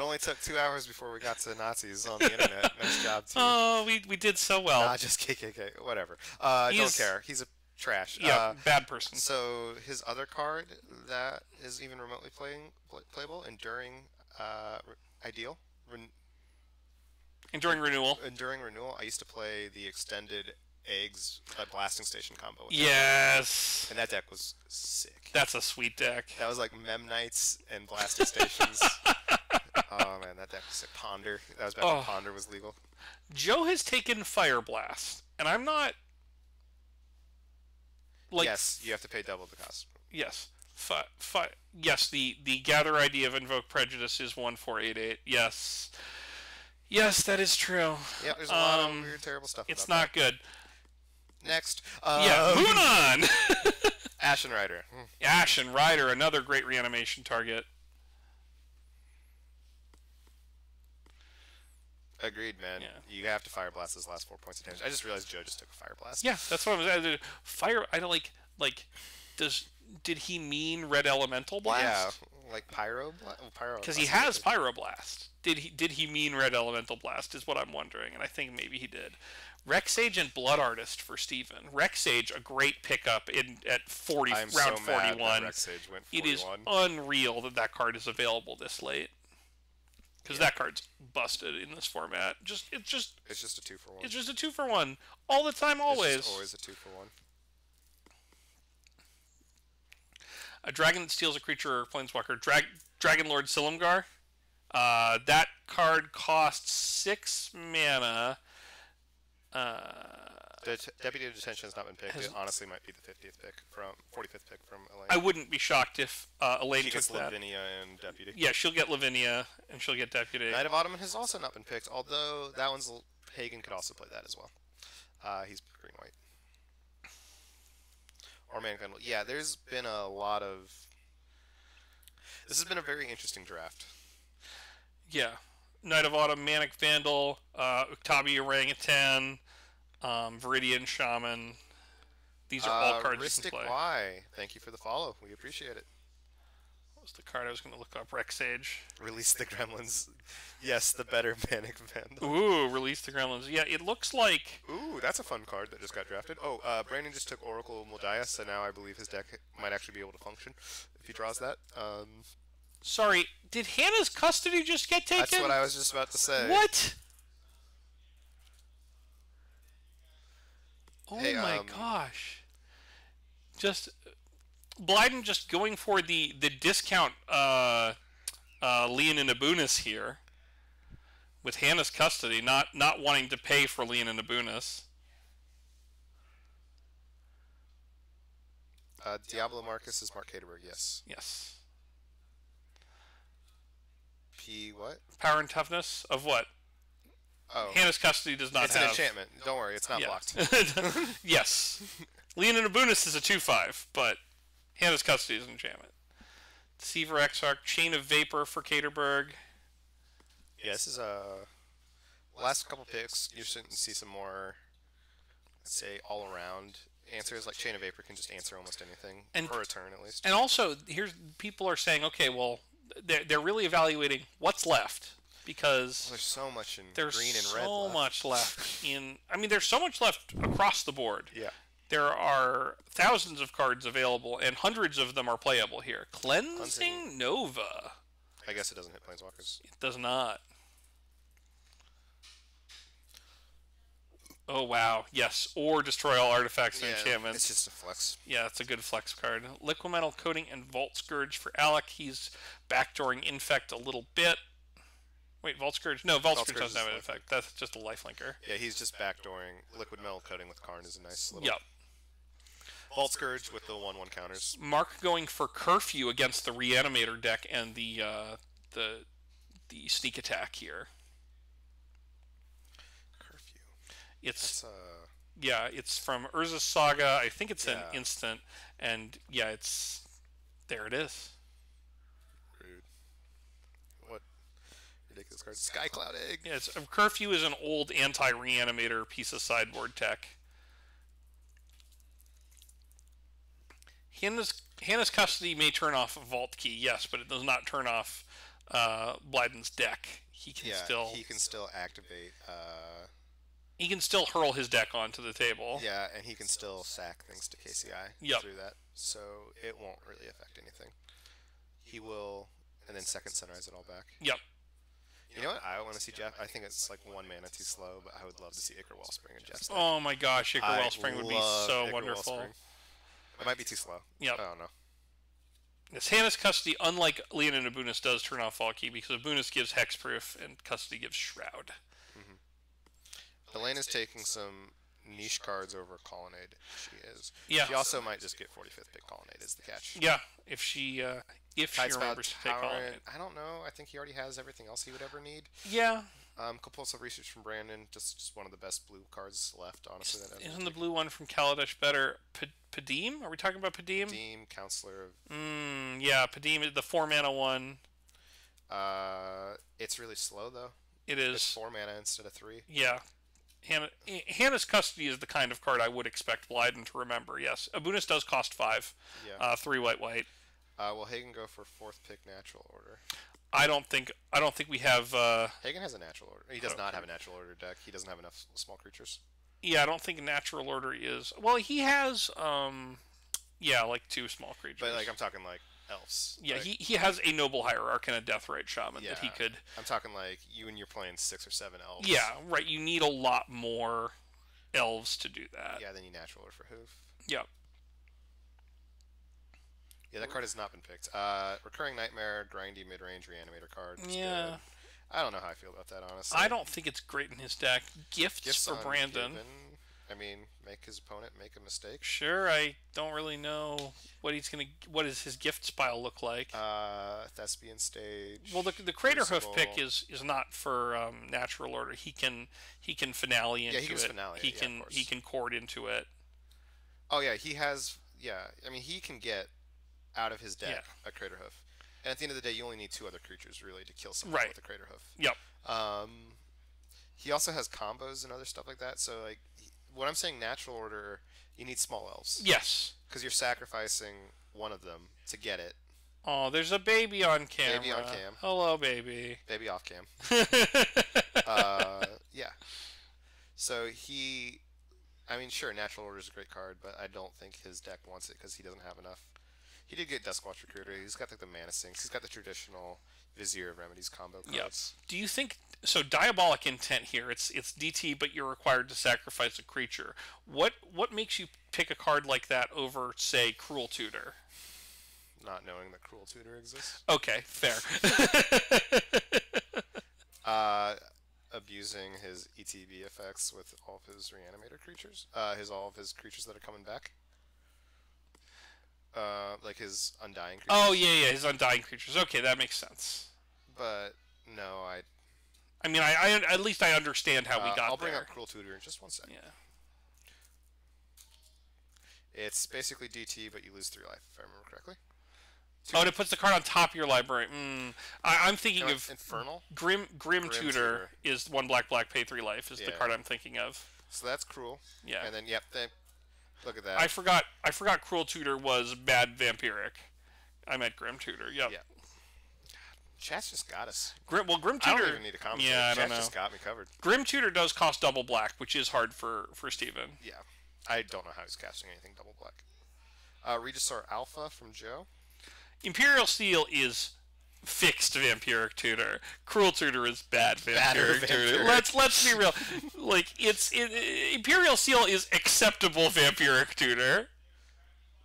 it only took two hours before we got to Nazis on the internet. nice job, team. Oh, we, we did so well. Nah, just KKK. Whatever. Uh, don't care. He's a trash. yeah, Uh, bad person. So his other card that is even remotely playing play, playable, enduring uh, re- ideal, Ren- Enduring renewal. enduring renewal. I used to play the extended eggs that blasting station combo. With that, Yes, and that deck was sick. that's a sweet deck. That was like Memnites and blasting stations. oh man, that deck was sick. Ponder. That was back Oh. when Ponder was legal. Joe has taken Fire Blast, and I'm not. Like, yes, you have to pay double the cost. Yes. Fi- fi- yes, the, the gather ID of Invoke Prejudice is 1488. Yes. Yes, that is true. Yeah, there's a lot Um, of weird, terrible stuff. It's not good. next. Uh, Yeah, moving on! Ashen Rider. Hmm. Ashen Rider, another great reanimation target. Agreed, man. Yeah. You have to fire blast those last four points of damage. I just realized Joe just took a fire blast. Yeah, that's what I was. Fire. I don't like. Like, does did he mean Red Elemental Blast? Yeah, like pyro. Bla- oh, pyro. Because he has I think. Pyroblast. Did he did he mean Red Elemental Blast is what I'm wondering, and I think maybe he did. Rec Sage and Blood Artist for Steven. Rec Sage, a great pickup in at 40 I'm round so mad 41. that Rec Sage went 41. It is unreal that that card is available this late. Because that card's busted in this format. Just it's just It's just a two for one. it's just a two for one all the time, always. always a two for one. A dragon that steals a creature or planeswalker. Drag Dragonlord Silumgar. Uh, that card costs six mana. Uh, Det- Deputy of Detention has not been picked. Has- It honestly might be the 50th pick from 45th pick from Elaine. I wouldn't be shocked if uh, Elaine she took gets that. Lavinia and Deputy. Yeah, she'll get Lavinia and she'll get Deputy. Knight of Autumn has also not been picked, although that one's l- Hagen could also play that as well. Uh, he's green white. Or Mankind. Yeah, there's been a lot of. This has been a very interesting draft. Yeah. Knight of Autumn, Manic Vandal, uh, Uktabi Orangutan, um, Viridian Shaman. These are all Uh, cards you Ristic can play. Y, thank you for the follow. We appreciate it. What was the card I was going to look up? Rex Rec Sage. Release the gremlins. Yes, the better Manic Vandal. Ooh, release the Gremlins. Yeah, it looks like Ooh, that's a fun card that just got drafted. Oh, uh, Brandon just took Oracle Moldias, so now I believe his deck might actually be able to function if he draws that. Um, Sorry, did Hanna's custody just get taken? that's what I was just about to say. What? Oh Hey, my um, gosh! Just Blyden just going for the the discount uh, uh, Leonin Abunas here with Hanna's custody, not not wanting to pay for Leonin Abunas. Uh, Diablo Marcus is Mark Caterberg, yes. Yes. P what? Power and toughness of what? Oh, Hanna's custody does not it's have. an enchantment. Don't worry, it's not Yeah. blocked. yes. Leonin Abunas is a 2 5, but Hanna's Custody is an enchantment. Deceiver Exarch, Chain of Vapor for Caterberg. Yeah, this is uh, last couple picks. You're starting to see some more, let's say, all around answers. Like Chain of Vapor can just answer almost anything And- for a turn at least. And also, here's people are saying, okay, well, they're, they're really evaluating what's left because There's so much in there's green and red. so much left in. I mean, there's so much left across the board. Yeah. There are thousands of cards available, and hundreds of them are playable here. Cleansing Cleansing. Nova. I guess it doesn't hit planeswalkers. It does not. Oh wow, yes, or destroy all artifacts and Yeah, enchantments. it's just a flex. Yeah, it's a good flex card. Liquimetal Coating and Vault Skirge for Alec. He's backdooring Infect a little bit. Wait, Vault Skirge? No, Vault, Vault Skirge Scourge doesn't have is an effect. That's just a lifelinker. Yeah, he's just backdooring liquimetal coating with Karn is a nice little. Yep. Vault Skirge with the one-one counters. Mark going for Curfew against the Reanimator deck and the uh, the the sneak attack here. Curfew. It's That's uh. yeah, it's from Urza's Saga. I think it's an Yeah. instant, and yeah, it's there. It is. Rude. Ridiculous card. Skycloud Egg. Yeah, it's, curfew is an old anti-reanimator piece of sideboard tech. Hanna's, Hanna's custody may turn off a Vault Key, yes, but it does not turn off uh, Blyden's deck. He can Yeah, still he can still activate. Uh, he can still hurl his deck onto the table. yeah, and he can still sack things to KCI Yep. through that, so it won't really affect anything. He will, and then second sunrise it all back. Yep. You know what? I want to see Jeff. I think it's like one mana too slow, but I would love to see Ichor Wellspring and Jeff. Oh my gosh, Ichor I Wellspring would be so Ichor wonderful. Wellspring. It might be too slow. Yep. I don't know. Yes, Hanna's custody, unlike Leonin Abunas, does turn off Vault Key because Abunas gives hexproof and custody gives shroud. Elena's taking some niche cards over Colonnade. She is. Yeah. She also might just get 45th pick Colonnade is the catch. Yeah, if she uh, if she Tidespout remembers to take on it. I don't know. I think he already has everything else he would ever need. Yeah, Um, compulsive research from Brandon, just just one of the best blue cards left, honestly. That isn't the blue one from Kaladesh better? P- Padeem? Are we talking about Padeem? Deem Counselor of Mm, yeah, Padeem, is the four mana one. uh, it's really slow though. It It's four mana instead of three. Yeah. Hanna, Hanna's custody is the kind of card I would expect Blyden to remember. Yes, Abunas does cost five, Yeah. uh, three white white. Uh, will Hagen go for fourth pick natural order? I don't think I don't think we have. Uh, Hagen has a natural order. He does not have a natural order deck. He doesn't have enough small creatures. yeah, I don't think natural order is. Well, he has. Um, yeah, like two small creatures. But like I'm talking like elves. yeah, Like, he, he has a noble hierarch and a death deathrite shaman that he could. I'm talking like you and you're playing six or seven elves. Yeah, right. You need a lot more elves to do that. Yeah, then you natural order for hoof. Yep. Yeah, that card has not been picked. Uh, recurring nightmare, grindy mid-range reanimator card. It's Yeah. good. I don't know how I feel about that honestly. I don't think it's great in his deck. Gifts, Gifts for Brandon. given- I mean, make his opponent make a mistake. Sure, I don't really know what he's gonna. What does his gift pile look like? Uh, thespian stage. well, the the Crater Hoof pick is is not for um, natural order. He can he can finale into yeah, he it. finale he yeah, can he can cord into it. Oh yeah, he has. Yeah, I mean, he can get out of his deck Yeah. a crater hoof, and at the end of the day, you only need two other creatures really to kill someone Right. with a crater hoof. Yep. Um, he also has combos and other stuff like that. So like, when I'm saying natural order, you need small elves Yes. because you're sacrificing one of them to get it. Oh, there's a baby on camera. Baby on cam. Hello, baby. Baby off cam. uh, yeah. So he, I mean, sure, natural order is a great card, but I don't think his deck wants it because he doesn't have enough. He did get Duskwatch Recruiter. He's got like the mana sinks. He's got the traditional Vizier of Remedies combo cards. Yep. Do you think so? Diabolic intent here. It's it's DT, but you're required to sacrifice a creature. What what makes you pick a card like that over, say, Cruel Tutor? Not knowing that Cruel Tutor exists. Okay, fair. Uh, abusing his ETB effects with all of his reanimator creatures. Uh, his all of his creatures that are coming back. Uh, like his undying creatures. oh yeah, yeah, his undying creatures. Okay, that makes sense. But no, I. I mean, I, I at least I understand how we uh, got I'll bring there. up Cruel Tutor in just one second. yeah. It's basically DT, but you lose three life, if I remember correctly. Oh, and it puts the card on top of your library. Mm, I, I'm thinking No, of Infernal. Grim Grim, Grim Tutor, Tutor. is one black black pay three life is the card I'm thinking of. So that's cruel. Yeah. And then yep, then look at that. I forgot I forgot Cruel Tutor was bad vampiric. I meant Grim Tutor. Yep. Yeah. Chat's just got us. Grim, well, Grim Tutor. I don't even need a comment. Yeah, I Chat's don't know. just got me covered. Grim Tutor does cost double black, which is hard for for Steven. Yeah. I don't know how he's casting anything double black. Uh, Regisaur Alpha from Joe. Imperial Steel is fixed vampiric tutor. Cruel tutor is bad Badder vampiric tutor. Let's let's be real. like it's it, Imperial Seal is acceptable vampiric tutor.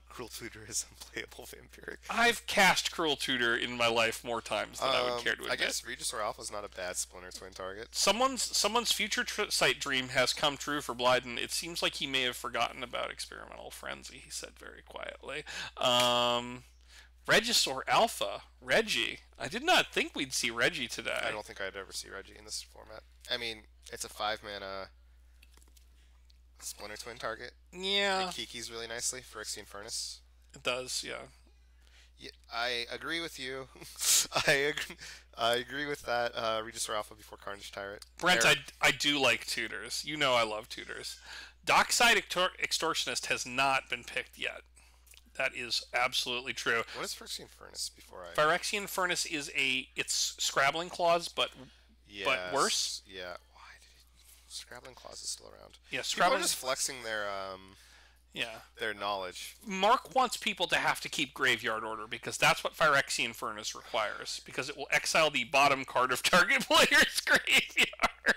Cruel Tutor is unplayable vampiric. I've cast Cruel Tutor in my life more times than I would Um, care to admit. I guess Regisaur Alpha is not a bad Splinter Twin target. Someone's someone's future tr- sight dream has come true for Blyden. It seems like he may have forgotten about experimental frenzy. He said very quietly. Um, Regisaur Alpha, Reggie. I did not think we'd see Reggie today. I don't think I'd ever see Reggie in this format. I mean, it's a five mana Splinter Twin target. Yeah, It Kiki's really nicely. Phyrexian Furnace. it does. Yeah. Yeah, I agree with you. I agree, I agree with that. Uh, Regisaur Alpha before Carnage Tyrant. Brent, I, I do like tutors. You know I love tutors. Dockside Extor- Extortionist has not been picked yet. That is absolutely true. What is Phyrexian Furnace before I? Phyrexian Furnace is a it's Scrabbling Claws, but but worse? Yeah. Why did he... Scrabbling Claws is still around. yeah, People are Scrabbling. just flexing their um Yeah, their knowledge. Mark wants people to have to keep Graveyard Order because that's what Phyrexian Furnace requires because it will exile the bottom card of target player's graveyard.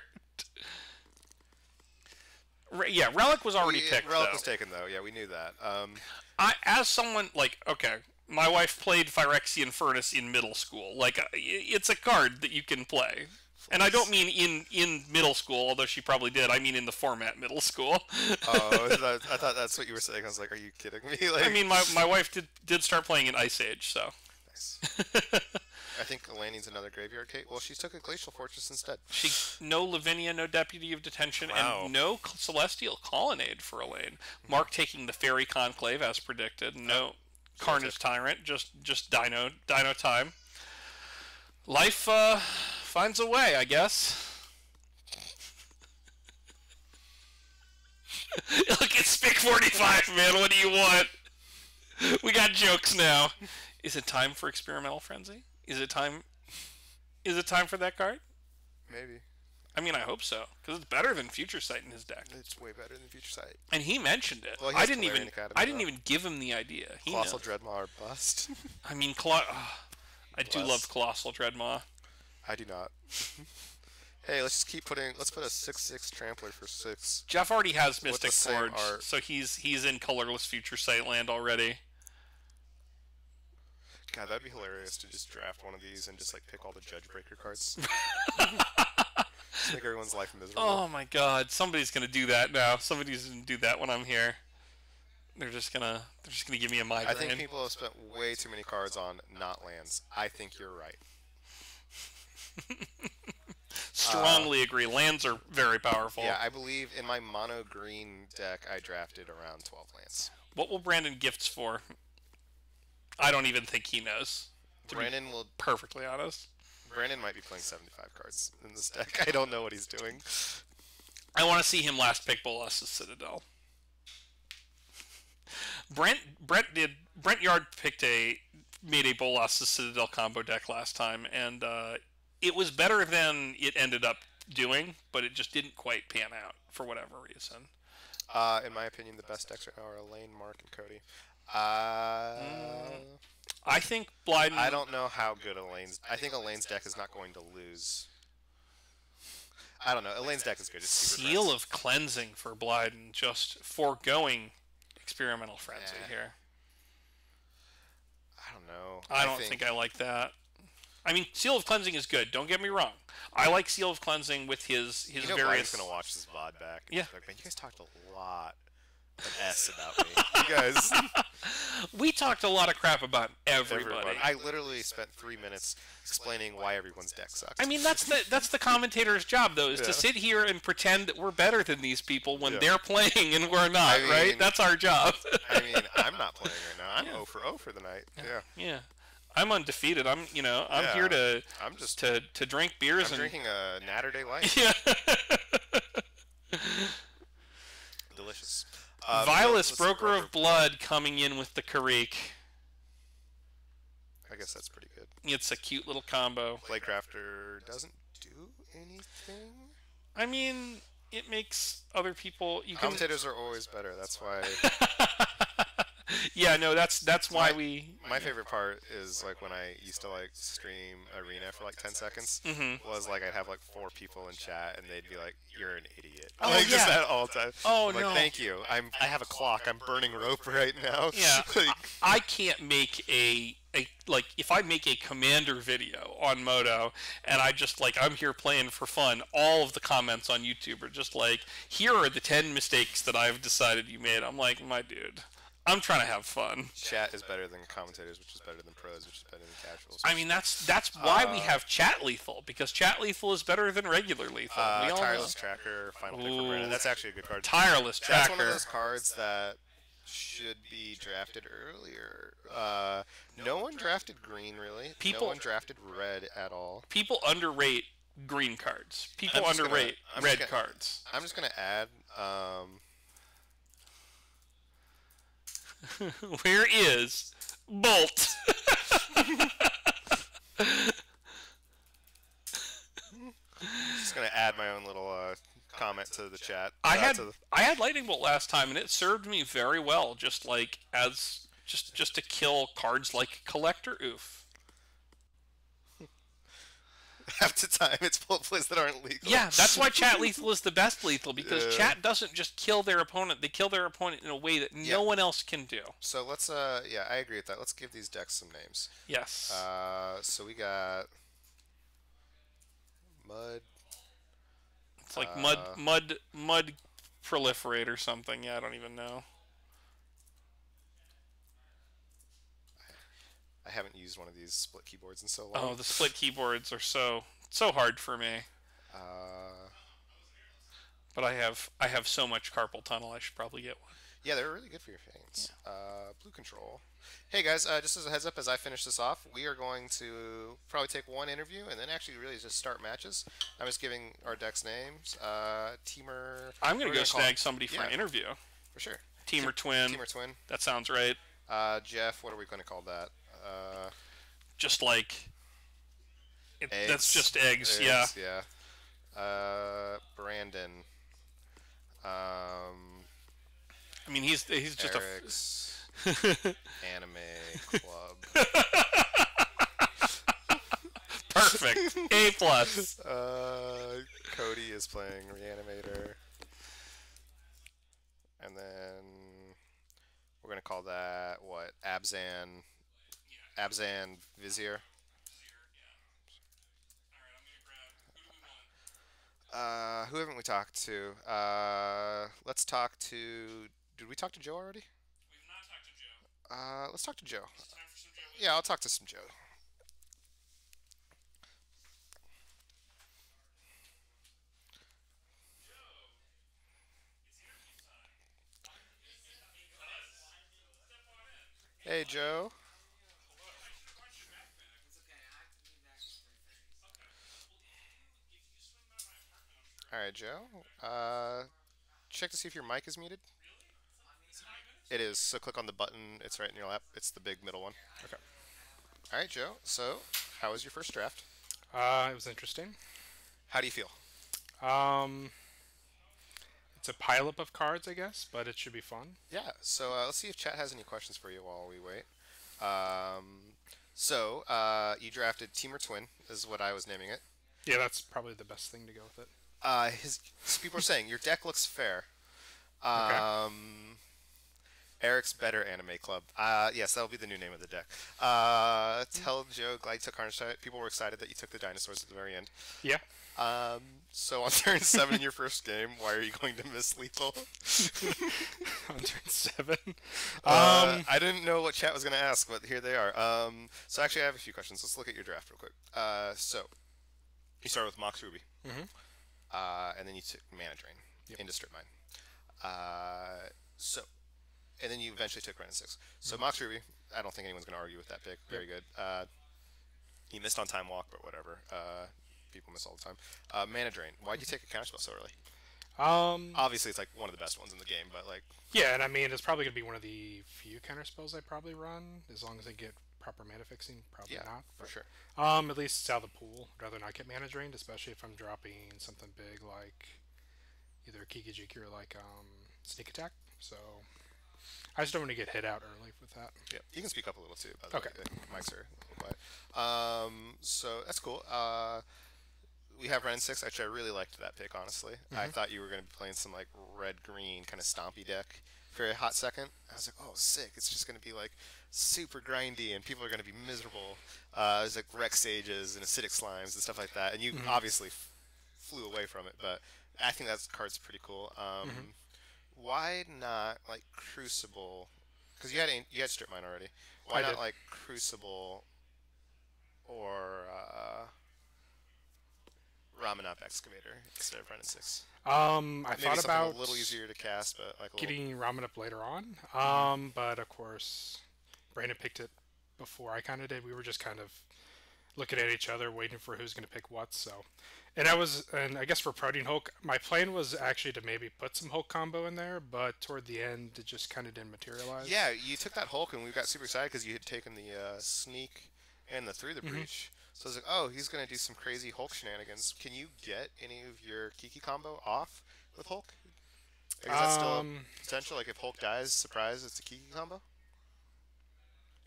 Re- yeah, Relic was already We- picked. Relic though. was taken though. Yeah, we knew that. Um, I, as someone like, okay, my wife played Phyrexian Furnace in middle school. Like, uh, it's a card that you can play, and I don't mean in in middle school, although she probably did. I mean in the format middle school. oh, that- I thought that's what you were saying. I was like, are you kidding me? Like, I mean, my, my wife did did start playing in Ice Age, so nice. I think Elaine another graveyard Kate. Well, she took a glacial fortress instead. she no Lavinia, no Deputy of Detention, Wow. and no Celestial Colonnade for Elaine. Mark taking the Faerie Conclave as predicted. No Carnage Tyrant, just just Dino Dino time. Life uh, finds a way, I guess. Look at Spick 45, man. What do you want? We got jokes now. Is it time for Experimental Frenzy? Is it time? Is it time for that card? Maybe I mean, I hope so, because it's better than Future Sight in his deck. it's way better than Future Sight. And he mentioned it. Well, he I didn't Galarian even. Academy, I didn't though. even give him the idea. He Colossal knows. Dreadmaw bust. I mean, Colo- ah, I do Bless. love Colossal Dreadmaw. I do not. hey, let's just keep putting. Let's put a six-six trampler for six. Jeff already has Mystic Forge, so he's he's in colorless Future Sight land already. God, that'd be hilarious to just draft one of these and just like pick all the Judge Breaker cards. make everyone's life miserable. Oh my God! Somebody's gonna do that now. Somebody's gonna do that when I'm here. They're just gonna they're just gonna give me a migraine. I think people have spent way too many cards on not lands. I think you're right. Strongly agree. Lands are very powerful. Yeah, I believe in my mono green deck, I drafted around 12 lands. What will Brandon gifts for? I don't even think he knows. To be Brandon will. perfectly honest. Brandon might be playing 75 cards in this deck. I don't know what he's doing. I want to see him last pick Bolas' Citadel. Brent Brent did Brent Yard picked a made a Bolas' Citadel combo deck last time, and uh, it was better than it ended up doing, but it just didn't quite pan out for whatever reason. Uh, in my opinion, the best decks right now are Elaine, Mark, and Cody. Uh, I think Blyden. I don't know how good Elaine's. I think Elaine's deck is not going to lose. I don't know. Elaine's deck is good. Seal friends. of cleansing for Blyden, just foregoing experimental frenzy Yeah. here. I don't know. I don't think, I like that. I mean, Seal of Cleansing is good. Don't get me wrong. I like Seal of Cleansing with his his You know, various. Brian's gonna watch this VOD back. Yeah. Like, man, you guys talked a lot of s about me. you guys. We talked a lot of crap about everybody. Everyone. I literally spent three minutes explaining why everyone's deck sucks. I mean, that's the that's the commentator's job, though, is Yeah. to sit here and pretend that we're better than these people when Yeah. they're playing and we're not. I right? That's our job. I mean, I'm not playing right now. I'm 0 for 0 for the night. Yeah. yeah, I'm undefeated. I'm you know I'm Yeah. here to I'm just. to to drink beers I'm and drinking a Natterday Light. yeah. Delicious. Uh, let's broker of blood, coming in with the K'rrik. I guess that's pretty good. It's a cute little combo. Playcrafter doesn't do anything. I mean, it makes other people. You can. Commentators are always better. That's why. yeah, no, that's that's why My- we. My favorite part is like when I used to like stream arena for like 10 seconds. Mhm. Was like I'd have like four people in chat and they'd be like, "You're an idiot." Oh, like just yeah. that all the time. Oh, I'm like, no. Thank you. I'm. I have a clock. I'm burning rope right now. Yeah, like, I can't make a a like if I make a commander video on Moto and I just like I'm here playing for fun. All of the comments on YouTube are just like, "Here are the ten mistakes that I've decided you made." I'm like, my dude, I'm trying to have fun. chat is better than commentators, which is better than pros, which is better than casuals. I mean, that's that's why we Uh, have chat lethal because chat lethal is better than regular lethal. uh, we all know. tireless tracker, final pick. Ooh. That's actually a good card. Tireless That's one of tracker. those cards that should be drafted earlier. Uh, no one drafted green really. People- no one drafted red at all. People underrate green cards. People I'm gonna- underrate red gonna- cards. I'm just gonna add. Um, Where is Bolt? just gonna add my own little uh, comment to the chat. I uh, had to the- I had lightning bolt last time, and it served me very well. Just like as just just to kill cards like collector ouphe. Half the time it's plays that aren't legal. Yeah, that's why chat lethal is the best lethal because Yeah. chat doesn't just kill their opponent; they kill their opponent in a way that Yeah. no one else can do. So let's uh yeah I agree with that. Let's give these decks some names. Yes. Uh, so we got mud. it's like mud, uh, mud, mud proliferate or something. Yeah, I don't even know. I haven't used one of these split keyboards in so long. Oh, the split keyboards are so so hard for me. Uh, But I have I have so much carpal tunnel. I should probably get one. yeah, they're really good for your veins. Uh, blue control. Hey guys, uh, just as a heads up, as I finish this off, we are going to probably take one interview and then actually really just start matches. I'm just giving our decks names. Uh, Temur. I'm gonna go snag him? somebody for an interview. for sure. Temur twin. Temur twin. That sounds right. Uh, Jeff. What are we going to call that? Uh, Just like it, eggs. that's just eggs. Yeah. Yeah. Uh, Brandon. Um, I mean, he's he's just Eric's a anime club. perfect A plus. Uh, Cody is playing Reanimator. And then we're gonna call that what? Abzan. Abzan Vizier. Uh, who haven't we talked to? Uh, let's talk to. Did we talk to Joe already? We've not talked to Joe. Uh, let's talk to Joe. Yeah, I'll talk to some Joe. Hey, Joe. All right, Joe. Uh, check to see if your mic is muted. It is. So click on the button. It's right in your lap. It's the big middle one. Okay. All right, Joe. So, how was your first draft? Uh, it was interesting. How do you feel? Um, it's a pileup of cards, I guess, but it should be fun. Yeah. So uh, let's see if chat has any questions for you while we wait. Um, so uh, you drafted Temur Twin is what I was naming it. Yeah, that's probably the best thing to go with it. Uh, his so people are saying your deck looks fair. Okay. Um, Eric's Better Anime Club. Uh, yes, that'll be the new name of the deck. Uh, tell Joe Glide took Harnstein. People were excited that you took the dinosaurs at the very end. Yeah. Um, so on turn seven in your first game, why are you going to miss lethal? On turn seven. Uh, Um, I didn't know what chat was going to ask, but here they are. Um, so actually, I have a few questions. Let's look at your draft real quick. Uh, so you started with Mox Ruby, Mhm. Uh, and then you took Mana Drain into Strip Mine. Uh, so, and then you eventually took Wrenn 6. So Mox Ruby, I don't think anyone's going to argue with that pick. Very good. Uh, you missed on Time Walk, but whatever. Uh, people miss all the time. Uh, Mana Drain. Why'd you take a counterspell so early? um, Obviously, it's like one of the best ones in the game, but like, yeah, and I mean, it's probably going to be one of the few counter spells I probably run, as long as I get proper mana fixing. Probably yeah, not. for sure. Um, at least it's out of the pool. I'd rather not get mana drained, especially if I'm dropping something big like either Kiki Jiki or like um, Sneak Attack. So I just don't want to get hit out early with that. Yeah, you can speak up a little too. Okay. way. Mics are quiet. Um, so that's cool. Uh, we have Wrenn six. Actually, I really liked that pick. Honestly, I thought you were going to be playing some like red green kind of stompy deck for a hot second. I was like, oh, sick! It's just going to be like super grindy, and people are going to be miserable. Uh, there's like Rec Sages and acidic slimes and stuff like that, and you obviously f- flew away from it. But I think that card's pretty cool. Um, Why not like Crucible? Because you had you had Strip Mine already. Why I not did. like Crucible or uh, Ramunap Excavator instead of Wrenn and six. Um, I Maybe thought about a little easier to cast, but like little, getting Ramen up later on. Um, but of course, Brandon picked it before I kind of did. We were just kind of looking at each other, waiting for who's going to pick what. So, and I was, and I guess for Protean Hulk, my plan was actually to maybe put some Hulk combo in there, but toward the end, it just kind of didn't materialize. Yeah, you took that Hulk, and we got super excited because you had taken the uh, sneak and the through the Mm-hmm. So I was like, oh, he's gonna do some crazy Hulk shenanigans. Can you get any of your Kiki combo off with Hulk? Like, is that still a Um, potential? Like if Hulk dies, surprise, it's a Kiki combo.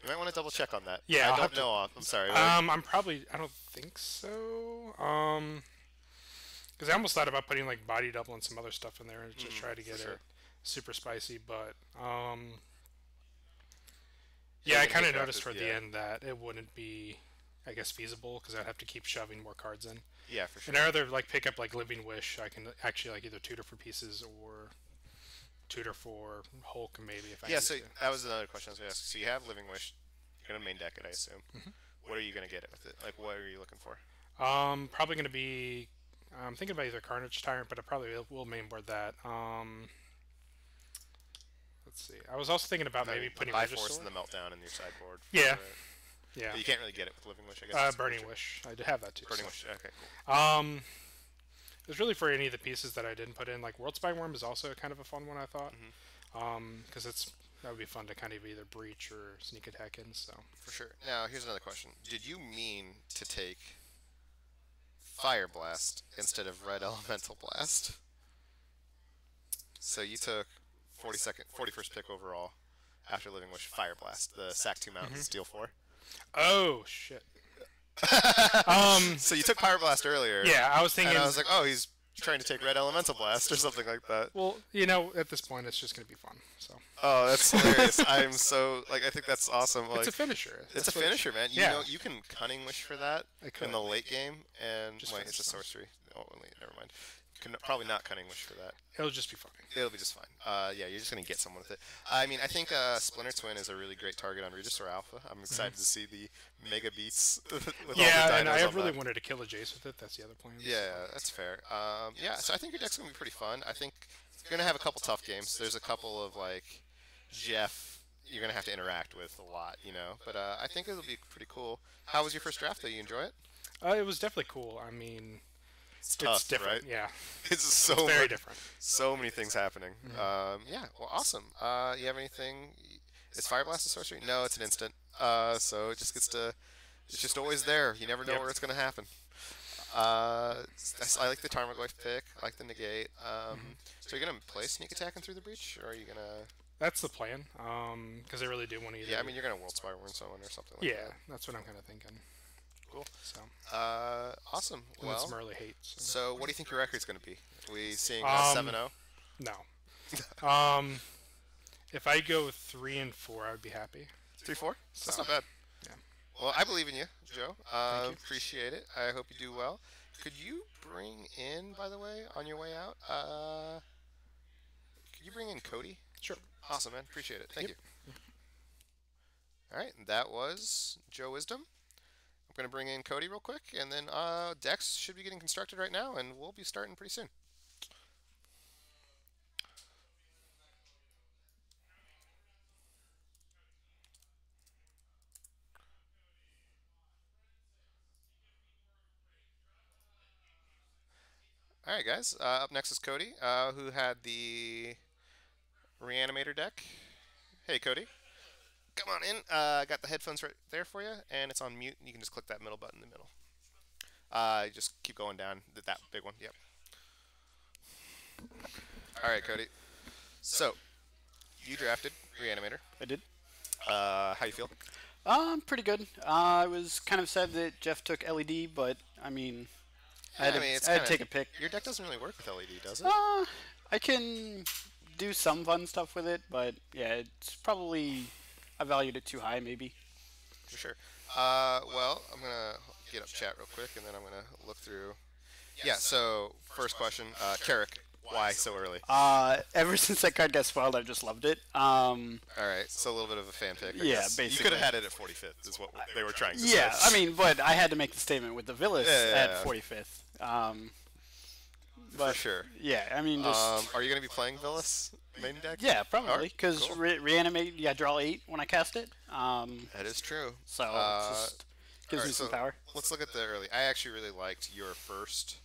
You might want to double check on that. Yeah, I I'll don't to- know. off. I'm sorry. Um, I'm probably. I don't think so. Um, because I almost thought about putting like body double and some other stuff in there and just try to get Mm, sure. it super spicy. But um, Yeah, I kind of noticed toward yeah. the end that it wouldn't be, I guess, feasible because I'd have to keep shoving more cards in. yeah, for sure. And I rather like pick up like Living Wish. I can actually like either tutor for pieces or tutor for Hulk maybe if I Yeah, so to. that was another question I was going to ask. So you have Living Wish. You're to main deck it, I assume. Mm-hmm. What are you going to get it with it? Like, what are you looking for? Um, probably going to be. I'm thinking about either Carnage Tyrant, but I probably will, mainboard that. Um, let's see. I was also thinking about maybe putting Bifrost Regisaur. and the Meltdown in your sideboard. Yeah. Yeah. But you can't really get it with Living Wish, I guess. Uh, Burning. Wish. I did have that too. Burning so. Wish. Okay, cool. Um, it was really for any of the pieces that I didn't put in. Like Worldspine Wurm is also kind of a fun one, I thought. Mm-hmm. Um, because it's that would be fun to kind of either breach or sneak attack in. So For sure. Now, here's another question. Did you mean to take Fire Blast instead of Red Elemental Blast? So you took 42nd, 41st pick overall after Living Wish Fire Blast, the sack two mountains Mm-hmm. steel four. Oh shit. um, So you took Fire Blast earlier. yeah, I was thinking. And I was like, oh, he's trying to take Red Elemental Blast or something like that. well, you know, at this point, it's just gonna be fun. So Oh, that's hilarious. I'm so like I think that's awesome. Like it's a finisher. It's a finisher, man. You yeah. know, you can cunning wish for that in the late game, and Just wait, it's a sorcery. Oh, wait, never mind. Can probably not cunning wish for that. It'll just be fine. It'll be just fine. Uh, yeah, you're just gonna get someone with it. I mean, I think uh, Splinter Twin is a really great target on Regisaur Alpha. I'm excited to see the mega beats with all the yeah, and I really that. wanted to kill a Jace with it. That's the other plan. Yeah, that's fair. Um, yeah, so I think your deck's gonna be pretty fun. I think you're gonna have a couple tough games. There's a couple of like Jeff you're gonna have to interact with a lot, you know. But uh, I think it'll be pretty cool. How was your first draft? Though you enjoy it? Uh, it was definitely cool. I mean, It's tough, it's different. right? Yeah, It's so very much- different. so many things happening. Um, yeah, well, awesome. Uh, you have anything? Is Fire Blast a sorcery? No, it's an instant. Uh, so it just gets to. It's just always there. You never know Yep. where it's gonna happen. Uh, I like the Tarmogoyf pick. I like the negate. Um, So you're gonna play sneak attacking through the breach, or are you gonna? That's the plan. Um, because I really do want to either. Yeah, I mean you're gonna Worldspine Wurm someone or something. Like yeah, that's what I'm kind of thinking. Cool. So, Uh, awesome. and then some Well, early hate. So. so what do you think your record's gonna be? we seeing Um, uh, 7-0? No. um, if I go three and four, I would be happy. Three four. That's not bad. yeah. Well, I believe in you, Joe. Uh, you. Appreciate it. I hope you do well. Could you bring in, by the way, on your way out? Uh, could you bring in Cody? Sure. Awesome, man. Appreciate it. Thank Yep. you. All right, that was Joe Wisdom. I'm gonna bring in Cody real quick, and then uh, Dex should be getting constructed right now, and we'll be starting pretty soon. All right, guys. Uh, up next is Cody, uh, who had the Reanimator deck. Hey, Cody. Come on in. Uh, I got the headphones right there for you, and it's on mute. You can just click that middle button in the middle. Uh, just keep going down. Th- That big one. Yep. All right, Cody. So, you drafted Reanimator. I did. Uh, how you feel? Um, pretty good. Uh, I was kind of sad that Jeff took LED, but I mean, I had, Yeah, to, it's I had to kinda- take a pick. Your deck doesn't really work with LED, does it? Uh, I can do some fun stuff with it, but yeah, it's probably I valued it too high, maybe. For sure. Uh, well, I'm gonna get up chat real quick, and then I'm gonna look through. Yeah. So first question, uh, K'rrik, why so early? Uh, ever since that card got spoiled, I've just loved it. Um, All right, so a little bit of a fan pick. I Yeah, guess. You could have had it at 45th, is what they were trying to yeah, say. I mean, but I had to make the statement with the Vilis Yeah, yeah, at yeah. 45th. Um, But sure. yeah, I mean just Um, are you going to be playing Vilis main deck? yeah, probably because cool. re- reanimate. Yeah, draw eight when I cast it. Um, That is true. so Uh, just gives alright, me some so power. Let's look at the early. I actually really liked your first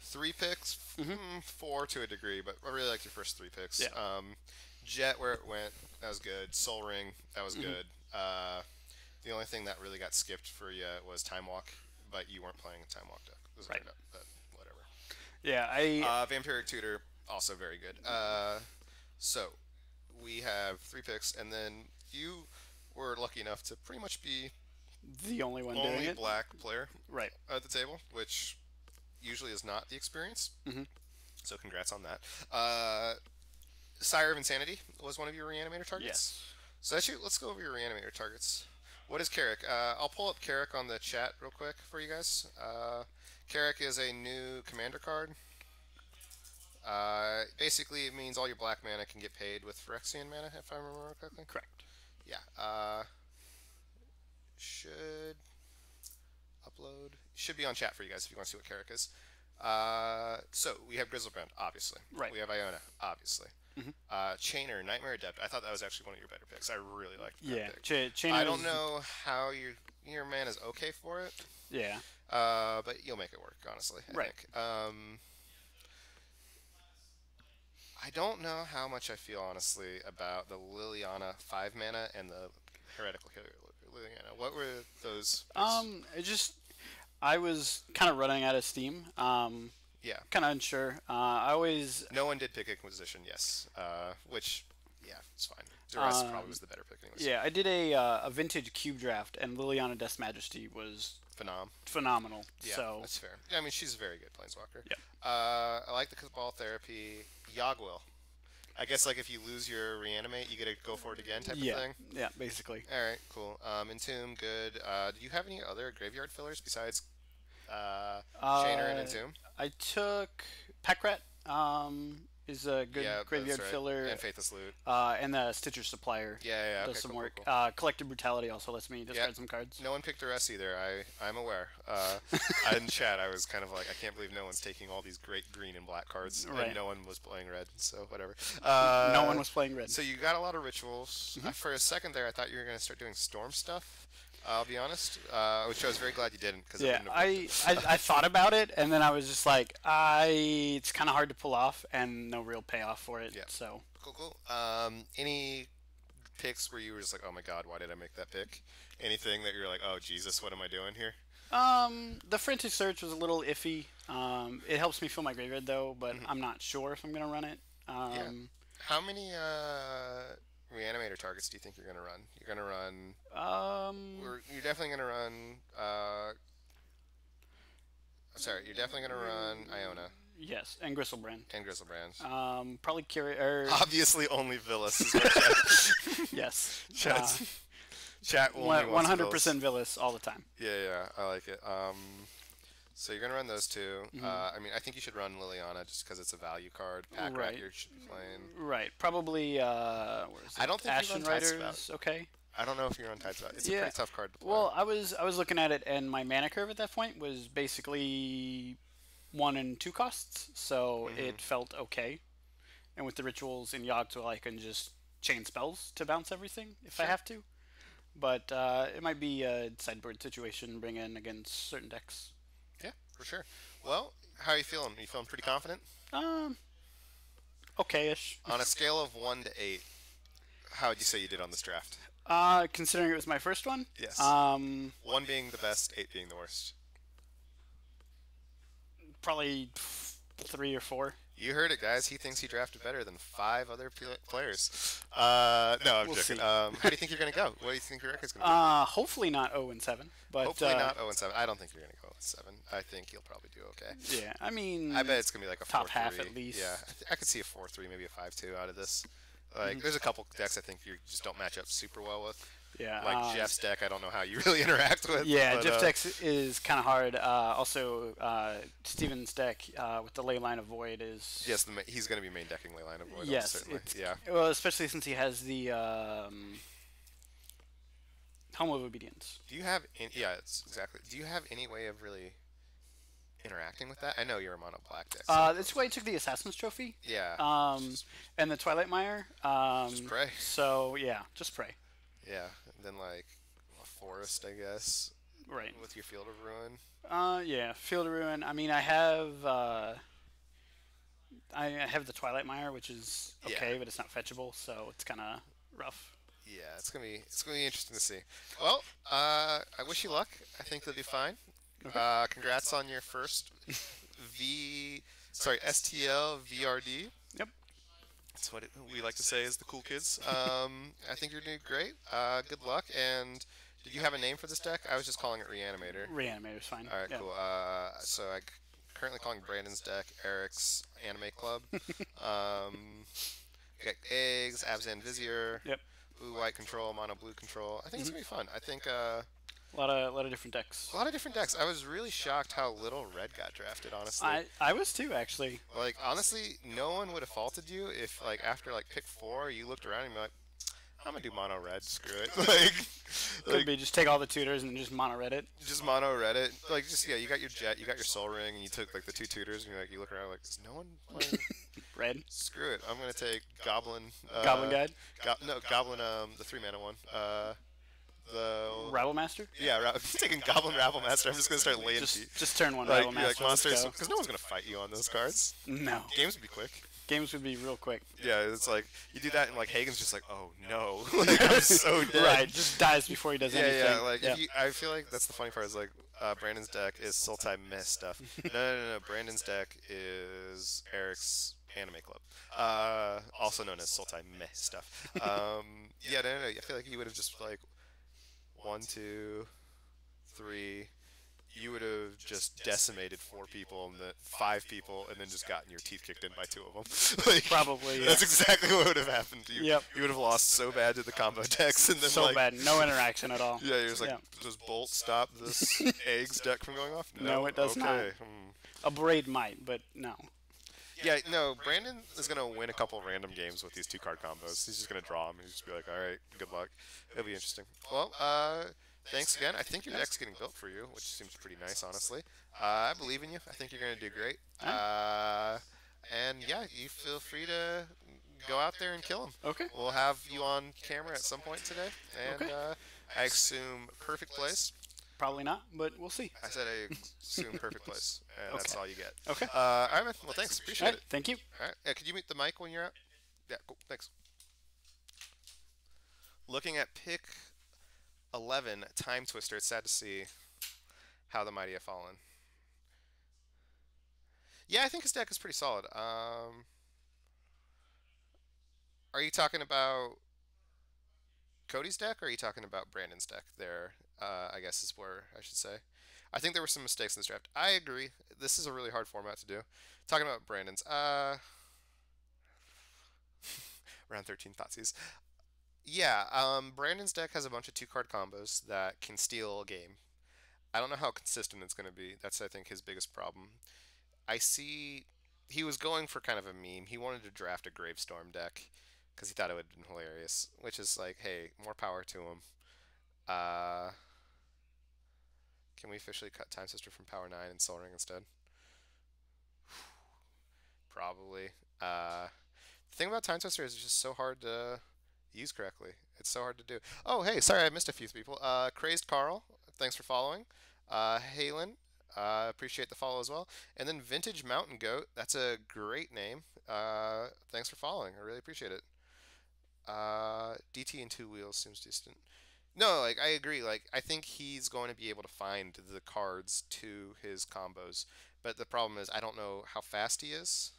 three picks, Mm-hmm. mm, four to a degree, but I really liked your first three picks. Yeah. Um, Jet, where it went, that was good. Sol Ring, that was Mm-hmm. good. Uh, the only thing that really got skipped for you was Time Walk, but you weren't playing a Time Walk deck. Right. right. But. Yeah, I Uh, Vampiric Tutor, also very good. Uh, so, we have three picks, and then you were lucky enough to pretty much be the only one doing only it. black player Right. at the table, which usually is not the experience. Mhm. So congrats on that. Uh, Sire of Insanity was one of your reanimator targets. Yes. So actually, let's go over your reanimator targets. What is K'rrik? Uh, I'll pull up K'rrik on the chat real quick for you guys. Uh, K'rrik is a new commander card. Uh, basically, it means all your black mana can get paid with Phyrexian mana, if I remember correctly. Correct. Yeah. Uh, should upload. Should be on chat for you guys if you want to see what K'rrik is. Uh, so we have Griselbrand, obviously. Right. We have Iona, obviously. Mhm. Uh, Chainer, Nightmare Adept. I thought that was actually one of your better picks. I really liked that Yeah. pick. Ch- Chain I don't know how your your man is okay for it, Yeah. Uh, but you'll make it work. Honestly, I Right. think. Um, I don't know how much I feel honestly about the Liliana five mana and the heretical Liliana. What were those? Um, it just I was kind of running out of steam. Um, yeah. kind of unsure. Uh, I always No one did pick Inquisition, yes. Uh, which, yeah, it's fine. Duress Um, probably was the better pick. Anyways. yeah, I did a uh, a vintage cube draft, and Liliana Death Majesty was Phenom. phenomenal. Yeah, so that's fair. Yeah, I mean, she's a very good planeswalker. Yeah. Uh, I like the Cabal Therapy. Yawgwill. I guess, like, if you lose your reanimate, you get to go for it again type yeah, of thing. yeah, basically. All right, cool. Um, Entomb, good. Uh, do you have any other graveyard fillers besides uh, Chainer and Uh, Entomb? I took Pack Rat. Um, is a good yeah, graveyard right. filler, And Faithless Loot. uh, and the Stitcher Supplier Yeah, yeah, yeah. does okay, some cool, work. cool. Uh, Collective Brutality also lets me discard Yeah. some cards. No one picked Duress either. I, I'm aware. Uh, in chat, I was kind of like, I can't believe no one's taking all these great green and black cards, Right. and no one was playing red. So whatever. Uh, no one was playing red. So you got a lot of rituals. Mm-hmm. Uh, for a second there, I thought you were going to start doing storm stuff. I'll be honest, uh, which I was very glad you didn't because yeah, I, I, I thought about it, and then I was just like, I it's kind of hard to pull off, and no real payoff for it. Yeah. So cool, cool. Um, any picks where you were just like, oh my god, why did I make that pick? Anything that you're like, oh Jesus, what am I doing here? Um, the frantic search was a little iffy. Um, it helps me fill my graveyard though, but Mm-hmm. I'm not sure if I'm gonna run it. Um, How many uh, reanimator targets do you think you're going to run? You're going to run. um, We're, you're definitely going to run. Uh, sorry, you're definitely going to run Iona yes, and Griselbrand. and Griselbrand. Um, probably Curi- or Obviously, only Vilis is what chat. yes, Chat's- chat only one One hundred percent Vilis all the time. Yeah, yeah, I like it. Um, so you're gonna run those 2 Mm-hmm. Uh, I mean, I think you should run Liliana just because it's a value card. Pack Right. Rat you should be playing. Right, probably. Uh, where is I don't think you Ashen Riders. Okay. I don't know if you're on Tides. It's a pretty tough card to play. Well, I was I was looking at it, and my mana curve at that point was basically one and two costs, so Mm-hmm. it felt okay. And with the rituals in Yogg-Sothoth, I can just chain spells to bounce everything if I have to. But uh, it might be a sideboard situation, bring in against certain decks. For sure. Well, how are you feeling? Are you feeling pretty confident? Um, okay-ish. On a scale of one to eight, how would you say you did on this draft? Uh, considering it was my first one. Yes. Um, One being the best, eight being the worst. probably three or four. You heard it, guys. He thinks he drafted better than five other players. Uh, no, I'm We'll joking. see. Um, how do you think you're going to go? What do you think your record's going to be? Uh, hopefully not 0 and 7. But Hopefully uh, not 0 and 7. I don't think you're going to 7. I think you'll probably do okay. Yeah, I mean, I bet it's to be like a top 4 half 3. at least. Yeah, I, th- I could see a 4 3, maybe a 5 2 out of this. Like, there's a couple decks I think you just don't match up super well with. yeah, Like um, Jeff's deck, I don't know how you really interact with. Yeah, but, Jeff uh, Dex is kind of hard. Uh, also, uh, Steven's deck uh, with the Leyline of Void is Yes, the ma- he's going to be main decking Leyline of Void. yes, certainly. Yeah. Well, especially since he has the um, Helm of Obedience. Do you have any, yeah, it's exactly. Do you have any way of really interacting with that? I know you're a mono black deck. so- Uh, that's why I took the Assassin's Trophy. yeah. Um, and the Twilight Mire. Um, Just pray. So yeah, just pray. yeah. And then like a forest, I guess, Right. with your field of ruin. Uh, yeah, Field of Ruin. I mean, I have uh, I I have the Twilight Mire, which is Yeah. okay, but it's not fetchable, so it's kind of rough. Yeah, it's gonna be it's gonna be interesting to see. Well, uh, I wish you luck. I think they'll do fine. Uh, congrats on your first V, sorry STL VRD. Yep. That's what it, we like to say as the cool kids. Um, I think you're doing great. Uh, good luck. And did you have a name for this deck? I was just calling it Reanimator. Reanimator's fine. All right, yeah. cool. Uh, so I currently calling Brandon's deck Eric's Anime Club. um, eggs, Abzan Vizier, Yep. Blue white control, mono blue control. I think it's gonna be fun. I think uh, A lot of a lot of different decks. a lot of different decks. I was really shocked how little red got drafted. Honestly, I I was too actually. like honestly, no one would have faulted you if like after like pick four, you looked around and be like, I'm gonna do mono red. Screw it. like, Could like be just take all the tutors and just mono red it. just mono red it. Like just yeah, you got your jet, you got your Sol Ring, and you took like the two tutors, and you're like you look around like, is no one playing? Red. Screw it. I'm gonna take Goblin. Uh, Goblin Guide. Go- no, Goblin. Um, the three mana one. Uh, the Rabble Master. yeah, ra- I'm taking Goblin Rabble Master. I'm just gonna start laying Just just turn one like, Rabble like Master. let's monsters because no one's gonna fight you on those cards. No. Games would be quick. Games would be real quick. Yeah, it's like you do that and like Hagen's just like, oh no, like I'm so dead. Right. Just dies before he does Yeah, anything. yeah. Like If you, I feel like that's the funny part is like uh, Brandon's deck is Sultai Mist stuff. no, no, no, no. Brandon's deck is Eric's Anime Club, uh, also known as Sultai Mist stuff. Um, yeah, no, no, no. I feel like you would have just like one, two, three. You would have just decimated four people and the five people, and then just gotten your teeth kicked in by two of them. like, Probably, yeah. That's exactly what would have happened to you. Yep. You would have lost so bad to the combo decks, and then so like, bad. No interaction at all. yeah, you're just like, Yeah. does Bolt stop this eggs deck from going off? No, it does not. hmm. Abrade might, but no. Yeah, no, Brandon is going to win a couple random games with these two card combos. He's just going to draw them. He's just be like, all right, good luck. It'll be interesting. Well, uh, thanks again. I think your deck's getting built for you, which seems pretty nice, honestly. Uh, I believe in you. I think you're going to do great. Uh, and yeah, you feel free to go out there and kill him. Okay. We'll have you on camera at some point today. And Okay. uh, I assume perfect place. Probably not, but we'll see. I said I assume perfect place, and that's all you get. Okay. Uh, all right, man. Well, thanks. Appreciate All right. it. Thank you. All right. Yeah, could you mute the mic when you're out? Yeah, cool. Thanks. Looking at pick 11, Timetwister, it's sad to see how the Mighty have fallen. Yeah, I think his deck is pretty solid. Um, are you talking about Cody's deck, or are you talking about Brandon's deck? There, uh, I guess is where I should say. I think there were some mistakes in this draft. I agree. This is a really hard format to do. Talking about Brandon's, uh, round 13 Thoughtseize. Yeah, um, Brandon's deck has a bunch of two card combos that can steal a game. I don't know how consistent it's going to be. That's, I think, his biggest problem. I see he was going for kind of a meme. He wanted to draft a Gravestorm deck because he thought it would have been hilarious, which is like, hey, more power to him. Uh, can we officially cut Timetwister from Power 9 and Sol Ring instead? Probably. Uh, the thing about Timetwister is it's just so hard to use correctly. It's so hard to do. Oh, hey, sorry, I missed a few people. Uh, Crazed Carl, thanks for following. Uh, Halen, uh, appreciate the follow as well. And then Vintage Mountain Goat, that's a great name. Uh, thanks for following. I really appreciate it. Uh, DT and two wheels seems distant. No, like I agree. Like I think he's going to be able to find the cards to his combos, but the problem is I don't know how fast he is,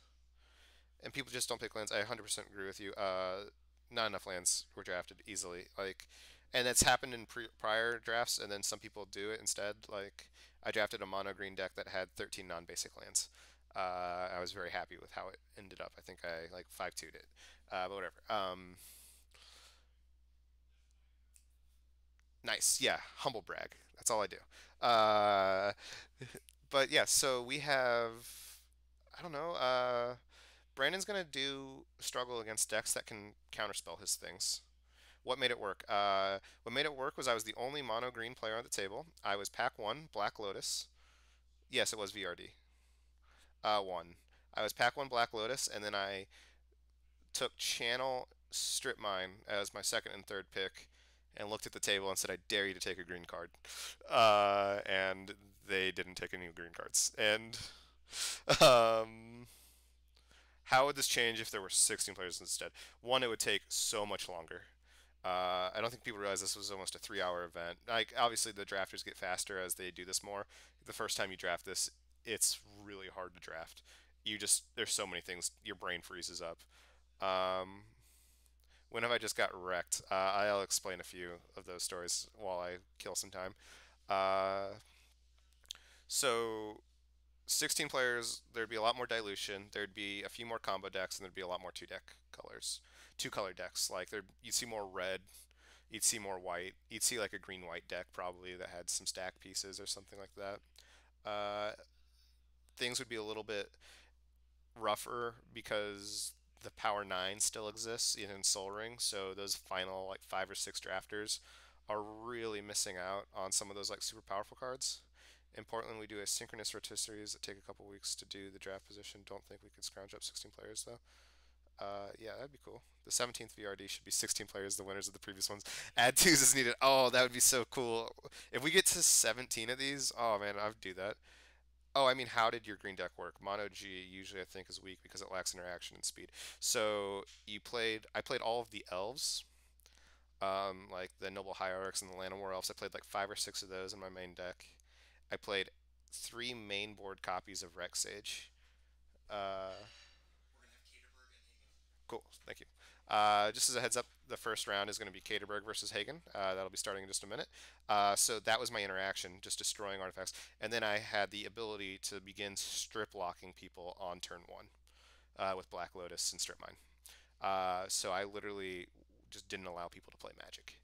and people just don't pick lands. I 100% agree with you. Uh, not enough lands were drafted easily. Like, and that's happened in pre- prior drafts, and then some people do it instead. Like I drafted a mono green deck that had 13 non-basic lands. Uh, I was very happy with how it ended up. I think I like five 2 it, uh, but whatever. Um, Nice. Yeah. Humble brag. That's all I do. Uh, but yeah, so we have, I don't know, uh, Brandon's going to do struggle against decks that can counterspell his things. What made it work? Uh, what made it work was I was the only mono green player on the table. I was pack one, Black Lotus. Yes, it was VRD. Uh, one. I was pack one Black Lotus, and then I took Channel Strip Mine as my second and third pick, and looked at the table and said, "I dare you to take a green card," uh, and they didn't take any green cards. And um, how would this change if there were 16 players instead? One, it would take so much longer. Uh, I don't think people realize this was almost a three-hour event. Like, obviously, the drafters get faster as they do this more. The first time you draft this, it's really hard to draft. You just there's so many things. Your brain freezes up. Um, when have I just got wrecked? Uh, I'll explain a few of those stories while I kill some time. Uh, so 16 players, there'd be a lot more dilution. There'd be a few more combo decks, and there'd be a lot more two deck colors, two color decks. Like there, you'd see more red, you'd see more white, you'd see like a green white deck probably that had some stax pieces or something like that. Uh, things would be a little bit rougher because the Power Nine still exists in Sol Ring, so those final like five or six drafters are really missing out on some of those like super powerful cards. In Portland, we do a synchronous rotisseries that take a couple weeks to do the draft position. Don't think we could scrounge up 16 players though. Uh, yeah, that'd be cool. The 17th VRD should be 16 players, the winners of the previous ones. Add twos is needed. Oh, that would be so cool. If we get to 17 of these, oh man, I'd do that. Oh, I mean, how did your green deck work? Mono G usually I think is weak because it lacks interaction and speed. So you played, I played all of the elves, um, like the Noble Hierarchs and the Llanowar Elves. I played like five or six of those in my main deck. I played three main board copies of Rec Sage. Uh, cool, thank you. Uh, just as a heads up, the first round is going to be Caterberg versus Hagen. Uh, that'll be starting in just a minute. Uh, so that was my interaction, just destroying artifacts. And then I had the ability to begin strip locking people on turn one uh, with Black Lotus and Strip Mine. Uh, so I literally just didn't allow people to play Magic.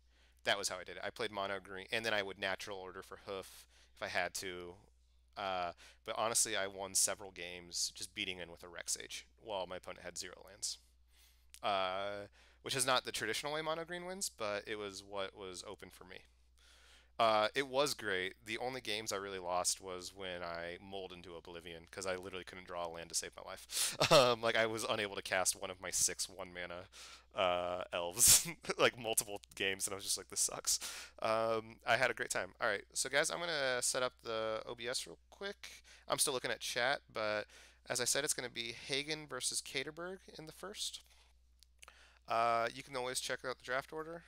That was how I did it. I played mono green, and then I would natural order for Hoof if I had to. Uh, but honestly, I won several games just beating in with a Rec Sage while my opponent had zero lands. Uh, which is not the traditional way mono green wins, but it was what was open for me. Uh, it was great. The only games I really lost was when I mulled into Oblivion because I literally couldn't draw a land to save my life. um, like I was unable to cast one of my six one mana uh, elves like multiple games, and I was just like, this sucks. Um, I had a great time. All right, so guys, I'm gonna set up the OBS real quick. I'm still looking at chat, but as I said, it's gonna be Hagen versus Caterberg in the first. Uh, you can always check out the draft order.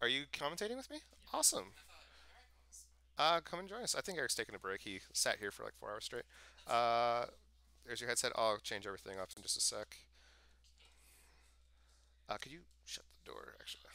Are you commentating with me? Awesome. Uh, come and join us. I think Eric's taking a break. He sat here for like four hours straight. Uh, there's your headset. I'll change everything up in just a sec. Uh, could you shut the door, actually?